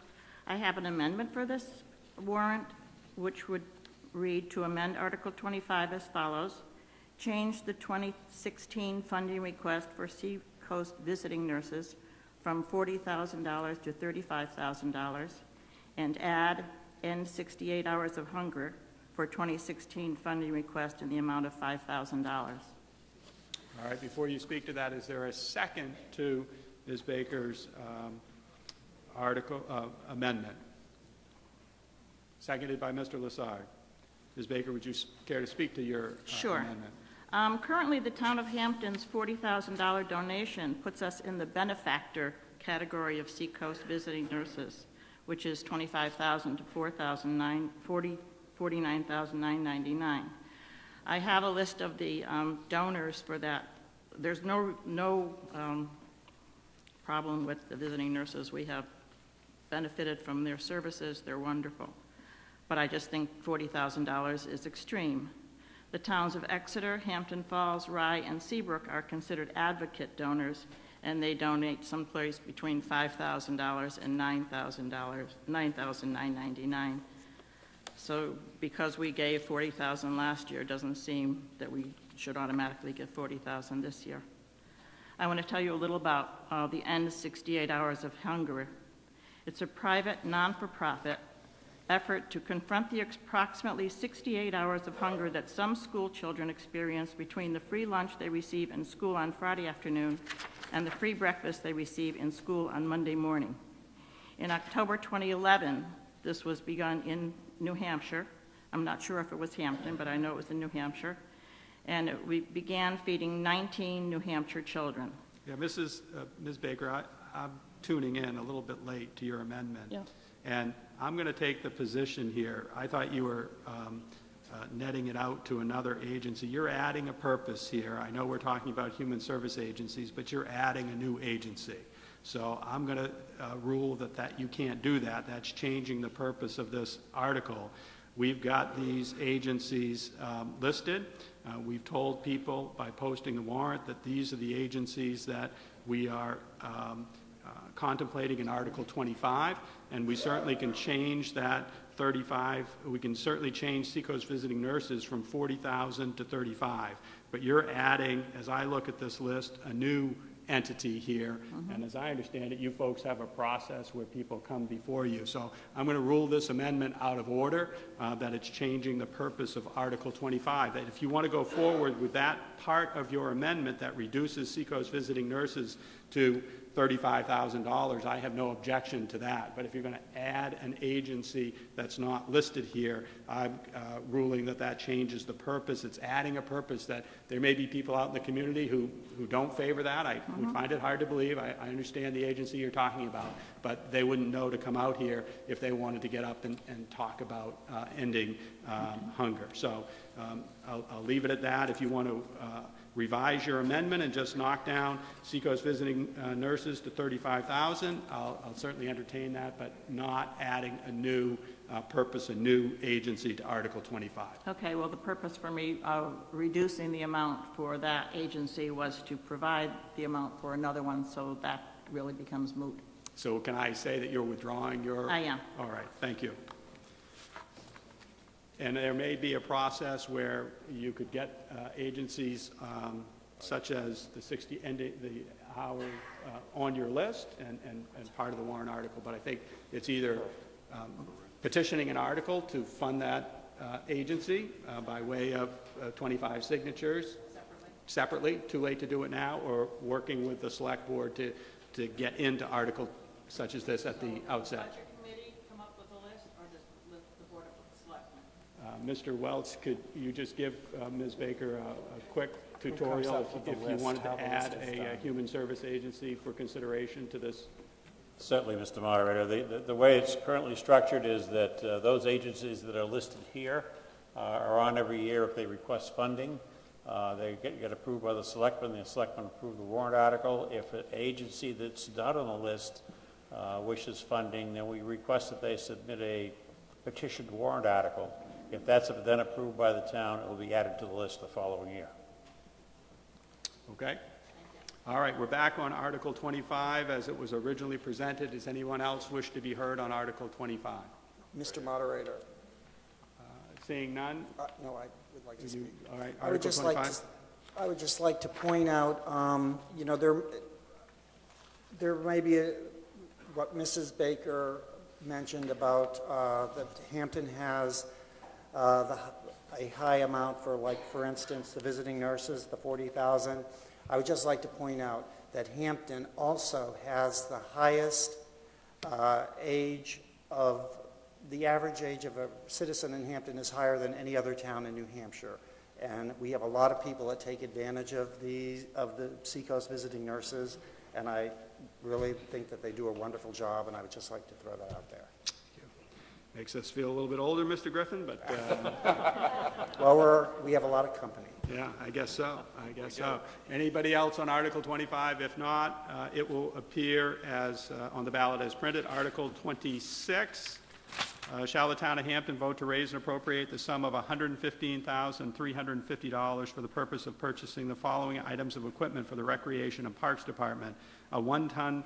I have an amendment for this warrant, which would read to amend Article 25 as follows. Change the 2016 funding request for Seacoast visiting nurses from $40,000 to $35,000 and add end 68 hours of hunger for 2016 funding request in the amount of $5,000. All right, before you speak to that, is there a second to Ms. Baker's um, article, uh, amendment? Seconded by Mr. Lassard. Ms. Baker, would you care to speak to your uh, Sure. amendment? Um, Currently, the town of Hampton's $40,000 donation puts us in the benefactor category of Seacoast visiting nurses, which is 25,000 to 40 $49,999. I have a list of the um, donors for that. There's no, no um, problem with the visiting nurses. We have benefited from their services. They're wonderful. But I just think $40,000 is extreme. The towns of Exeter, Hampton Falls, Rye, and Seabrook are considered advocate donors, and they donate someplace between $5,000 and $9,000, $9,999. So because we gave 40,000 last year, doesn't seem that we should automatically give 40,000 this year. I want to tell you a little about uh, the End 68 Hours of Hunger. It's a private, non-for-profit effort to confront the approximately 68 hours of hunger that some school children experience between the free lunch they receive in school on Friday afternoon and the free breakfast they receive in school on Monday morning. In October 2011, this was begun in New Hampshire. I'm not sure if it was Hampton, but I know it was in New Hampshire. And we began feeding 19 New Hampshire children. Yeah, Mrs., uh, Ms. Baker, I, I'm tuning in a little bit late to your amendment. Yeah. And I'm going to take the position here, I thought you were um, uh, netting it out to another agency. You're adding a purpose here. I know we're talking about human service agencies, but you're adding a new agency. So I'm going to rule that that, you can't do that. That's changing the purpose of this article. We've got these agencies um, listed. Uh, We've told people by posting the warrant that these are the agencies that we are um, uh, contemplating in Article 25, and we certainly can change that 35, we can certainly change Seacoast visiting nurses from 40,000 to 35. But you're adding, as I look at this list, a new entity here. And as I understand it, you folks have a process where people come before you. So I'm going to rule this amendment out of order, uh, that it's changing the purpose of Article 25. That if you want to go forward with that part of your amendment that reduces Seacoast visiting nurses to $35,000, I have no objection to that. But if you're going to add an agency that's not listed here, I'm uh, ruling that that changes the purpose. It's adding a purpose that there may be people out in the community who, who don't favor that. I would find it hard to believe. I, I understand the agency you're talking about, but they wouldn't know to come out here if they wanted to get up and, and talk about uh, ending um, hunger. So um, I'll, I'll leave it at that. If you want to uh, revise your amendment and just knock down Seacoast visiting uh, nurses to 35,000, I'll, I'll certainly entertain that, but not adding a new uh, purpose, a new agency to Article 25. Okay, well, the purpose for me of reducing the amount for that agency was to provide the amount for another one, so that really becomes moot. So can I say that you're withdrawing your? I am. All right, thank you. And there may be a process where you could get uh, agencies um, such as the 60, and the Howard uh, on your list and, and, and part of the warrant article, but I think it's either um, petitioning an article to fund that uh, agency uh, by way of uh, 25 signatures separately, too late to do it now, or working with the select board to, to get into article such as this at the outset. committee come up with a list, or does the Board of Selectmen? Uh, Mr. Welch, could you just give uh, Ms. Baker a, a quick tutorial if if you list, wanted to add is a uh, human service agency for consideration to this? Certainly, Mr. Moderator. The, the, the way it's currently structured is that uh, those agencies that are listed here uh, are on every year if they request funding. Uh, they get, get approved by the selectmen, the selectmen approve the warrant article. If an agency that's not on the list uh, wishes funding, then we request that they submit a petitioned warrant article. If that's then approved by the town, it will be added to the list the following year. Okay? All right, we're back on Article 25 as it was originally presented. Does anyone else wish to be heard on Article 25? Mr. Moderator, Seeing none? uh, no, I would like to you- speak. All right, I would Article just like to, 25? I would just like to point out, um, you know, there, there may be a, what Mrs. Baker mentioned about, uh, that Hampton has, uh, the, a high amount for, like, for instance, the visiting nurses, the forty thousand. I would just like to point out that Hampton also has the highest, uh, age of, the average age of a citizen in Hampton is higher than any other town in New Hampshire. And we have a lot of people that take advantage of the, of the Seacoast visiting nurses, and I really think that they do a wonderful job, and I would just like to throw that out there. Makes us feel a little bit older, Mr. Griffin, but, uh, Well, we're, we have a lot of company. yeah, I guess so, I guess so. Anybody else on Article 25? If not, uh, it will appear as, uh, on the ballot as printed. Article 26, uh, shall the town of Hampton vote to raise and appropriate the sum of $115,350 for the purpose of purchasing the following items of equipment for the Recreation and Parks Department? A one-ton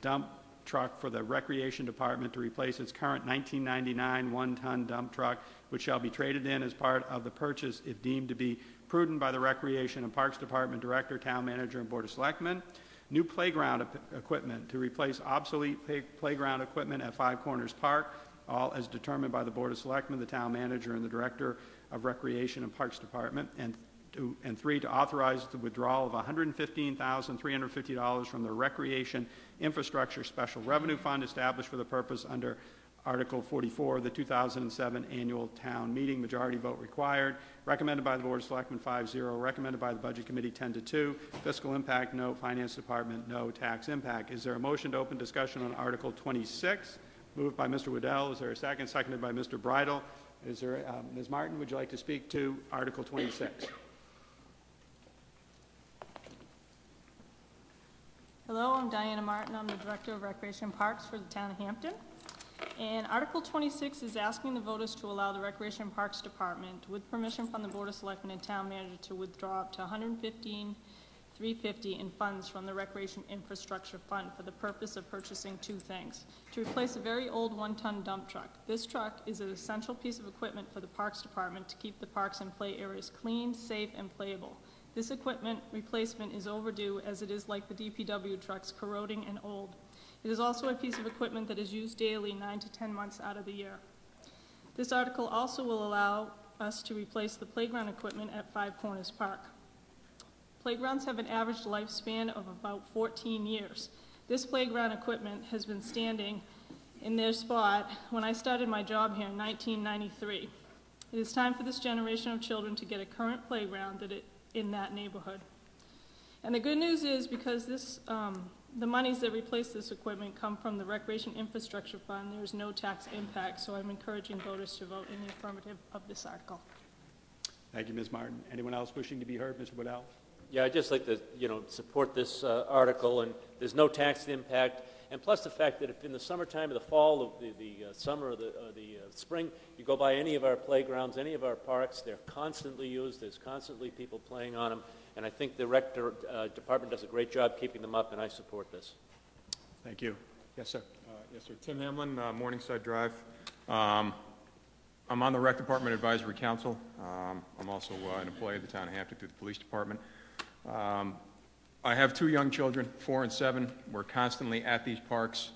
dump truck for the Recreation Department to replace its current 1999 one-ton dump truck, which shall be traded in as part of the purchase if deemed to be prudent by the Recreation and Parks Department Director, Town Manager, and Board of Selectmen. New playground equipment to replace obsolete play- playground equipment at Five Corners Park, all as determined by the Board of Selectmen, the Town Manager, and the Director of Recreation and Parks Department. And to, and three, to authorize the withdrawal of $115,350 from the Recreation Infrastructure Special Revenue Fund established for the purpose under Article 44 of the 2007 Annual Town Meeting. Majority vote required. Recommended by the Board of Selectmen 5-0. Recommended by the Budget Committee 10 to 2. Fiscal impact, no. Finance Department, no. Tax impact. Is there a motion to open discussion on Article 26? Moved by Mr. Waddell. Is there a second? Seconded by Mr. Bridle. Is there, uh, Ms. Martin, would you like to speak to Article 26? Hello, I'm Diana Martin. I'm the Director of Recreation Parks for the Town of Hampton. And Article 26 is asking the voters to allow the Recreation Parks Department, with permission from the Board of Selectmen and Town Manager, to withdraw up to 115 350 in funds from the Recreation Infrastructure Fund for the purpose of purchasing two things. To replace a very old one-ton dump truck. This truck is an essential piece of equipment for the Parks Department to keep the parks and play areas clean, safe, and playable. This equipment replacement is overdue as it is like the DPW trucks, corroding and old. It is also a piece of equipment that is used daily nine to 10 months out of the year. This article also will allow us to replace the playground equipment at Five Corners Park. Playgrounds have an average lifespan of about 14 years. This playground equipment has been standing in their spot when I started my job here in 1993. It is time for this generation of children to get a current playground that it, in that neighborhood. And the good news is because this, um, the monies that replace this equipment come from the Recreation Infrastructure Fund, there is no tax impact, so I'm encouraging voters to vote in the affirmative of this article. Thank you, Ms. Martin. Anyone else wishing to be heard? Mr. Waddell? Yeah, I'd just like to, you know, support this uh, article, and there's no tax impact. And plus the fact that if in the summertime, or the fall, the, the uh, summer, or the, uh, the uh, spring, you go by any of our playgrounds, any of our parks, they're constantly used. There's constantly people playing on them. And I think the rec uh, department does a great job keeping them up, and I support this. Thank you. Yes, sir. Uh, Yes, sir. Tim Hamlin, uh, Morningside Drive. Um, I'm on the Rec Department Advisory Council. Um, I'm also uh, an employee of the town of Hampton through the Police Department. Um, I have two young children, four and seven. We're constantly at these parks.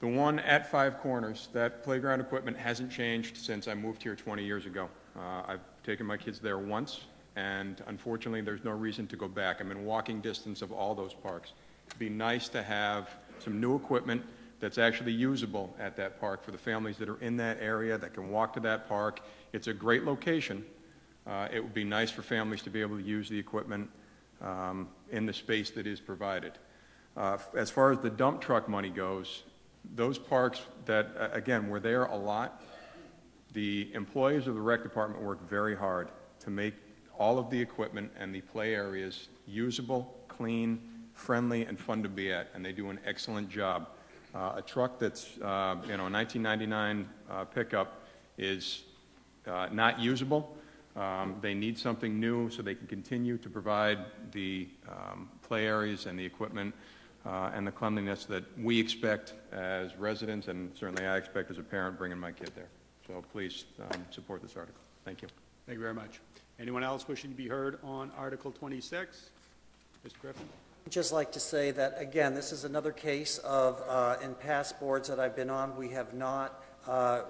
The one at Five Corners, that playground equipment hasn't changed since I moved here 20 years ago. Uh, I've taken my kids there once, and unfortunately, there's no reason to go back. I'm in walking distance of all those parks. It'd be nice to have some new equipment that's actually usable at that park for the families that are in that area that can walk to that park. It's a great location. Uh, It would be nice for families to be able to use the equipment um, in the space that is provided. Uh, As far as the dump truck money goes, those parks that, again, were there a lot, the employees of the rec department work very hard to make all of the equipment and the play areas usable, clean, friendly, and fun to be at, and they do an excellent job. Uh, A truck that's, uh, you know, a 1999 uh, pickup is uh, not usable. Um, They need something new so they can continue to provide the um, play areas and the equipment uh, and the cleanliness that we expect as residents, and certainly I expect as a parent bringing my kid there. So please um, support this article. Thank you. Thank you very much. Anyone else wishing to be heard on Article 26? Mr. Griffin? I'd just like to say that, again, this is another case of, uh, in past boards that I've been on, we have not uh,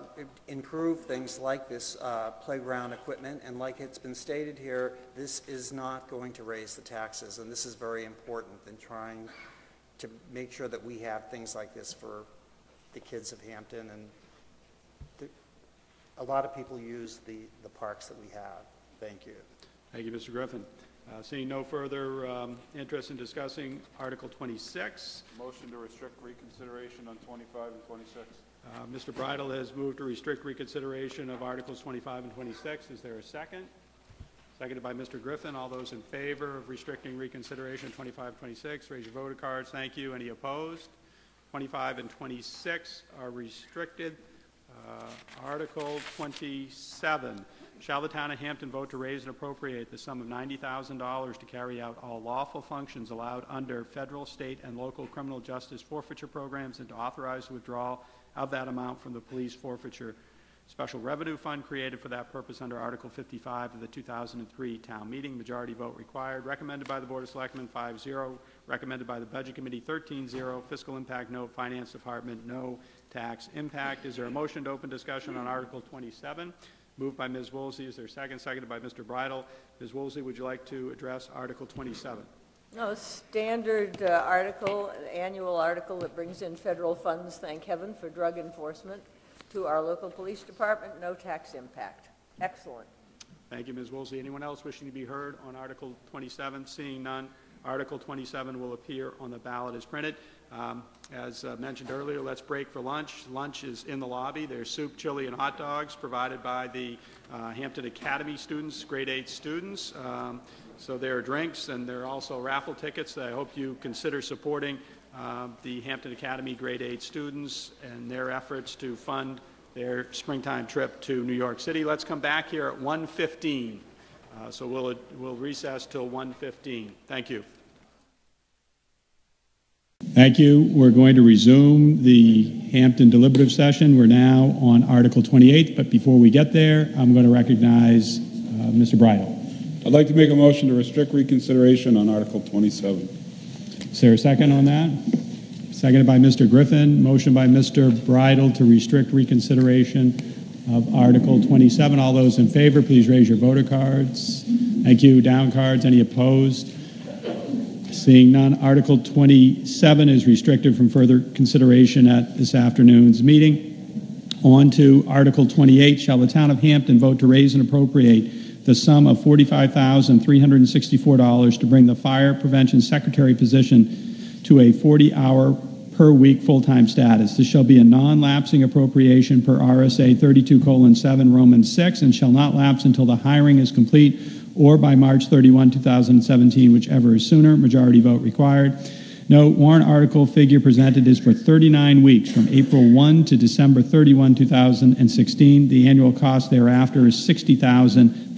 improved things like this uh, playground equipment, and like it's been stated here, this is not going to raise the taxes, and this is very important in trying to make sure that we have things like this for the kids of Hampton, and the- a lot of people use the, the parks that we have. Thank you. Thank you, Mr. Griffin. Uh, Seeing no further um, interest in discussing Article 26, Motion to restrict reconsideration on 25 and 26. Uh, Mr. Bridle has moved to restrict reconsideration of Articles 25 and 26. Is there a second? Seconded by Mr. Griffin. All those in favor of restricting reconsideration 25, 26, raise your voter cards. Thank you. Any opposed? 25 and 26 are restricted. Uh, Article 27, shall the town of Hampton vote to raise and appropriate the sum of $90,000 to carry out all lawful functions allowed under federal, state, and local criminal justice forfeiture programs and to authorize withdrawal of that amount from the police forfeiture special revenue fund created for that purpose under Article 55 of the 2003 town meeting. Majority vote required. Recommended by the Board of Selectmen, 5-0. Recommended by the Budget Committee, 13-0. Fiscal impact, no. Finance Department, no. Tax impact. Is there a motion to open discussion on Article 27? Moved by Ms. Woolsey. Is there a second? Seconded by Mr. Bridle. Ms. Woolsey, would you like to address Article 27? No, standard uh, article, annual article that brings in federal funds, thank heaven, for drug enforcement to our local police department, no tax impact. Excellent. Thank you, Ms. Woolsey. Anyone else wishing to be heard on Article 27? Seeing none, Article 27 will appear on the ballot as printed. Um, As uh, mentioned earlier, let's break for lunch. Lunch is in the lobby. There's soup, chili, and hot dogs provided by the uh, Hampton Academy students, grade eight students. Um, So there are drinks, and there are also raffle tickets that I hope you consider supporting uh, the Hampton Academy grade eight students and their efforts to fund their springtime trip to New York City. Let's come back here at 1:15. Uh, So we'll we'll recess till 1:15. Thank you. Thank you. We're going to resume the Hampton deliberative session. We're now on Article 28, but before we get there, I'm going to recognize uh, Mr. Bridle. I'd like to make a motion to restrict reconsideration on Article 27. Is there a second on that? Seconded by Mr. Griffin. Motion by Mr. Bridle to restrict reconsideration of Article 27. All those in favor, please raise your voter cards. Thank you. Down cards. Any opposed? Seeing none, Article 27 is restricted from further consideration at this afternoon's meeting. On to Article 28, shall the town of Hampton vote to raise and appropriate the sum of $45,364 to bring the fire prevention secretary position to a 40-hour per week full-time status. This shall be a non-lapsing appropriation per RSA 32 7 Roman 6 and shall not lapse until the hiring is complete or by March 31, 2017, whichever is sooner. Majority vote required. Note, warrant article figure presented is for 39 weeks from April 1 to December 31, 2016. The annual cost thereafter is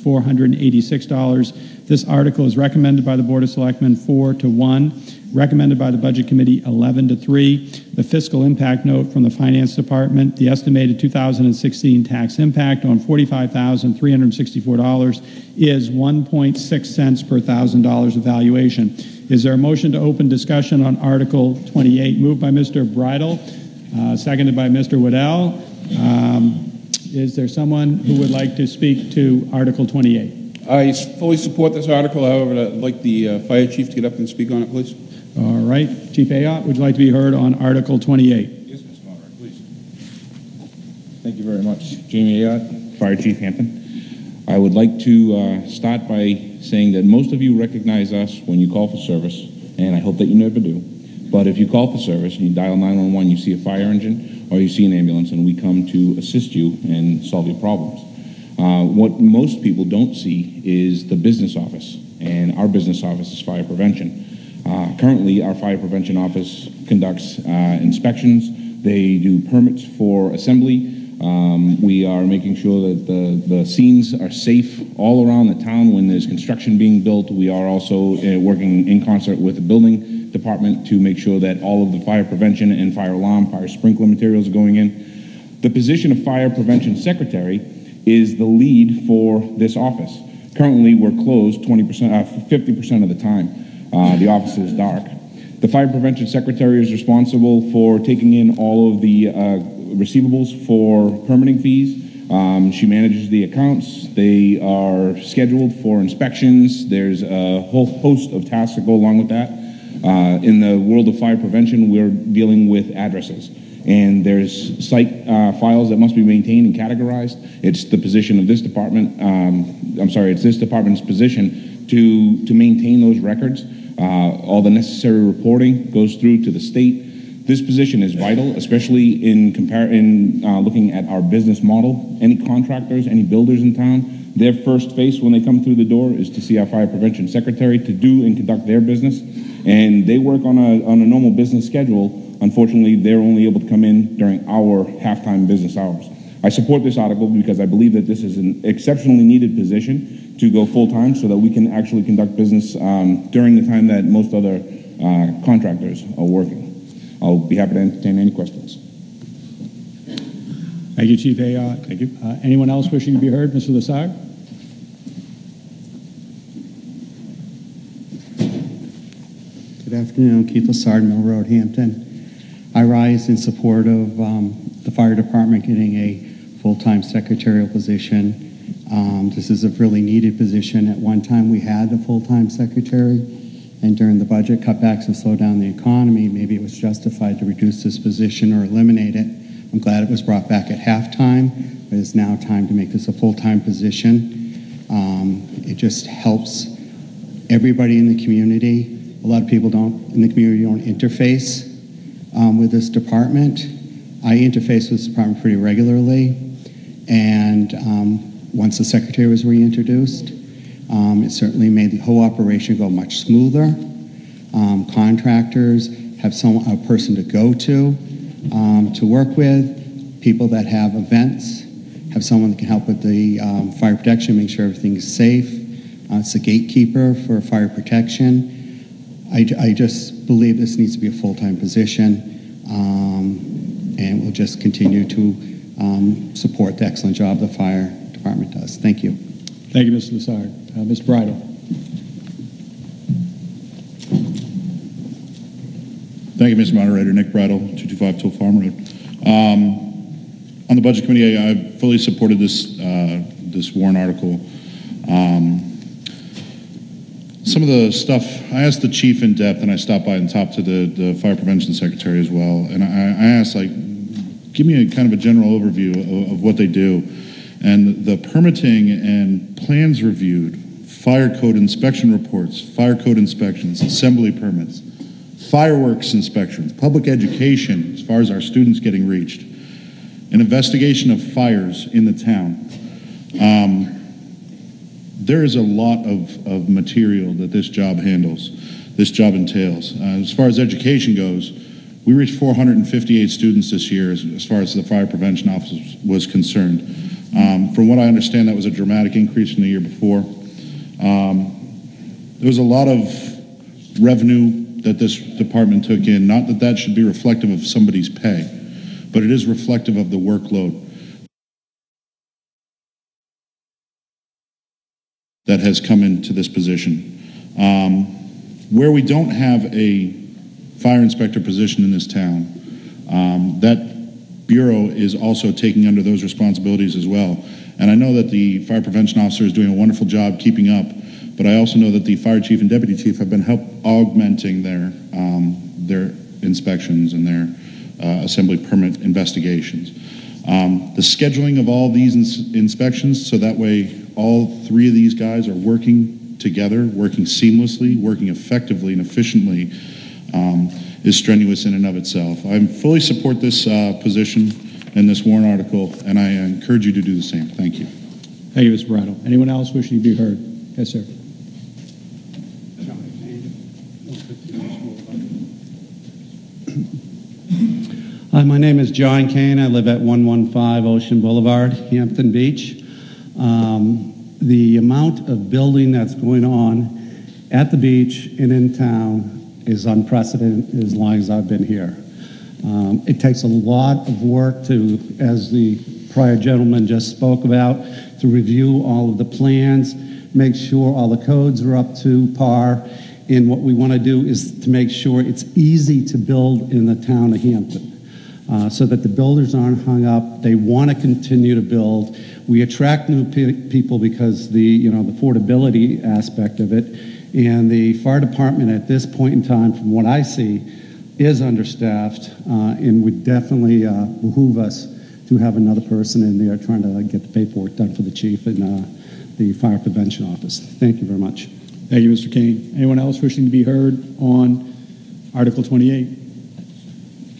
$60,486. This article is recommended by the Board of Selectmen 4 to 1, recommended by the Budget Committee 11 to 3. The fiscal impact note from the Finance Department, the estimated 2016 tax impact on $45,364 is 1.6 cents per thousand dollars of valuation. Is there a motion to open discussion on Article 28? Moved by Mr. Bridle, uh, seconded by Mr. Waddell. Um, is there someone who would like to speak to Article 28? I fully support this article, however, I'd like the uh, fire chief to get up and speak on it, please. All right, Chief Ayotte, would you like to be heard on Article 28? Yes, Mr. Monroe, please. Thank you very much. Jamie Ayotte, Fire Chief Hampton. I would like to uh, start by saying that most of you recognize us when you call for service, and I hope that you never do. But if you call for service and you dial 911, you see a fire engine or you see an ambulance, and we come to assist you and solve your problems. Uh, what most people don't see is the business office, and our business office is fire prevention. Uh, currently, our fire prevention office conducts uh, inspections. They do permits for assembly. Um, we are making sure that the, the scenes are safe all around the town when there's construction being built. We are also uh, working in concert with the building department to make sure that all of the fire prevention and fire alarm, fire sprinkler materials are going in. The position of fire prevention secretary is the lead for this office. Currently, we're closed 20%, uh, 50% of the time. Uh, the office is dark. The fire prevention secretary is responsible for taking in all of the uh, receivables for permitting fees. Um, she manages the accounts. They are scheduled for inspections. There's a whole host of tasks that go along with that. Uh, in the world of fire prevention, we're dealing with addresses. And there's site uh, files that must be maintained and categorized. It's the position of this department, um, I'm sorry, it's this department's position to, to maintain those records. Uh, all the necessary reporting goes through to the state. This position is vital, especially in, compar- in uh, looking at our business model. Any contractors, any builders in town, their first face when they come through the door is to see our fire prevention secretary to do and conduct their business. And they work on a, on a normal business schedule. Unfortunately, they're only able to come in during our halftime business hours. I support this article because I believe that this is an exceptionally needed position to go full-time so that we can actually conduct business um, during the time that most other uh, contractors are working. I'll be happy to entertain any questions. Thank you, Chief Ayotte. Thank you. Uh, anyone else wishing to be heard? Mr. Lassard? Good afternoon, Keith Lassard, Mill Road, Hampton. I rise in support of um, the fire department getting a full-time secretarial position. Um, this is a really needed position. At one time, we had a full-time secretary, and during the budget cutbacks and slow down the economy, maybe it was justified to reduce this position or eliminate it. I'm glad it was brought back at halftime, but it's now time to make this a full-time position. Um, it just helps everybody in the community. A lot of people don't in the community don't interface um, with this department. I interface with this department pretty regularly, and um, once the secretary was reintroduced, um, it certainly made the whole operation go much smoother. Um, contractors have some a person to go to um, to work with. People that have events have someone that can help with the um, fire protection, make sure everything is safe. Uh, it's the gatekeeper for fire protection. I, I just believe this needs to be a full-time position, um, and we'll just continue to um, support the excellent job the fire department does. Thank you. Thank you, Mr. Lassard. Uh, Mr. Bridle? Thank you, Mr. Moderator. Nick Bridle, 225 Towle Farm Road. Um, on the Budget Committee, I, I fully supported this, uh, this warrant article. Um, some of the stuff, I asked the chief in depth, and I stopped by and talked to the, the fire prevention secretary as well. And I, I asked, like, give me a kind of a general overview of, of what they do. And the permitting and plans reviewed, fire code inspection reports, fire code inspections, assembly permits, fireworks inspections, public education, as far as our students getting reached, an investigation of fires in the town. Um, there is a lot of, of material that this job handles, this job entails. Uh, as far as education goes, we reached 458 students this year as, as far as the fire prevention office was concerned. Um, from what I understand, that was a dramatic increase from the year before. Um, there was a lot of revenue that this department took in. Not that that should be reflective of somebody's pay, but it is reflective of the workload that has come into this position. Um, where we don't have a fire inspector position in this town, um, that bureau is also taking under those responsibilities as well. And I know that the fire prevention officer is doing a wonderful job keeping up, but I also know that the fire chief and deputy chief have been help augmenting their um, their inspections and their uh, assembly permit investigations. Um, the scheduling of all these ins- inspections, so that way all three of these guys are working together, working seamlessly, working effectively and efficiently, um, is strenuous in and of itself. I fully support this uh, position and this warrant article, and I encourage you to do the same. Thank you. Thank you, Mr. Bridle. Anyone else wishing to be heard? Yes, sir. Hi, my name is John Kane. I live at 115 Ocean Boulevard, Hampton Beach. Um, the amount of building that's going on at the beach and in town is unprecedented as long as I've been here. Um, it takes a lot of work to, as the prior gentleman just spoke about, to review all of the plans, make sure all the codes are up to par. And what we want to do is to make sure it's easy to build in the town of Hampton. Uh, so that the builders aren't hung up. They want to continue to build. We attract new pe- people because the you know the affordability aspect of it, and the fire department at this point in time, from what I see, is understaffed, uh, and would definitely uh, behoove us to have another person in there trying to get the paperwork done for the chief and uh, the fire prevention office. Thank you very much. Thank you, Mr. Kane. Anyone else wishing to be heard on Article 28?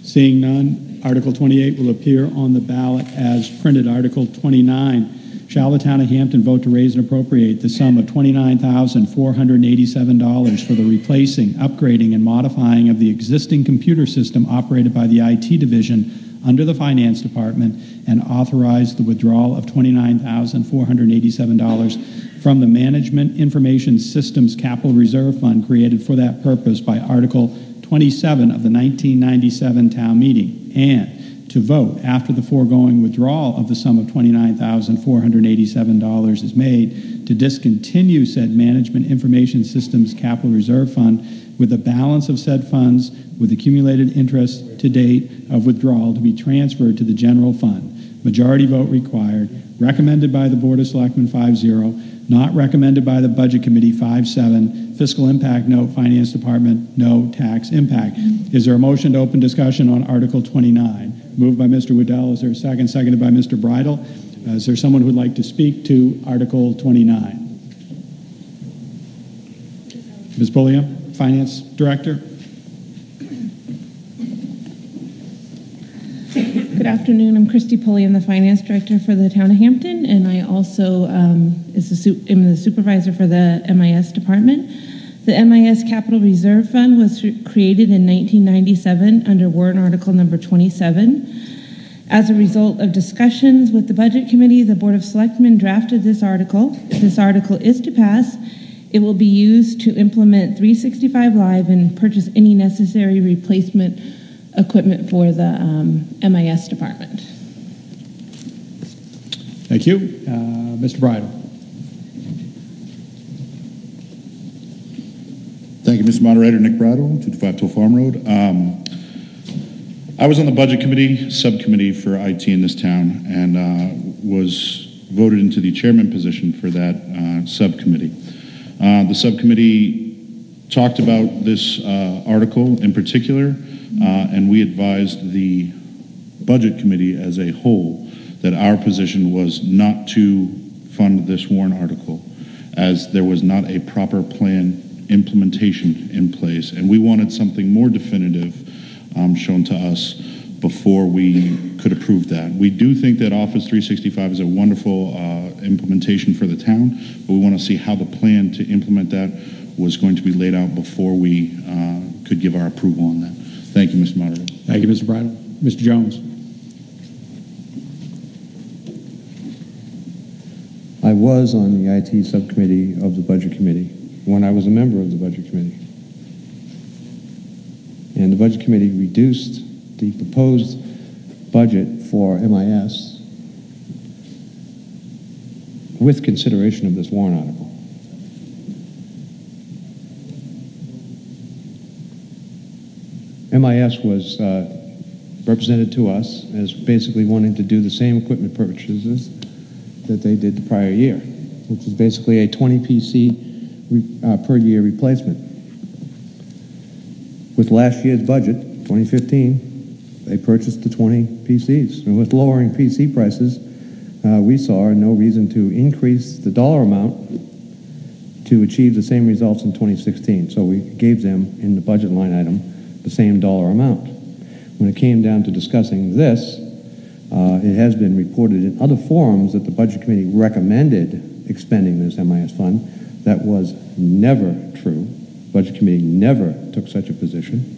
Seeing none, Article 28 will appear on the ballot as printed. Article 29, shall the town of Hampton vote to raise and appropriate the sum of $29,487 for the replacing, upgrading, and modifying of the existing computer system operated by the IT division under the Finance Department and authorize the withdrawal of $29,487 from the Management Information Systems Capital Reserve Fund created for that purpose by Article 27 of the 1997 town meeting, and to vote after the foregoing withdrawal of the sum of $29,487 is made to discontinue said Management Information Systems Capital Reserve Fund with the balance of said funds with accumulated interest to date of withdrawal to be transferred to the general fund. Majority vote required. Recommended by the Board of Selectmen 5-0. Not recommended by the Budget Committee 5-7. Fiscal impact, no. Finance Department, no. Tax impact. Is there a motion to open discussion on Article 29? Moved by Mr. Waddell. Is there a second? Seconded by Mr. Bridle. Uh, is there someone who would like to speak to Article 29? Ms. Pulliam, Finance Director. Good afternoon. I'm Christy Pulliam. I'm the finance director for the town of Hampton, and I also um, is the am the supervisor for the MIS department. The MIS Capital Reserve Fund was re- created in 1997 under warrant article number 27. As a result of discussions with the budget committee, the board of selectmen drafted this article. If this article is to pass, it will be used to implement 365 Live and purchase any necessary replacement equipment for the um, MIS department. Thank you. Uh, Mr. Bridle. Thank you, Mr. Moderator. Nick Bridle, 225 Towle Farm Road. Um, I was on the Budget Committee, subcommittee for IT in this town, and uh, was voted into the chairman position for that uh, subcommittee. Uh, The subcommittee talked about this uh, article in particular, uh, and we advised the Budget Committee as a whole that our position was not to fund this warrant article, as there was not a proper plan implementation in place, and we wanted something more definitive um, shown to us before we could approve that. We do think that Office 365 is a wonderful uh, implementation for the town, but we want to see how the plan to implement that was going to be laid out before we uh, could give our approval on that. Thank you, Mr. Moderator. Thank you, Mr. Bridle. Mr. Jones? I was on the IT subcommittee of the Budget Committee when I was a member of the Budget Committee. And the Budget Committee reduced the proposed budget for MIS with consideration of this warrant article. MIS was uh, represented to us as basically wanting to do the same equipment purchases that they did the prior year, which is basically a 20 PC uh, per year replacement. With last year's budget, 2015, they purchased the 20 PCs. And with lowering PC prices, uh, we saw no reason to increase the dollar amount to achieve the same results in 2016. So we gave them in the budget line item the same dollar amount. When it came down to discussing this, uh, it has been reported in other forums that the Budget Committee recommended expending this MIS fund. That was never true. The Budget Committee never took such a position.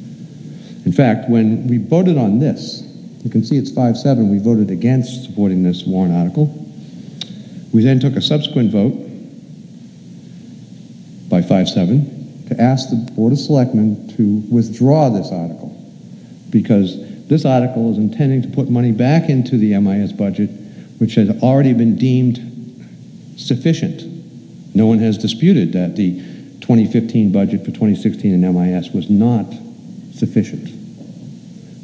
In fact, when we voted on this, you can see it's 5-7, we voted against supporting this warrant article. We then took a subsequent vote by 5-7 to ask the Board of Selectmen to withdraw this article because this article is intending to put money back into the MIS budget, which has already been deemed sufficient. No one has disputed that the 2015 budget for 2016 in MIS was not sufficient.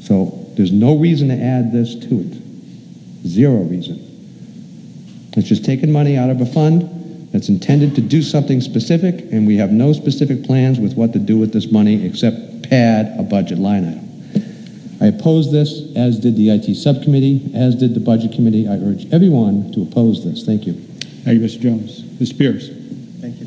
So there's no reason to add this to it. Zero reason. It's just taking money out of a fund that's intended to do something specific, and we have no specific plans with what to do with this money except pad a budget line item. I oppose this, as did the IT subcommittee, as did the budget committee. I urge everyone to oppose this. Thank you. Thank you, Mr. Jones. Ms. Pierce? Thank you.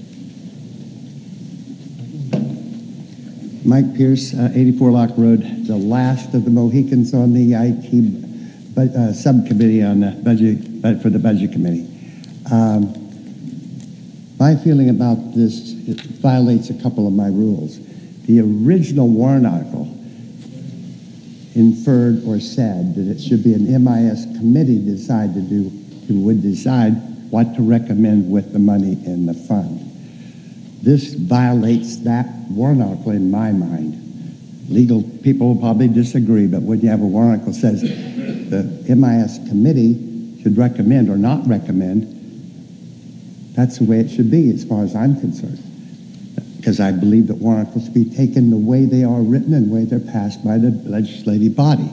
Mike Pierce, uh, 84 Locke Road, the last of the Mohicans on the IT bu- uh, subcommittee on the budget, uh, for the budget committee. Um, my feeling about this it violates a couple of my rules. The original warrant article inferred or said that it should be an MIS committee decide to do, who would decide what to recommend with the money in the fund. This violates that warrant article in my mind. Legal people will probably disagree, but when you have a warrant article says the MIS committee should recommend or not recommend, that's the way it should be as far as I'm concerned. Because I believe that warrant articles be taken the way they are written and the way they're passed by the legislative body.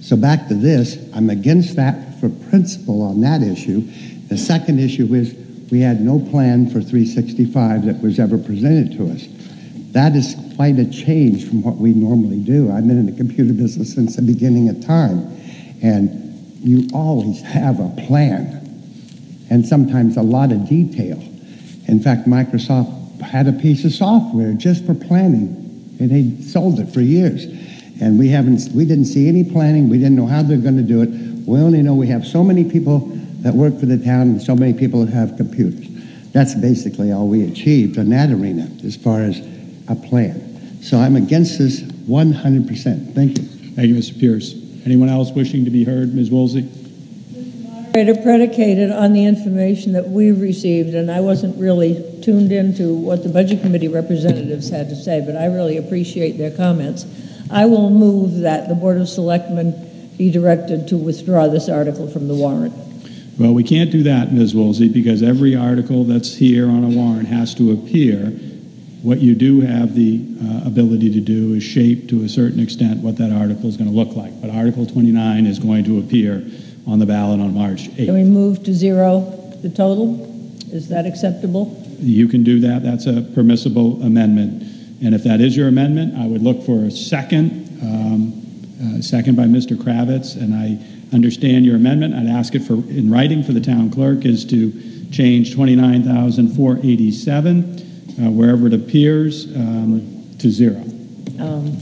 So back to this, I'm against that for principle on that issue. The second issue is we had no plan for 365 that was ever presented to us. That is quite a change from what we normally do. I've been in the computer business since the beginning of time, and you always have a plan, and sometimes a lot of detail. In fact, Microsoft had a piece of software just for planning, and they sold it for years. And we haven't, we didn't see any planning. We didn't know how they're going to do it. We only know we have so many people that work for the town and so many people that have computers. That's basically all we achieved in that arena as far as a plan. So I'm against this 100%. Thank you. Thank you, Mr. Pierce. Anyone else wishing to be heard? Ms. Woolsey? Predicated on the information that we received, and I wasn't really tuned into what the Budget Committee representatives had to say, but I really appreciate their comments. I will move that the Board of Selectmen be directed to withdraw this article from the warrant. Well, we can't do that, Ms. Woolsey, because every article that's here on a warrant has to appear. What you do have the uh, ability to do is shape to a certain extent what that article is going to look like. But Article 29 is going to appear on the ballot on March 8th. Can we move to zero the total? Is that acceptable? you can do that. That's a permissible amendment. And if that is your amendment, I would look for a second, um, uh, second by Mr. Kravitz, and I understand your amendment. I'd ask it for, in writing for the town clerk, is to change 29,487, uh, wherever it appears, um, to zero. Um,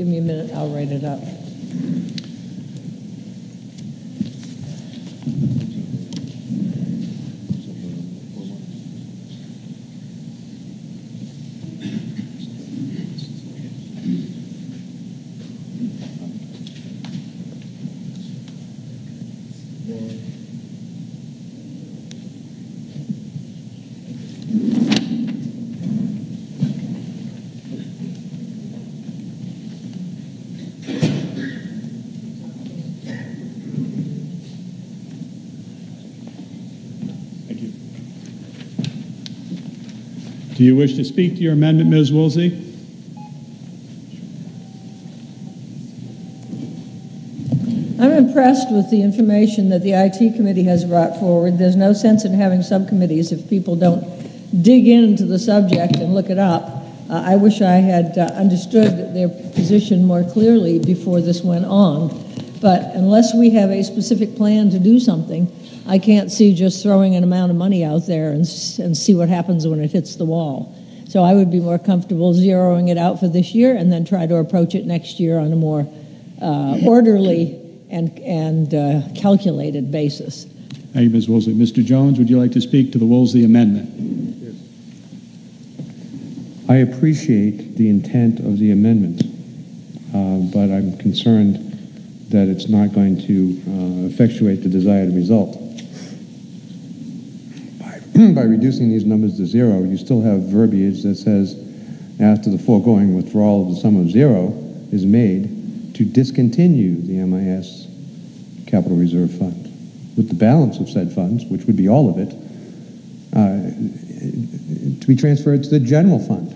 Give me a minute, I'll write it up. Do you wish to speak to your amendment, Ms. Woolsey? I'm impressed with the information that the IT committee has brought forward. There's no sense in having subcommittees if people don't dig into the subject and look it up. Uh, I wish I had uh, understood their position more clearly before this went on. But unless we have a specific plan to do something, I can't see just throwing an amount of money out there and, and see what happens when it hits the wall. So I would be more comfortable zeroing it out for this year and then try to approach it next year on a more uh, orderly and, and uh, calculated basis. Thank you, Ms. Woolsey. Mr. Jones, would you like to speak to the Woolsey amendment? I appreciate the intent of the amendment, uh, but I'm concerned that it's not going to uh, effectuate the desired result. By, reducing these numbers to zero, you still have verbiage that says, after the foregoing withdrawal of the sum of zero is made, to discontinue the MIS capital reserve fund, with the balance of said funds, which would be all of it, uh, to be transferred to the general fund.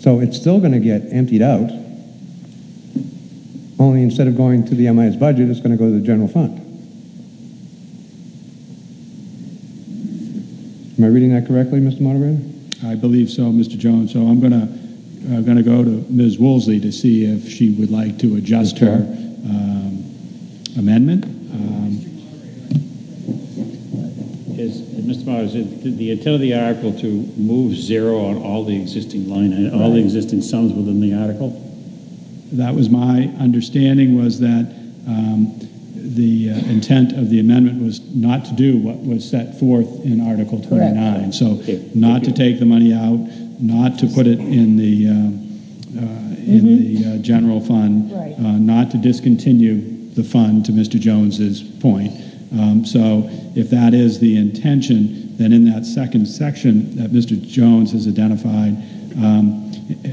So it's still going to get emptied out, only instead of going to the MIS budget, it's going to go to the general fund. Am I reading that correctly, Mr. Moderator? I believe so, Mr. Jones. So I'm going to, uh, going to go to Ms. Woolsey to see if she would like to adjust her um, amendment. Um, Is, Mr. Myers, is the the intent of the article to move zero on all the existing line, all the existing sums within the article? That was my understanding was that um, the uh, intent of the amendment was not to do what was set forth in Article 29. So not to take the money out, not to put it in the, uh, uh, in the uh, general fund, Right. uh, not to discontinue the fund, to Mr. Jones's point. Um, So if that is the intention, then in that second section that Mr. Jones has identified, um,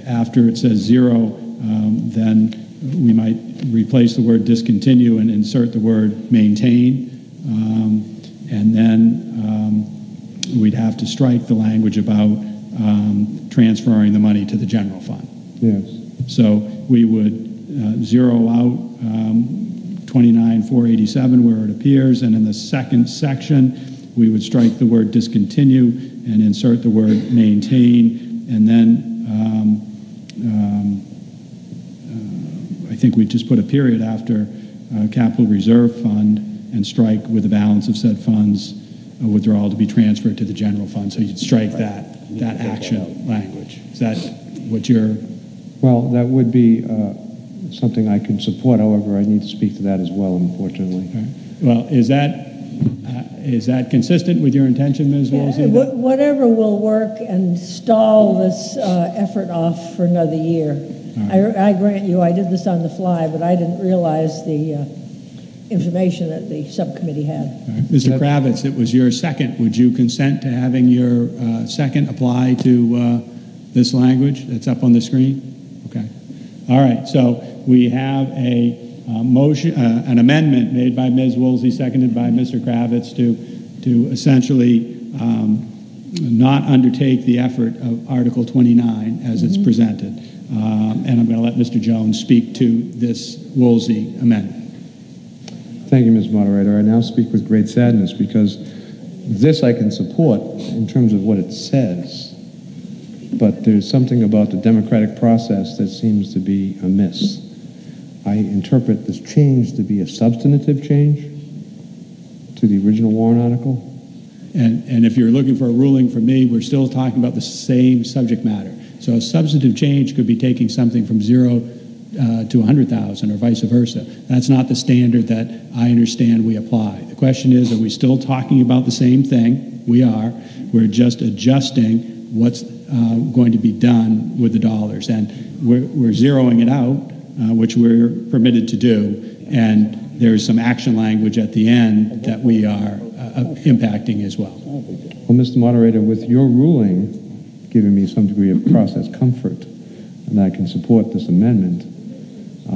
after it says zero, um, then we might replace the word discontinue and insert the word maintain. Um, And then um, we'd have to strike the language about um, transferring the money to the general fund. Yes. So we would uh, zero out um, 29,487 where it appears, and in the second section, we would strike the word discontinue and insert the word maintain, and then um, um, think we just put a period after uh, capital reserve fund and strike with the balance of said funds uh, withdrawal to be transferred to the general fund. So you'd strike that, that action language. Is that what you're Well, that would be uh, something I could support, however, I need to speak to that as well, unfortunately. Well, is that, uh, is that consistent with your intention, Ms. Woolsey? Wh- Whatever will work and stall this uh, effort off for another year. I I grant you, I did this on the fly, but I didn't realize the uh, information that the subcommittee had. Mr. Kravitz, it was your second. Would you consent to having your uh, second apply to uh, this language that's up on the screen? Okay. All right, so we have a uh, motion, uh, an amendment made by Ms. Woolsey, seconded by Mr. Kravitz to, to essentially um, not undertake the effort of Article 29 as it's Mhm. presented. Um, And I'm going to let Mr. Jones speak to this Woolsey amendment. Thank you, Ms. Moderator. I now speak with great sadness because this I can support in terms of what it says, but there's something about the democratic process that seems to be amiss. I interpret this change to be a substantive change to the original warrant article. And, and if you're looking for a ruling from me, we're still talking about the same subject matter. So a substantive change could be taking something from zero uh, to 100,000 or vice versa. That's not the standard that I understand we apply. The question is, are we still talking about the same thing? We are. We're just adjusting what's uh, going to be done with the dollars. And we're, we're zeroing it out, uh, which we're permitted to do. And there's some action language at the end that we are uh, impacting as well. Well, Mr. Moderator, with your ruling giving me some degree of process comfort, and I can support this amendment, uh,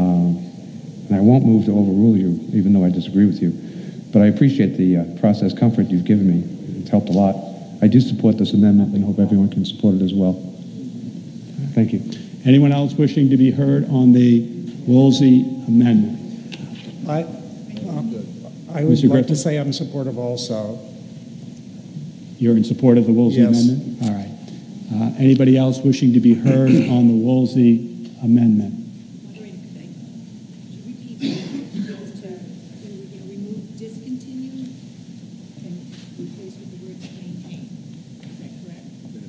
and I won't move to overrule you, even though I disagree with you. But I appreciate the uh, process comfort you've given me. It's helped a lot. I do support this amendment and hope everyone can support it as well. Thank you. Anyone else wishing to be heard on the Woolsey amendment? I, um, I would Mr. like Griffin? to say I'm supportive also. You're in support of the Woolsey Yes. amendment? All right. Uh, Anybody else wishing to be heard on the Woolsey amendment?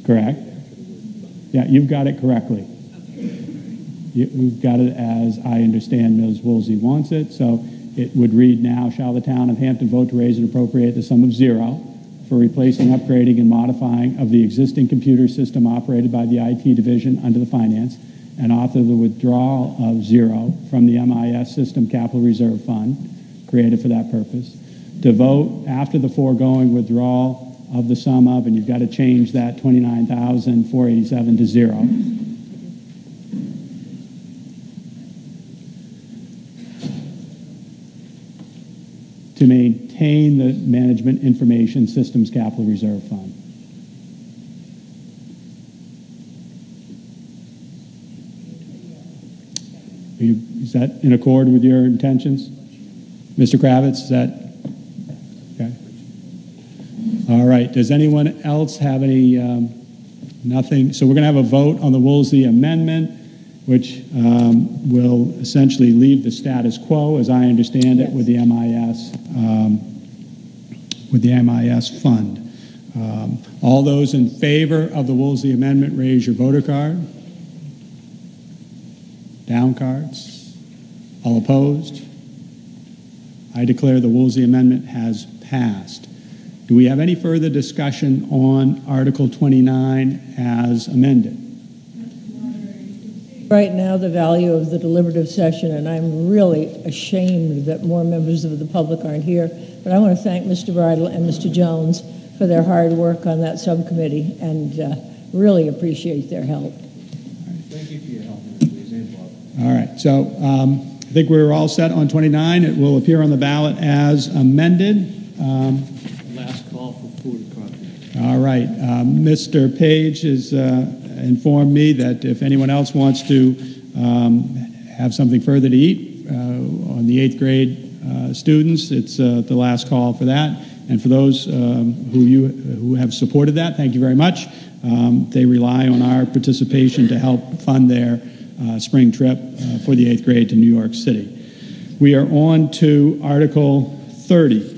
Correct? Yeah, you've got it correctly. You- We've got it as I understand Ms. Woolsey wants it, so it would read now, shall the town of Hampton vote to raise and appropriate the sum of zero for replacing, upgrading, and modifying of the existing computer system operated by the IT division under the finance, and author the withdrawal of zero from the MIS System Capital Reserve Fund, created for that purpose, to vote after the foregoing withdrawal of the sum of, and you've got to change that 29,487 to zero. To maintain the Management Information Systems Capital Reserve Fund. You, is that in accord with your intentions? Mr. Kravitz, is that? Okay. All right. Does anyone else have any, um, nothing? So we're going to have a vote on the Woolsey amendment, which um, will essentially leave the status quo, as I understand it, with the MIS, um, with the MIS fund. Um, all those in favor of the Woolsey amendment, raise your voter card. Down cards. All opposed? I declare the Woolsey Amendment has passed. Do we have any further discussion on Article 29 as amended? Right now, the value of the deliberative session, and I'm really ashamed that more members of the public aren't here, but I want to thank Mr. Bridle and Mr. Jones for their hard work on that subcommittee and uh, really appreciate their help. Thank you for your help, All right, so um, I think we're all set on 29. It will appear on the ballot as amended. Um, Last call for photocopy. All right. Um, Mr. Page is. uh, informed me that if anyone else wants to um, have something further to eat uh, on the eighth grade uh, students, it's uh, the last call for that. And for those um, who you who have supported that, thank you very much. Um, they rely on our participation to help fund their uh, spring trip uh, for the eighth grade to New York City. We are on to Article 30.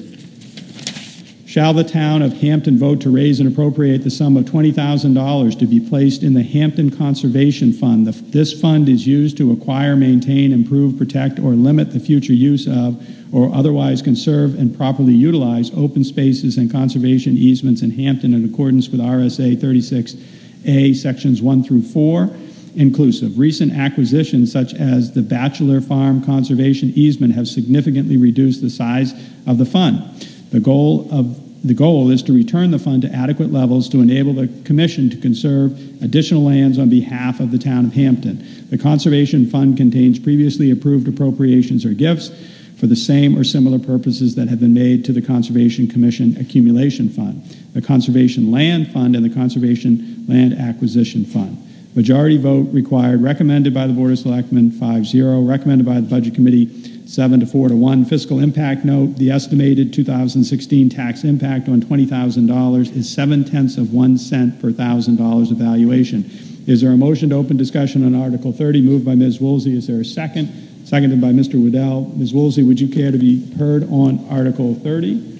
Shall the town of Hampton vote to raise and appropriate the sum of $20,000 to be placed in the Hampton Conservation Fund? The- This fund is used to acquire, maintain, improve, protect, or limit the future use of or otherwise conserve and properly utilize open spaces and conservation easements in Hampton in accordance with RSA 36A, Sections 1 through 4, inclusive. Recent acquisitions such as the Batchelder Farm Conservation Easement have significantly reduced the size of the fund. The goal of the goal is to return the fund to adequate levels to enable the Commission to conserve additional lands on behalf of the town of Hampton. The Conservation Fund contains previously approved appropriations or gifts for the same or similar purposes that have been made to the Conservation Commission Accumulation Fund, the Conservation Land Fund, and the Conservation Land Acquisition Fund. Majority vote required, recommended by the Board of Selectmen 5-0, recommended by the Budget Committee seven to four to one. Fiscal impact note, the estimated 2016 tax impact on $20,000 is seven tenths of one cent per thousand dollars of valuation. Is there a motion to open discussion on Article 30, moved by Ms. Woolsey? Is there a second? Seconded by Mr. Waddell. Ms. Woolsey, would you care to be heard on Article 30?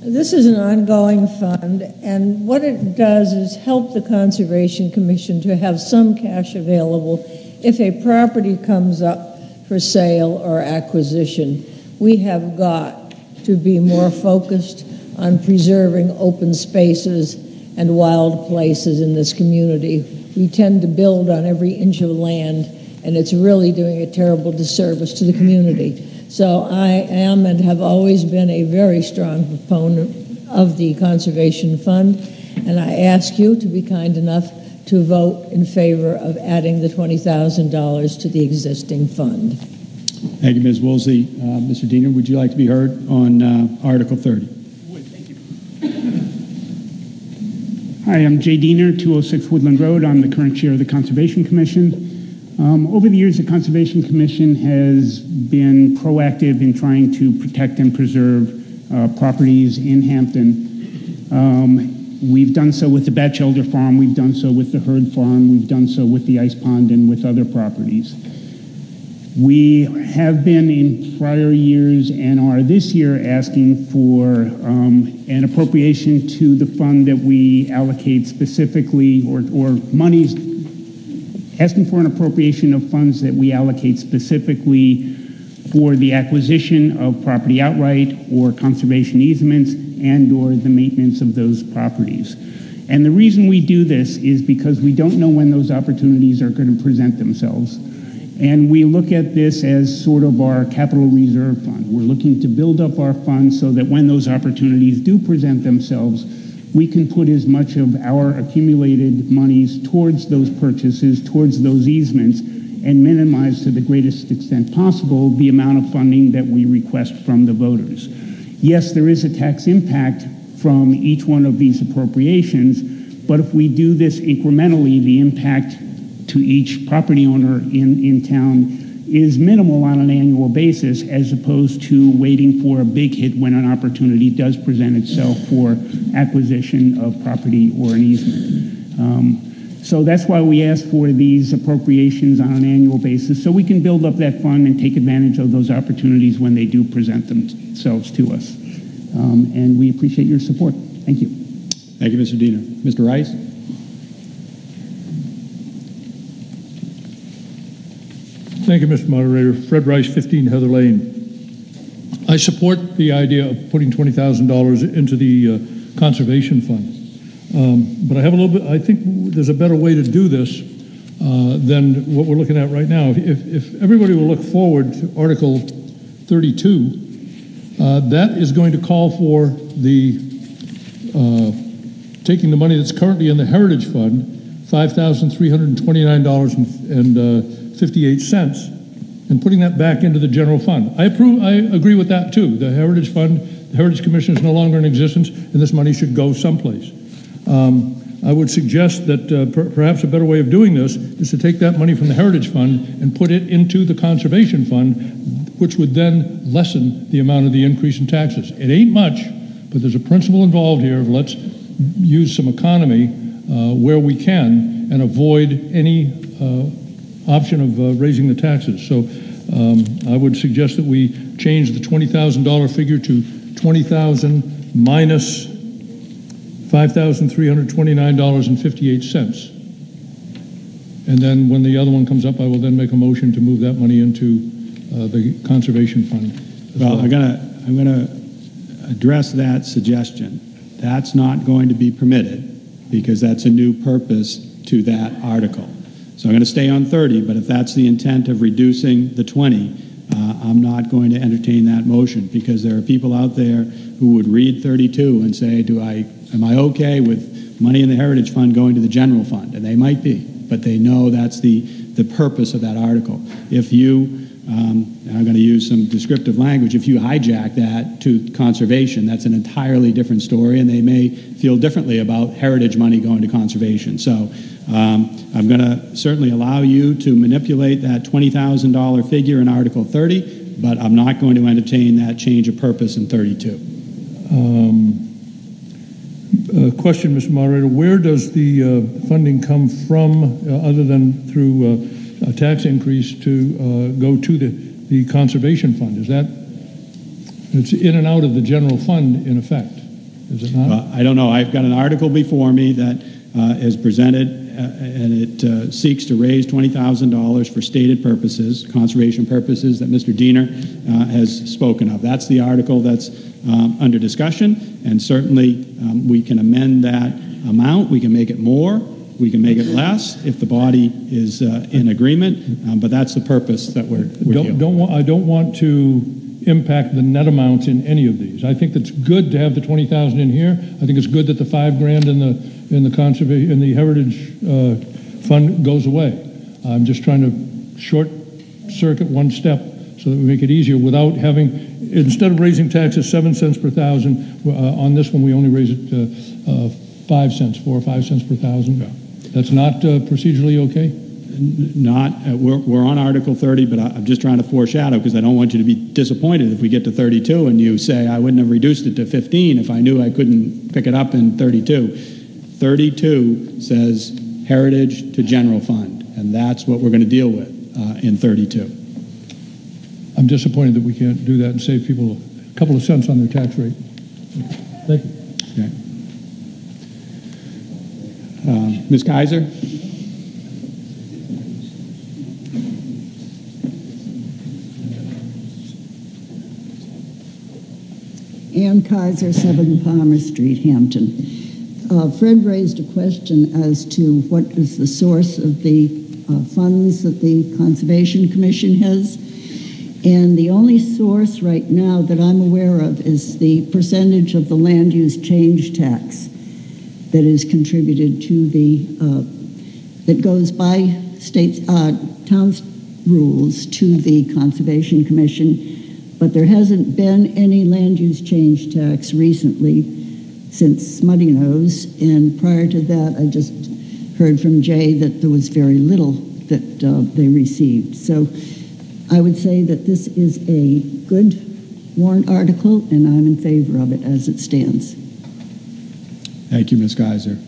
This is an ongoing fund, and what it does is help the Conservation Commission to have some cash available if a property comes up for sale or acquisition. We have got to be more focused on preserving open spaces and wild places in this community. We tend to build on every inch of land, and it's really doing a terrible disservice to the community. So I am and have always been a very strong proponent of the Conservation Fund, and I ask you to be kind enough to vote in favor of adding the $20,000 to the existing fund. Thank you, Ms. Woolsey. Uh, Mr. Diener, would you like to be heard on uh, Article 30? thank you. Hi, I'm Jay Diener, 206 Woodland Road. I'm the current chair of the Conservation Commission. Um, over the years, the Conservation Commission has been proactive in trying to protect and preserve uh, properties in Hampton. Um, we've done so with the Batchelder Farm, we've done so with the Hurd Farm, we've done so with the Ice Pond, and with other properties. We have been in prior years and are this year asking for um, an appropriation to the fund that we allocate specifically, or, or monies, asking for an appropriation of funds that we allocate specifically for the acquisition of property outright or conservation easements and or the maintenance of those properties. And the reason we do this is because we don't know when those opportunities are going to present themselves. And we look at this as sort of our capital reserve fund. We're looking to build up our fund so that when those opportunities do present themselves, we can put as much of our accumulated monies towards those purchases, towards those easements, and minimize to the greatest extent possible the amount of funding that we request from the voters. Yes, there is a tax impact from each one of these appropriations, but if we do this incrementally, the impact to each property owner in, in town is minimal on an annual basis as opposed to waiting for a big hit when an opportunity does present itself for acquisition of property or an easement. Um, so that's why we ask for these appropriations on an annual basis so we can build up that fund and take advantage of those opportunities when they do present themselves to us. Um, and we appreciate your support. Thank you. Thank you, Mr. Diener. Mr. Rice? Thank you, Mr. Moderator. Fred Rice, 15 Heather Lane. I support the idea of putting $20,000 into the uh, conservation fund. Um, but I have a little bit, I think there's a better way to do this uh, than what we're looking at right now. If, if everybody will look forward to Article 32, uh, that is going to call for the uh, taking the money that's currently in the Heritage Fund, $5,329.58, and putting that back into the general fund. I approve, I agree with that too. The Heritage Fund, the Heritage Commission is no longer in existence, and this money should go someplace. Um, I would suggest that uh, per perhaps a better way of doing this is to take that money from the Heritage Fund and put it into the Conservation Fund, which would then lessen the amount of the increase in taxes. It ain't much, but there's a principle involved here of let's use some economy uh, where we can and avoid any uh, option of uh, raising the taxes. So um, I would suggest that we change the $20,000 figure to 20,000 minus $5,329.58. And then when the other one comes up, I will then make a motion to move that money into uh, the conservation fund. Well, I'm gonna, I'm gonna address that suggestion. That's not going to be permitted because that's a new purpose to that article. So I'm gonna stay on 30, but if that's the intent of reducing the 20, uh, I'm not going to entertain that motion because there are people out there who would read 32 and say, do I, am I okay with money in the Heritage Fund going to the general fund? And they might be, but they know that's the, the purpose of that article. If you, um, and I'm going to use some descriptive language, if you hijack that to conservation, that's an entirely different story, and they may feel differently about heritage money going to conservation. So um, I'm going to certainly allow you to manipulate that $20,000 figure in Article 30, but I'm not going to entertain that change of purpose in 32. Um, Question, Mr. Moderator, where does the uh, funding come from, uh, other than through uh, a tax increase to uh, go to the, the conservation fund? Is that, it's in and out of the general fund, in effect, is it not? Uh, I don't know. I've got an article before me that uh, is presented, uh, and it seeks to raise $20,000 for stated purposes, conservation purposes that Mr. Diener has spoken of. That's the article that's um, under discussion, and certainly um, we can amend that amount. We can make it more. We can make it less if the body is uh, in agreement, um, but that's the purpose that we're, we're Don't, don't, wa- I don't want to impact the net amounts in any of these. I think it's good to have the 20,000 in here. I think it's good that the five grand in the, in the conservation, in the heritage uh, fund goes away. I'm just trying to short circuit one step so that we make it easier without having, instead of raising taxes seven cents per thousand, uh, on this one, we only raise it uh, uh, five cents, four or five cents per thousand. That's not uh, procedurally okay? not, uh, we're, we're on Article 30, but I, I'm just trying to foreshadow because I don't want you to be disappointed if we get to 32 and you say, I wouldn't have reduced it to 15 if I knew I couldn't pick it up in 32. 32 says heritage to general fund, and that's what we're going to deal with uh, in 32. I'm disappointed that we can't do that and save people a couple of cents on their tax rate. Thank you. Okay. Uh, Ms. Kaiser? Ann Kaiser, 7 Palmer Street, Hampton. Uh, Fred raised a question as to what is the source of the uh, funds that the Conservation Commission has. And the only source right now that I'm aware of is the percentage of the land use change tax that is contributed to the, uh, that goes by states, uh, towns rules to the Conservation Commission but there hasn't been any land use change tax recently since Smuttynose, and prior to that, I just heard from Jay that there was very little that uh, they received. So I would say that this is a good warrant article, and I'm in favor of it as it stands. Thank you, Ms. Kaiser.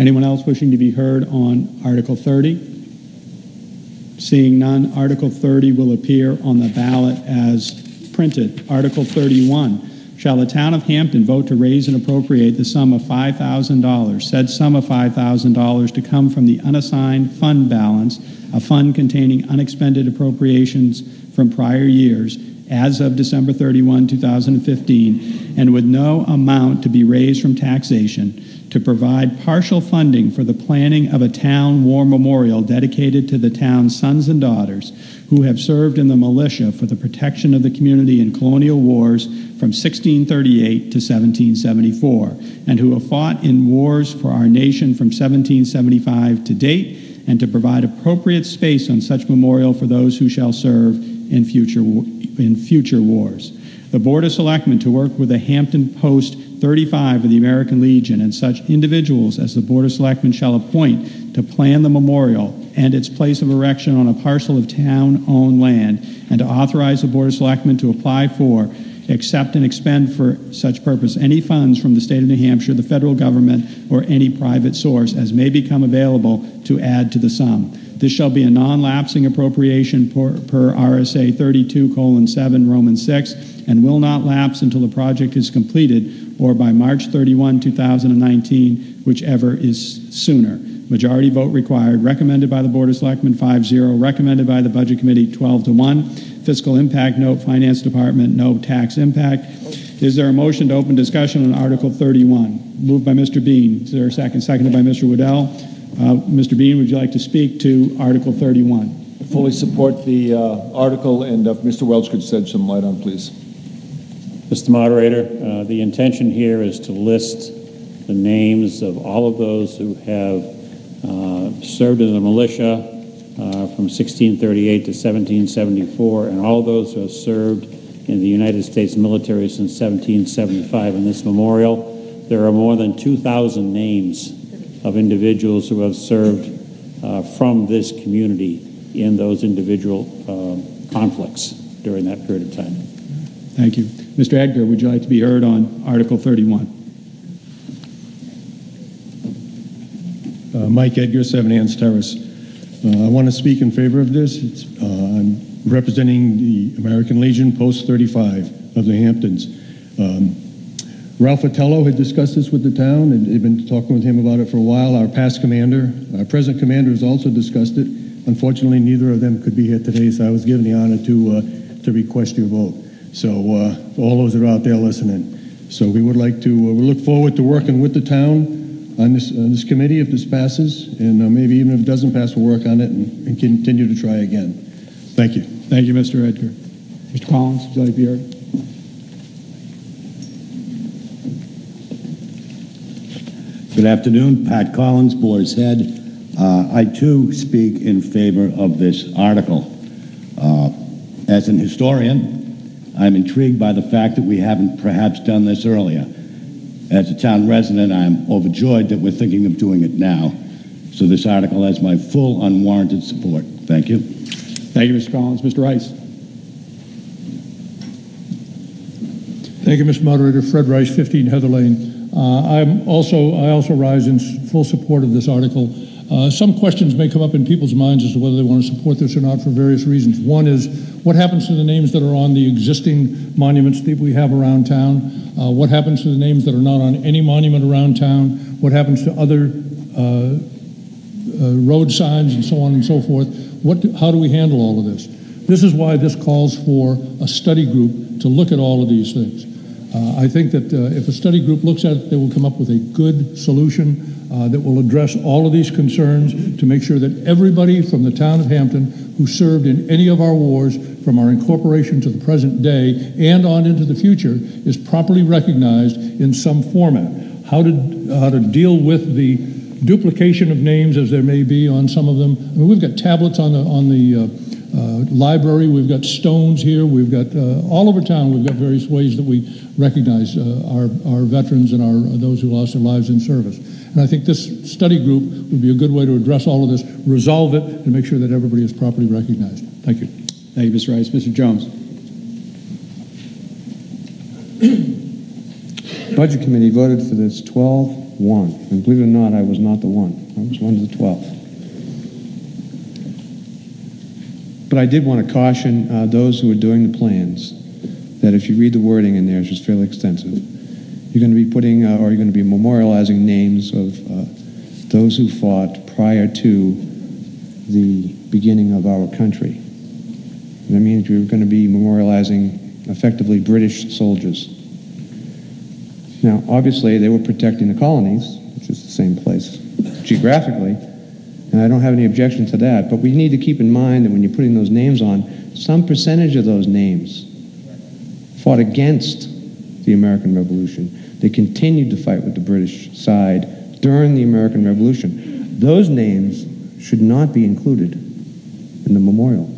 Anyone else wishing to be heard on Article 30? Seeing none, Article 30 will appear on the ballot as printed. Article 31, shall the town of Hampton vote to raise and appropriate the sum of $5,000, said sum of $5,000 to come from the unassigned fund balance, a fund containing unexpended appropriations from prior years, as of December 31, 2015, and with no amount to be raised from taxation, to provide partial funding for the planning of a town war memorial dedicated to the town's sons and daughters who have served in the militia for the protection of the community in colonial wars from 1638 to 1774, and who have fought in wars for our nation from 1775 to date, and to provide appropriate space on such memorial for those who shall serve in future, in future wars. The Board of Selectmen to work with the Hampton Post 35 of the American Legion and such individuals as the Board of Selectmen shall appoint to plan the memorial and its place of erection on a parcel of town-owned land, and to authorize the Board of Selectmen to apply for, accept, and expend for such purpose any funds from the state of New Hampshire, the federal government, or any private source as may become available to add to the sum. This shall be a non-lapsing appropriation per, per RSA 32 colon 7 Roman 6 and will not lapse until the project is completed or by March 31, 2019, whichever is sooner. Majority vote required. Recommended by the Board of Selectmen 5-0. Recommended by the Budget Committee 12 to 1. Fiscal impact note. Finance Department no tax impact. Is there a motion to open discussion on Article 31? Moved by Mr. Bean. Is there a second? Seconded by Mr. Waddell. Uh, Mr. Bean, would you like to speak to Article 31? I fully support the uh, article, and if Mr. Welch could shed some light on, please. Mr. Moderator, uh, the intention here is to list the names of all of those who have uh, served in the militia uh, from 1638 to 1774, and all those who have served in the United States military since 1775. In this memorial, there are more than 2,000 names of individuals who have served uh, from this community in those individual um, conflicts during that period of time. Thank you. Mr. Edgar, would you like to be heard on Article 31? Uh, Mike Edgar, Seven Anns Terrace. Uh, I want to speak in favor of this. Uh, I'm representing the American Legion Post 35 of the Hamptons. Um, Ralph Otello had discussed this with the town, and they've been talking with him about it for a while. Our past commander, our present commander, has also discussed it. Unfortunately, neither of them could be here today, so I was given the honor to uh, to request your vote. So uh, all those that are out there listening, so we would like to uh, we look forward to working with the town on this on this committee if this passes, and uh, maybe even if it doesn't pass, we'll work on it and, and continue to try again. Thank you. Thank you, Mr. Edgar. Mr. Collins, would you like to be heard? Good afternoon, Pat Collins, Boar's Head. Uh, I too speak in favor of this article. Uh, as an historian, I'm intrigued by the fact that we haven't perhaps done this earlier. As a town resident, I'm overjoyed that we're thinking of doing it now. So this article has my full unwarranted support. Thank you. Thank you, Mr. Collins. Mr. Rice. Thank you, Mr. Moderator. Fred Rice, 15 Heather Lane. Uh, I'm also, I also rise in full support of this article. Uh, some questions may come up in people's minds as to whether they want to support this or not for various reasons. One is, what happens to the names that are on the existing monuments that we have around town? Uh, what happens to the names that are not on any monument around town? What happens to other uh, uh, road signs and so on and so forth. What, how do we handle all of this? This is why this calls for a study group to look at all of these things. Uh, I think that uh, if a study group looks at it, they will come up with a good solution uh, that will address all of these concerns to make sure that everybody from the town of Hampton who served in any of our wars, from our incorporation to the present day and on into the future, is properly recognized in some format. How to, how to deal with the duplication of names as there may be on some of them. I mean, we've got tablets on the, on the uh, library, we've got stones here, we've got, uh, all over town, we've got various ways that we recognize uh, our, our veterans and our, those who lost their lives in service. And I think this study group would be a good way to address all of this, resolve it, and make sure that everybody is properly recognized. Thank you. Thank you, Mr. Rice. Mr. Jones. Budget Committee voted for this 12-1, and believe it or not, I was not the one. I was one of the 12. But I did want to caution uh, those who are doing the plans that if you read the wording in there, it's just fairly extensive, you're going to be putting, uh, or you're going to be memorializing names of uh, those who fought prior to the beginning of our country. And that means you're going to be memorializing effectively British soldiers. Now, obviously, they were protecting the colonies, which is the same place geographically, and I don't have any objection to that. But we need to keep in mind that when you're putting those names on, some percentage of those names fought against the American Revolution. They continued to fight with the British side during the American Revolution. Those names should not be included in the memorial.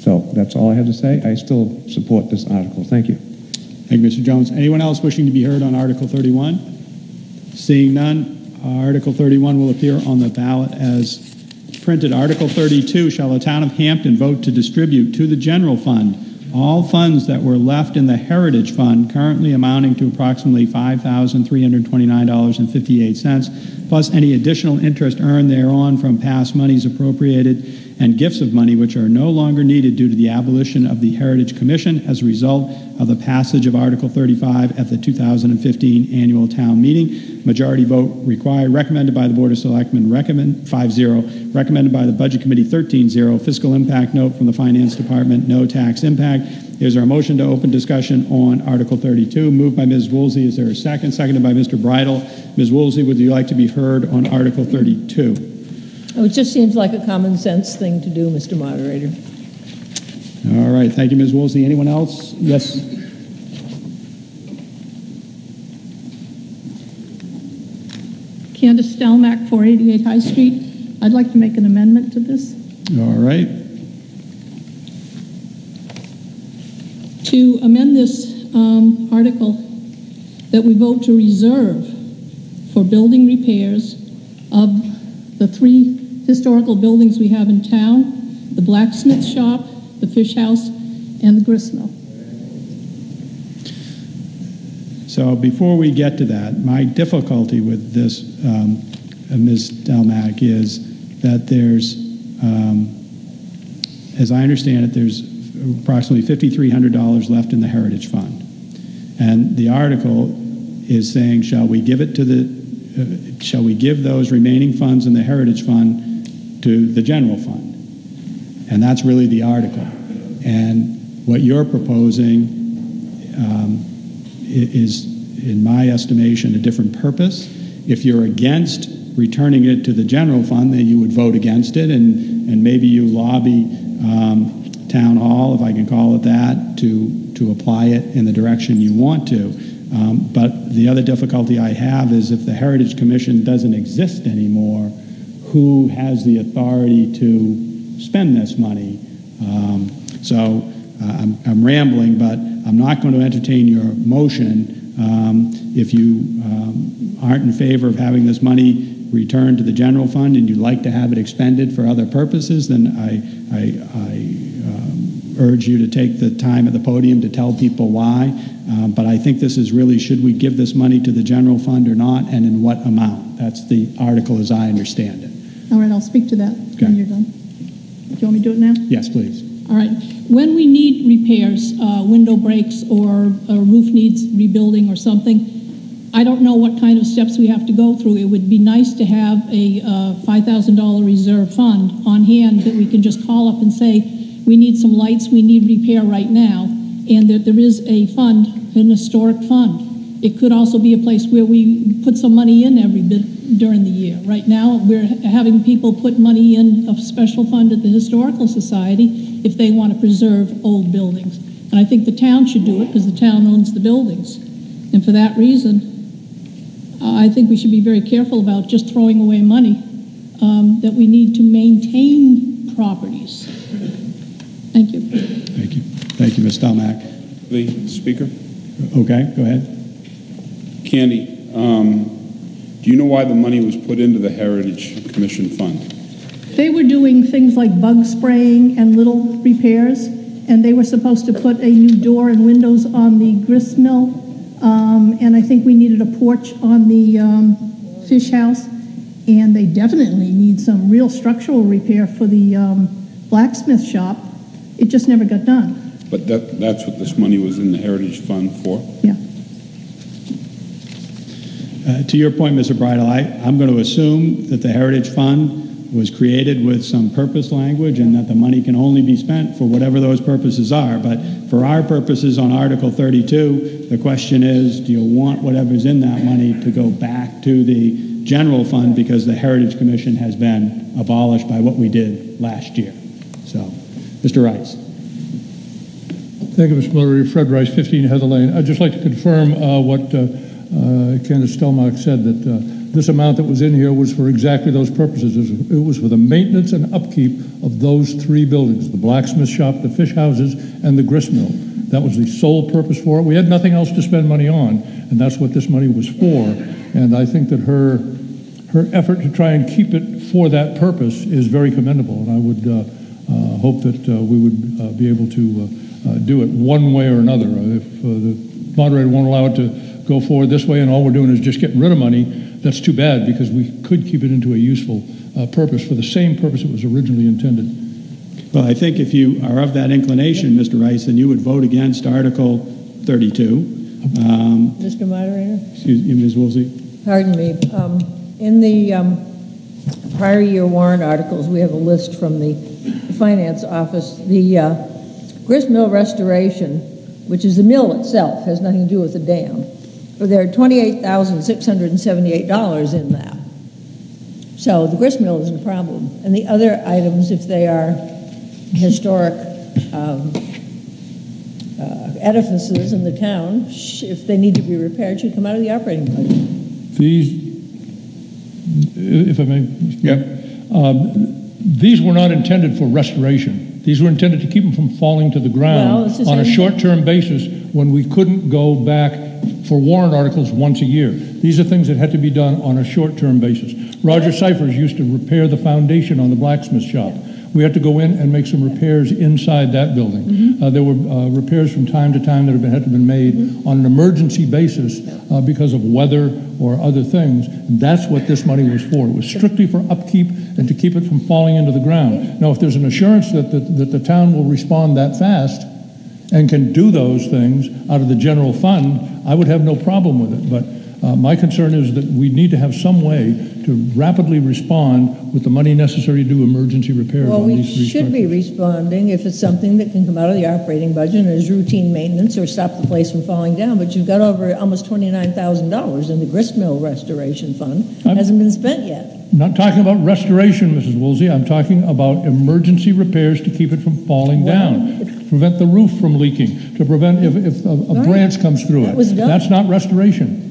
So that's all I have to say. I still support this article. Thank you. Thank you, Mr. Jones. Anyone else wishing to be heard on Article 31? Seeing none, Article 31 will appear on the ballot as printed. Article 32, shall the town of Hampton vote to distribute to the general fund all funds that were left in the Heritage Fund, currently amounting to approximately $5,329.58, plus any additional interest earned thereon from past monies appropriated and gifts of money which are no longer needed due to the abolition of the Heritage Commission as a result of the passage of Article 35 at the 2015 annual town meeting. Majority vote required, recommended by the Board of Selectmen, recommend 5-0, recommended by the Budget Committee 13-0, fiscal impact note from the Finance Department, no tax impact. Is there a motion to open discussion on Article 32? Moved by Ms. Woolsey. Is there a second? Seconded by Mr. Bridle. Ms. Woolsey, would you like to be heard on Article 32? Oh, It just seems like a common sense thing to do, Mr. Moderator. All right, thank you, Ms. Woolsey. Anyone else? Yes. Candace Stelmack, 488 High Street. I'd like to make an amendment to this All right. to amend this um, article that we vote to reserve for building repairs of the three historical buildings we have in town, the blacksmith shop the fish house, and the grist mill. So before we get to that, my difficulty with this, um, uh, Ms. Stelmack, is that there's, um, as I understand it, there's approximately $5,300 left in the Heritage Fund. And the article is saying, shall we give it to the, uh, shall we give those remaining funds in the Heritage Fund to the general fund? And that's really the article. And what you're proposing um, is, in my estimation, a different purpose. If you're against returning it to the general fund, then you would vote against it, and, and maybe you lobby um, town hall, if I can call it that, to, to apply it in the direction you want to. Um, but the other difficulty I have is if the Heritage Commission doesn't exist anymore, who has the authority to spend this money? Um, so uh, I'm, I'm rambling, but I'm not going to entertain your motion. Um, if you um, aren't in favor of having this money returned to the general fund and you'd like to have it expended for other purposes, then I, I, I um, urge you to take the time at the podium to tell people why. Um, but I think this is really should we give this money to the general fund or not, and in what amount? That's the article as I understand it. All right, I'll speak to that when you're done. Do you want me to do it now? Yes, please. All right. When we need repairs, uh, window breaks or a roof needs rebuilding or something, I don't know what kind of steps we have to go through. It would be nice to have a uh, $5,000 reserve fund on hand that we can just call up and say, we need some lights, we need repair right now, and that there is a fund, an historic fund. It could also be a place where we put some money in every bit during the year. Right now, we're having people put money in a special fund at the Historical Society if they want to preserve old buildings. And I think the town should do it because the town owns the buildings. And for that reason, uh, I think we should be very careful about just throwing away money, um, that we need to maintain properties. Thank you. Thank you. Thank you, Ms. Stelmack. The speaker? Okay, go ahead. Candy, um, do you know why the money was put into the Heritage Commission Fund? They were doing things like bug spraying and little repairs, and they were supposed to put a new door and windows on the grist mill, um, and I think we needed a porch on the um, fish house, and they definitely need some real structural repair for the um, blacksmith shop. It just never got done. But that, that's what this money was in the Heritage Fund for? Yeah. Uh, To your point, Mr. Bridle, I, I'm going to assume that the Heritage Fund was created with some purpose language and that the money can only be spent for whatever those purposes are. But for our purposes on Article 32, the question is, do you want whatever's in that money to go back to the general fund because the Heritage Commission has been abolished by what we did last year? So, Mr. Rice. Thank you, Mr. Miller. Fred Rice, 15 Heather Lane. I'd just like to confirm uh, what uh, uh, Candace Stelmack said, that uh, this amount that was in here was for exactly those purposes. It was- for the maintenance and upkeep of those three buildings, the blacksmith shop, the fish houses, and the grist mill. That was the sole purpose for it. We had nothing else to spend money on, and that's what this money was for. And I think that her, her effort to try and keep it for that purpose is very commendable, and I would uh, uh, hope that uh, we would uh, be able to uh, uh, do it one way or another. Uh, If uh, the moderator won't allow it to go forward this way and all we're doing is just getting rid of money, that's too bad because we could keep it into a useful uh, purpose for the same purpose it was originally intended. Well, I think if you are of that inclination, Mr. Rice, then you would vote against Article 32. Um, Mr. Moderator? Excuse me, Ms. Woolsey? Pardon me. Um, In the um, prior year warrant articles, we have a list from the Finance Office. The uh, grist mill restoration, which is the mill itself, has nothing to do with the dam. But There are $28,678 in that. So the grist mill isn't a problem. And the other items, if they are historic um, uh, edifices in the town, if they need to be repaired, should come out of the operating budget. These, if I may. Yep. Um, These were not intended for restoration. These were intended to keep them from falling to the Well, ground the on a short-term basis when we couldn't go back for warrant articles once a year. These are things that had to be done on a short-term basis. Roger Cyphers used to repair the foundation on the blacksmith shop. we had to go in and make some repairs inside that building. Uh, There were uh, repairs from time to time that have been, had to been made on an emergency basis uh, because of weather or other things. And that's what this money was for. It was strictly for upkeep and to keep it from falling into the ground. Now, if there's an assurance that, that, that the town will respond that fast and can do those things out of the general fund, I would have no problem with it. But uh, my concern is that we need to have some way to rapidly respond with the money necessary to do emergency repairs Well, on we these three should be responding if it's something that can come out of the operating budget and is routine maintenance or stop the place from falling down. But you've got over almost $29,000 in the grist mill restoration fund. Hasn't been spent yet. I'm not talking about restoration, Mrs. Woolsey. I'm talking about emergency repairs to keep it from falling down, to prevent the roof from leaking, to prevent if, if a, a Right. branch comes through That it. was done. That's not restoration.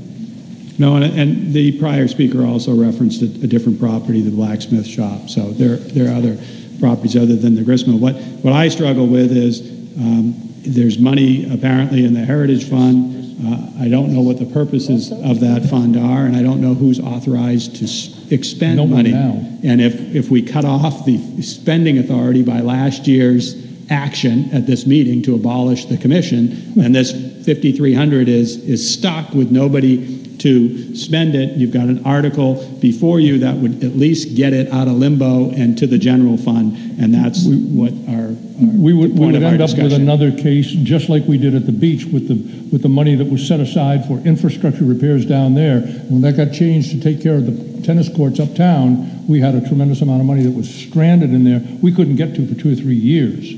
No, and, and the prior speaker also referenced a, a different property, the blacksmith shop. So there, there are other properties other than the gristmill. What, what I struggle with is um, there's money apparently in the Heritage Fund. Uh, I don't know what the purposes of that fund are, and I don't know who's authorized to s- expend No money. now. And if, if we cut off the spending authority by last year's action at this meeting to abolish the commission, and this 5,300 is, is stuck with nobody to spend it, you've got an article before you that would at least get it out of limbo and to the general fund, and that's what our, our We would, we would end up with another case, just like we did at the beach with the, with the money that was set aside for infrastructure repairs down there. When that got changed to take care of the tennis courts uptown, we had a tremendous amount of money that was stranded in there. We couldn't get to for two or three years,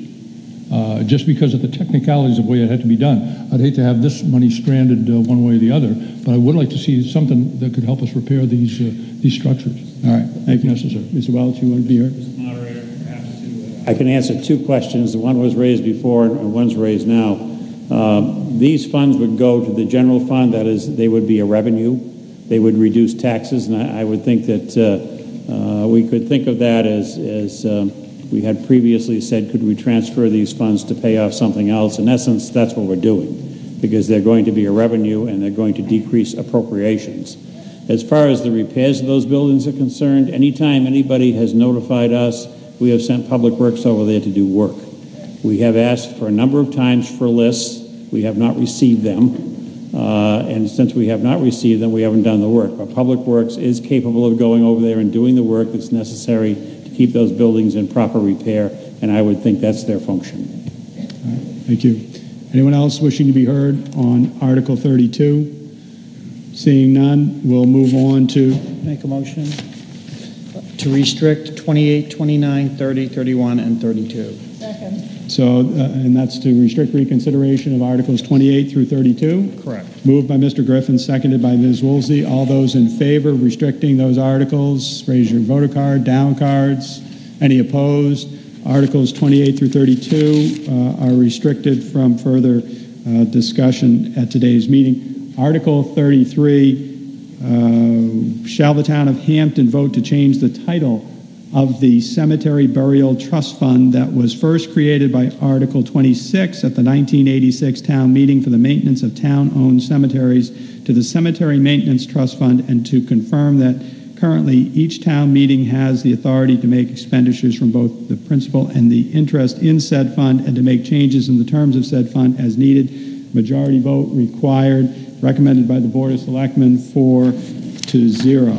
uh, just because of the technicalities of the way it had to be done. I'd hate to have this money stranded uh, one way or the other, but I would like to see something that could help us repair these, uh, these structures. All right, thank you. Necessary. Mr. Welch, you want to be heard? I can answer two questions. The one was raised before and one's raised now. Uh, These funds would go to the general fund, that is, they would be a revenue. They would reduce taxes, and I I would think that uh, uh, we could think of that as, as um, we had previously said, could we transfer these funds to pay off something else? In essence, that's what we're doing, because they're going to be a revenue and they're going to decrease appropriations. As far as the repairs of those buildings are concerned, anytime anybody has notified us, we have sent Public Works over there to do work. We have asked for a number of times for lists. We have not received them. Uh, and since we have not received them, we haven't done the work. But Public Works is capable of going over there and doing the work that's necessary keep those buildings in proper repair, and I would think that's their function. Thank you. Anyone else wishing to be heard on Article 32? Seeing none, we'll move on to, Make a motion to restrict 28, 29, 30, 31, and 32. So, uh, and that's to restrict reconsideration of Articles 28 through 32? Correct. Moved by Mr. Griffin, seconded by Ms. Woolsey. All those in favor of restricting those articles, raise your voter card, down cards. Any opposed? Articles 28 through 32 uh, are restricted from further uh, discussion at today's meeting. Article 33, uh, shall the town of Hampton vote to change the title of the Cemetery Burial Trust Fund that was first created by Article 26 at the 1986 town meeting for the maintenance of town-owned cemeteries to the Cemetery Maintenance Trust Fund and to confirm that currently each town meeting has the authority to make expenditures from both the principal and the interest in said fund and to make changes in the terms of said fund as needed. Majority vote required, recommended by the Board of Selectmen, four to zero.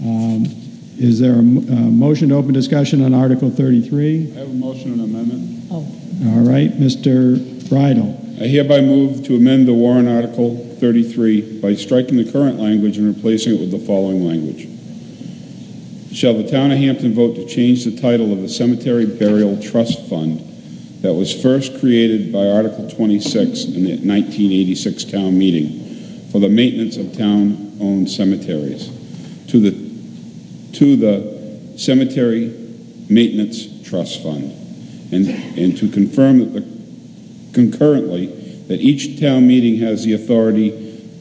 Um, Is there a m- uh, motion to open discussion on Article 33? I have a motion and amendment. Oh, All right, Mr. Bridle. I hereby move to amend the warrant Article 33 by striking the current language and replacing it with the following language. Shall the town of Hampton vote to change the title of the Cemetery Burial Trust Fund that was first created by Article 26 in the 1986 town meeting for the maintenance of town-owned cemeteries to the, to the Cemetery Maintenance Trust Fund and, and to confirm that the concurrently that each town meeting has the authority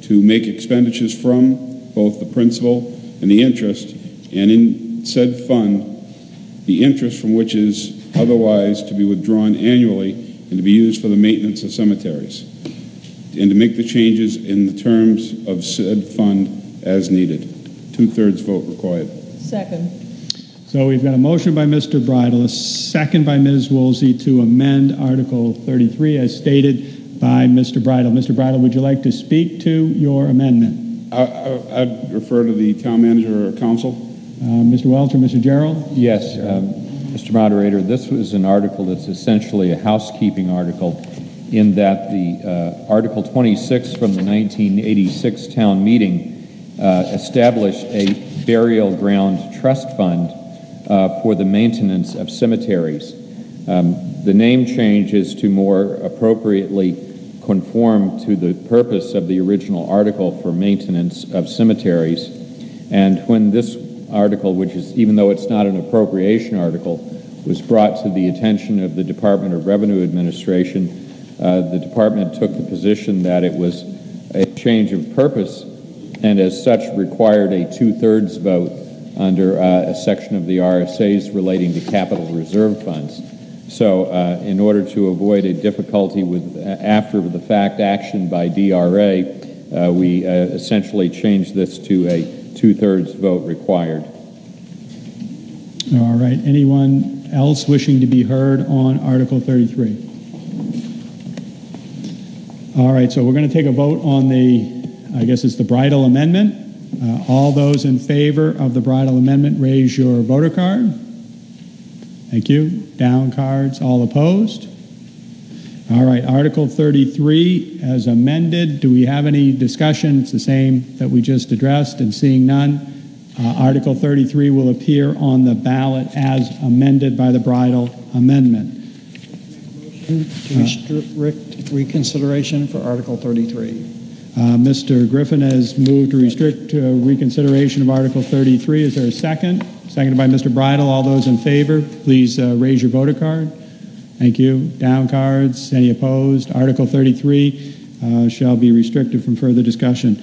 to make expenditures from both the principal and the interest, and in said fund, the interest from which is otherwise to be withdrawn annually and to be used for the maintenance of cemeteries, and to make the changes in the terms of said fund as needed. Two-thirds vote required. Second. So we've got a motion by Mr. Bridle, a second by Ms. Woolsey to amend Article 33 as stated by Mr. Bridle. Mr. Bridle, would you like to speak to your amendment? I- I- I'd refer to the town manager or counsel. Uh, Mr. Welch or Mr. Gearreald? Yes, um, Mr. Moderator, this was an article that's essentially a housekeeping article in that the uh, Article 26 from the 1986 town meeting uh, established a burial ground trust fund uh, for the maintenance of cemeteries. Um, The name change is to more appropriately conform to the purpose of the original article for maintenance of cemeteries. And when this article, which is, even though it's not an appropriation article, was brought to the attention of the Department of Revenue Administration, uh, the department took the position that it was a change of purpose and as such required a two-thirds vote under uh, a section of the RSAs relating to capital reserve funds. So uh, in order to avoid a difficulty with uh, after-the-fact action by DRA, uh, we uh, essentially changed this to a two-thirds vote required. All right, anyone else wishing to be heard on Article 33? All right, so we're going to take a vote on the, I guess it's the Bridle amendment. Uh, All those in favor of the Bridle amendment, raise your voter card. Thank you. Down cards, all opposed? All right, Article 33 as amended. Do we have any discussion? It's the same that we just addressed, and seeing none, uh, Article 33 will appear on the ballot as amended by the Bridle amendment. To restrict reconsideration for Article 33. Uh, Mr. Griffin has moved to restrict uh, reconsideration of Article 33. Is there a second? Seconded by Mr. Bridle. All those in favor, please uh, raise your voter card. Thank you. Down cards. Any opposed? Article 33 uh, shall be restricted from further discussion.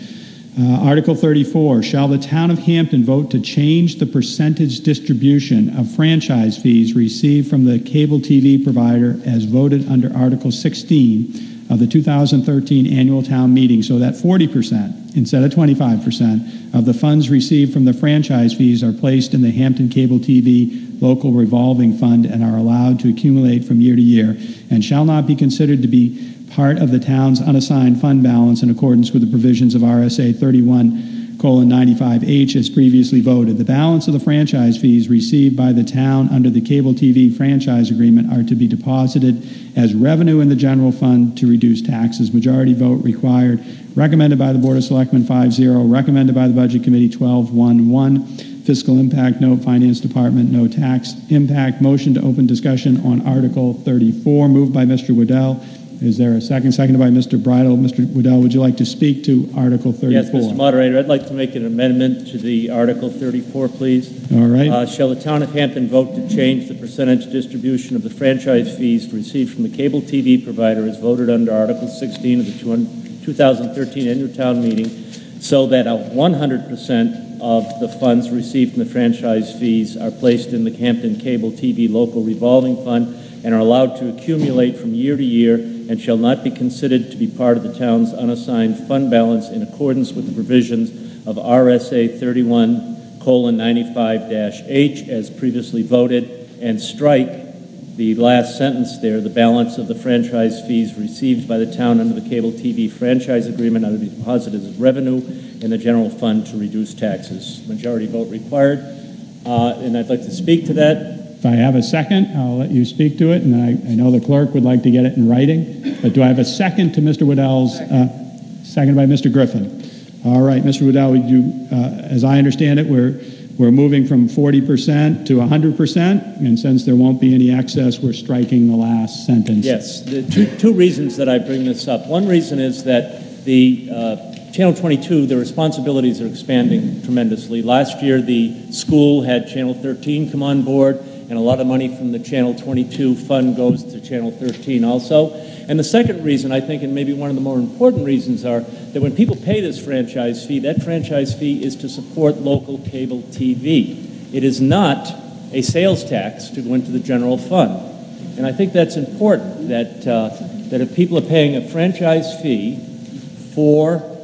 Uh, Article 34, shall the town of Hampton vote to change the percentage distribution of franchise fees received from the cable TV provider as voted under Article 16 of the 2013 annual town meeting so that 40% instead of 25% of the funds received from the franchise fees are placed in the Hampton Cable TV local revolving fund and are allowed to accumulate from year to year and shall not be considered to be part of the town's unassigned fund balance in accordance with the provisions of RSA 31 colon 95H as previously voted. The balance of the franchise fees received by the town under the cable TV franchise agreement are to be deposited as revenue in the general fund to reduce taxes. Majority vote required. Recommended by the Board of Selectmen 5-0. Recommended by the Budget Committee 12-1-1. Fiscal impact note, Finance Department, no tax impact. Motion to open discussion on Article 34, moved by Mr. Waddell. Is there a second? Seconded by Mr. Bridle. Mr. Waddell, would you like to speak to Article 34? Yes, Mr. Moderator, I'd like to make an amendment to the Article 34, please. All right. Uh, Shall the town of Hampton vote to change the percentage distribution of the franchise fees received from the cable TV provider as voted under Article 16 of the 2013 annual town meeting so that a 100% of the funds received from the franchise fees are placed in the Hampton Cable TV Local Revolving Fund and are allowed to accumulate from year to year and shall not be considered to be part of the town's unassigned fund balance in accordance with the provisions of RSA 31 colon 95 H as previously voted and strike the last sentence there, the balance of the franchise fees received by the town under the cable TV franchise agreement are be deposited as revenue in the general fund to reduce taxes. Majority vote required. Uh, and I'd like to speak to that. If I have a second, I'll let you speak to it, and I, I know the clerk would like to get it in writing. But do I have a second to Mr. Waddell's? Uh, seconded by Mr. Griffin. All right, Mr. Waddell, you, uh, as I understand it, we're we're moving from 40% to 100%, and since there won't be any excess, we're striking the last sentence. Yes, the two, two reasons that I bring this up. One reason is that the uh, Channel 22, the responsibilities are expanding tremendously. Last year, the school had Channel 13 come on board, and a lot of money from the Channel 22 fund goes to Channel 13 also. And the second reason, I think, and maybe one of the more important reasons, are that when people pay this franchise fee, that franchise fee is to support local cable TV. It is not a sales tax to go into the general fund. And I think that's important, that, uh, that if people are paying a franchise fee for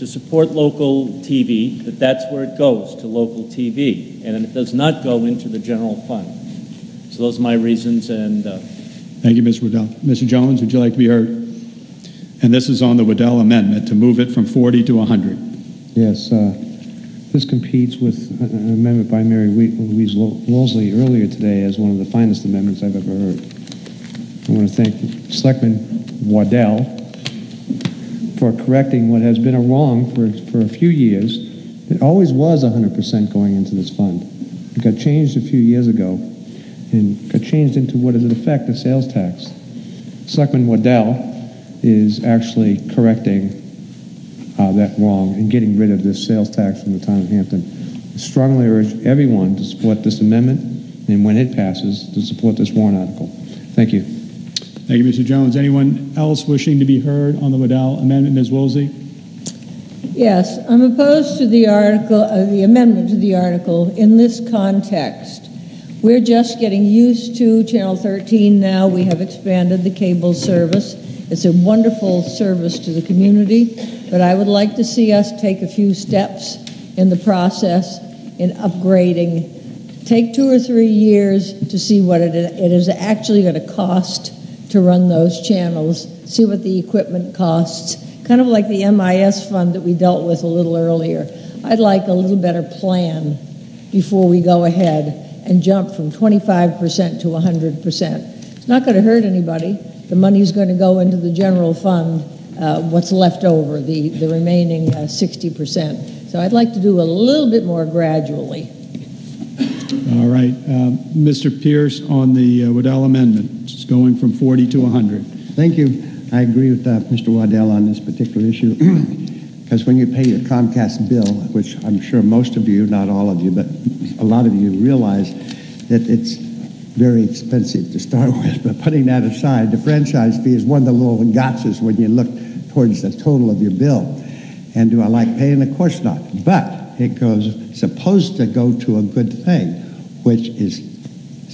to support local TV, that that's where it goes, to local TV, and it does not go into the general fund. So those are my reasons, and uh, Thank you, Mr. Waddell. Mr. Jones, would you like to be heard? And this is on the Waddell amendment to move it from 40 to 100. Yes, uh, this competes with an amendment by Mary Louise Lo- Woolsey earlier today as one of the finest amendments I've ever heard. I want to thank Selectman Waddell for correcting what has been a wrong for, for a few years. It always was 100% going into this fund. It got changed a few years ago and got changed into what is in effect a sales tax. Selectman Waddell is actually correcting uh, that wrong and getting rid of this sales tax from the town of Hampton. I strongly urge everyone to support this amendment and when it passes, to support this warrant article. Thank you. Thank you, Mr. Jones. Anyone else wishing to be heard on the Waddell amendment? Ms. Woolsey? Yes, I'm opposed to the article, uh, the amendment to the article in this context. We're just getting used to Channel 13 now. We have expanded the cable service. It's a wonderful service to the community, but I would like to see us take a few steps in the process in upgrading. Take two or three years to see what it, it is actually going to cost to run those channels, see what the equipment costs, kind of like the MIS fund that we dealt with a little earlier. I'd like a little better plan before we go ahead and jump from 25% to 100%. It's not going to hurt anybody. The money's going to go into the general fund, uh, what's left over, the, the remaining uh, 60%. So I'd like to do a little bit more gradually. All right. Uh, Mr. Pierce on the uh, Waddell amendment. It's going from 40 to 100. Thank you. I agree with uh, Mr. Waddell on this particular issue. Because when you pay your Comcast bill, which I'm sure most of you, not all of you, but a lot of you realize that it's very expensive to start with. But putting that aside, the franchise fee is one of the little gotchas when you look towards the total of your bill. And do I like paying? Of course not. But it goes supposed to go to a good thing, which is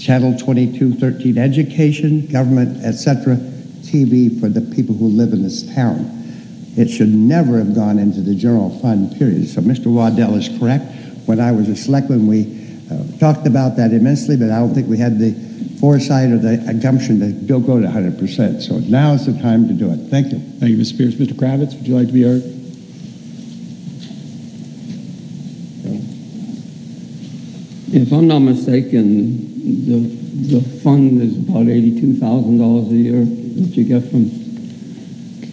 Channel 22, 13, education, government, etc., TV for the people who live in this town. It should never have gone into the general fund, period. So Mr. Waddell is correct. When I was a selectman, we uh, talked about that immensely, but I don't think we had the foresight or the gumption to go go to 100%. So now is the time to do it. Thank you. Thank you, Mr. Pierce. Mr. Kravitz, would you like to be heard? If I'm not mistaken, the, the fund is about eighty-two thousand dollars a year that you get from.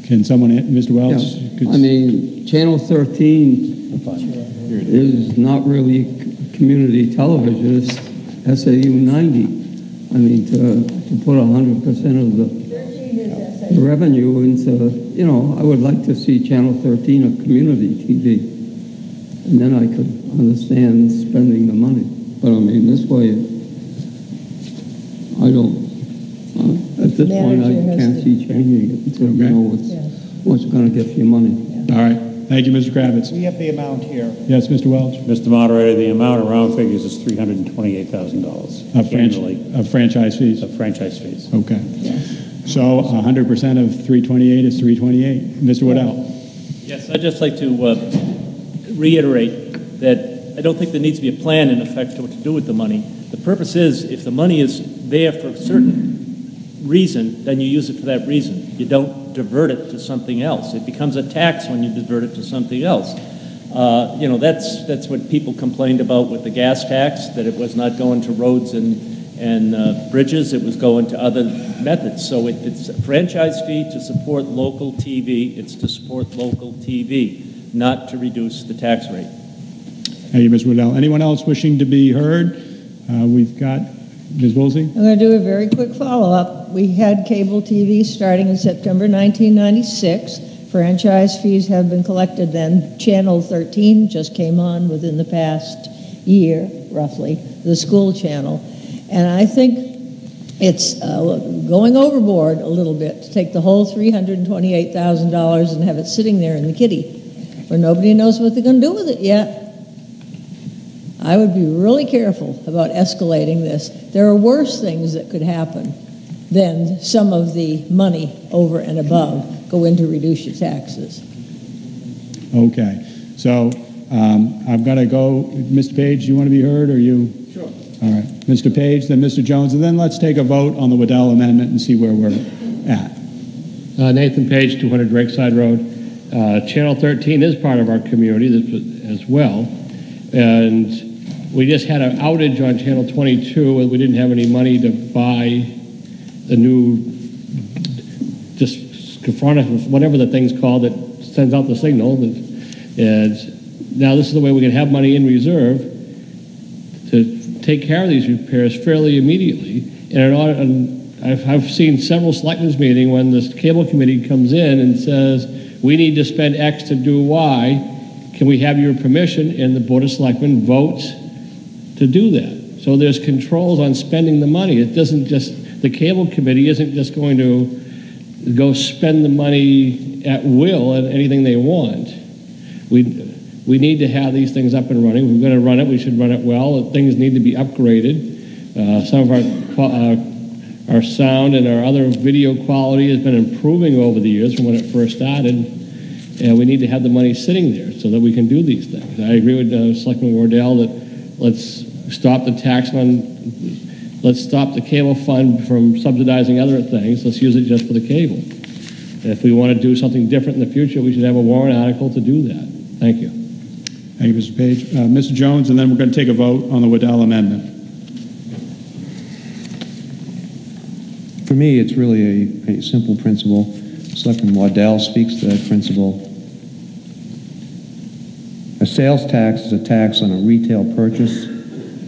Can someone, Mr. Welch? Yeah. I mean, Channel thirteen is not really community television, it's SAU ninety. I mean, to, to put hundred percent of the the revenue into, you know, I would like to see Channel thirteen a community TV. And then I could understand spending the money. But I mean, this way, I don't, uh, at this point, I Manager has can't to- see changing it until you know what's, what's gonna get you money. All right. Thank you, Mr. Kravitz. We have the amount here. Yes, Mr. Welch? Mr. Moderator, the amount of round figures is $328,000 Of franchise, annually of franchise fees? of franchise fees. Okay. So 100% of 328 is 328. Mr. Waddell? Yes, I'd just like to uh, reiterate that I don't think there needs to be a plan in effect to what to do with the money. The purpose is, if the money is there for a certain reason, then you use it for that reason. You don't divert it to something else. It becomes a tax when you divert it to something else. Uh, you know, that's, that's what people complained about with the gas tax, that it was not going to roads and, and uh, bridges, it was going to other methods. So it, it's a franchise fee to support local TV, it's to support local TV, not to reduce the tax rate. Thank you, Ms. Waddell. Anyone else wishing to be heard? Uh, We've got Ms. Woolsey? I'm going to do a very quick follow-up. We had cable TV starting in September 1996. Franchise fees have been collected then. Channel 13 just came on within the past year, roughly, the school channel. And I think it's uh, going overboard a little bit to take the whole $328,000 and have it sitting there in the kitty where nobody knows what they're going to do with it yet. I would be really careful about escalating this. There are worse things that could happen than some of the money over and above go into reduce your taxes. Okay, so um, I've got to go, Mr. Page, you want to be heard, or you? Sure. All right, Mr. Page, then Mr. Jones, and then let's take a vote on the Waddell amendment and see where we're at. Uh, Nathan Page, 200 Lakeside Road. Uh, Channel 13 is part of our community as well. And we just had an outage on Channel 22, and we didn't have any money to buy the new, just whatever the thing's called that sends out the signal. And now this is the way we can have money in reserve to take care of these repairs fairly immediately. And order, and I've, I've seen several selectmen's meeting when this cable committee comes in and says, we need to spend X to do Y. Can we have your permission? And the Board of Selectmen votes to do that. So there's controls on spending the money. It doesn't just, the cable committee isn't just going to go spend the money at will and anything they want. We, we need to have these things up and running. We're going to run it, we should run it well. Things need to be upgraded. Uh, some of our, qua- uh, our sound and our other video quality has been improving over the years from when it first started. And we need to have the money sitting there so that we can do these things. I agree with uh, Selectman Waddell that let's stop the tax on, let's stop the cable fund from subsidizing other things. Let's use it just for the cable. And if we want to do something different in the future, we should have a warrant article to do that. Thank you. Thank you, Mr. Page. Uh, Mr. Jones, and then we're going to take a vote on the Waddell amendment. For me, it's really a, a simple principle. Selectman Waddell speaks to that principle. A sales tax is a tax on a retail purchase,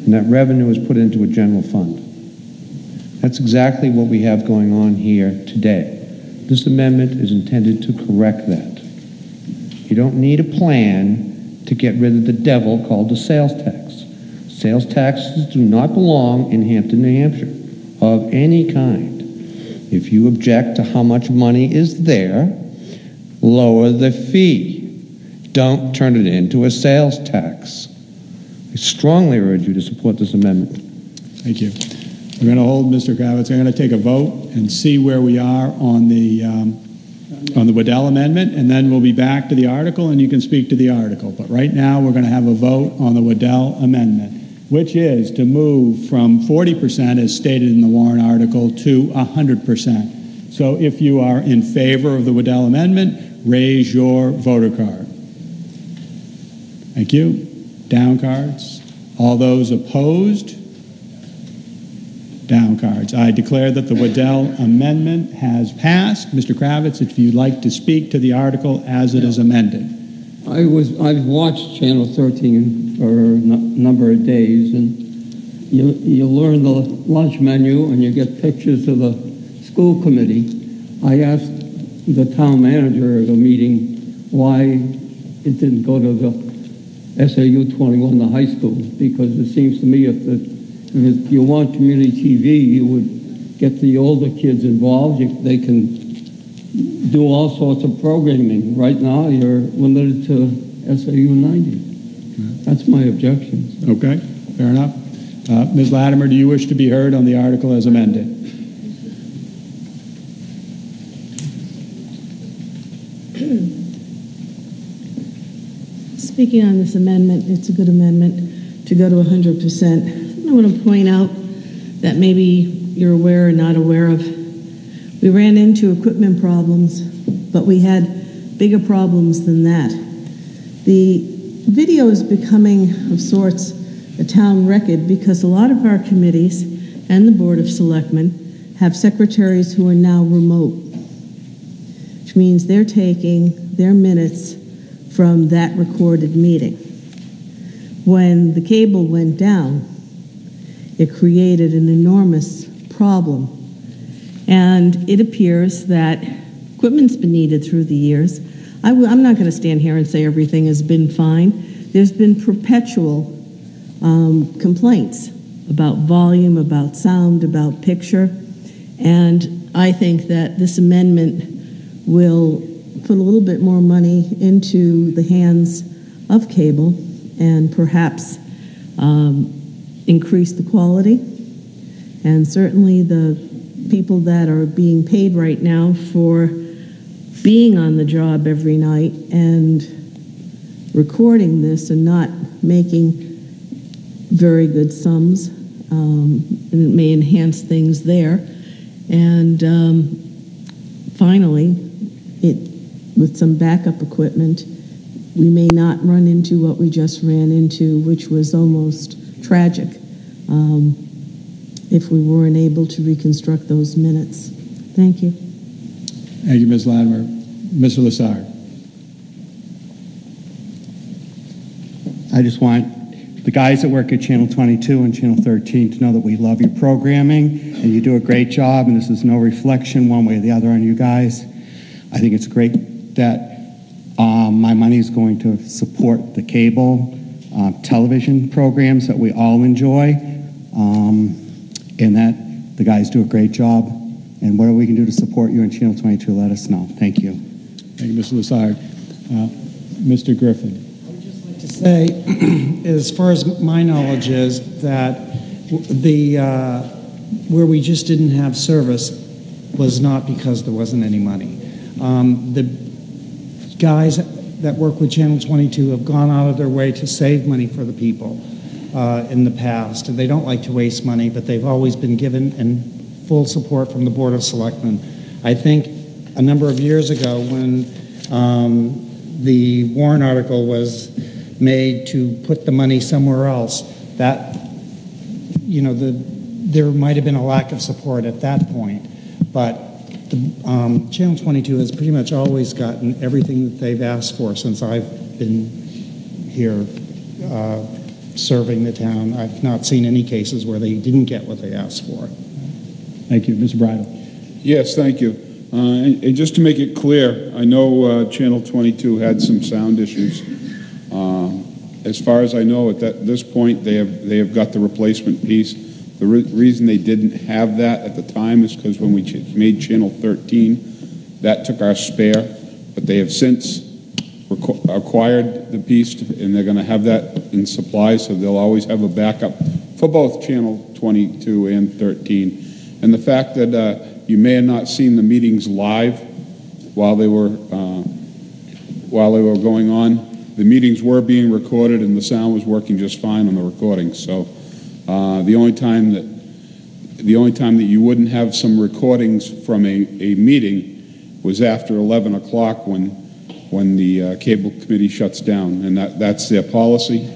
and that revenue is put into a general fund. That's exactly what we have going on here today. This amendment is intended to correct that. You don't need a plan to get rid of the devil called the sales tax. Sales taxes do not belong in Hampton, New Hampshire, of any kind. If you object to how much money is there, lower the fee. Don't turn it into a sales tax. I strongly urge you to support this amendment. Thank you. We're going to hold Mr. Kravitz. I'm going to take a vote and see where we are on the, um, on the Waddell amendment, and then we'll be back to the article, and you can speak to the article. But right now, we're going to have a vote on the Waddell amendment, which is to move from 40% as stated in the warrant article to 100%. So if you are in favor of the Waddell amendment, raise your voter card. Thank you. Down cards. All those opposed? Down cards. I declare that the Waddell amendment has passed. Mr. Kravitz, if you'd like to speak to the article as it is amended. I was, I've watched Channel 13 for a n- number of days, and you, you learn the lunch menu and you get pictures of the school committee. I asked the town manager at a meeting why it didn't go to the SAU 21, the high school, because it seems to me if, the, if you want community TV, you would get the older kids involved. You, they can do all sorts of programming. Right now, you're limited to SAU 90. That's my objections. Okay, fair enough. Uh, Ms. Latimer, do you wish to be heard on the article as amended? Speaking on this amendment, it's a good amendment to go to 100%. I want to point out that maybe you're aware or not aware of. We ran into equipment problems, but we had bigger problems than that. The video is becoming, of sorts, a town record because a lot of our committees and the Board of Selectmen have secretaries who are now remote, which means they're taking their minutes from that recorded meeting. When the cable went down, it created an enormous problem. And it appears that equipment's been needed through the years. I w- I'm not going to stand here and say everything has been fine. There's been perpetual um, complaints about volume, about sound, about picture. And I think that this amendment will put a little bit more money into the hands of cable and perhaps um, increase the quality. And certainly the people that are being paid right now for being on the job every night and recording this and not making very good sums, um, and it may enhance things there. And um, finally, it, with some backup equipment, we may not run into what we just ran into, which was almost tragic, um, if we weren't able to reconstruct those minutes. Thank you. Thank you, Ms. Latimer. Mr. Lassard. I just want the guys that work at Channel 22 and Channel 13 to know that we love your programming and you do a great job, and this is no reflection one way or the other on you guys. I think it's great that um, my money is going to support the cable uh, television programs that we all enjoy, um, and that the guys do a great job. And whatever we can do to support you on Channel 22, let us know. Thank you. Thank you, Mr. Lassard. Uh, Mr. Griffin. I would just like to say, as far as my knowledge is, that the, uh, where we just didn't have service was not because there wasn't any money. Um, The guys that work with Channel 22 have gone out of their way to save money for the people uh, in the past. And they don't like to waste money, but they've always been given and full support from the Board of Selectmen. I think a number of years ago, when um, the warrant article was made to put the money somewhere else, that, you know, the, there might have been a lack of support at that point. But the, um, Channel 22 has pretty much always gotten everything that they've asked for since I've been here uh, serving the town. I've not seen any cases where they didn't get what they asked for. Thank you. Mr. Bridle. Yes, thank you. Uh, And and just to make it clear, I know uh, Channel 22 had some sound issues. Um, As far as I know, at that, this point, they have, they have got the replacement piece. The re- reason they didn't have that at the time is because when we ch- made Channel 13, that took our spare, but they have since requ- acquired the piece, to- and they're going to have that in supply, so they'll always have a backup for both Channel 22 and 13. And the fact that uh, you may have not seen the meetings live while they were, uh, while they were going on, the meetings were being recorded and the sound was working just fine on the recording. So uh, the only time that, the only time that you wouldn't have some recordings from a, a meeting was after 11 o'clock when, when the uh, cable committee shuts down, and that, that's their policy.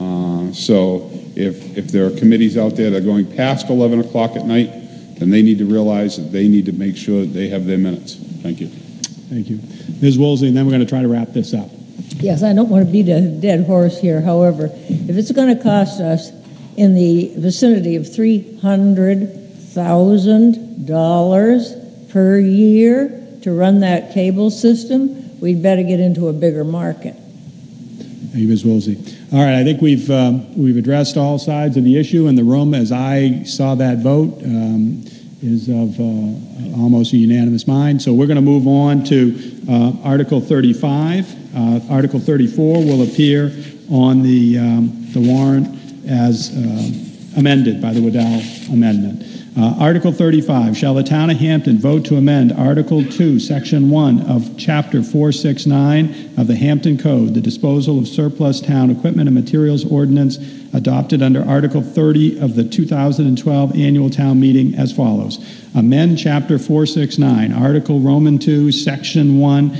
Uh, So if, if there are committees out there that are going past 11 o'clock at night, then they need to realize that they need to make sure that they have their minutes. Thank you. Thank you. Ms. Woolsey, and then we're going to try to wrap this up. Yes, I don't want to beat a dead horse here. However, if it's going to cost us in the vicinity of three hundred thousand dollars per year to run that cable system, we'd better get into a bigger market. Thank you, Ms. Woolsey. All right, I think we've, um, we've addressed all sides of the issue, and the room, as I saw that vote, um, is of uh, almost a unanimous mind. So we're going to move on to uh, Article 35. Uh, Article 34 will appear on the, um, the warrant as uh, amended by the Waddell Amendment. Uh, Article 35, shall the town of Hampton vote to amend Article 2, Section 1 of Chapter 469 of the Hampton Code, the disposal of surplus town equipment and materials ordinance adopted under Article 30 of the 2012 annual town meeting as follows. Amend Chapter 469, Article Roman 2, Section 1,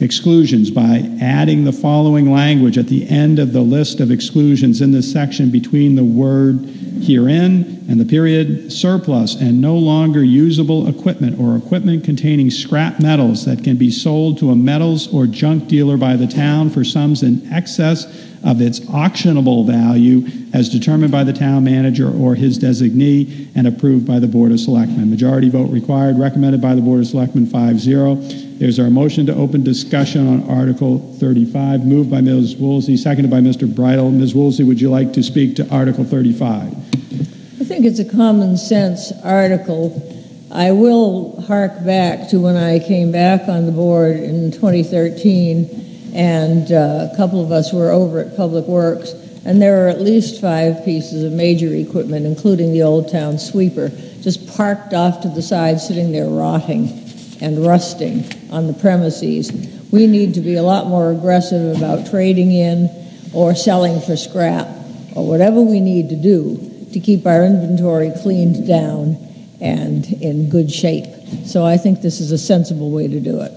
exclusions by adding the following language at the end of the list of exclusions in this section between the word herein and the period surplus and no longer usable equipment or equipment containing scrap metals that can be sold to a metals or junk dealer by the town for sums in excess of its auctionable value as determined by the town manager or his designee and approved by the Board of Selectmen. Majority vote required, recommended by the Board of Selectmen 5-0. Is there a motion to open discussion on Article 35? Moved by Ms. Woolsey, seconded by Mr. Bridle. Ms. Woolsey, would you like to speak to Article 35? I think it's a common sense article. I will hark back to when I came back on the board in 2013, and uh, a couple of us were over at Public Works, and there are at least five pieces of major equipment, including the Old Town sweeper, just parked off to the side, sitting there rotting. And rusting on the premises. We need to be a lot more aggressive about trading in or selling for scrap or whatever we need to do to keep our inventory cleaned down and in good shape. So I think this is a sensible way to do it.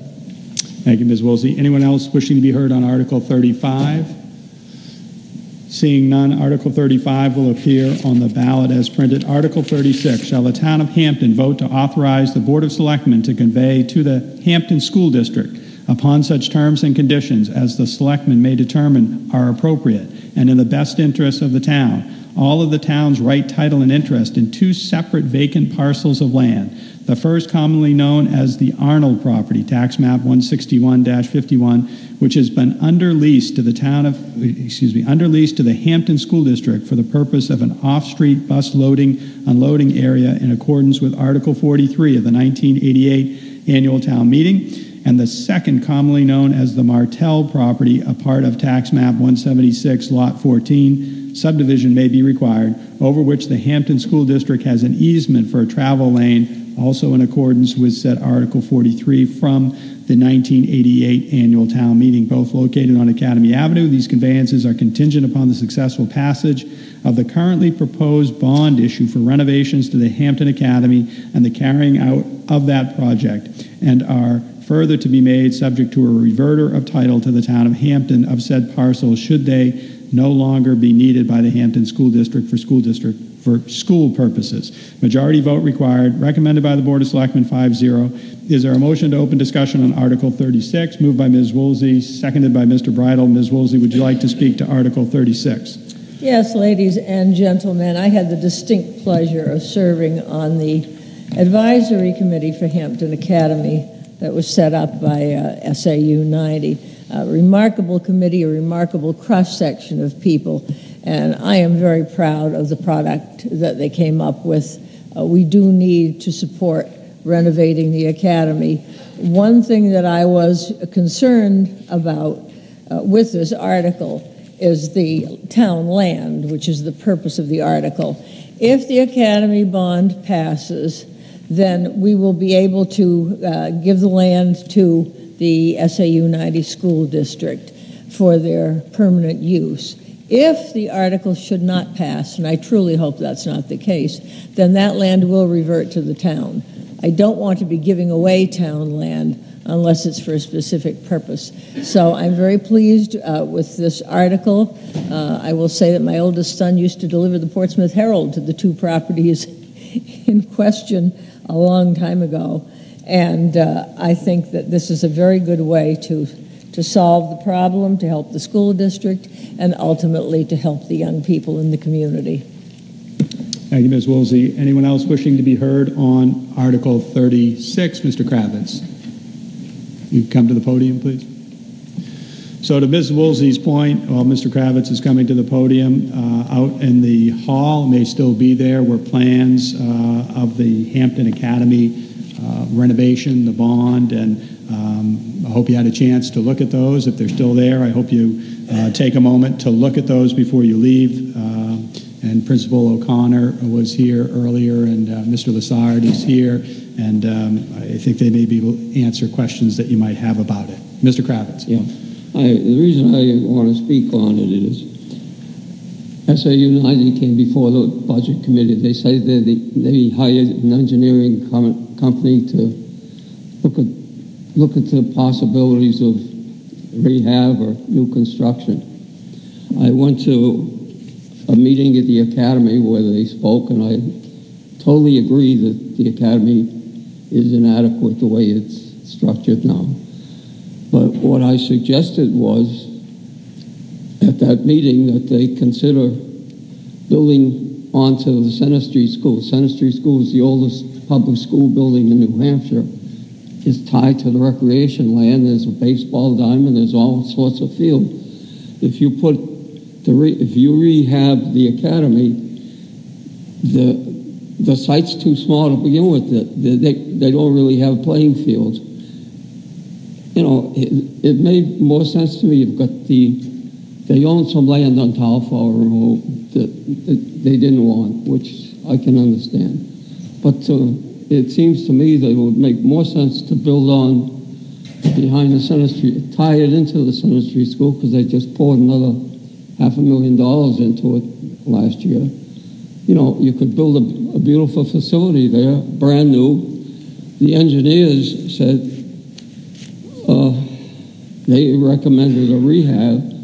Thank you, Ms. Woolsey. Anyone else wishing to be heard on Article 35? Seeing none, Article 35 will appear on the ballot as printed. Article 36, shall the town of Hampton vote to authorize the Board of Selectmen to convey to the Hampton School District upon such terms and conditions as the selectmen may determine are appropriate and in the best interest of the town, all of the town's right, title, and interest in two separate vacant parcels of land. The first commonly known as the Arnold property, tax map 161-51, which has been under lease to the town of, excuse me, under lease to the Hampton School District for the purpose of an off-street bus loading, unloading area in accordance with Article 43 of the 1988 annual town meeting and the second commonly known as the Martell property, a part of tax map 176, lot 14, subdivision may be required, over which the Hampton School District has an easement for a travel lane, also in accordance with said Article 43 from the 1988 annual town meeting, both located on Academy Avenue. These conveyances are contingent upon the successful passage of the currently proposed bond issue for renovations to the Hampton Academy and the carrying out of that project, and are further to be made subject to a reverter of title to the town of Hampton of said parcels should they no longer be needed by the Hampton School District for school district for school purposes. Majority vote required, recommended by the Board of Selectmen 5-0. Is there a motion to open discussion on Article 36? Moved by Ms. Woolsey, seconded by Mr. Bridle. Ms. Woolsey, would you like to speak to Article 36? Yes, ladies and gentlemen, I had the distinct pleasure of serving on the advisory committee for Hampton Academy that was set up by uh, SAU 90. A remarkable committee, a remarkable cross section of people, and I am very proud of the product that they came up with. Uh, we do need to support renovating the academy. One thing that I was concerned about uh, with this article is the town land, which is the purpose of the article. If the academy bond passes, then we will be able to uh, give the land to the SAU 90 school district for their permanent use. If the article should not pass, and I truly hope that's not the case, then that land will revert to the town. I don't want to be giving away town land unless it's for a specific purpose. So I'm very pleased uh, with this article. Uh, I will say that my oldest son used to deliver the Portsmouth Herald to the two properties in question a long time ago. And uh, I think that this is a very good way to, to solve the problem, to help the school district, and ultimately to help the young people in the community. Thank you, Ms. Woolsey. Anyone else wishing to be heard on Article 36? Mr. Kravitz. You come to the podium, please. So to Ms. Woolsey's point, while Mr. Kravitz is coming to the podium, uh, out in the hall may still be there were plans uh, of the Hampton Academy renovation, the bond, and um, I hope you had a chance to look at those. If they're still there, I hope you uh, take a moment to look at those before you leave. Uh, and Principal O'Connor was here earlier, and uh, Mr. Lassard is here, and um, I think they may be able to answer questions that you might have about it. Mr. Kravitz. Yeah. I, the reason I want to speak on it is SAU 90 came before the budget committee. They say that they, they hired an engineering com company to look at look at the possibilities of rehab or new construction. I went to a meeting at the academy where they spoke, and I totally agree that the academy is inadequate the way it's structured now. But what I suggested was at that meeting that they consider building onto the Center Street School. Center Street School is the oldest public school building in New Hampshire. is tied to the recreation land. There's a baseball diamond. There's all sorts of field. If you put the re, if you rehab the academy, the the site's too small to begin with. They, they, they don't really have playing fields you know, it, it, made more sense to me. You've got the, they own some land on Talfour Road that, that, they didn't want, which I can understand. But to it seems to me that it would make more sense to build on behind the Center Street, tie it into the Center Street School, because they just poured another half a million dollars into it last year. You know, you could build a, a beautiful facility there, brand new. The engineers said uh, they recommended a rehab.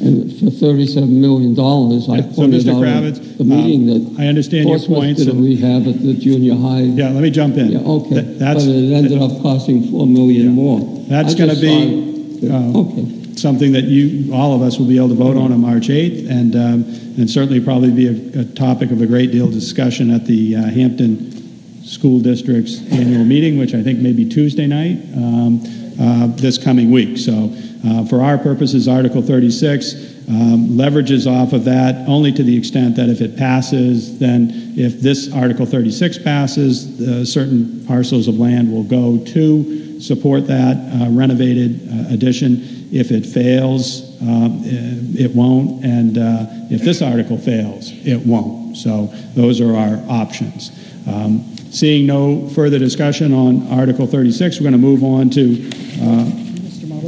And for $37 million, I So, pointed Mr. out at Kravitz, the meeting um, that I understand your Portsmouth points. did a and- rehab at the junior high. Yeah, let me jump in. Yeah, okay. Th- that's- But it ended up costing $4 million more. That's I going to just be saw uh, something that you, all of us will be able to vote on on March 8th, and, um, and certainly probably be a, a topic of a great deal of discussion at the uh, Hampton School District's annual meeting, which I think may be Tuesday night um, uh, this coming week. So uh, for our purposes, Article 36 um, leverages off of that only to the extent that if it passes, then if this Article 36 passes, uh, certain parcels of land will go to support that uh, renovated uh, addition. If it fails, um, eh, it won't, and uh, if this article fails, it won't. So those are our options. Um, Seeing no further discussion on Article 36, we're going to move on to. Mr.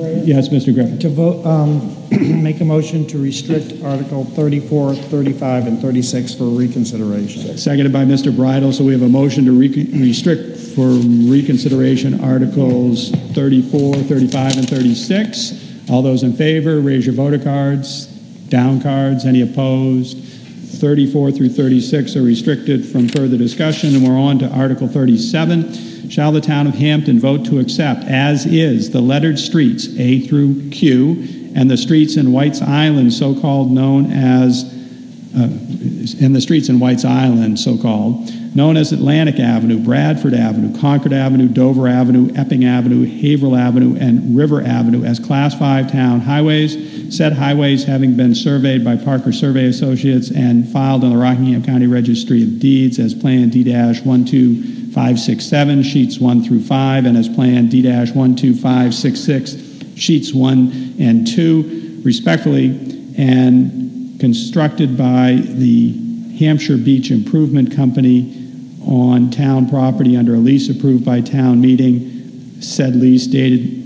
Moderator? Yes, Mr. Griffin. To vote, um, make a motion to restrict Article 34, 35, and 36 for reconsideration. Seconded by Mr. Bridle, so we have a motion to re- restrict for reconsideration Articles 34, 35, and 36. All those in favor, raise your voter cards. Down cards. Any opposed? 34 through 36 are restricted from further discussion, and we're on to Article 37. Shall the town of Hampton vote to accept, as is, the lettered streets A through Q and the streets in White's Island, so-called known as, uh, in the streets in White's Island, so-called, known as Atlantic Avenue, Bradford Avenue, Concord Avenue, Dover Avenue, Epping Avenue, Haverhill Avenue, and River Avenue as Class 5 town highways, said highways having been surveyed by Parker Survey Associates and filed on the Rockingham County Registry of Deeds as Plan D-12567, sheets 1 through 5, and as Plan D-12566, sheets 1 and 2, respectfully, and constructed by the Hampshire Beach Improvement Company on town property under a lease approved by town meeting, said lease dated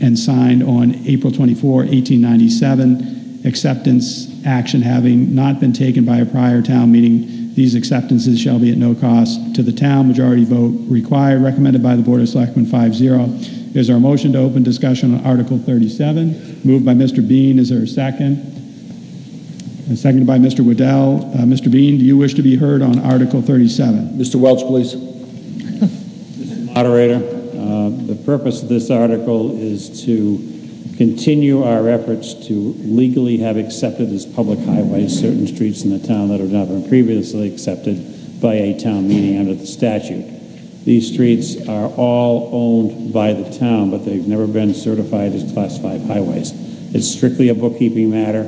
and signed on April 24, 1897. Acceptance action having not been taken by a prior town meeting, these acceptances shall be at no cost to the town. Majority vote required, recommended by the Board of Selectmen 5-0. Is there a motion to open discussion on Article 37? Moved by Mr. Bean. Is there a second? And seconded by Mr. Waddell. Uh, Mr. Bean, do you wish to be heard on Article 37? Mr. Welch, please. Mr. Moderator, uh, the purpose of this article is to continue our efforts to legally have accepted as public highways certain streets in the town that have not been previously accepted by a town meeting under the statute. These streets are all owned by the town, but they've never been certified as Class 5 highways. It's strictly a bookkeeping matter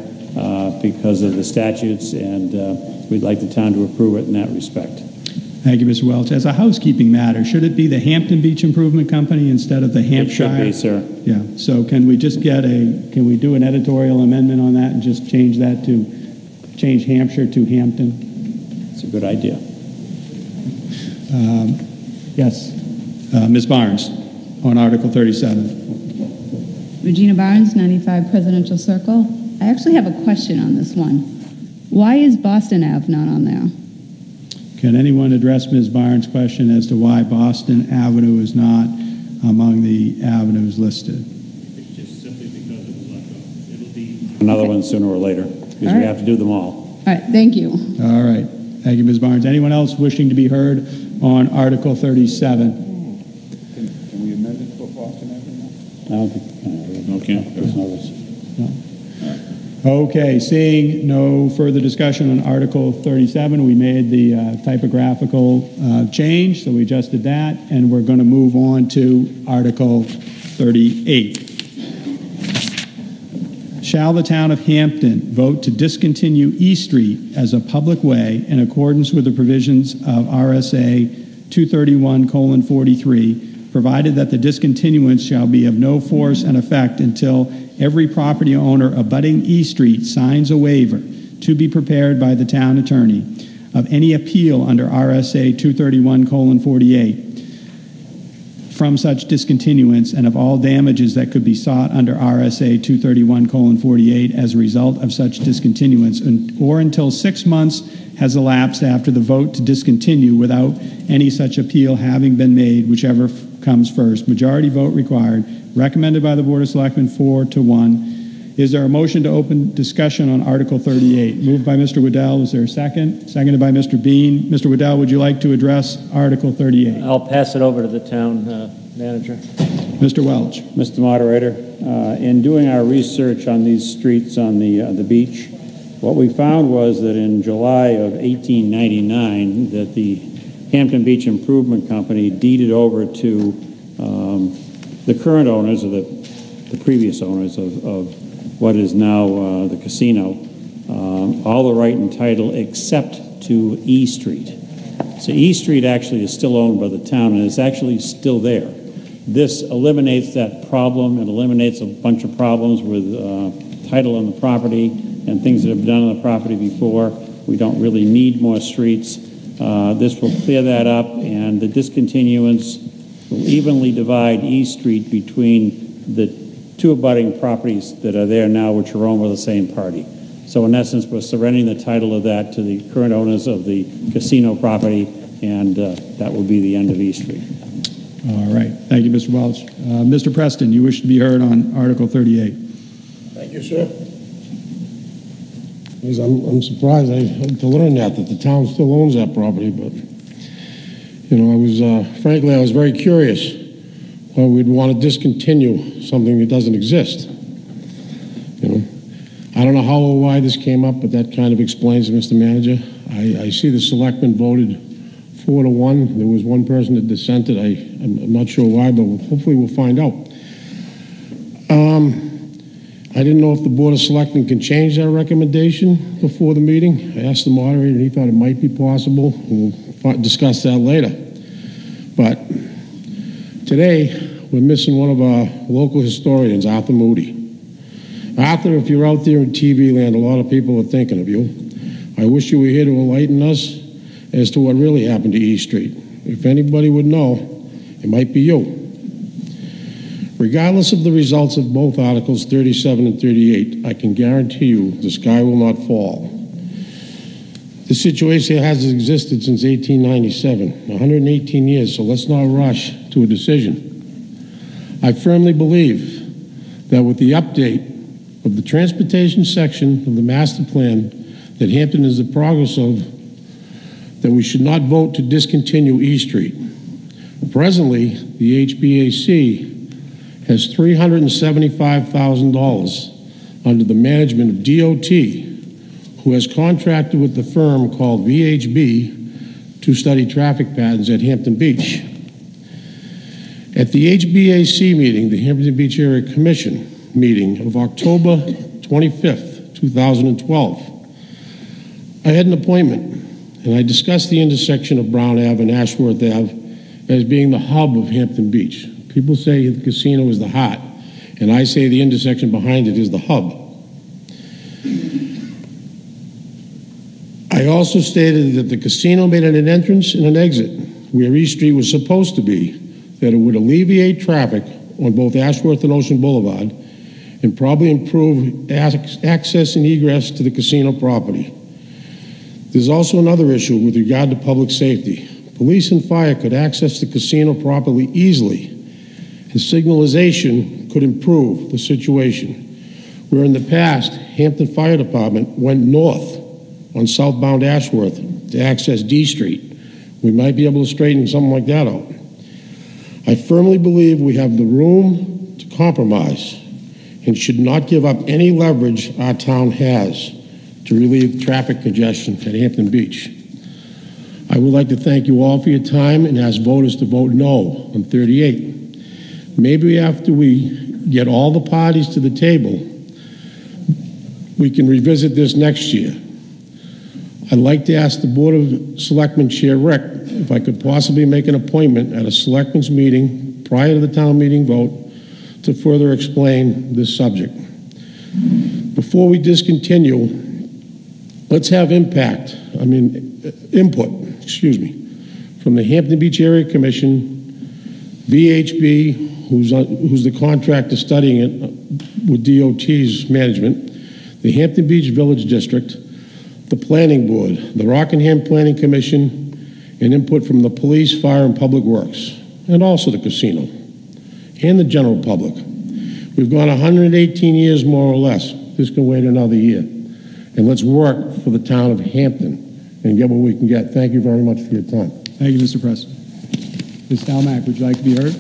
because of the statutes, and uh, we'd like the town to approve it in that respect. Thank you, Mr. Welch. As a housekeeping matter, should it be the Hampton Beach Improvement Company instead of the Hampshire? It should be, sir. Yeah, so can we just get a, can we do an editorial amendment on that and just change that to, change Hampshire to Hampton? It's a good idea. Um, Yes. Uh, Ms. Barnes, on Article 37. Regina Barnes, 95 Presidential Circle. I actually have a question on this one. Why is Boston Ave not on there? Can anyone address Ms. Barnes' question as to why Boston Avenue is not among the avenues listed? It's just simply because it was left off. It'll be another one sooner or later, because All we have to do them all. All right, thank you. All right. Thank you, Ms. Barnes. Anyone else wishing to be heard on Article 37? Can we amend it for Boston Avenue? I don't think, no, can't, there's no risk. Okay, seeing no further discussion on Article 37, we made the uh, typographical uh, change, so we adjusted that, and we're going to move on to Article 38. Shall the town of Hampton vote to discontinue E Street as a public way in accordance with the provisions of RSA 231:43, provided that the discontinuance shall be of no force and effect until every property owner abutting E Street signs a waiver to be prepared by the town attorney, of any appeal under RSA 231:48 from such discontinuance and of all damages that could be sought under RSA 231:48 as a result of such discontinuance, or until six months has elapsed after the vote to discontinue without any such appeal having been made, whichever comes first. Majority vote required, recommended by the Board of Selectmen, four to one. Is there a motion to open discussion on Article 38? Moved by Mr. Waddell, is there a second? Seconded by Mr. Bean. Mr. Waddell, would you like to address Article 38? I'll pass it over to the town uh, manager. Mr. Welch. Mr. Moderator, uh, in doing our research on these streets on the, uh, the beach, what we found was that in July of 1899, that the Hampton Beach Improvement Company deeded over to um, the current owners, or the, the previous owners of, of what is now uh, the casino, um, all the right and title except to E Street. So E Street actually is still owned by the town, and it's actually still there. This eliminates that problem. It eliminates a bunch of problems with uh, title on the property and things that have been done on the property before. We don't really need more streets. Uh, This will clear that up, and the discontinuance will evenly divide E Street between the two abutting properties that are there now, which are owned by the same party. So in essence, we're surrendering the title of that to the current owners of the casino property, and uh, that will be the end of E Street. All right, thank you, Mr. Welch. Uh, Mr. Preston, you wish to be heard on Article 38. Thank you, sir. I'm, I'm surprised I had to learn that, that the town still owns that property, but, you know, I was, uh, frankly, I was very curious why we'd want to discontinue something that doesn't exist. You know, I don't know how or why this came up, but that kind of explains, it, Mr. Manager. I, I see the selectmen voted four to one. There was one person that dissented. I, I'm, I'm not sure why, but hopefully we'll find out. Um, I didn't know if the Board of Selectmen can change that recommendation before the meeting. I asked the moderator, and he thought it might be possible. We'll discuss that later. But today, we're missing one of our local historians, Arthur Moody. Arthur, if you're out there in TV land, a lot of people are thinking of you. I wish you were here to enlighten us as to what really happened to E Street. If anybody would know, it might be you. Regardless of the results of both Articles 37 and 38, I can guarantee you the sky will not fall. The situation has existed since 1897, 118 years, so let's not rush to a decision. I firmly believe that with the update of the transportation section of the master plan that Hampton is in progress of, that we should not vote to discontinue E Street. Presently, the HBAC has $375,000 under the management of DOT, who has contracted with the firm called VHB to study traffic patterns at Hampton Beach. At the HBAC meeting, the Hampton Beach Area Commission meeting of October 25th, 2012, I had an appointment, and I discussed the intersection of Brown Ave and Ashworth Ave as being the hub of Hampton Beach. People say the casino is the heart, and I say the intersection behind it is the hub. I also stated that the casino made an entrance and an exit where East Street was supposed to be, that it would alleviate traffic on both Ashworth and Ocean Boulevard, and probably improve access and egress to the casino property. There's also another issue with regard to public safety. Police and fire could access the casino properly easily, and signalization could improve the situation. Where in the past, Hampton Fire Department went north on southbound Ashworth to access D Street. We might be able to straighten something like that out. I firmly believe we have the room to compromise and should not give up any leverage our town has to relieve traffic congestion at Hampton Beach. I would like to thank you all for your time and ask voters to vote no on 38. Maybe after we get all the parties to the table, we can revisit this next year. I'd like to ask the Board of Selectmen Chair Rick if I could possibly make an appointment at a Selectmen's meeting prior to the town meeting vote to further explain this subject. Before we discontinue, let's have impact. I mean, uh, input, excuse me, from the Hampton Beach Area Commission, VHB, who's, who's the contractor studying it uh, with DOT's management, the Hampton Beach Village District, the Planning Board, the Rockingham Planning Commission, and input from the police, fire, and public works, and also the casino, and the general public. We've gone 118 years, more or less. This can wait another year. And let's work for the town of Hampton and get what we can get. Thank you very much for your time. Thank you, Mr. Preston. Ms. Stelmack, would you like to be heard?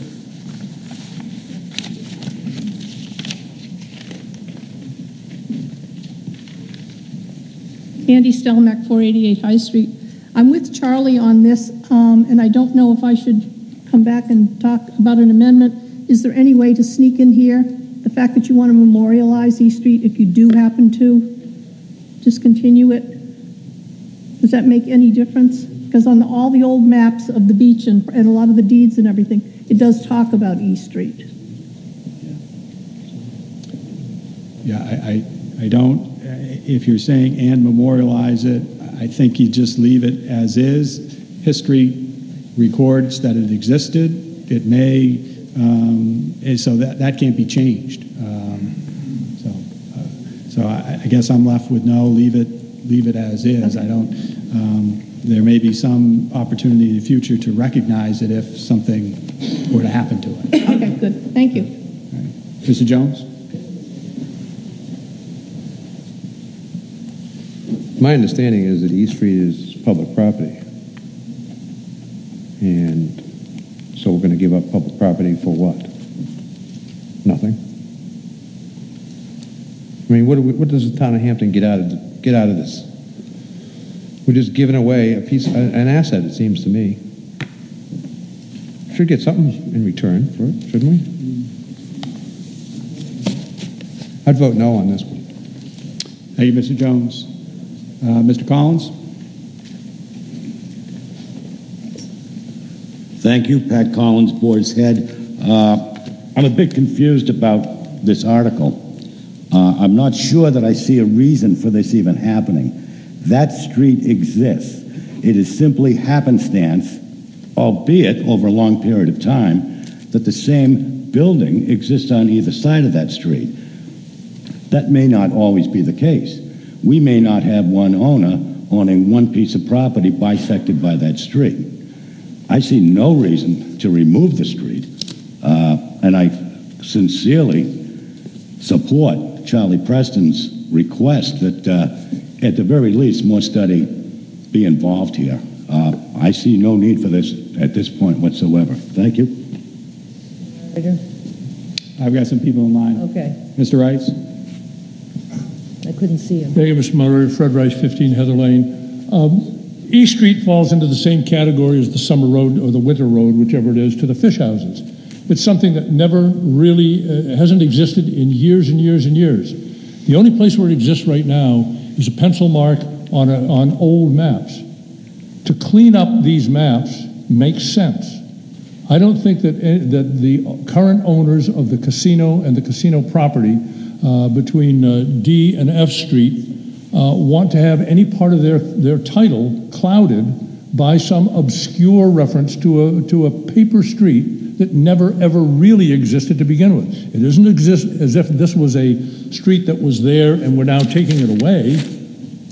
Andy Stelmack, 488 High Street. I'm with Charlie on this, um, and I don't know if I should come back and talk about an amendment. Is there any way to sneak in here the fact that you want to memorialize East Street if you do happen to discontinue it? Does that make any difference? Because on the- all the old maps of the beach and, and a lot of the deeds and everything, it does talk about East Street. Yeah, I, I, I don't, if you're saying and memorialize it, I think you just leave it as is. History records that it existed. It may, um, and so that, that can't be changed. Um, so, uh, so I, I guess I'm left with no, leave it, leave it as is. I don't, um, there may be some opportunity in the future to recognize it if something were to happen to it. Okay, good. Thank you. Mr. Jones? My understanding is that East Street is public property. And so we're going to give up public property for what? Nothing. I mean, what, we, what does the town of Hampton get out of, get out of this? We're just giving away a piece, an asset, it seems to me. Should get something in return for it, shouldn't we? I'd vote no on this one. Thank you, Mr. Jones. Uh, Mr. Collins? Thank you, Pat Collins, Boar's Head. Uh, I'm a bit confused about this article. Uh, I'm not sure that I see a reason for this even happening. That street exists. It is simply happenstance, albeit over a long period of time, that the same building exists on either side of that street. That may not always be the case. We may not have one owner owning one piece of property bisected by that street. I see no reason to remove the street, uh, and I sincerely support Charlie Preston's request that, uh, at the very least, more study be involved here. Uh, I see no need for this at this point whatsoever. Thank you. I've got some people in line. Okay, Mr. Rice? I couldn't see him. Thank you, Mr. Moderator. Fred Rice, 15 Heather Lane. Um, East Street falls into the same category as the Summer Road or the Winter Road, whichever it is, to the fish houses. It's something that never really uh, hasn't existed in years and years and years. The only place where it exists right now is a pencil mark on, a, on old maps. To clean up these maps makes sense. I don't think that, eh, that the current owners of the casino and the casino property uh, between uh, D and F Street uh, want to have any part of their, their title clouded by some obscure reference to a, to a paper street that never ever really existed to begin with. It doesn't exist as if this was a street that was there and we're now taking it away.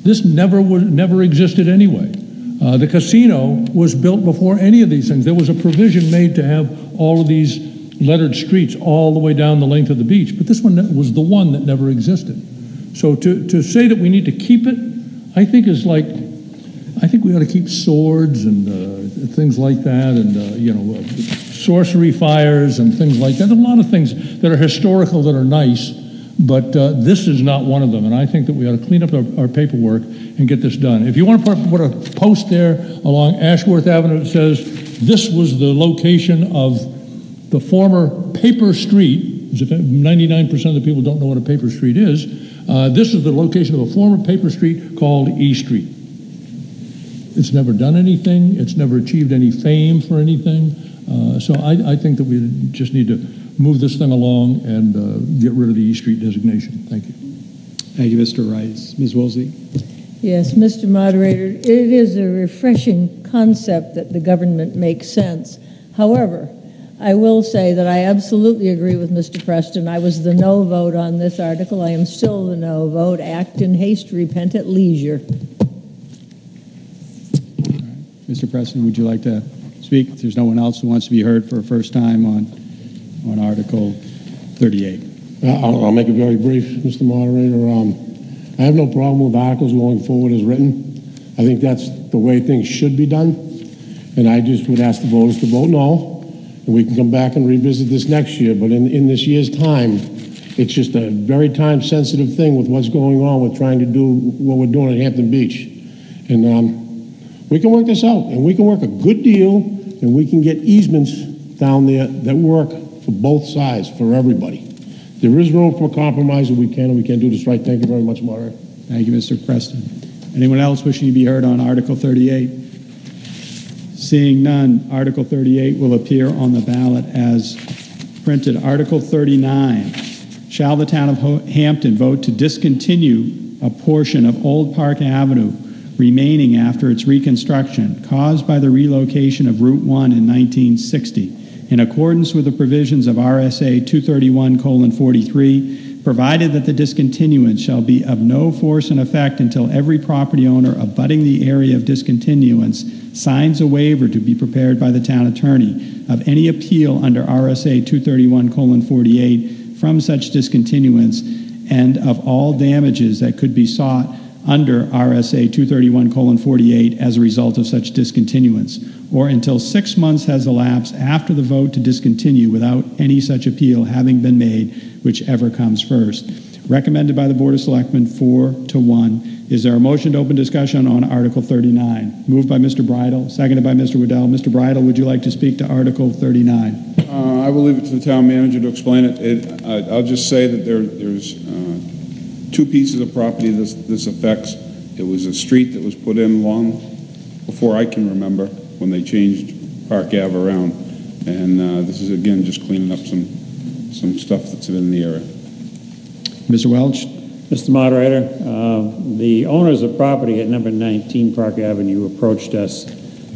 This never was, never existed anyway. Uh, the casino was built before any of these things. There was a provision made to have all of these lettered streets all the way down the length of the beach, but this one was the one that never existed. So to, to say that we need to keep it, I think is like, I think we ought to keep swords and uh, things like that, and uh, you know, uh, sorcery fires and things like that. A lot of things that are historical that are nice, but uh, this is not one of them. And I think that we ought to clean up our, our paperwork and get this done. If you want to put, put a post there along Ashworth Avenue that says this was the location of the former paper street, 99% of the people don't know what a paper street is, uh, this is the location of a former paper street called E Street. It's never done anything. It's never achieved any fame for anything. Uh, so I, I, think that we just need to move this thing along and uh, get rid of the E Street designation. Thank you. Thank you, Mr. Rice. Ms. Woolsey? Yes, Mr. Moderator, it is a refreshing concept that the government makes sense. However, I will say that I absolutely agree with Mr. Preston. I was the no vote on this article. I am still the no vote. Act in haste, repent at leisure. Mr. Preston, would you like to speak? If there's no one else who wants to be heard for a first time on, on Article 38. Uh, I'll, I'll make it very brief, Mr. Moderator. Um, I have no problem with articles going forward as written. I think that's the way things should be done. And I just would ask the voters to vote no, and we can come back and revisit this next year. But in, in this year's time, it's just a very time-sensitive thing with what's going on with trying to do what we're doing at Hampton Beach. And um, we can work this out, and we can work a good deal, and we can get easements down there that work for both sides, for everybody. There is room for compromise, and we can, and we can do this right. Thank you very much, Moderator. Thank you, Mr. Preston. Anyone else wishing to be heard on Article 38? Seeing none, Article 38 will appear on the ballot as printed. Article 39, shall the town of Hampton vote to discontinue a portion of Old Park Avenue remaining after its reconstruction caused by the relocation of Route 1 in 1960 in accordance with the provisions of RSA 231:43 provided that the discontinuance shall be of no force and effect until every property owner abutting the area of discontinuance signs a waiver to be prepared by the town attorney of any appeal under RSA 231:48 from such discontinuance and of all damages that could be sought under RSA 231:48 as a result of such discontinuance, or until six months has elapsed after the vote to discontinue without any such appeal having been made, whichever comes first. Recommended by the Board of Selectmen, four to one. Is there a motion to open discussion on Article 39? Moved by Mr. Bridle, seconded by Mr. Waddell. Mr. Bridle, would you like to speak to Article 39? Uh, I will leave it to the town manager to explain it. it I- I'll just say that there, there's uh, two pieces of property this, this affects. It was a street that was put in long before I can remember, when they changed Park Ave around. And uh, this is, again, just cleaning up some, some stuff that's been in the area. Mr. Welch? Mr. Moderator, uh, the owners of property at number 19 Park Avenue approached us.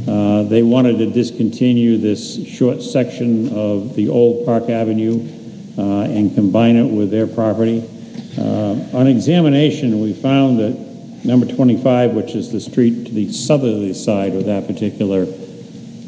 Uh, They wanted to discontinue this short section of the old Park Avenue uh, and combine it with their property. Uh, On examination, we found that number 25, which is the street to the southerly side of that particular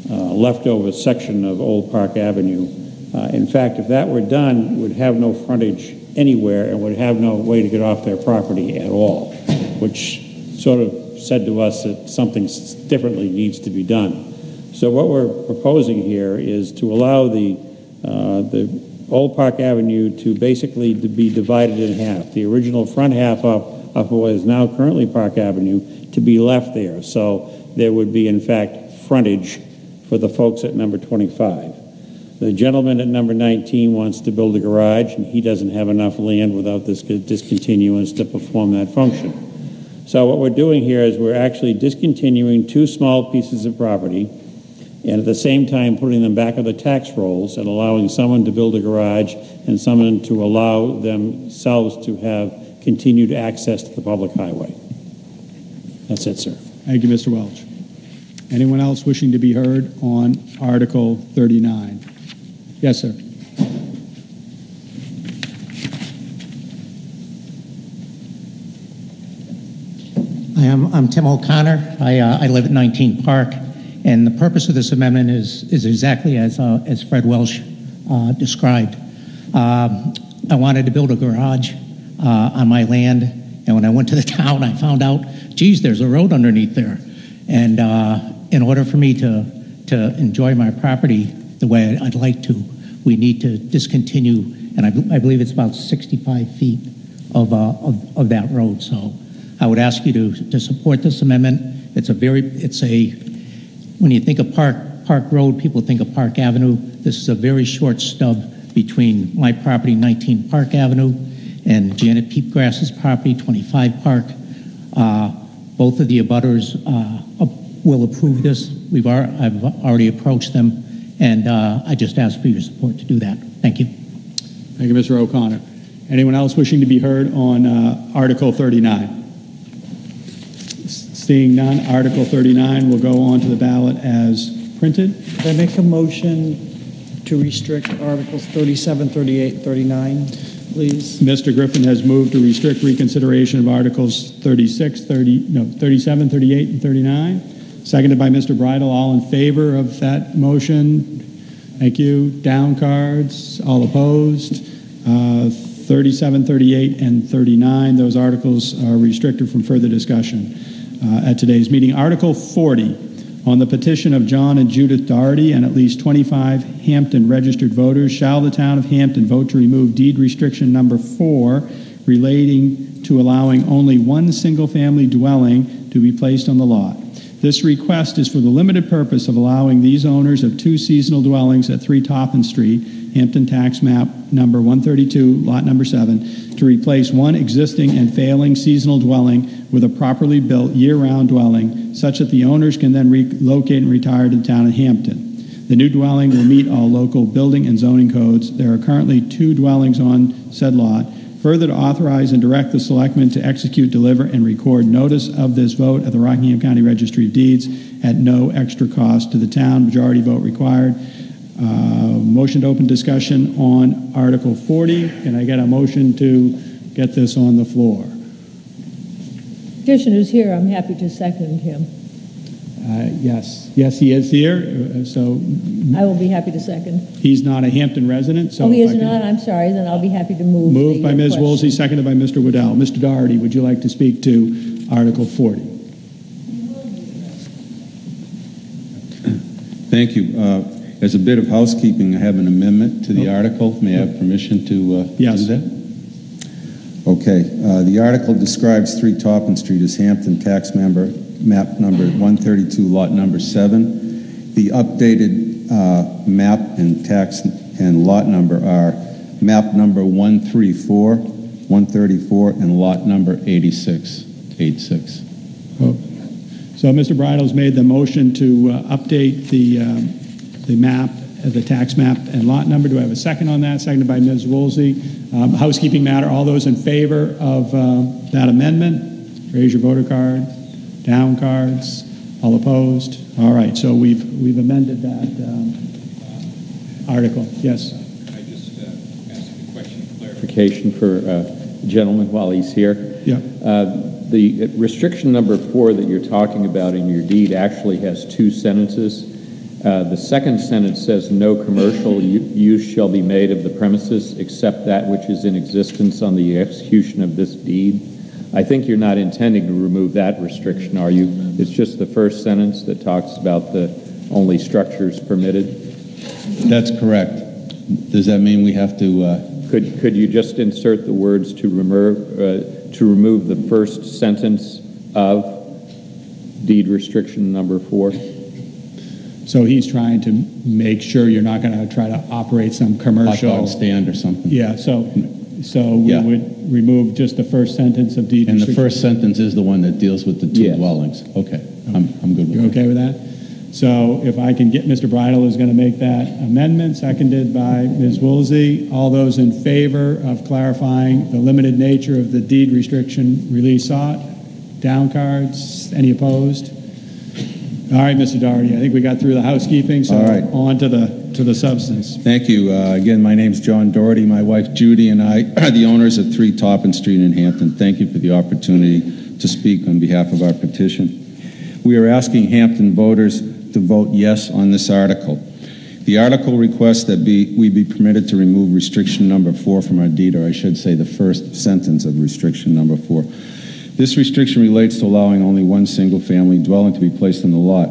uh, leftover section of Old Park Avenue, uh, in fact, if that were done, would have no frontage anywhere and would have no way to get off their property at all, which sort of said to us that something differently needs to be done. So what we're proposing here is to allow the, uh, the Old Park Avenue to basically to be divided in half. The original front half of, of what is now currently Park Avenue to be left there. So there would be, in fact, frontage for the folks at number 25. The gentleman at number 19 wants to build a garage, and he doesn't have enough land without this discontinuance to perform that function. So what we're doing here is we're actually discontinuing two small pieces of property, and at the same time putting them back on the tax rolls and allowing someone to build a garage and someone to allow themselves to have continued access to the public highway. That's it, sir. Thank you, Mr. Welch. Anyone else wishing to be heard on Article 39? Yes, sir. I'm, I'm Tim O'Connor. I, uh, I live at 19 Park, and the purpose of this amendment is, is exactly as, uh, as Fred Welch uh, described. Um, I wanted to build a garage uh, on my land, and when I went to the town, I found out, geez, there's a road underneath there. And uh, in order for me to, to enjoy my property the way I'd like to, we need to discontinue, and I believe it's about 65 feet of, uh, of, of that road. So I would ask you to, to support this amendment. It's a very, it's a, when you think of Park, Park Road, people think of Park Avenue. This is a very short stub between my property, 19 Park Avenue, and Janet Peepgrass's property, 25 Park. Uh, both of the abutters uh, will approve this. We've ar- I've already approached them, and uh, I just ask for your support to do that. Thank you. Thank you, Mr. O'Connor. Anyone else wishing to be heard on uh, Article 39? Seeing none, Article 39 will go on to the ballot as printed. I make a motion to restrict Articles 37, 38, 39, please? Mr. Griffin has moved to restrict reconsideration of Articles 36, 30, no, 37, 38, and 39. Seconded by Mr. Bridle. All in favor of that motion? Thank you. Down cards. All opposed? Uh, 37, 38, and 39. Those articles are restricted from further discussion uh, at today's meeting. Article 40, on the petition of John and Judith Doherty and at least 25 Hampton registered voters, shall the town of Hampton vote to remove deed restriction number four relating to allowing only one single-family dwelling to be placed on the lot. This request is for the limited purpose of allowing these owners of two seasonal dwellings at 3 Toppin Street, Hampton Tax Map Number 132, Lot Number 7, to replace one existing and failing seasonal dwelling with a properly built year-round dwelling, such that the owners can then relocate and retire to the town of Hampton. The new dwelling will meet all local building and zoning codes. There are currently two dwellings on said lot. Further, to authorize and direct the selectmen to execute, deliver, and record notice of this vote at the Rockingham County Registry of Deeds at no extra cost to the town. Majority vote required. Uh, motion to open discussion on Article 40. Can I get a motion to get this on the floor? Petitioner's here, I'm happy to second him. Uh, yes, yes, he is here. uh, So I will be happy to second. he's not a Hampton resident. So Oh, he is not, I'm sorry, then I'll be happy to move. Moved by uh, Ms. question. Woolsey, seconded by Mr. Waddell. Mr. Doherty, would you like to speak to Article 40? Thank you. Uh, As a bit of housekeeping, I have an amendment to the article. May I have permission to uh, Yes. do that? Okay. uh, The article describes 3 Toppin Street as Hampton tax member, map number 132, lot number 7. The updated uh, map and tax and lot number are map number 134, 134, and lot number 86, 86. Oh. So Mr. Bridle's made the motion to uh, update the, um, the map, the tax map and lot number. Do I have a second on that? Seconded by Ms. Woolsey. Um, Housekeeping matter, all those in favor of uh, that amendment, raise your voter card. Down cards. All opposed? All right, so we've, we've amended that um, article. Yes? I just uh, ask a question of clarification for uh, the gentleman while he's here. Yeah. Uh, The restriction number four that you're talking about in your deed actually has two sentences. Uh, The second sentence says, "No commercial use shall be made of the premises except that which is in existence on the execution of this deed." I think you're not intending to remove that restriction, are you? It's just the first sentence that talks about the only structures permitted? That's correct. Does that mean we have to, uh, Could, could you just insert the words to remove, uh, to remove the first sentence of deed restriction number four? So he's trying to make sure you're not going to try to operate some commercial. Hot dog stand or something? Yeah, so, so we Yeah. would remove just the first sentence of deed And the restriction. first sentence is the one that deals with the two dwellings? Okay, I'm, I'm good with You that. okay with that? So if I can get, Mr. Bridle is going to make that amendment, seconded by Ms. Woolsey. All those in favor of clarifying the limited nature of the deed restriction release sought? Down cards? Any opposed? All right, Mr. Doherty, I think we got through the housekeeping, so All right. on to the, to the substance. Thank you. Uh, Again, my name's John Doherty. My wife Judy and I are the owners of 3 Toppin Street in Hampton. Thank you for the opportunity to speak on behalf of our petition. We are asking Hampton voters to vote yes on this article. The article requests that be, we be permitted to remove restriction number four from our deed, or I should say the first sentence of restriction number four. This restriction relates to allowing only one single-family dwelling to be placed on the lot.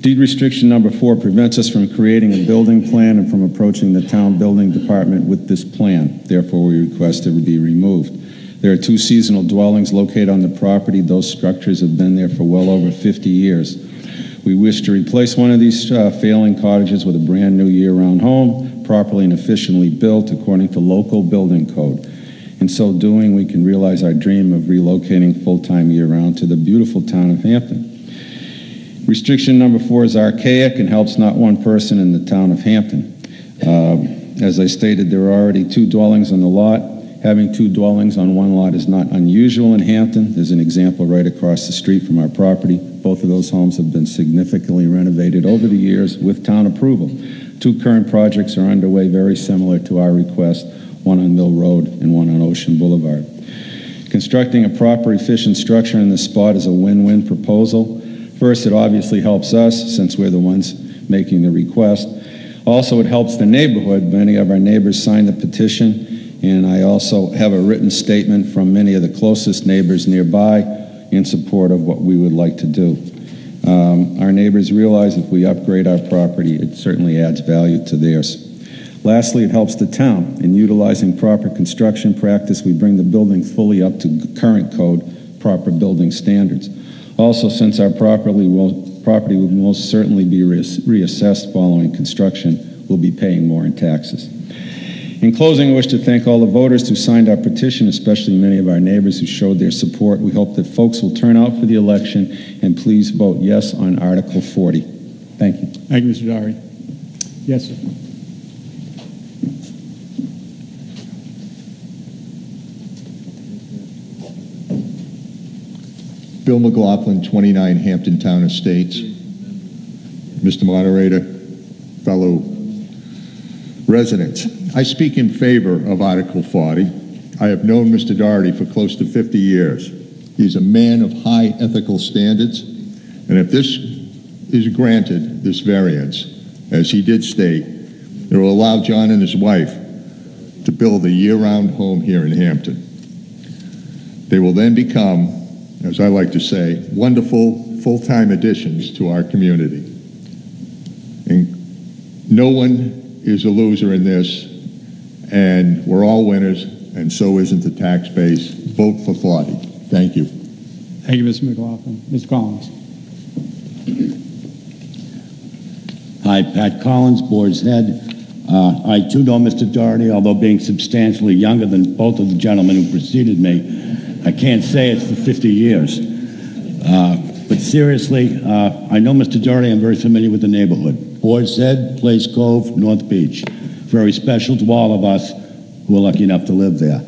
Deed restriction number four prevents us from creating a building plan and from approaching the town building department with this plan. Therefore, we request it be removed. There are two seasonal dwellings located on the property. Those structures have been there for well over 50 years. We wish to replace one of these uh, failing cottages with a brand-new year-round home, properly and efficiently built according to local building code. In so doing, we can realize our dream of relocating full-time year-round to the beautiful town of Hampton. Restriction number four is archaic and helps not one person in the town of Hampton. Um, As I stated, there are already two dwellings on the lot. Having two dwellings on one lot is not unusual in Hampton. There's an example right across the street from our property. Both of those homes have been significantly renovated over the years with town approval. Two current projects are underway very similar to our request, one on Mill Road and one on Ocean Boulevard. Constructing a proper, efficient structure in this spot is a win-win proposal. First, it obviously helps us, since we're the ones making the request. Also, it helps the neighborhood. Many of our neighbors signed the petition, and I also have a written statement from many of the closest neighbors nearby in support of what we would like to do. Um, Our neighbors realize if we upgrade our property, it certainly adds value to theirs. Lastly, it helps the town. In utilizing proper construction practice, we bring the building fully up to current code, proper building standards. Also, since our property will, property will most certainly be reassessed following construction, we'll be paying more in taxes. In closing, I wish to thank all the voters who signed our petition, especially many of our neighbors who showed their support. We hope that folks will turn out for the election and please vote yes on Article 40. Thank you. Thank you, Mr. Doherty. Yes, sir. Bill McLaughlin, 29 Hampton Town Estates. Mr. Moderator, fellow residents, I speak in favor of Article 40. I have known Mr. Doherty for close to 50 years. He's a man of high ethical standards, and if this is granted, this variance, as he did state, it will allow John and his wife to build a year-round home here in Hampton. They will then become, as I like to say, wonderful full-time additions to our community. And no one is a loser in this, and we're all winners, and so isn't the tax base. Vote for 40. Thank you. Thank you, Mr. McLaughlin. Mr. Collins. Hi, Pat Collins, Boar's Head. Uh, I too know Mr. Doherty, although being substantially younger than both of the gentlemen who preceded me, I can't say it's for 50 years. Uh, but seriously, uh, I know Mr. Doherty, I'm very familiar with the neighborhood. Boar's Head, Plaice Cove, North Beach. Very special to all of us who are lucky enough to live there.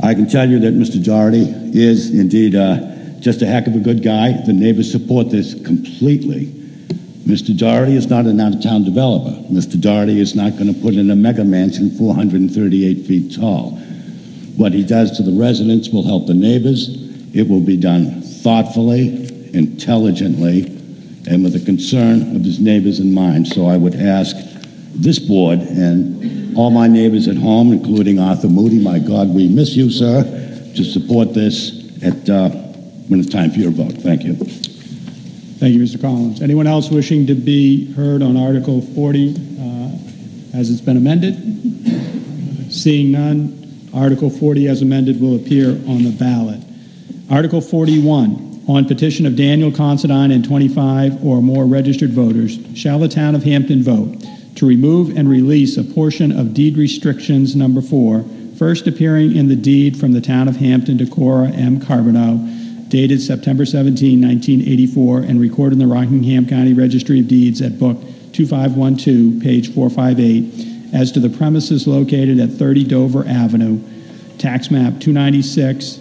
I can tell you that Mr. Doherty is indeed uh, just a heck of a good guy. The neighbors support this completely. Mr. Doherty is not an out-of-town developer. Mr. Doherty is not going to put in a mega mansion 438 feet tall. What he does to the residents will help the neighbors. It will be done thoughtfully, intelligently, and with the concern of his neighbors in mind. So I would ask this board and all my neighbors at home, including Arthur Moody, my God, we miss you, sir, to support this at, uh, when it's time for your vote. Thank you. Thank you, Mr. Collins. Anyone else wishing to be heard on Article 40 uh, as it's been amended? Seeing none, Article 40 as amended will appear on the ballot. Article 41, on petition of Daniel Considine and 25 or more registered voters, shall the town of Hampton vote to remove and release a portion of deed restrictions number four, first appearing in the deed from the town of Hampton to Cora M. Carbonneau, dated September 17, 1984, and recorded in the Rockingham County Registry of Deeds at Book 2512, page 458, as to the premises located at 30 Dover Avenue, tax map 296,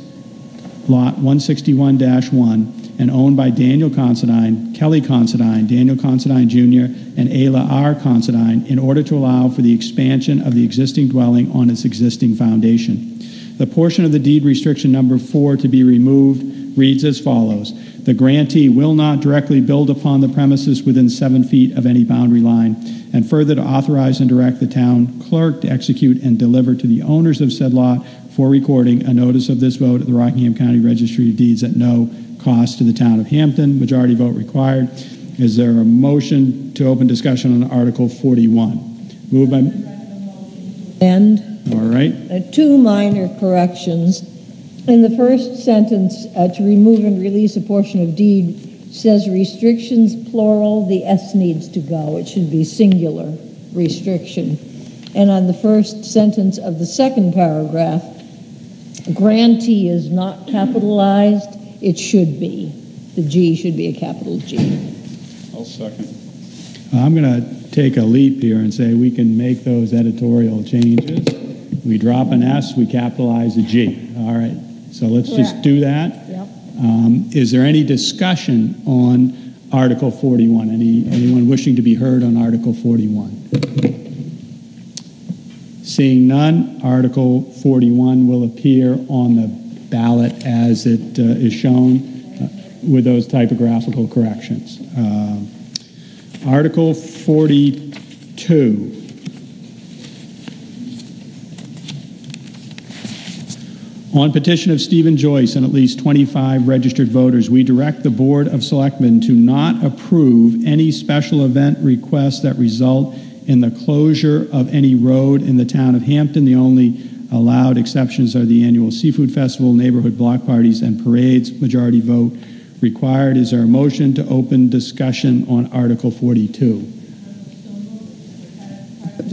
lot 161-1, and owned by Daniel Considine, Kelly Considine, Daniel Considine Jr., and Ayla R. Considine in order to allow for the expansion of the existing dwelling on its existing foundation. The portion of the deed restriction number four to be removed reads as follows. The grantee will not directly build upon the premises within seven feet of any boundary line, and further to authorize and direct the town clerk to execute and deliver to the owners of said lot for recording a notice of this vote at the Rockingham County Registry of Deeds at no cost to the town of Hampton. Majority vote required. Is there a motion to open discussion on Article 41? Moved by. And All right. uh, two minor corrections. In the first sentence, uh, to remove and release a portion of deed says restrictions plural, the S needs to go. It should be singular restriction. And on the first sentence of the second paragraph, grantee is not capitalized. It should be. The G should be a capital G. I'll second. I'm going to take a leap here and say we can make those editorial changes We drop an S, we capitalize a G. All right, so let's just do that. Um, Is there any discussion on Article 41? Any, anyone wishing to be heard on Article 41? Seeing none, Article 41 will appear on the ballot as it uh, is shown uh, with those typographical corrections. Um, Article 42. On petition of Stephen Joyce and at least 25 registered voters, we direct the Board of Selectmen to not approve any special event requests that result in the closure of any road in the town of Hampton. The only allowed exceptions are the annual seafood festival, neighborhood block parties, and parades. Majority vote required. Is there a motion to open discussion on Article 42?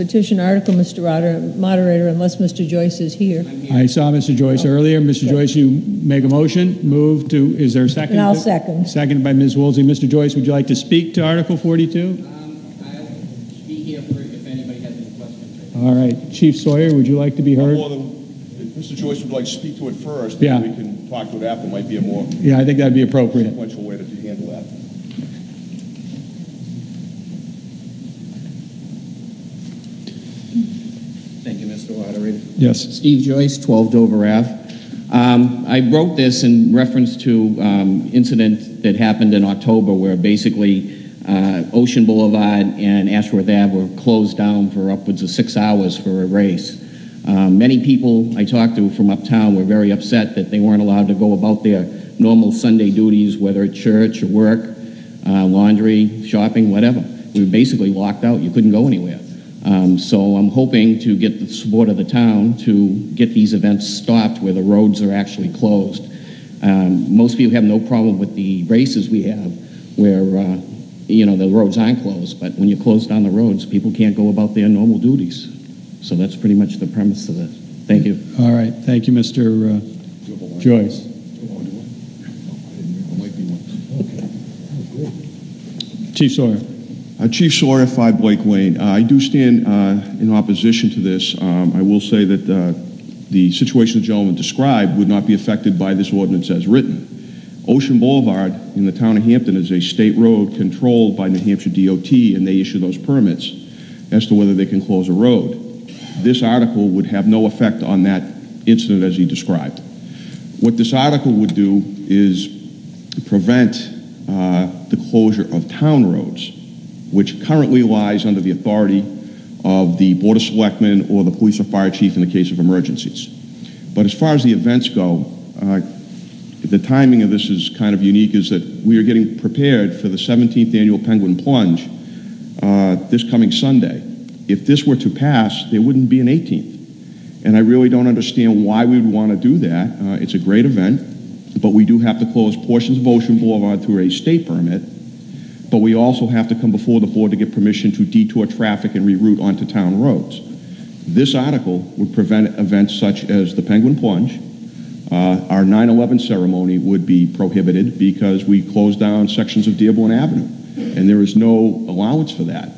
Petition article, Mr. Roder- Moderator, unless Mr. Joyce is here. I saw Mr. Joyce earlier. Mr. Joyce, you make a motion, move to, is there a second? And I'll to- second. Seconded by Ms. Woolsey. Mr. Joyce, would you like to speak to Article 42? Um, I'll Be here for if anybody has any questions. All right. Chief Sawyer, would you like to be heard? More than, if Mr. Joyce would like to speak to it first, Yeah. we can talk to it after, might be a more Yeah, I think that'd be appropriate. sequential way to handle that. Thank you, Mr. Moderator. Yes. Steve Joyce, 12 Dover Ave. Um, I wrote this in reference to um, incident that happened in October where basically uh, Ocean Boulevard and Ashworth Ave were closed down for upwards of six hours for a race. Um, many people I talked to from uptown were very upset that they weren't allowed to go about their normal Sunday duties, whether at church or work, uh, laundry, shopping, whatever. We were basically locked out. You couldn't go anywhere. Um, so I'm hoping to get the support of the town to get these events stopped where the roads are actually closed. Um, most people have no problem with the races we have where, uh, you know, the roads aren't closed, but when you close down the roads, people can't go about their normal duties. So that's pretty much the premise of this. Thank you. All right. Thank you, Mr. uh, Joyce. Chief Sawyer. Uh, Chief Sawyer, 5 Blake Lane. Uh, I do stand uh, in opposition to this. Um, I will say that uh, the situation the gentleman described would not be affected by this ordinance as written. Ocean Boulevard in the town of Hampton is a state road controlled by New Hampshire DOT, and they issue those permits as to whether they can close a road. This article would have no effect on that incident as he described. What this article would do is prevent uh, the closure of town roads, which currently lies under the authority of the Board of Selectmen or the police or fire chief in the case of emergencies. But as far as the events go, uh, the timing of this is kind of unique, is that we are getting prepared for the 17th annual Penguin Plunge uh, this coming Sunday. If this were to pass, there wouldn't be an 18th. And I really don't understand why we would want to do that. Uh, it's a great event, but we do have to close portions of Ocean Boulevard through a state permit. But we also have to come before the board to get permission to detour traffic and reroute onto town roads. This article would prevent events such as the Penguin Plunge. Uh, our 9/11 ceremony would be prohibited because we closed down sections of Dearborn Avenue, and there is no allowance for that.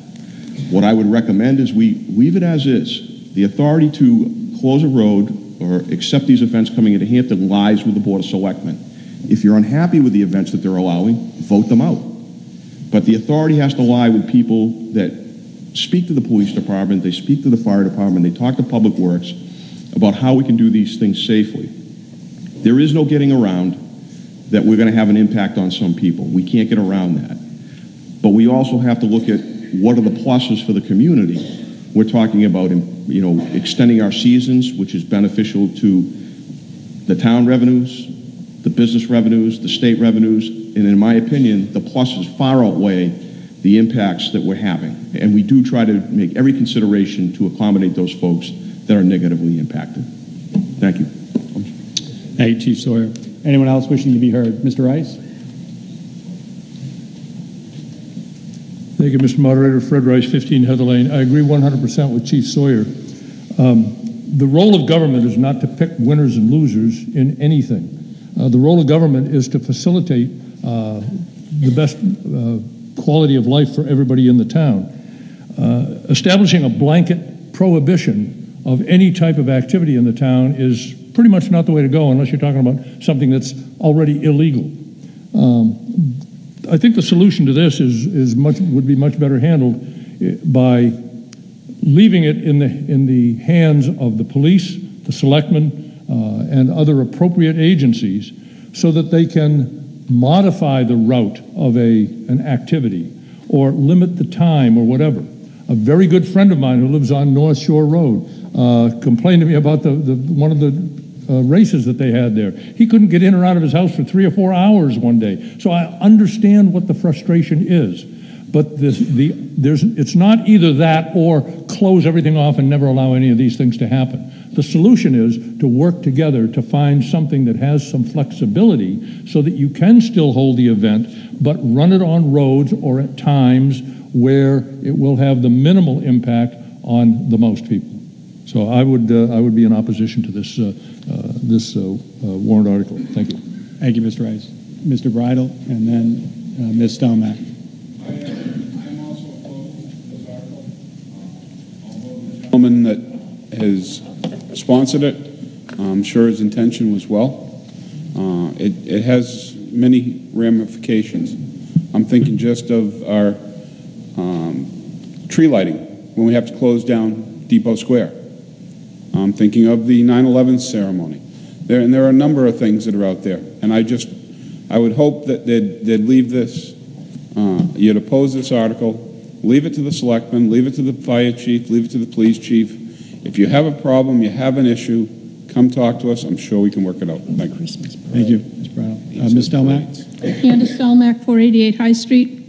What I would recommend is we leave it as is. The authority to close a road or accept these events coming into Hampton lies with the Board of Selectmen. If you're unhappy with the events that they're allowing, vote them out. But the authority has to lie with people that speak to the police department, they speak to the fire department, they talk to public works about how we can do these things safely. There is no getting around that we're going to have an impact on some people. We can't get around that. But we also have to look at what are the pluses for the community. We're talking about, you know, extending our seasons, which is beneficial to the town revenues, the business revenues, the state revenues, and in my opinion, the pluses far outweigh the impacts that we're having. And we do try to make every consideration to accommodate those folks that are negatively impacted. Thank you. Hey, Chief Sawyer. Anyone else wishing to be heard? Mr. Rice? Thank you, Mr. Moderator. Fred Rice, 15 Heather Lane. I agree 100% with Chief Sawyer. Um, the role of government is not to pick winners and losers in anything. Uh, the role of government is to facilitate uh, the best uh, quality of life for everybody in the town. Establishing a blanket prohibition of any type of activity in the town is pretty much not the way to go unless you're talking about something that's already illegal. Um, I think the solution to this is, is much, would be much better handled eh, by leaving it in the, in the hands of the police, the selectmen, and other appropriate agencies so that they can modify the route of a, an activity or limit the time or whatever. A very good friend of mine who lives on North Shore Road uh, complained to me about the, the, one of the uh, races that they had there. He couldn't get in or out of his house for three or four hours one day. So I understand what the frustration is. But this, the, there's, it's not either that or close everything off and never allow any of these things to happen. The solution is to work together to find something that has some flexibility so that you can still hold the event, but run it on roads or at times where it will have the minimal impact on the most people. So I would, uh, I would be in opposition to this, uh, uh, this uh, uh, warrant article. Thank you. Thank you, Mr. Rice. Mr. Bridle, and then uh, Ms. Stelmack. gentleman that has sponsored it, I'm sure his intention was well. Uh, It, it has many ramifications. I'm thinking just of our um, tree lighting, when we have to close down Depot Square. I'm thinking of the 9/11 ceremony. There, and there are a number of things that are out there. And I just, I would hope that they'd, they'd leave this, uh, you'd oppose this article, leave it to the selectmen, leave it to the fire chief, leave it to the police chief. If you have a problem, you have an issue, come talk to us. I'm sure we can work it out. Thank you. Thank you, Mr. Bridle. Uh, Ms. Stelmack? Candace Stelmack, 488 High Street.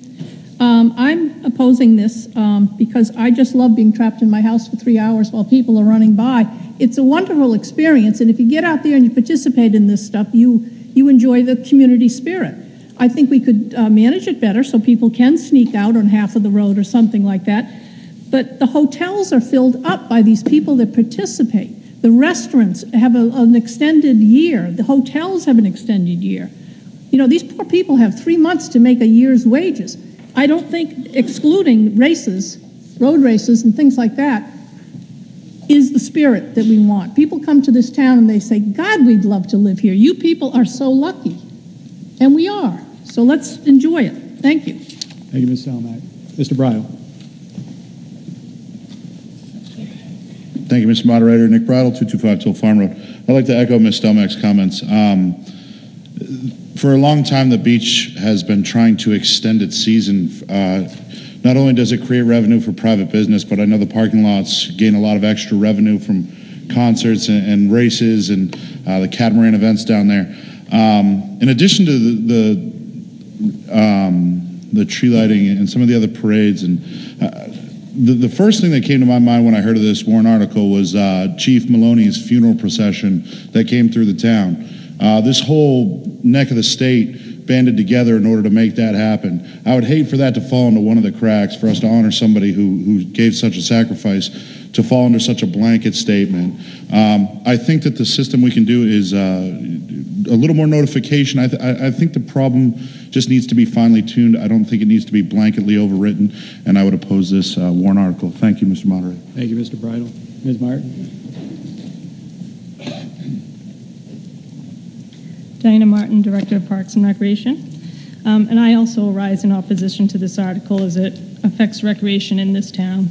Um, I'm opposing this um, because I just love being trapped in my house for three hours while people are running by. It's a wonderful experience, and if you get out there and you participate in this stuff, you, you enjoy the community spirit. I think we could uh, manage it better so people can sneak out on half of the road or something like that. But the hotels are filled up by these people that participate. The restaurants have a, an extended year. The hotels have an extended year. You know, these poor people have three months to make a year's wages. I don't think excluding races, road races, and things like that is the spirit that we want. People come to this town and they say, God, we'd love to live here. You people are so lucky. And we are. So let's enjoy it. Thank you. Thank you, Ms. Stelmack. Mr. Bridle? Thank you, Mr. Moderator. Nick Bridle, 225 Towle Farm Road. I'd like to echo Ms. Stelmack's comments. Um, for a long time, the beach has been trying to extend its season. Uh, not only does it create revenue for private business, but I know the parking lots gain a lot of extra revenue from concerts and, and races and uh, the catamaran events down there. Um, in addition to the the, um, the, tree lighting and some of the other parades, and uh, the, the first thing that came to my mind when I heard of this warrant article was uh, Chief Maloney's funeral procession that came through the town. Uh, this whole neck of the state banded together in order to make that happen. I would hate for that to fall into one of the cracks, for us to honor somebody who, who gave such a sacrifice to fall under such a blanket statement. Um, I think that the system we can do is uh, a little more notification. I, th- I, think the problem just needs to be finely tuned. I don't think it needs to be blanketly overwritten, and I would oppose this uh, warrant article. Thank you, Mr. Moderator. Thank you, Mr. Bridle. Ms. Martin? Diana Martin, Director of Parks and Recreation. Um, and I also rise in opposition to this article as it affects recreation in this town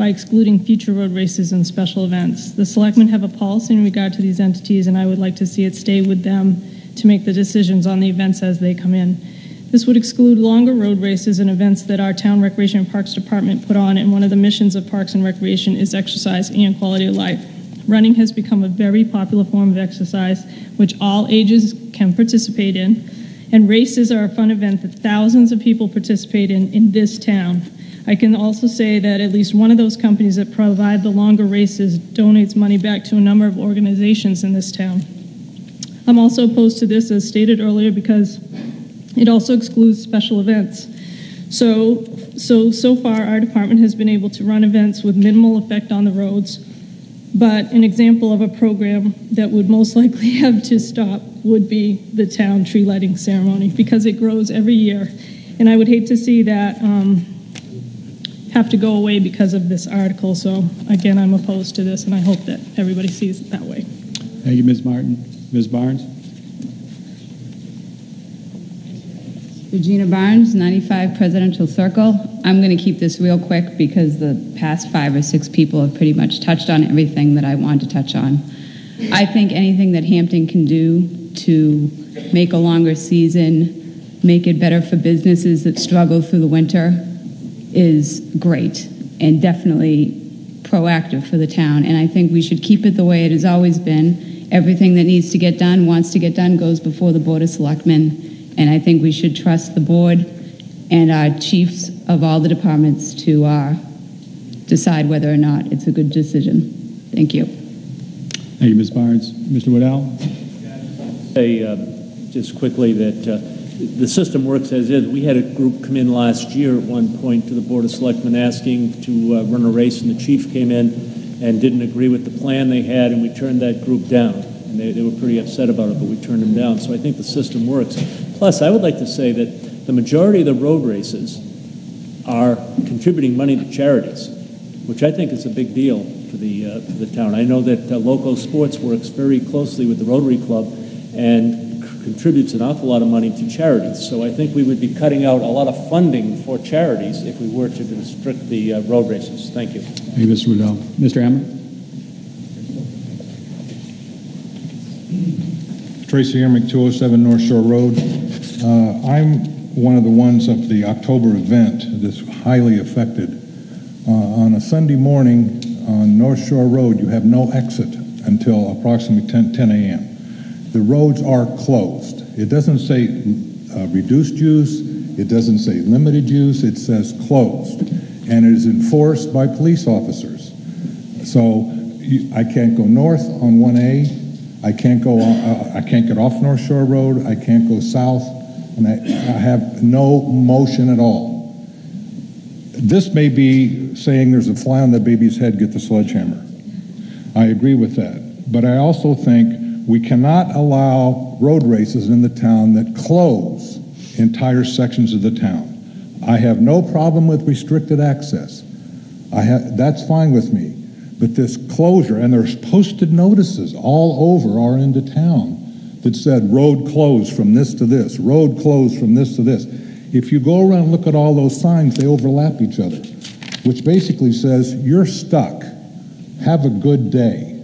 by excluding future road races and special events. The selectmen have a policy in regard to these entities, and I would like to see it stay with them to make the decisions on the events as they come in. This would exclude longer road races and events that our town recreation and parks department put on, and one of the missions of parks and recreation is exercise and quality of life. Running has become a very popular form of exercise, which all ages can participate in, and races are a fun event that thousands of people participate in in this town. I can also say that at least one of those companies that provide the longer races donates money back to a number of organizations in this town. I'm also opposed to this, as stated earlier, because it also excludes special events. So, so, so far, our department has been able to run events with minimal effect on the roads, but an example of a program that would most likely have to stop would be the town tree lighting ceremony because it grows every year. And I would hate to see that um, have to go away because of this article. So again, I'm opposed to this, and I hope that everybody sees it that way. Thank you, Ms. Martin. Ms. Barnes? Regina Barnes, 95 Presidential Circle. I'm going to keep this real quick because the past five or six people have pretty much touched on everything that I wanted to touch on. I think anything that Hampton can do to make a longer season, make it better for businesses that struggle through the winter is great and definitely proactive for the town. And I think we should keep it the way it has always been. Everything that needs to get done, wants to get done, goes before the Board of Selectmen. And I think we should trust the board and our chiefs of all the departments to uh, decide whether or not it's a good decision. Thank you. Thank you, Ms. Barnes. Mr. Waddell? Say uh, just quickly that uh, the system works as is. We had a group come in last year at one point to the Board of Selectmen asking to uh, run a race, and the chief came in and didn't agree with the plan they had, and we turned that group down. And they, they were pretty upset about it, but we turned them down. So I think the system works. Plus, I would like to say that the majority of the road races are contributing money to charities, which I think is a big deal for the, uh, for the town. I know that uh, Local Sports works very closely with the Rotary Club and contributes an awful lot of money to charities. So I think we would be cutting out a lot of funding for charities if we were to restrict the uh, road races. Thank you. Thank you, Mr. Waddell. Mr. Hammer? Tracy Emerick, 207 North Shore Road. Uh, I'm one of the ones of the October event that's highly affected. Uh, on a Sunday morning on North Shore Road, you have no exit until approximately 10, 10 a.m. The roads are closed. It doesn't say uh, reduced use, it doesn't say limited use, it says closed. And it is enforced by police officers. So you, I can't go north on 1A, I can't go, uh, I can't get off North Shore Road, I can't go south, and I, I have no motion at all. This may be saying there's a fly on the baby's head, get the sledgehammer. I agree with that. But I also think we cannot allow road races in the town that close entire sections of the town. I have no problem with restricted access. I that's fine with me. But this closure, and there's posted notices all over our end of town that said road closed from this to this, road closed from this to this. If you go around and look at all those signs, they overlap each other, which basically says you're stuck. Have a good day.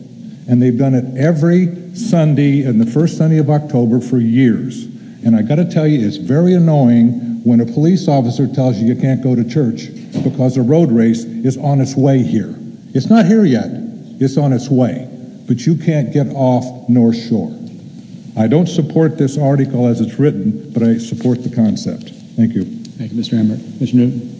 And they've done it every Sunday and the first Sunday of October for years. And I got to tell you, it's very annoying when a police officer tells you you can't go to church because a road race is on its way here. It's not here yet, it's on its way. But you can't get off North Shore. I don't support this article as it's written, but I support the concept. Thank you. Thank you, Mr. Hammer. Mr. Newton?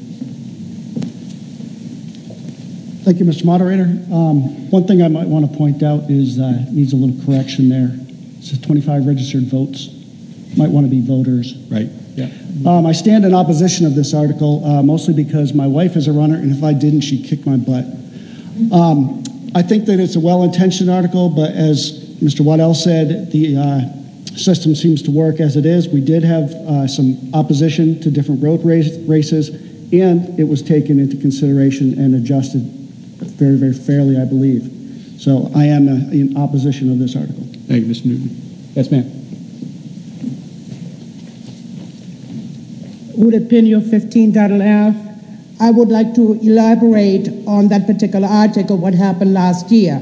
Thank you, Mr. Moderator. Um, One thing I might want to point out is, uh, needs a little correction there. It says 25 registered votes. Might want to be voters. Right, yeah. Um, I stand in opposition of this article, uh, mostly because my wife is a runner, and if I didn't, she'd kick my butt. Um, I think that it's a well-intentioned article, but as Mr. Waddell said, the uh, system seems to work as it is. We did have uh, some opposition to different road race, races, and it was taken into consideration and adjusted very, very fairly, I believe. So I am uh, in opposition of this article. Thank you, Mr. Newton. Yes, ma'am. Wooded Pinio, 15 Darrell Ave. I would like to elaborate on that particular article, what happened last year.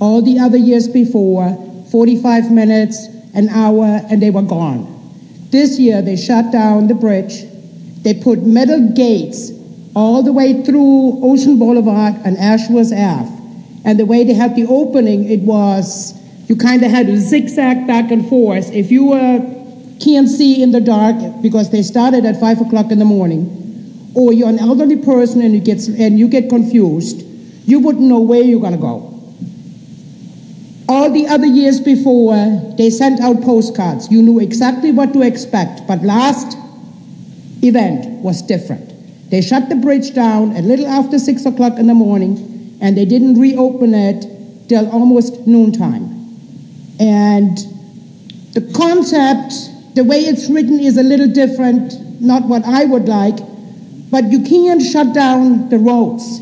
All the other years before, 45 minutes, an hour, and they were gone. This year, they shut down the bridge. They put metal gates all the way through Ocean Boulevard and Ashworth Ave. And the way they had the opening, it was you kind of had to zigzag back and forth. If you were can't see in the dark because they started at five o'clock in the morning, or you're an elderly person and you get and you get confused, you wouldn't know where you're gonna go. All the other years before, they sent out postcards. You knew exactly what to expect, but last event was different. They shut the bridge down a little after six o'clock in the morning, and they didn't reopen it till almost noontime. And the concept, the way it's written, is a little different, not what I would like, but you can't shut down the roads.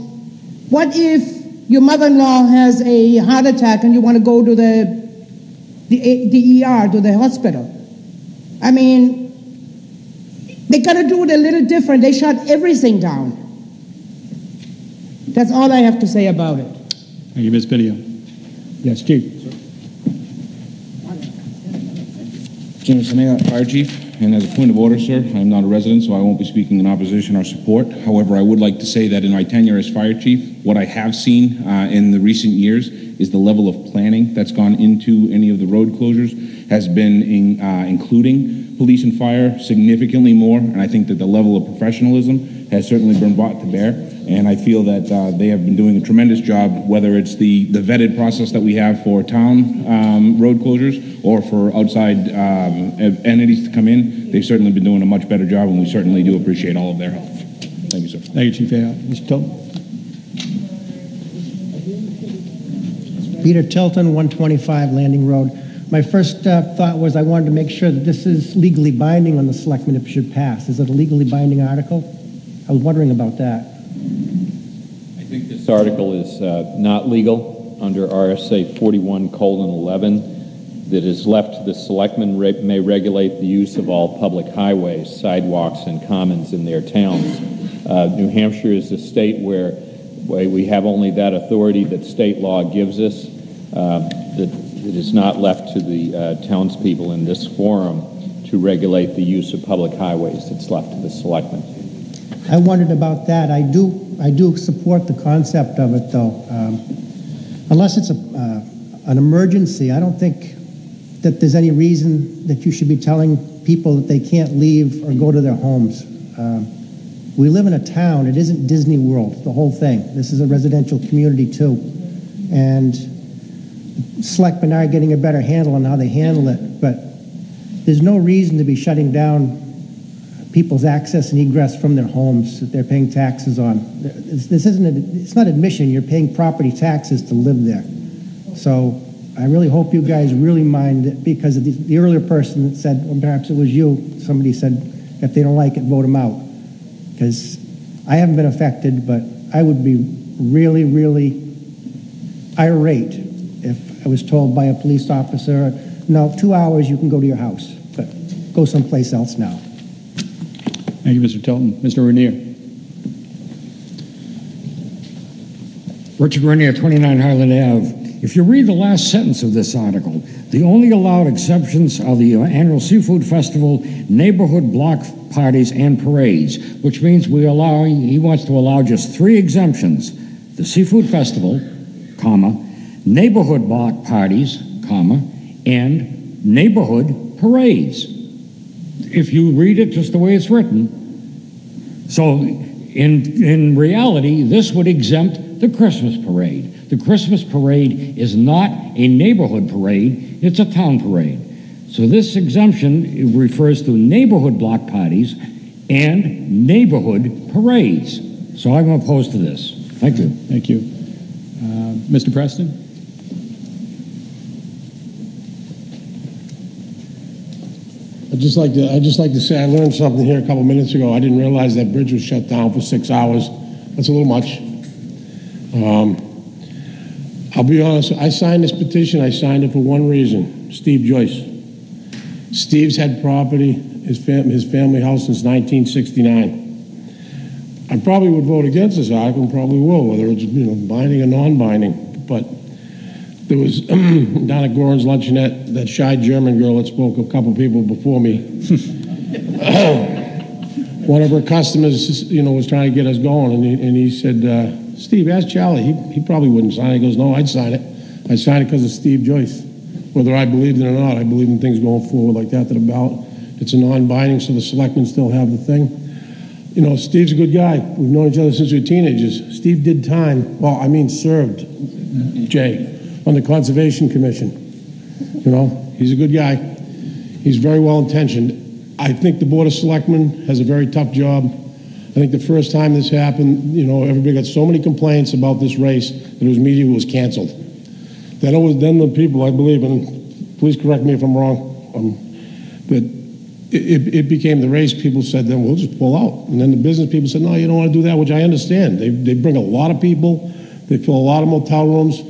What if your mother-in-law has a heart attack and you want to go to the, the, the ER, to the hospital? I mean, they got to do it a little different. They shut everything down. That's all I have to say about it. Thank you, Ms. Pinio. Yes, Chief. Jim Sinea, Fire Chief, and as a point of order, sir, I'm not a resident, so I won't be speaking in opposition or support. However, I would like to say that in my tenure as Fire Chief, what I have seen uh, in the recent years is the level of planning that's gone into any of the road closures has been in, uh, including police and fire significantly more, and I think that the level of professionalism has certainly been brought to bear. And I feel that uh, they have been doing a tremendous job, whether it's the, the vetted process that we have for town um, road closures or for outside um, entities to come in. They've certainly been doing a much better job, and we certainly do appreciate all of their help. Thank you, sir. Thank you, Chief Ayotte. Mr. Tilton? Peter Tilton, 125 Landing Road. My first uh, thought was I wanted to make sure that this is legally binding on the selectmen if it should pass. Is it a legally binding article? I was wondering about that. I think this article is uh, not legal under RSA 41 colon 11 that is left to the selectmen re- may regulate the use of all public highways, sidewalks, and commons in their towns. Uh, New Hampshire is a state where we have only that authority that state law gives us. Uh, that it is not left to the uh, townspeople in this forum to regulate the use of public highways. It's left to the selectmen. I wondered about that. I do, I do support the concept of it, though. Um, unless it's a, uh, an emergency, I don't think that there's any reason that you should be telling people that they can't leave or go to their homes. Um, we live in a town. It isn't Disney World, the whole thing. This is a residential community, too. And selectmen are getting a better handle on how they handle it, but there's no reason to be shutting down people's access and egress from their homes that they're paying taxes on. This, isn't, a, it's not admission, you're paying property taxes to live there. So I really hope you guys really mind it because the, the earlier person that said, or perhaps it was you, somebody said, if they don't like it, vote them out. Because I haven't been affected, but I would be really, really irate if I was told by a police officer, no, two hours, you can go to your house, but go someplace else now. Thank you, Mr. Tilton. Mr. Rainier? Richard Rainier, 29 Highland Ave. If you read the last sentence of this article, the only allowed exceptions are the annual seafood festival, neighborhood block parties, and parades, which means we allow, he wants to allow just three exemptions. The seafood festival, comma, neighborhood block parties, comma, and neighborhood parades. If you read it just the way it's written. So in, in reality, this would exempt the Christmas parade. The Christmas parade is not a neighborhood parade, it's a town parade. So this exemption refers to neighborhood block parties and neighborhood parades. So I'm opposed to this. Thank you. Thank you. Uh, Mr. Preston? I'd just like to, I'd just like to say I learned something here a couple minutes ago. I didn't realize that bridge was shut down for six hours. That's a little much. Um, I'll be honest, I signed this petition, I signed it for one reason, Steve Joyce. Steve's had property, his, fam- his family house since 1969. I probably would vote against this article, probably will, whether it's, you know, binding or non-binding, but there was, down at Goran's Luncheonette, that shy German girl that spoke, a couple people before me. One of her customers, you know, was trying to get us going, and he, and he said, uh, Steve, ask Charlie. He, he probably wouldn't sign it. He goes, no, I'd sign it. I signed it because of Steve Joyce. Whether I believed it or not, I believe in things going forward like that to the ballot. It's a non-binding, so the selectmen still have the thing. You know, Steve's a good guy. We've known each other since we were teenagers. Steve did time, well, I mean served, Jay, on the Conservation Commission. You know, he's a good guy. He's very well intentioned. I think the Board of Selectmen has a very tough job. I think the first time this happened, you know, everybody got so many complaints about this race that it was media was canceled. Then was then the people, I believe, and please correct me if I'm wrong, um, but it, it became the race. People said, then we'll just pull out. And then the business people said, no, you don't want to do that, which I understand. They, they bring a lot of people, they fill a lot of motel rooms.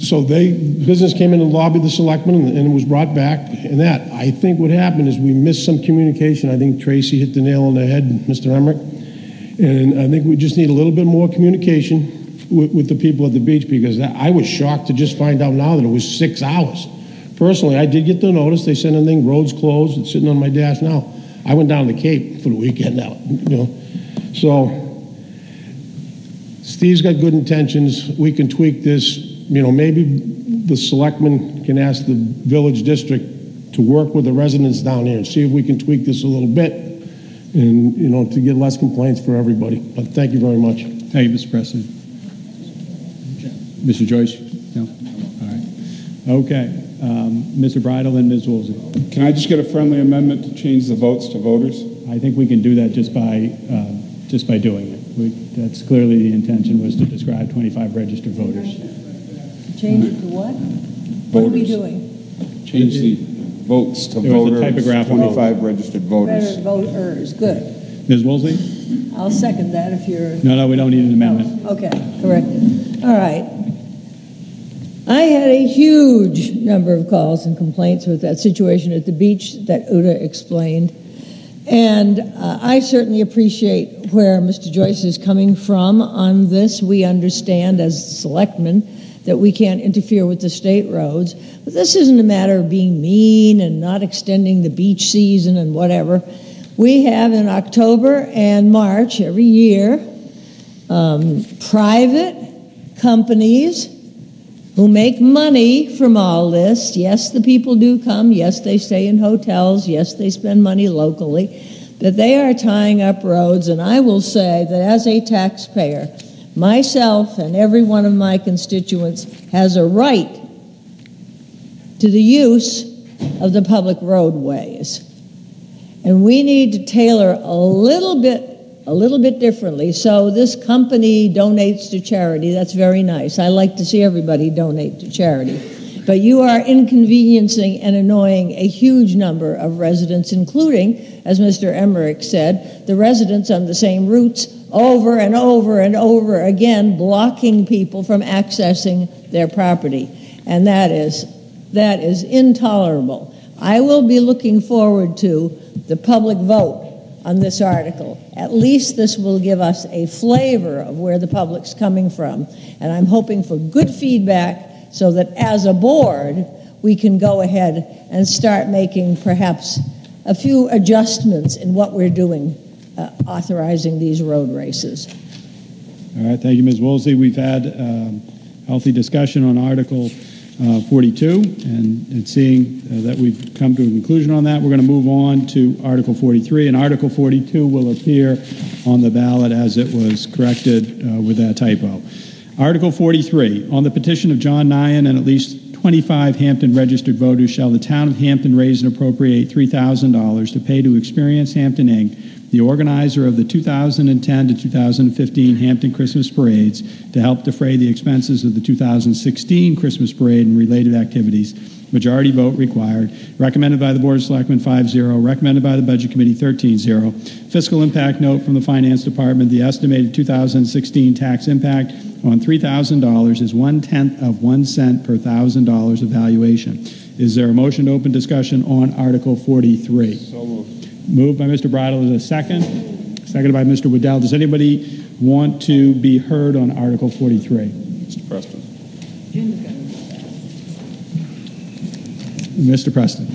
So they, business came in and lobbied the selectmen, and, and it was brought back. And that, I think what happened is we missed some communication. I think Tracy hit the nail on the head, Mr. Emerick. And I think we just need a little bit more communication with, with the people at the beach because that, I was shocked to just find out now that it was six hours. Personally, I did get the notice. They sent a thing, roads closed. It's sitting on my dash now. I went down to the Cape for the weekend now, you know. So Steve's got good intentions. We can tweak this. You know, maybe the selectmen can ask the village district to work with the residents down here and see if we can tweak this a little bit and, you know, to get less complaints for everybody. But thank you very much. Thank you, Mr. Preston. Mr. Joyce? No? All right. Okay. Um, Mr. Bridle and Ms. Woolsey. Can I just get a friendly amendment to change the votes to voters? I think we can do that just by, um, just by doing it. We- That's clearly the intention was to describe 25 registered voters. Change it to what? What are we Voters. doing? Change the votes to There was a voters, typographical error. 25 registered voters. Better voters, good. Ms. Woolsey? I'll second that if you're. No, no, we don't need an amendment. Okay, correct. All right. I had a huge number of calls and complaints with that situation at the beach that Uda explained. And uh, I certainly appreciate where Mr. Joyce is coming from on this. We understand as selectmen that we can't interfere with the state roads. But this isn't a matter of being mean and not extending the beach season and whatever. We have in October and March every year um, private companies who make money from all this. Yes, the people do come. Yes, they stay in hotels. Yes, they spend money locally. That they are tying up roads. And I will say that as a taxpayer, myself and every one of my constituents has a right to the use of the public roadways. And we need to tailor a little bit a little bit differently. So this company donates to charity. That's very nice. I like to see everybody donate to charity. But you are inconveniencing and annoying a huge number of residents, including, as Mr. Emerick said, the residents on the same routes over and over and over again, blocking people from accessing their property. And that is, that is intolerable. I will be looking forward to the public vote on this article. At least this will give us a flavor of where the public's coming from. And I'm hoping for good feedback so that as a board, we can go ahead and start making perhaps a few adjustments in what we're doing, authorizing these road races. All right, thank you, Ms. Woolsey. We've had um, healthy discussion on Article uh, 42, and, and seeing uh, that we've come to a conclusion on that, we're going to move on to Article 43, and Article 42 will appear on the ballot as it was corrected uh, with that typo. Article 43, on the petition of John Nyan and at least 25 Hampton registered voters, shall the town of Hampton raise and appropriate $3,000 to pay to Experience Hampton, Inc., the organizer of the 2010 to 2015 Hampton Christmas Parades, to help defray the expenses of the 2016 Christmas Parade and related activities. Majority vote required. Recommended by the Board of Selectmen 5-0. Recommended by the Budget Committee 13-0. Fiscal impact note from the Finance Department. The estimated 2016 tax impact on $3,000 is one-tenth of one cent per thousand dollars of valuation. Is there a motion to open discussion on Article 43? So moved. Moved by Mr. Bridle, is there a second? Seconded by Mr. Waddell. Does anybody want to be heard on Article 43? Mr. Preston. Mr. Preston.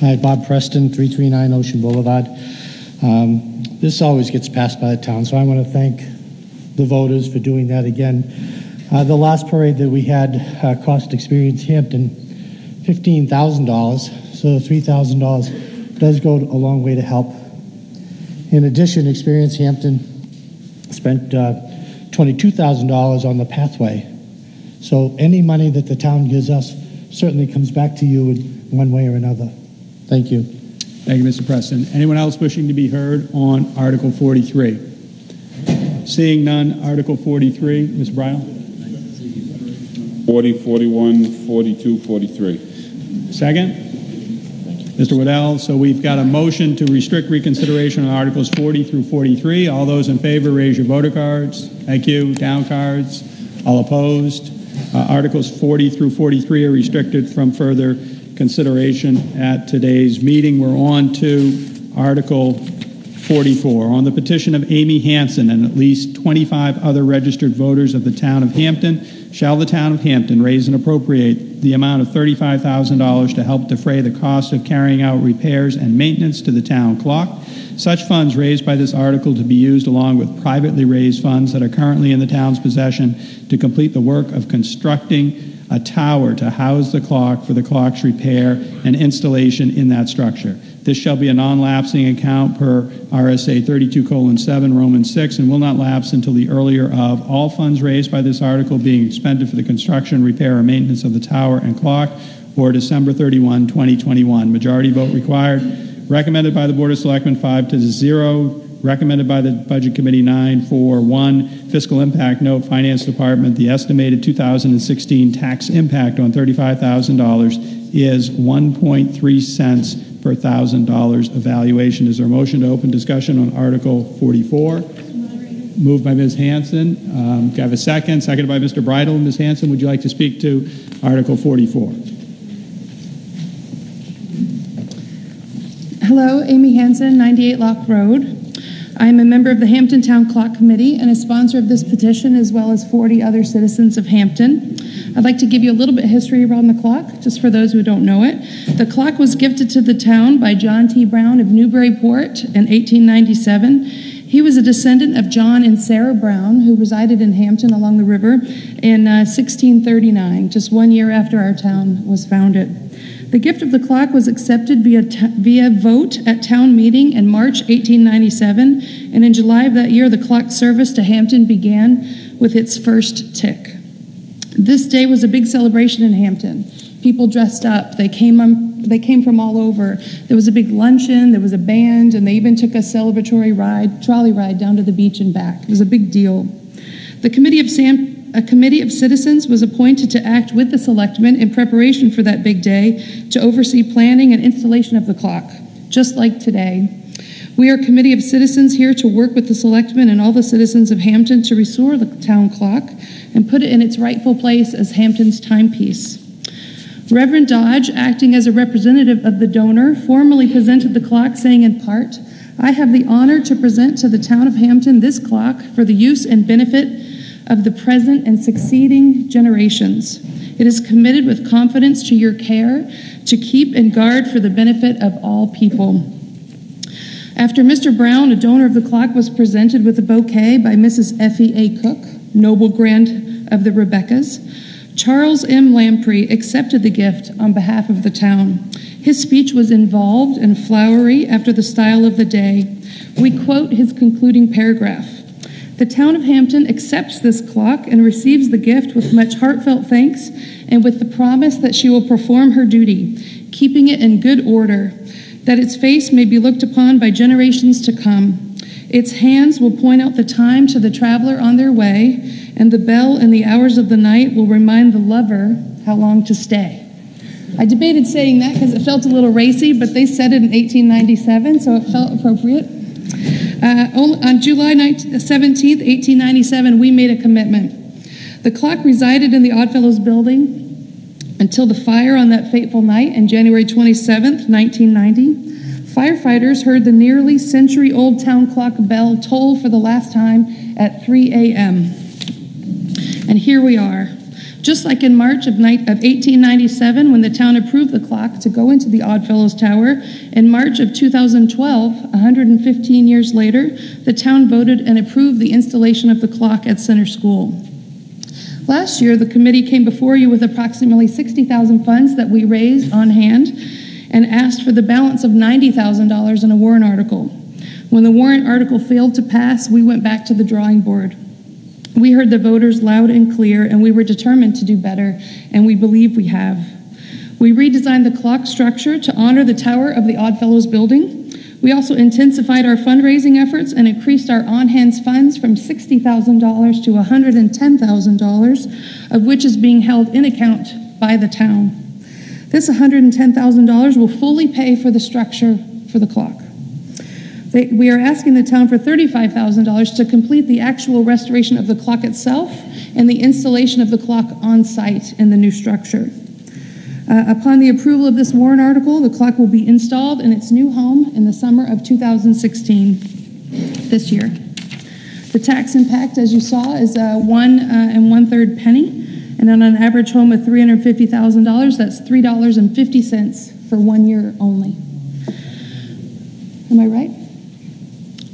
Hi, Bob Preston, 339 Ocean Boulevard. Um, This always gets passed by the town, so I want to thank the voters for doing that again. Uh, The last parade that we had uh, cost Experience Hampton $15,000, so $3,000 does go a long way to help. In addition, Experience Hampton spent uh, $22,000 on the pathway. So any money that the town gives us certainly comes back to you in one way or another. Thank you. Thank you, Mr. Preston. Anyone else wishing to be heard on Article 43? Seeing none, Article 43, Ms. Bridle? 40, 41, 42, 43. Second? Mr. Waddell, so we've got a motion to restrict reconsideration on Articles 40 through 43. All those in favor, raise your voter cards. Thank you. Down cards. All opposed? Uh, Articles 40 through 43 are restricted from further consideration at today's meeting. We're on to Article 44. On the petition of Amy Hanson and at least 25 other registered voters of the town of Hampton, shall the town of Hampton raise and appropriate the amount of $35,000 to help defray the cost of carrying out repairs and maintenance to the town clock? Such funds raised by this article to be used along with privately raised funds that are currently in the town's possession to complete the work of constructing a tower to house the clock for the clock's repair and installation in that structure. This shall be a non-lapsing account per RSA 32 colon 7 Roman 6 and will not lapse until the earlier of all funds raised by this article being expended for the construction, repair, or maintenance of the tower and clock or December 31, 2021. Majority vote required. Recommended by the Board of Selectmen 5 to 0. Recommended by the Budget Committee 9 for 1. Fiscal impact note, Finance Department, the estimated 2016 tax impact on $35,000 is 1.3 cents per thousand dollars evaluation. Is there a motion to open discussion on Article 44? Moved by Ms. Hanson. Um, can I have a second? Seconded by Mr. Bridle. Ms. Hanson, would you like to speak to Article 44? Hello, Amy Hanson, 98 Locke Road. I am a member of the Hampton Town Clock Committee and a sponsor of this petition, as well as 40 other citizens of Hampton. I'd like to give you a little bit of history around the clock, just for those who don't know it. The clock was gifted to the town by John T. Brown of Newburyport in 1897. He was a descendant of John and Sarah Brown, who resided in Hampton along the river in uh, 1639, just one year after our town was founded. The gift of the clock was accepted via, via vote at town meeting in March 1897, and in July of that year, the clock service to Hampton began with its first tick. This day was a big celebration in Hampton. People dressed up. They came, they came from all over. There was a big luncheon, there was a band, and they even took a celebratory ride, trolley ride down to the beach and back. It was a big deal. The Committee of Sam a committee of citizens was appointed to act with the selectmen in preparation for that big day to oversee planning and installation of the clock, just like today. We are a committee of citizens here to work with the selectmen and all the citizens of Hampton to restore the town clock and put it in its rightful place as Hampton's timepiece. Reverend Dodge, acting as a representative of the donor, formally presented the clock, saying in part, I have the honor to present to the town of Hampton this clock for the use and benefit of the present and succeeding generations. It is committed with confidence to your care to keep and guard for the benefit of all people. After Mr. Brown, a donor of the clock, was presented with a bouquet by Mrs. Effie A. Cook, noble grand of the Rebekahs, Charles M. Lamprey accepted the gift on behalf of the town. His speech was involved and flowery after the style of the day. We quote his concluding paragraph. The town of Hampton accepts this clock and receives the gift with much heartfelt thanks and with the promise that she will perform her duty, keeping it in good order, that its face may be looked upon by generations to come. Its hands will point out the time to the traveler on their way, and the bell in the hours of the night will remind the lover how long to stay. I debated saying that because it felt a little racy, but they said it in 1897, so it felt appropriate. Uh, on July 19, 17th, 1897, we made a commitment. The clock resided in the Oddfellows building until the fire on that fateful night on January 27th, 1990. Firefighters heard the nearly century old town clock bell toll for the last time at 3 a.m. And here we are. Just like in March of, 1897, when the town approved the clock to go into the Oddfellows Tower, in March of 2012, 115 years later, the town voted and approved the installation of the clock at Center School. Last year, the committee came before you with approximately 60,000 funds that we raised on hand and asked for the balance of $90,000 in a warrant article. When the warrant article failed to pass, we went back to the drawing board. We heard the voters loud and clear, and we were determined to do better, and we believe we have. We redesigned the clock structure to honor the tower of the Oddfellows building. We also intensified our fundraising efforts and increased our on hands funds from $60,000 to $110,000, of which is being held in account by the town. This $110,000 will fully pay for the structure for the clock. They, we are asking the town for $35,000 to complete the actual restoration of the clock itself and the installation of the clock on site in the new structure. Uh, upon the approval of this warrant article, the clock will be installed in its new home in the summer of 2016, this year. The tax impact, as you saw, is uh, one uh, and one third penny, and on an average home of $350,000, that's $3.50 for one year only. Am I right?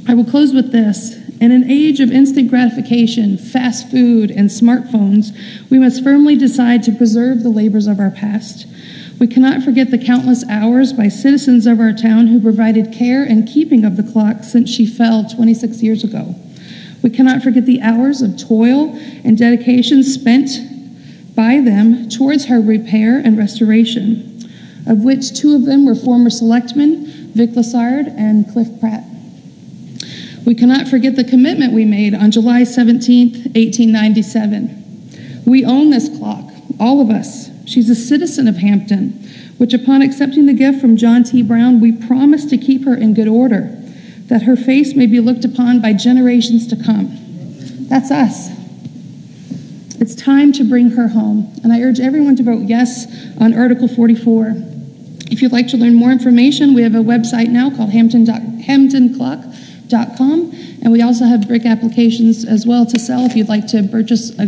I will close with this. In an age of instant gratification, fast food, and smartphones, we must firmly decide to preserve the labors of our past. We cannot forget the countless hours by citizens of our town who provided care and keeping of the clock since she fell 26 years ago. We cannot forget the hours of toil and dedication spent by them towards her repair and restoration, of which two of them were former selectmen, Vic Lassard and Cliff Pratt. We cannot forget the commitment we made on July 17, 1897. We own this clock, all of us. She's a citizen of Hampton, which upon accepting the gift from John T. Brown, we promise to keep her in good order, that her face may be looked upon by generations to come. That's us. It's time to bring her home, and I urge everyone to vote yes on Article 44. If you'd like to learn more information, we have a website now called Hampton, Hampton Clock brick.com. And we also have brick applications as well to sell if you'd like to purchase a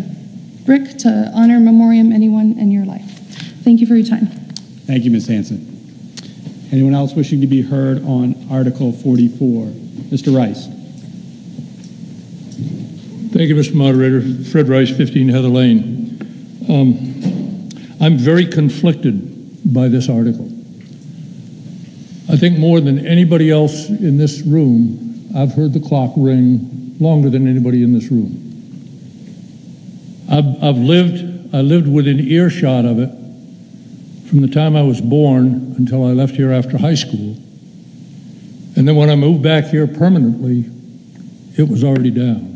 brick to honor memoriam anyone in your life. Thank you for your time. Thank you, Ms. Hanson. Anyone else wishing to be heard on Article 44? Mr. Rice. Thank you, Mr. Moderator. Fred Rice, 15 Heather Lane. Um, I'm very conflicted by this article. I think more than anybody else in this room, I've heard the clock ring longer than anybody in this room. I've, I've lived, I lived within earshot of it from the time I was born until I left here after high school. And then when I moved back here permanently, it was already down.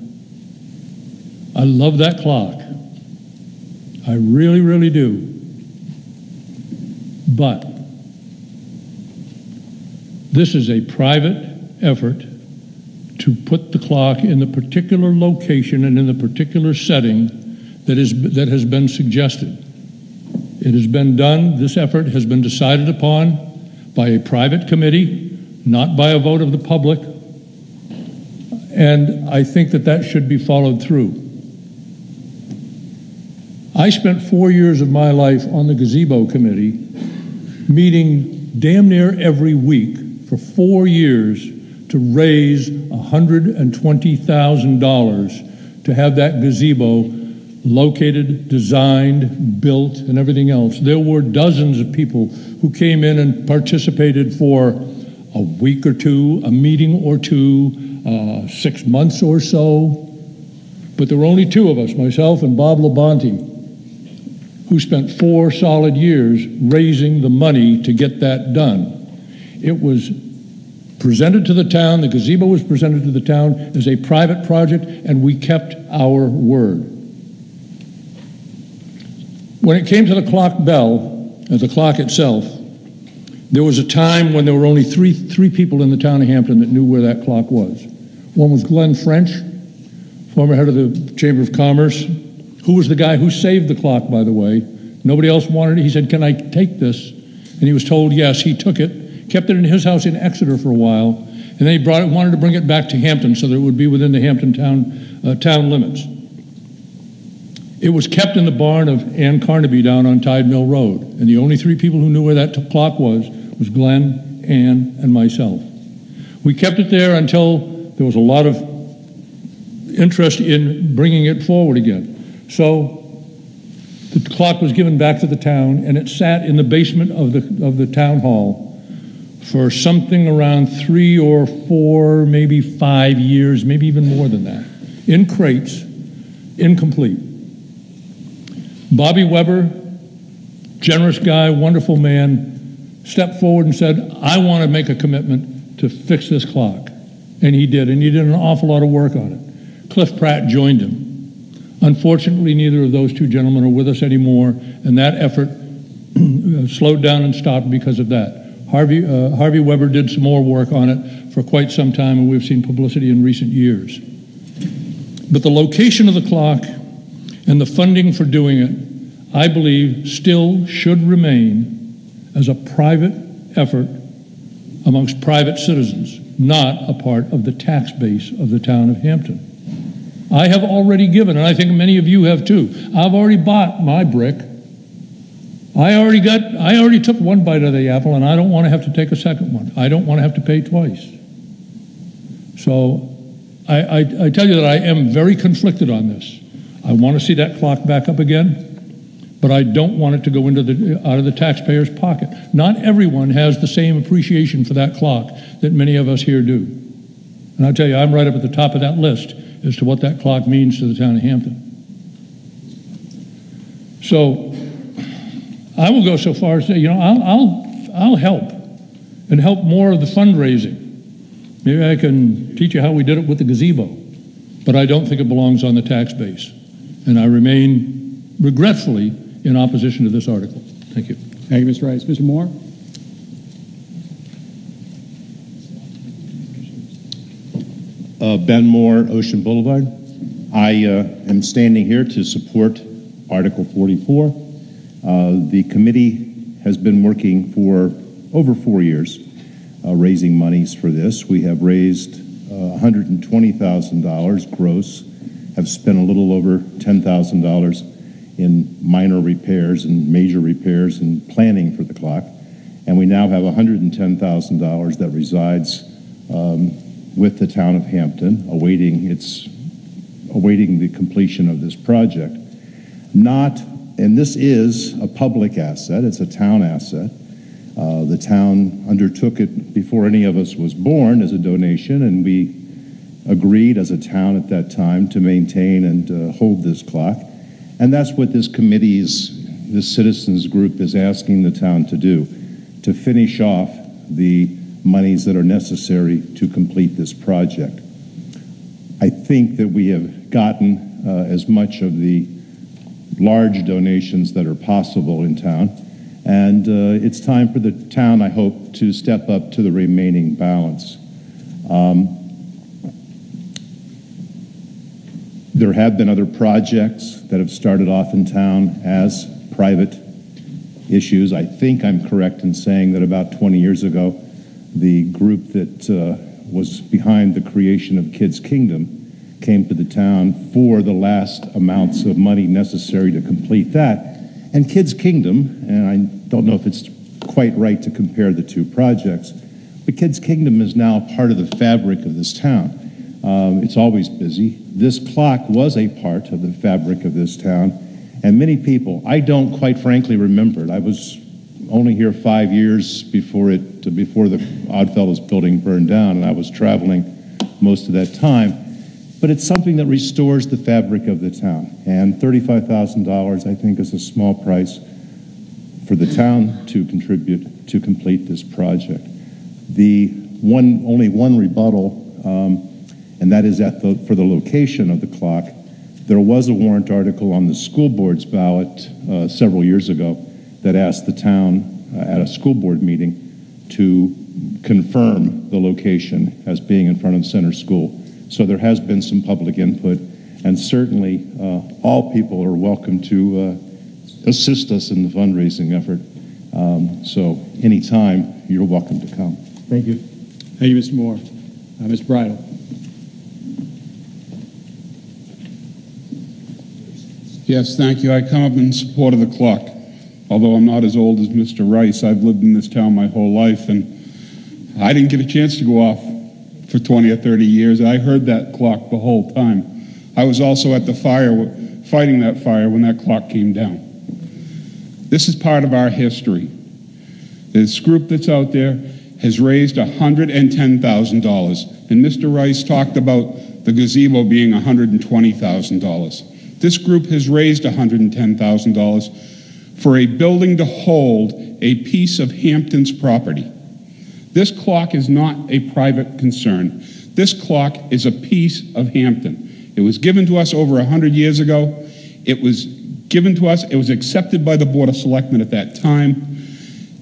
I love that clock. I really, really do. But this is a private effort to put the clock in the particular location and in the particular setting that, is, that has been suggested. It has been done, this effort has been decided upon by a private committee, not by a vote of the public, and I think that that should be followed through. I spent four years of my life on the gazebo committee, meeting damn near every week for four years to raise $120,000 to have that gazebo located, designed, built, and everything else. There were dozens of people who came in and participated for a week or two, a meeting or two, uh, six months or so. But there were only two of us, myself and Bob Labonte, who spent four solid years raising the money to get that done. It was presented to the town, the gazebo was presented to the town as a private project, and we kept our word. When it came to the clock bell, uh, the clock itself, there was a time when there were only three, three people in the town of Hampton that knew where that clock was. One was Glenn French, former head of the Chamber of Commerce, who was the guy who saved the clock, by the way. Nobody else wanted it. He said, Can I take this? And he was told yes. He took it kept it in his house in Exeter for a while, and then he brought it, wanted to bring it back to Hampton so that it would be within the Hampton town, uh, town limits. It was kept in the barn of Ann Carnaby down on Tide Mill Road, and the only three people who knew where that t- clock was was Glenn, Ann, and myself. We kept it there until there was a lot of interest in bringing it forward again. So the clock was given back to the town, and it sat in the basement of the, of the town hall for something around three or four, maybe five years, maybe even more than that, in crates, incomplete. Bobby Weber, generous guy, wonderful man, stepped forward and said, I want to make a commitment to fix this clock. And he did, and he did an awful lot of work on it. Cliff Pratt joined him. Unfortunately, neither of those two gentlemen are with us anymore, and that effort slowed down and stopped because of that. Harvey, uh, Harvey Weber did some more work on it for quite some time, and we've seen publicity in recent years. But the location of the clock and the funding for doing it, I believe, still should remain as a private effort amongst private citizens, not a part of the tax base of the town of Hampton. I have already given, and I think many of you have too. I've already bought my brick. I already got, I already took one bite of the apple, and I don't want to have to take a second one. I don't want to have to pay twice. So I, I, I tell you that I am very conflicted on this. I want to see that clock back up again, but I don't want it to go into the, out of the taxpayer's pocket. Not everyone has the same appreciation for that clock that many of us here do. And I'll tell you, I'm right up at the top of that list as to what that clock means to the town of Hampton. So I will go so far as to say, you know, I'll, I'll, I'll help and help more of the fundraising. Maybe I can teach you how we did it with the gazebo, but I don't think it belongs on the tax base. And I remain regretfully in opposition to this article. Thank you. Thank you, Mr. Rice. Mr. Moore? Uh, ben Moore, Ocean Boulevard. I uh, am standing here to support Article 44. Uh, the committee has been working for over four years uh, raising monies for this. We have raised uh, $120,000 gross, have spent a little over $10,000 in minor repairs and major repairs and planning for the clock. And we now have $110,000 that resides um, with the town of Hampton, awaiting its awaiting the completion of this project. Not, and this is a public asset, it's a town asset. Uh, the town undertook it before any of us was born as a donation, and we agreed as a town at that time to maintain and uh, hold this clock. And that's what this committee's, this citizens group is asking the town to do, to finish off the monies that are necessary to complete this project. I think that we have gotten uh, as much of the large donations that are possible in town. And uh, it's time for the town, I hope, to step up to the remaining balance. Um, there have been other projects that have started off in town as private issues. I think I'm correct in saying that about 20 years ago, the group that uh, was behind the creation of Kids Kingdom came to the town for the last amounts of money necessary to complete that. And Kids Kingdom, and I don't know if it's quite right to compare the two projects, but Kids Kingdom is now part of the fabric of this town. Um, it's always busy. This clock was a part of the fabric of this town, and many people, I don't quite frankly remember it. I was only here five years before it, before the Oddfellows building burned down, and I was traveling most of that time. But it's something that restores the fabric of the town. And $35,000, I think, is a small price for the town to contribute to complete this project. The one, only one rebuttal, um, and that is at the, for the location of the clock. There was a warrant article on the school board's ballot uh, several years ago that asked the town uh, at a school board meeting to confirm the location as being in front of Center School. So there has been some public input, and certainly uh, all people are welcome to uh, assist us in the fundraising effort. Um, so anytime, you're welcome to come. Thank you. Thank you, Mr. Moore. Uh, Mr. Bridle. Yes, thank you. I come up in support of the clock. Although I'm not as old as Mr. Rice, I've lived in this town my whole life, and I didn't get a chance to go off for 20 or 30 years. I heard that clock the whole time. I was also at the fire, fighting that fire when that clock came down. This is part of our history. This group that's out there has raised $110,000, and Mr. Rice talked about the gazebo being $120,000. This group has raised $110,000 for a building to hold a piece of Hampton's property. This clock is not a private concern. This clock is a piece of Hampton. It was given to us over 100 years ago. It was given to us. It was accepted by the Board of Selectmen at that time,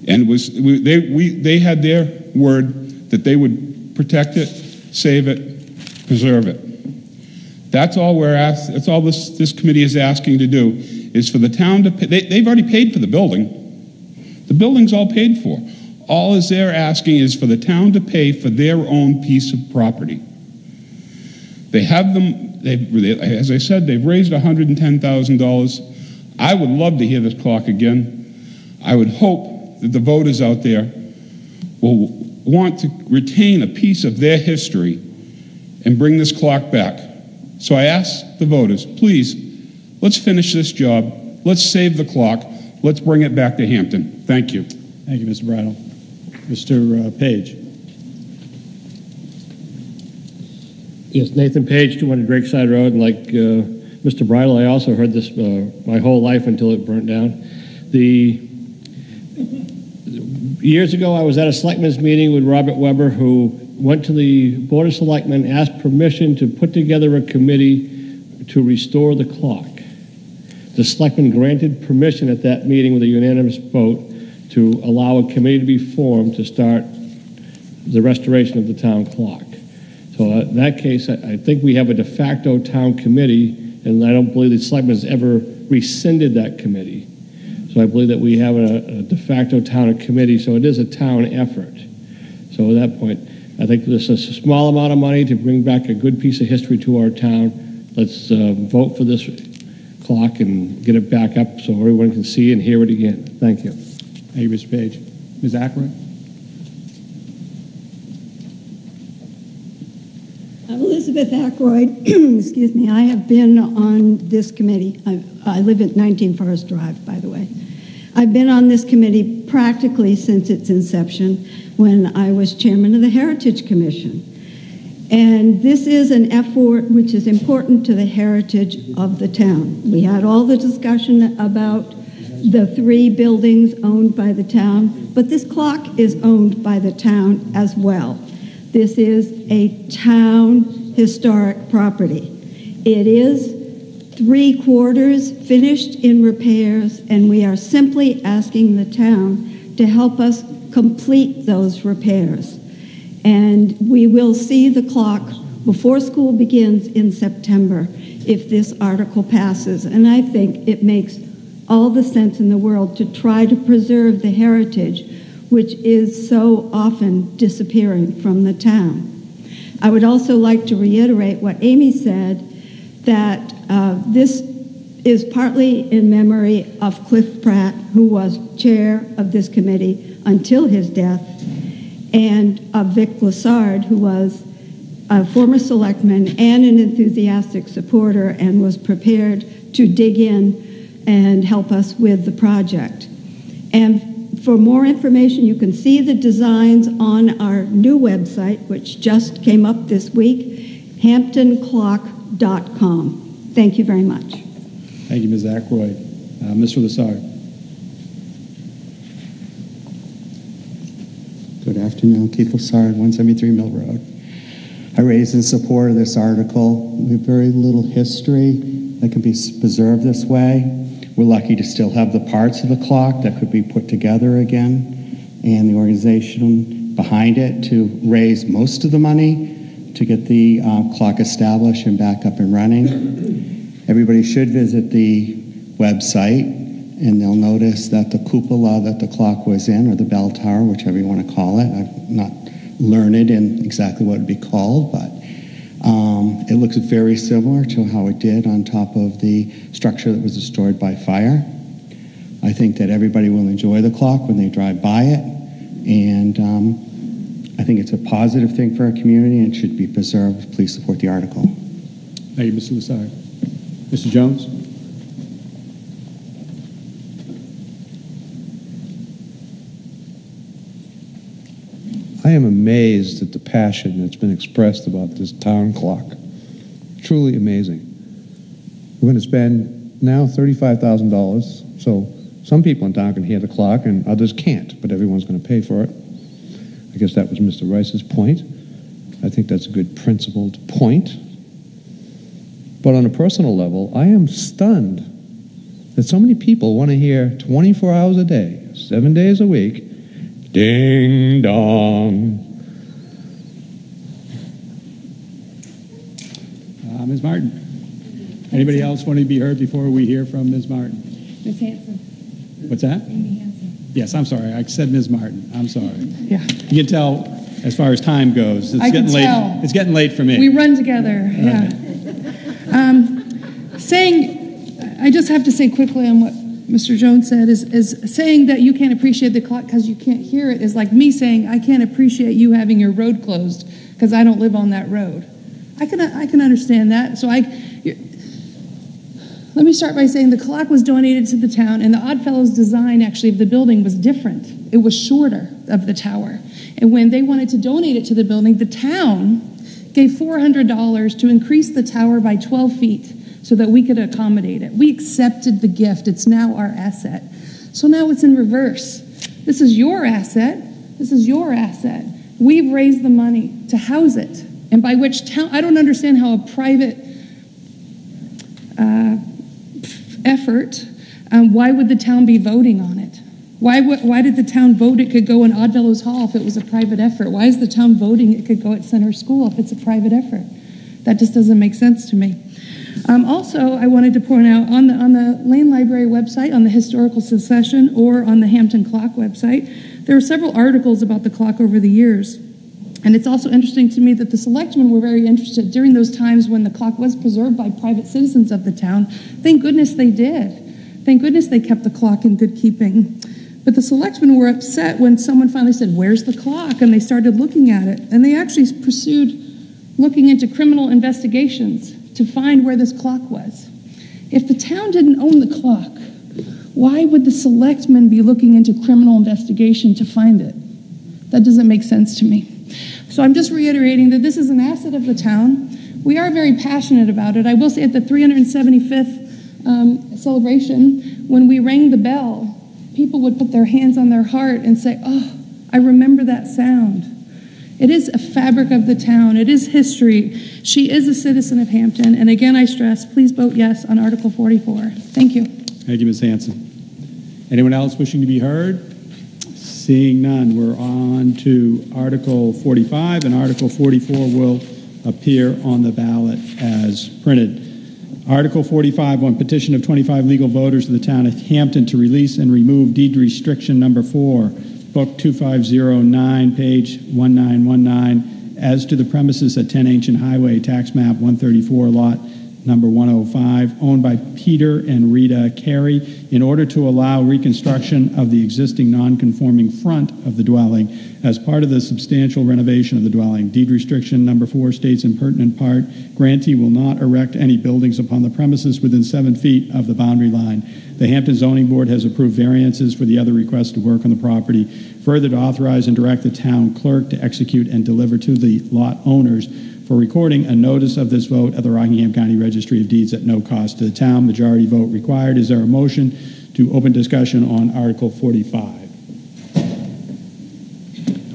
and was, we- they, we, they had their word that they would protect it, save it, preserve it. That's all we're asked, that's all this, this committee is asking to do, is for the town to, pay- they, they've already paid for the building. The building's all paid for. All is they're asking is for the town to pay for their own piece of property. They have them, they- as I said, they've raised $110,000. I would love to hear this clock again. I would hope that the voters out there will want to retain a piece of their history and bring this clock back. So I ask the voters, please, let's finish this job. Let's save the clock. Let's bring it back to Hampton. Thank you. Thank you, Mr. Bridle. Mr. uh, Page. Yes, Nathan Page, 200 Drakeside Road, and like uh, Mr. Bridle, I also heard this uh, my whole life until it burnt down. The years ago, I was at a selectmen's meeting with Robert Weber, who went to the Board of Selectmen, asked permission to put together a committee to restore the clock. The selectmen granted permission at that meeting with a unanimous vote to allow a committee to be formed to start the restoration of the town clock. So uh, in that case, I, I think we have a de facto town committee, and I don't believe the selectmen has ever rescinded that committee. So I believe that we have a, a de facto town committee, so it is a town effort. So at that point, I think this is a small amount of money to bring back a good piece of history to our town. Let's uh, vote for this clock and get it back up so everyone can see and hear it again. Thank you. Thank you, Mr. Page. Ms. Ackroyd? I'm Elizabeth Ackroyd. Excuse me. I have been on this committee. I, I live at 19 Forest Drive, by the way. I've been on this committee practically since its inception when I was chairman of the Heritage Commission. And this is an effort which is important to the heritage of the town. We had all the discussion about the three buildings owned by the town, but this clock is owned by the town as well. This is a town historic property. It is three quarters finished in repairs, and we are simply asking the town to help us complete those repairs. And we will see the clock before school begins in September if this article passes. And I think it makes all the sense in the world to try to preserve the heritage which is so often disappearing from the town. I would also like to reiterate what Amy said that uh, this is partly in memory of Cliff Pratt, who was chair of this committee until his death, and of Vic Lassard, who was a former selectman and an enthusiastic supporter and was prepared to dig in and help us with the project. And for more information, you can see the designs on our new website, which just came up this week, hamptonclock.com. Thank you very much. Thank you, Ms. Ackroyd. Uh, Mr. Lassard. Good afternoon, Keith Lassard, 173 Mill Road. I raise in support of this article. We have very little history that can be preserved this way. We're lucky to still have the parts of the clock that could be put together again, and the organization behind it to raise most of the money to get the uh, clock established and back up and running. Everybody should visit the website and they'll notice that the cupola that the clock was in, or the bell tower, whichever you want to call it, I'm not learned in exactly what it'd be called, but um, it looks very similar to how it did on top of the structure that was destroyed by fire. I think that everybody will enjoy the clock when they drive by it, and um, I think it's a positive thing for our community and it should be preserved. Please support the article. Thank you, Mr. Lassard. Mr. Jones? I am amazed at the passion that's been expressed about this town clock. Truly amazing. We're going to spend now $35,000, so some people in town can hear the clock and others can't, but everyone's going to pay for it. I guess that was Mr. Rice's point. I think that's a good principled point. But on a personal level, I am stunned that so many people want to hear 24 hours a day, seven days a week, ding dong. Uh, Ms. Martin. Anybody else want to be heard before we hear from Ms. Martin? Ms. Hanson. What's that? Amy Hanson. Yes, I'm sorry. I said Ms. Martin. I'm sorry. Yeah. You can tell as far as time goes. It's I can getting late. tell. It's getting late for me. We run together, yeah. Um, saying, I just have to say quickly on what Mr. Jones said, is, is saying that you can't appreciate the clock because you can't hear it is like me saying I can't appreciate you having your road closed because I don't live on that road. I can, I can understand that. So I, let me start by saying the clock was donated to the town, and the Oddfellows design actually of the building was different. It was shorter of the tower. And when they wanted to donate it to the building, the town gave $400 to increase the tower by 12 feet so that we could accommodate it. We accepted the gift. It's now our asset. So now it's in reverse. This is your asset. This is your asset. We've raised the money to house it. And by which town, I don't understand how a private uh, effort, um, why would the town be voting on it? Why, why did the town vote it could go in Oddfellows Hall if it was a private effort? Why is the town voting it could go at Center School if it's a private effort? That just doesn't make sense to me. Um, also, I wanted to point out on the, on the Lane Library website, on the Historical Secession, or on the Hampton Clock website, there are several articles about the clock over the years. And it's also interesting to me that the selectmen were very interested during those times when the clock was preserved by private citizens of the town. Thank goodness they did. Thank goodness they kept the clock in good keeping. But the selectmen were upset when someone finally said, Where's the clock? And they started looking at it. And they actually pursued looking into criminal investigations to find where this clock was. If the town didn't own the clock, why would the selectmen be looking into criminal investigation to find it? That doesn't make sense to me. So I'm just reiterating that this is an asset of the town. We are very passionate about it. I will say at the 375th um, celebration, when we rang the bell, people would put their hands on their heart and say, Oh, I remember that sound. It is a fabric of the town. It is history. She is a citizen of Hampton. And again, I stress, please vote yes on Article 44. Thank you. Thank you, Ms. Hanson. Anyone else wishing to be heard? Seeing none, we're on to Article 45, and Article 44 will appear on the ballot as printed. Article 45 on petition of 25 legal voters of the town of Hampton to release and remove deed restriction number 4, Book 2509, page 1919, as to the premises at 10 Ancient Highway, tax map 134, lot number 105, owned by Peter and Rita Carey, in order to allow reconstruction of the existing non-conforming front of the dwelling as part of the substantial renovation of the dwelling. Deed restriction number four states in pertinent part, grantee will not erect any buildings upon the premises within seven feet of the boundary line. The Hampton Zoning Board has approved variances for the other requests to work on the property. Further, to authorize and direct the town clerk to execute and deliver to the lot owners for recording a notice of this vote at the Rockingham County Registry of Deeds at no cost to the town. Majority vote required. Is there a motion to open discussion on Article 45?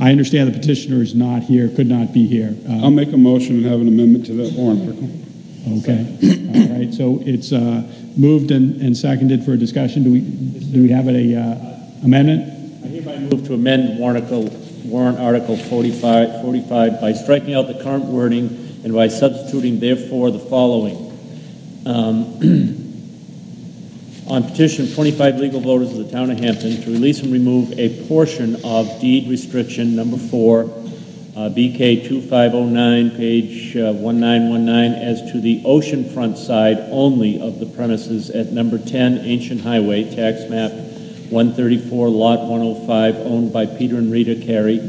I understand the petitioner is not here, could not be here. Uh, I'll make a motion and have an amendment to that warrant article. Okay, all right, so it's uh, moved and and seconded for a discussion. Do we, do we have a uh, amendment? I hereby move to amend warrant article, warrant article 45, 45 by striking out the current wording and by substituting therefore the following. Um, on petition 25 legal voters of the town of Hampton to release and remove a portion of deed restriction number four, uh, BK 2509, page uh, 1919, as to the oceanfront side only of the premises at number 10 Ancient Highway, tax map 134, lot 105, owned by Peter and Rita Carey,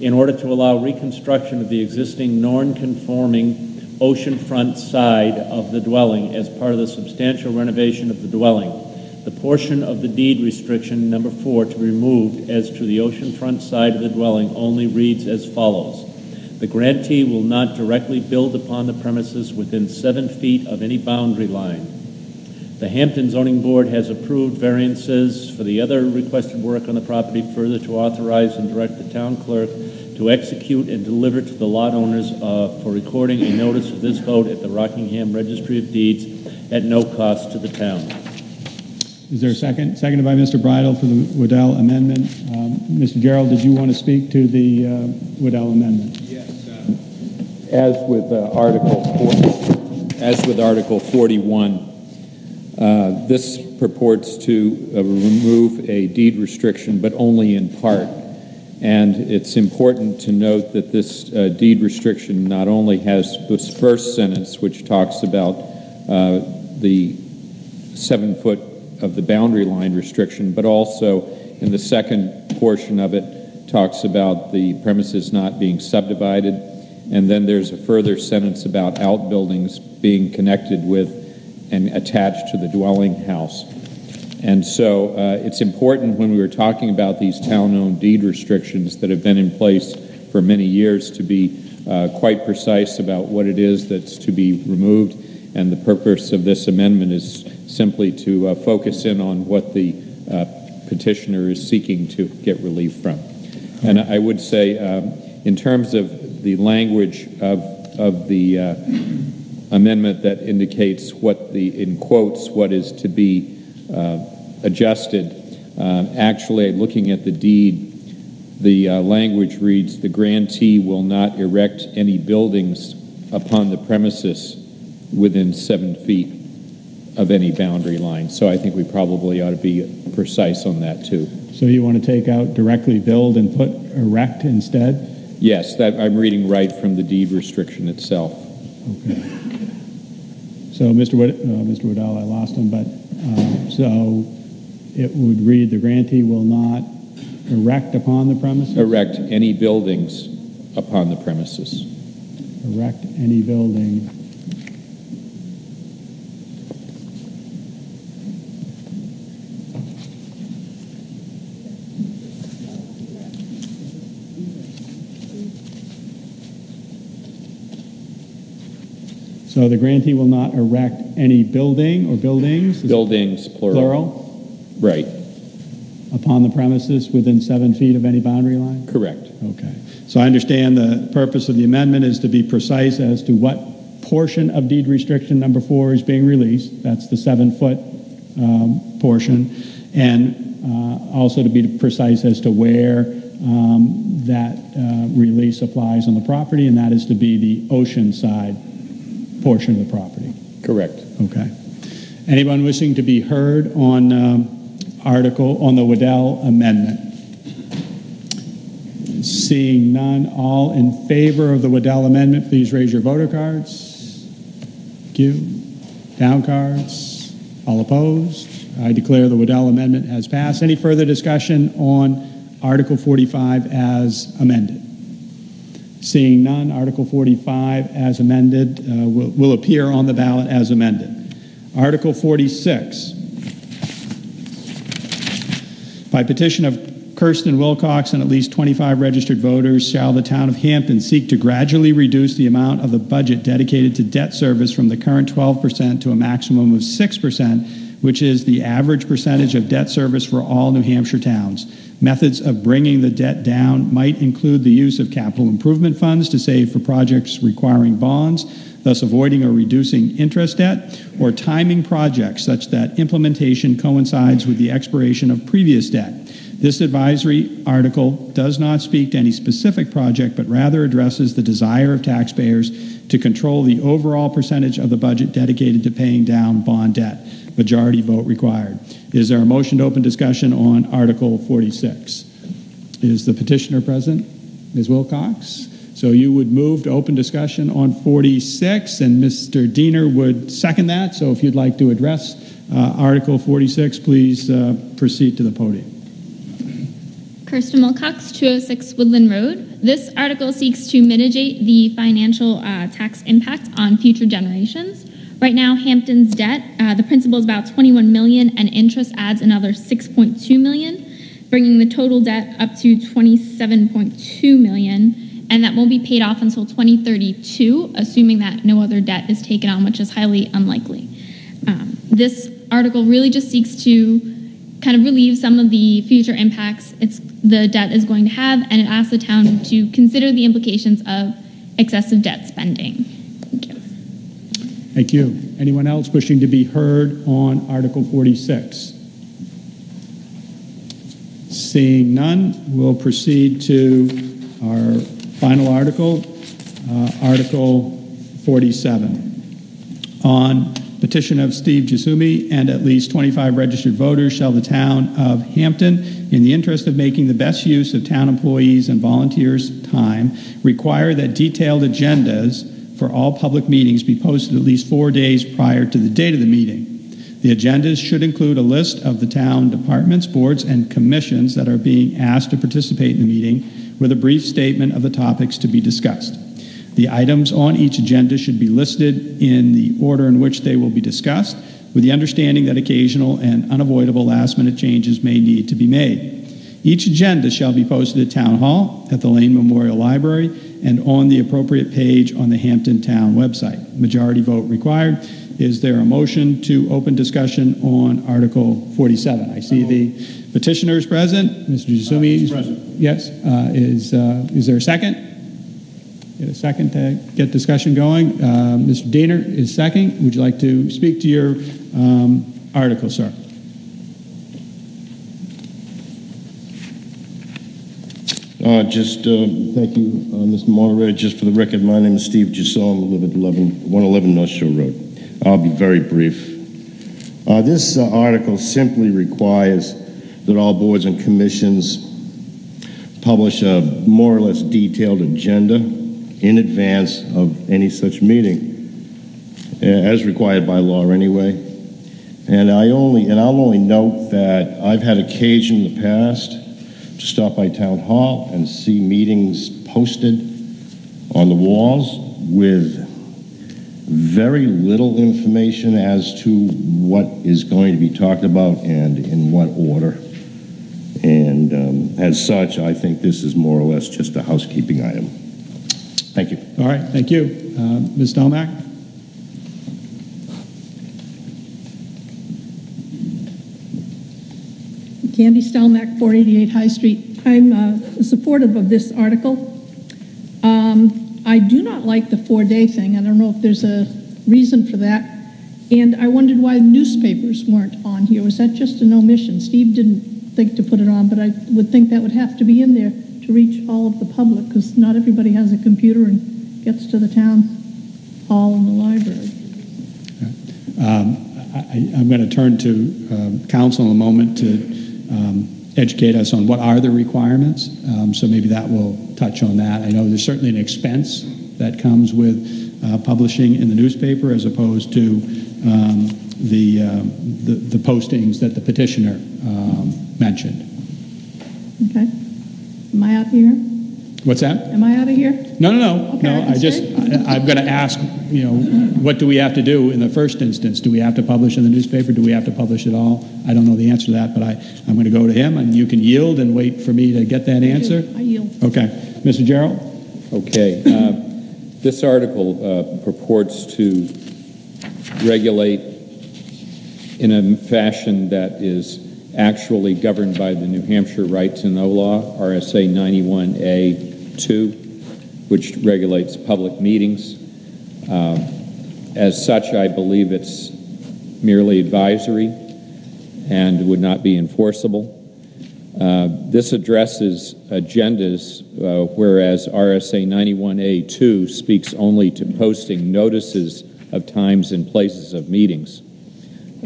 in order to allow reconstruction of the existing non-conforming oceanfront side of the dwelling as part of the substantial renovation of the dwelling. The portion of the deed restriction number four to be removed as to the oceanfront side of the dwelling only reads as follows. The grantee will not directly build upon the premises within seven feet of any boundary line. The Hampton Zoning Board has approved variances for the other requested work on the property further to authorize and direct the town clerk to execute and deliver to the lot owners uh, for recording a notice of this vote at the Rockingham Registry of Deeds at no cost to the town. Is there a second? Seconded by Mr. Bridle for the Waddell amendment. Um, Mr. Gearreald, did you want to speak to the uh, Waddell amendment? Yes. As with uh, Article 4, as with Article 41, uh, this purports to uh, remove a deed restriction, but only in part. And it's important to note that this uh, deed restriction not only has this first sentence, which talks about uh, the seven foot of the boundary line restriction, but also in the second portion of it talks about the premises not being subdivided. And then there's a further sentence about outbuildings being connected with and attached to the dwelling house. And so uh, it's important when we were talking about these town owned deed restrictions that have been in place for many years to be uh, quite precise about what it is that's to be removed. And the purpose of this amendment is simply to uh, focus in on what the uh, petitioner is seeking to get relief from. And I would say, um, in terms of the language of, of the uh, amendment that indicates what the, in quotes, what is to be uh, adjusted, uh, actually, looking at the deed, the uh, language reads, "The grantee will not erect any buildings upon the premises within seven feet of any boundary line." So I think we probably ought to be precise on that too. So you want to take out directly build and put erect instead? Yes, that I'm reading right from the deed restriction itself. Okay. So, Mr. Wood, uh, Mr. Waddell, I lost him, but uh, so it would read the grantee will not erect upon the premises? Erect any buildings upon the premises. Erect any building. So the grantee will not erect any building or buildings? Buildings, plural. Plural? Right. Upon the premises within seven feet of any boundary line? Correct. Okay. So I understand the purpose of the amendment is to be precise as to what portion of deed restriction number four is being released. That's the seven-foot um, portion. And uh, also to be precise as to where um, that uh, release applies on the property, and that is to be the ocean side portion of the property. Correct. Okay. Anyone wishing to be heard on um, article on the Waddell amendment? Seeing none, all in favor of the Waddell amendment, please raise your voter cards. Thank you. Down cards. All opposed? I declare the Waddell amendment has passed. Any further discussion on Article 45 as amended? Seeing none, Article 45 as amended uh, will, will appear on the ballot as amended. Article 46. By petition of Kirsten Wilcox and at least 25 registered voters, shall the town of Hampton seek to gradually reduce the amount of the budget dedicated to debt service from the current 12% to a maximum of 6%, which is the average percentage of debt service for all New Hampshire towns. Methods of bringing the debt down might include the use of capital improvement funds to save for projects requiring bonds, thus avoiding or reducing interest debt, or timing projects such that implementation coincides with the expiration of previous debt. This advisory article does not speak to any specific project, but rather addresses the desire of taxpayers to control the overall percentage of the budget dedicated to paying down bond debt. Majority vote required. Is there a motion to open discussion on Article 46? Is the petitioner present? Ms. Wilcox? So you would move to open discussion on 46, and Mr. Diener would second that. So if you'd like to address uh, Article 46, please uh, proceed to the podium. Kirsten Wilcox, 206 Woodland Road. This article seeks to mitigate the financial uh, tax impact on future generations. Right now, Hampton's debt, uh, the principal is about 21 million, and interest adds another 6.2 million, bringing the total debt up to 27.2 million, and that won't be paid off until 2032, assuming that no other debt is taken on, which is highly unlikely. Um, this article really just seeks to kind of relieve some of the future impacts it's the debt is going to have, and it asks the town to consider the implications of excessive debt spending. Thank you. Anyone else wishing to be heard on Article 46? Seeing none, we'll proceed to our final article, uh, Article 47 on petition of Steve Jasumi and at least 25 registered voters shall the town of Hampton, in the interest of making the best use of town employees and volunteers' time, require that detailed agendas for all public meetings be posted at least four days prior to the date of the meeting. The agendas should include a list of the town departments, boards, and commissions that are being asked to participate in the meeting with a brief statement of the topics to be discussed. The items on each agenda should be listed in the order in which they will be discussed, with the understanding that occasional and unavoidable last minute changes may need to be made. Each agenda shall be posted at Town Hall, at the Lane Memorial Library, and on the appropriate page on the Hampton Town website. Majority vote required. Is there a motion to open discussion on Article 47? I see the petitioners present. Mr. Jasumi? Yes. Uh, Is, uh, is there a second? Get a second to get discussion going. Uh, Mr. Diener is second. Would you like to speak to your um, article, sir? Uh, Just, uh, thank you, uh, Mr. Moderator. Just for the record, my name is Steve Giselle. I live at 11 111 North Shore Road. I'll be very brief. Uh, This uh, article simply requires that all boards and commissions publish a more or less detailed agenda in advance of any such meeting, as required by law anyway. And I only, and I'll only note that I've had occasion in the past stop by town hall and see meetings posted on the walls with very little information as to what is going to be talked about and in what order. And um, as such, I think this is more or less just a housekeeping item. Thank you. All right, thank you. Uh, Ms. Stelmack? Candy Stelmack, 488 High Street. I'm uh, supportive of this article. Um, I do not like the four-day thing. I don't know if there's a reason for that. And I wondered why newspapers weren't on here. Was that just an omission? Steve didn't think to put it on, but I would think that would have to be in there to reach all of the public, because not everybody has a computer and gets to the town hall and the library. Um, I, I'm going to turn to um, counsel in a moment to um, educate us on what are the requirements. Um, so maybe that will touch on that. I know there's certainly an expense that comes with uh, publishing in the newspaper as opposed to um, the, uh, the, the postings that the petitioner um, mentioned. Okay? Am I out here? What's that? Am I out of here? No, no, no, Okay, I no. can I just. I, I'm going to ask, you know, what do we have to do in the first instance? Do we have to publish in the newspaper? Do we have to publish it all? I don't know the answer to that, but I, I'm going to go to him, and you can yield and wait for me to get that answer. I yield. Okay, Mr. Gearreald. Okay. Uh, this article uh, purports to regulate in a fashion that is actually governed by the New Hampshire Right to Know law, RSA 91A2, which regulates public meetings. Uh, as such, I believe it's merely advisory and would not be enforceable. Uh, this addresses agendas, uh, whereas RSA 91A2 speaks only to posting notices of times and places of meetings.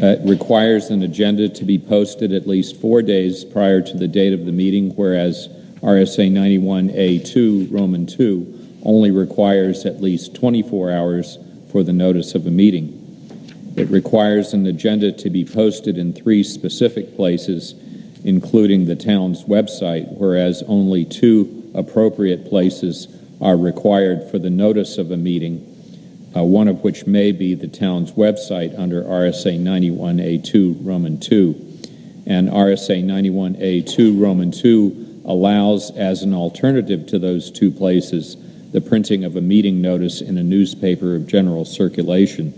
Uh, it requires an agenda to be posted at least four days prior to the date of the meeting, whereas RSA 91A2, Roman 2, only requires at least 24 hours for the notice of a meeting. It requires an agenda to be posted in three specific places, including the town's website, whereas only two appropriate places are required for the notice of a meeting, uh, one of which may be the town's website under RSA 91A2 Roman 2. And RSA 91A2 Roman 2 allows, as an alternative to those two places, the printing of a meeting notice in a newspaper of general circulation,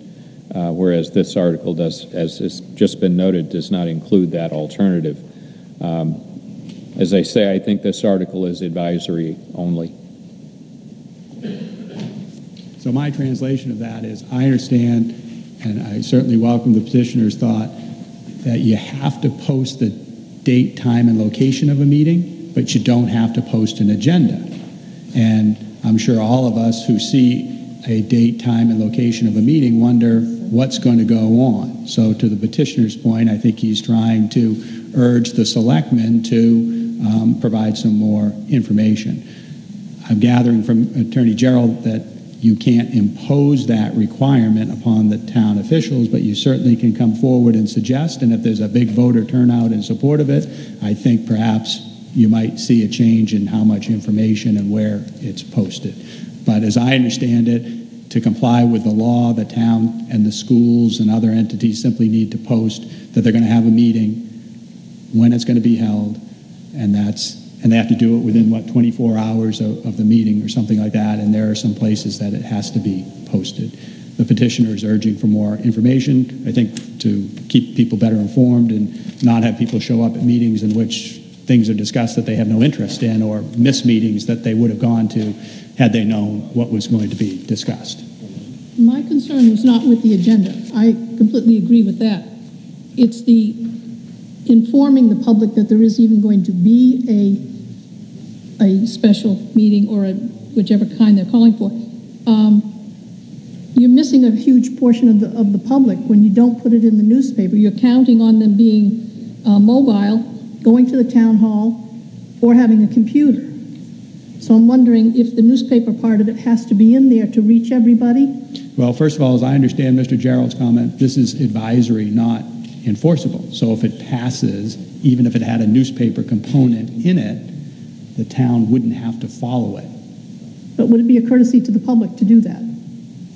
uh, whereas this article does, as has just been noted, does not include that alternative. Um, as I say, I think this article is advisory only. So my translation of that is, I understand, and I certainly welcome the petitioner's thought, that you have to post the date, time, and location of a meeting, but you don't have to post an agenda. And I'm sure all of us who see a date, time, and location of a meeting wonder what's going to go on. So to the petitioner's point, I think he's trying to urge the selectmen to um, provide some more information. I'm gathering from Attorney Gearreald that you can't impose that requirement upon the town officials, but you certainly can come forward and suggest, and if there's a big voter turnout in support of it, I think perhaps you might see a change in how much information and where it's posted. But as I understand it, to comply with the law, the town and the schools and other entities simply need to post that they're going to have a meeting, when it's going to be held, and that's and they have to do it within what 24 hours of, of, the meeting or something like that and there are some places that it has to be posted the petitioner is urging for more information i think to keep people better informed and not have people show up at meetings in which things are discussed that they have no interest in or miss meetings that they would have gone to had they known what was going to be discussed. My concern was not with the agenda. I completely agree with that. It's the informing the public that there is even going to be a a special meeting or a whichever kind they're calling for, um, you're missing a huge portion of the of the public when you don't put it in the newspaper. You're counting on them being uh, mobile, going to the town hall, or having a computer. So I'm wondering if the newspaper part of it has to be in there to reach everybody. Well, first of all, as I understand Mr. Gearreald's comment, this is advisory, not enforceable. So if it passes, even if it had a newspaper component in it, the town wouldn't have to follow it. But would it be a courtesy to the public to do that?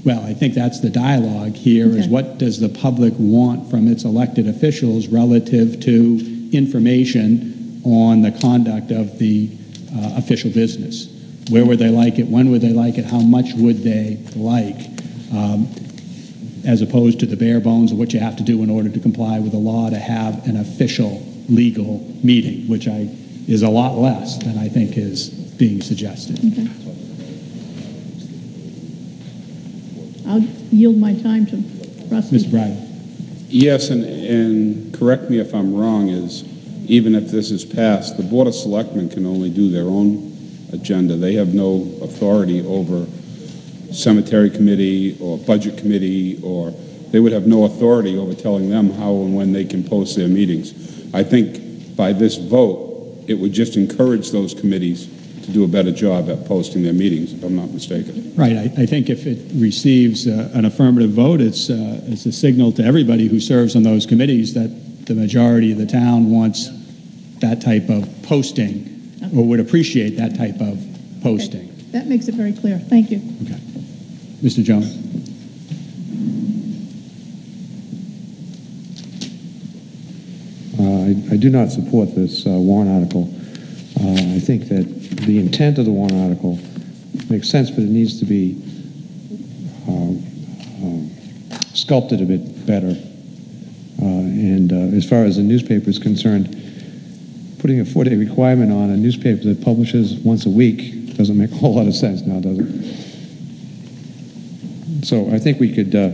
Well, I think that's the dialogue here okay. is what does the public want from its elected officials relative to information on the conduct of the uh, official business? Where would they like it? When would they like it? How much would they like? Um, as opposed to the bare bones of what you have to do in order to comply with the law to have an official legal meeting, which I is a lot less than I think is being suggested. Okay. I'll yield my time to Rusty. Mr. Bryan. Yes, and, and correct me if I'm wrong, is even if this is passed, the Board of Selectmen can only do their own agenda. They have no authority over cemetery committee or budget committee, or they would have no authority over telling them how and when they can post their meetings. I think by this vote, it would just encourage those committees to do a better job at posting their meetings, if I'm not mistaken. Right. I, I think if it receives uh, an affirmative vote, it's, uh, it's a signal to everybody who serves on those committees that the majority of the town wants that type of posting okay. or would appreciate that type of posting. Okay. That makes it very clear. Thank you. Okay. Mr. Jones. Uh, I, I, do not support this uh, warrant article. Uh, I think that the intent of the warrant article makes sense, but it needs to be sculpted a bit better. and as far as the newspaper is concerned, putting a four-day requirement on a newspaper that publishes once a week doesn't make a whole lot of sense now, does it? So I think we could uh,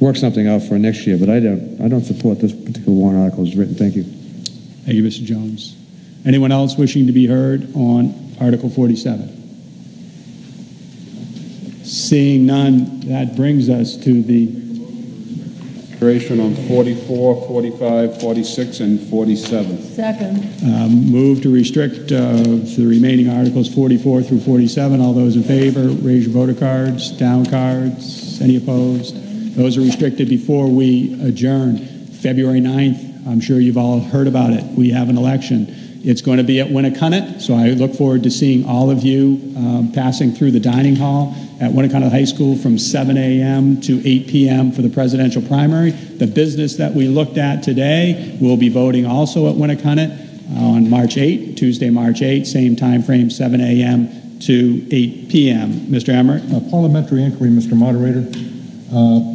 work something out for next year, but I don't, I don't support this particular warrant article as written. Thank you. Thank you, Mr. Jones. Anyone else wishing to be heard on Article 47? Seeing none, that brings us to the Consideration on 44, 45, 46, and 47. Second. Um, move to restrict uh, to the remaining articles 44 through 47. All those in favor, raise your voter cards. Down cards. Any opposed? Those are restricted before we adjourn. February 9th, I'm sure you've all heard about it. We have an election. It's going to be at Winnacunnet, so I look forward to seeing all of you um, passing through the dining hall at Winnacunnet High School from 7 a.m. to 8 p.m. for the presidential primary. The business that we looked at today will be voting also at Winnacunnet on March 8, Tuesday, March 8, same time frame, 7 a.m. to 8 p.m. Mr. Emmert? A parliamentary inquiry, Mr. Moderator. Uh,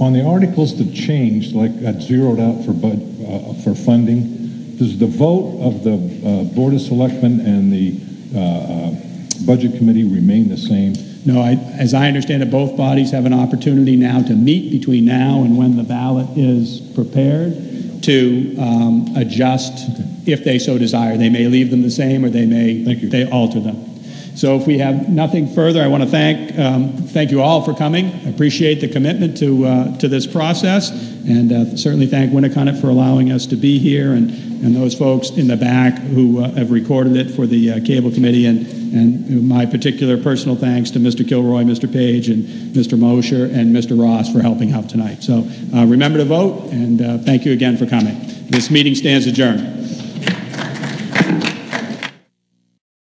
on the articles that changed, like got zeroed out for bud, uh, for funding, does the vote of the uh, Board of Selectmen and the uh, uh, Budget Committee remain the same? No, I, as I understand it, both bodies have an opportunity now to meet between now and when the ballot is prepared to um, adjust if they so desire. They may leave them the same, or they may they alter them. So if we have nothing further, I want to thank um, thank you all for coming. I appreciate the commitment to uh, to this process, and uh, certainly thank Winnacunnet for allowing us to be here, and and those folks in the back who uh, have recorded it for the uh, cable committee, and and my particular personal thanks to Mr. Kilroy, Mr. Page, and Mr. Mosher, and Mr. Ross for helping out tonight. So uh, remember to vote, and uh, thank you again for coming. This meeting stands adjourned.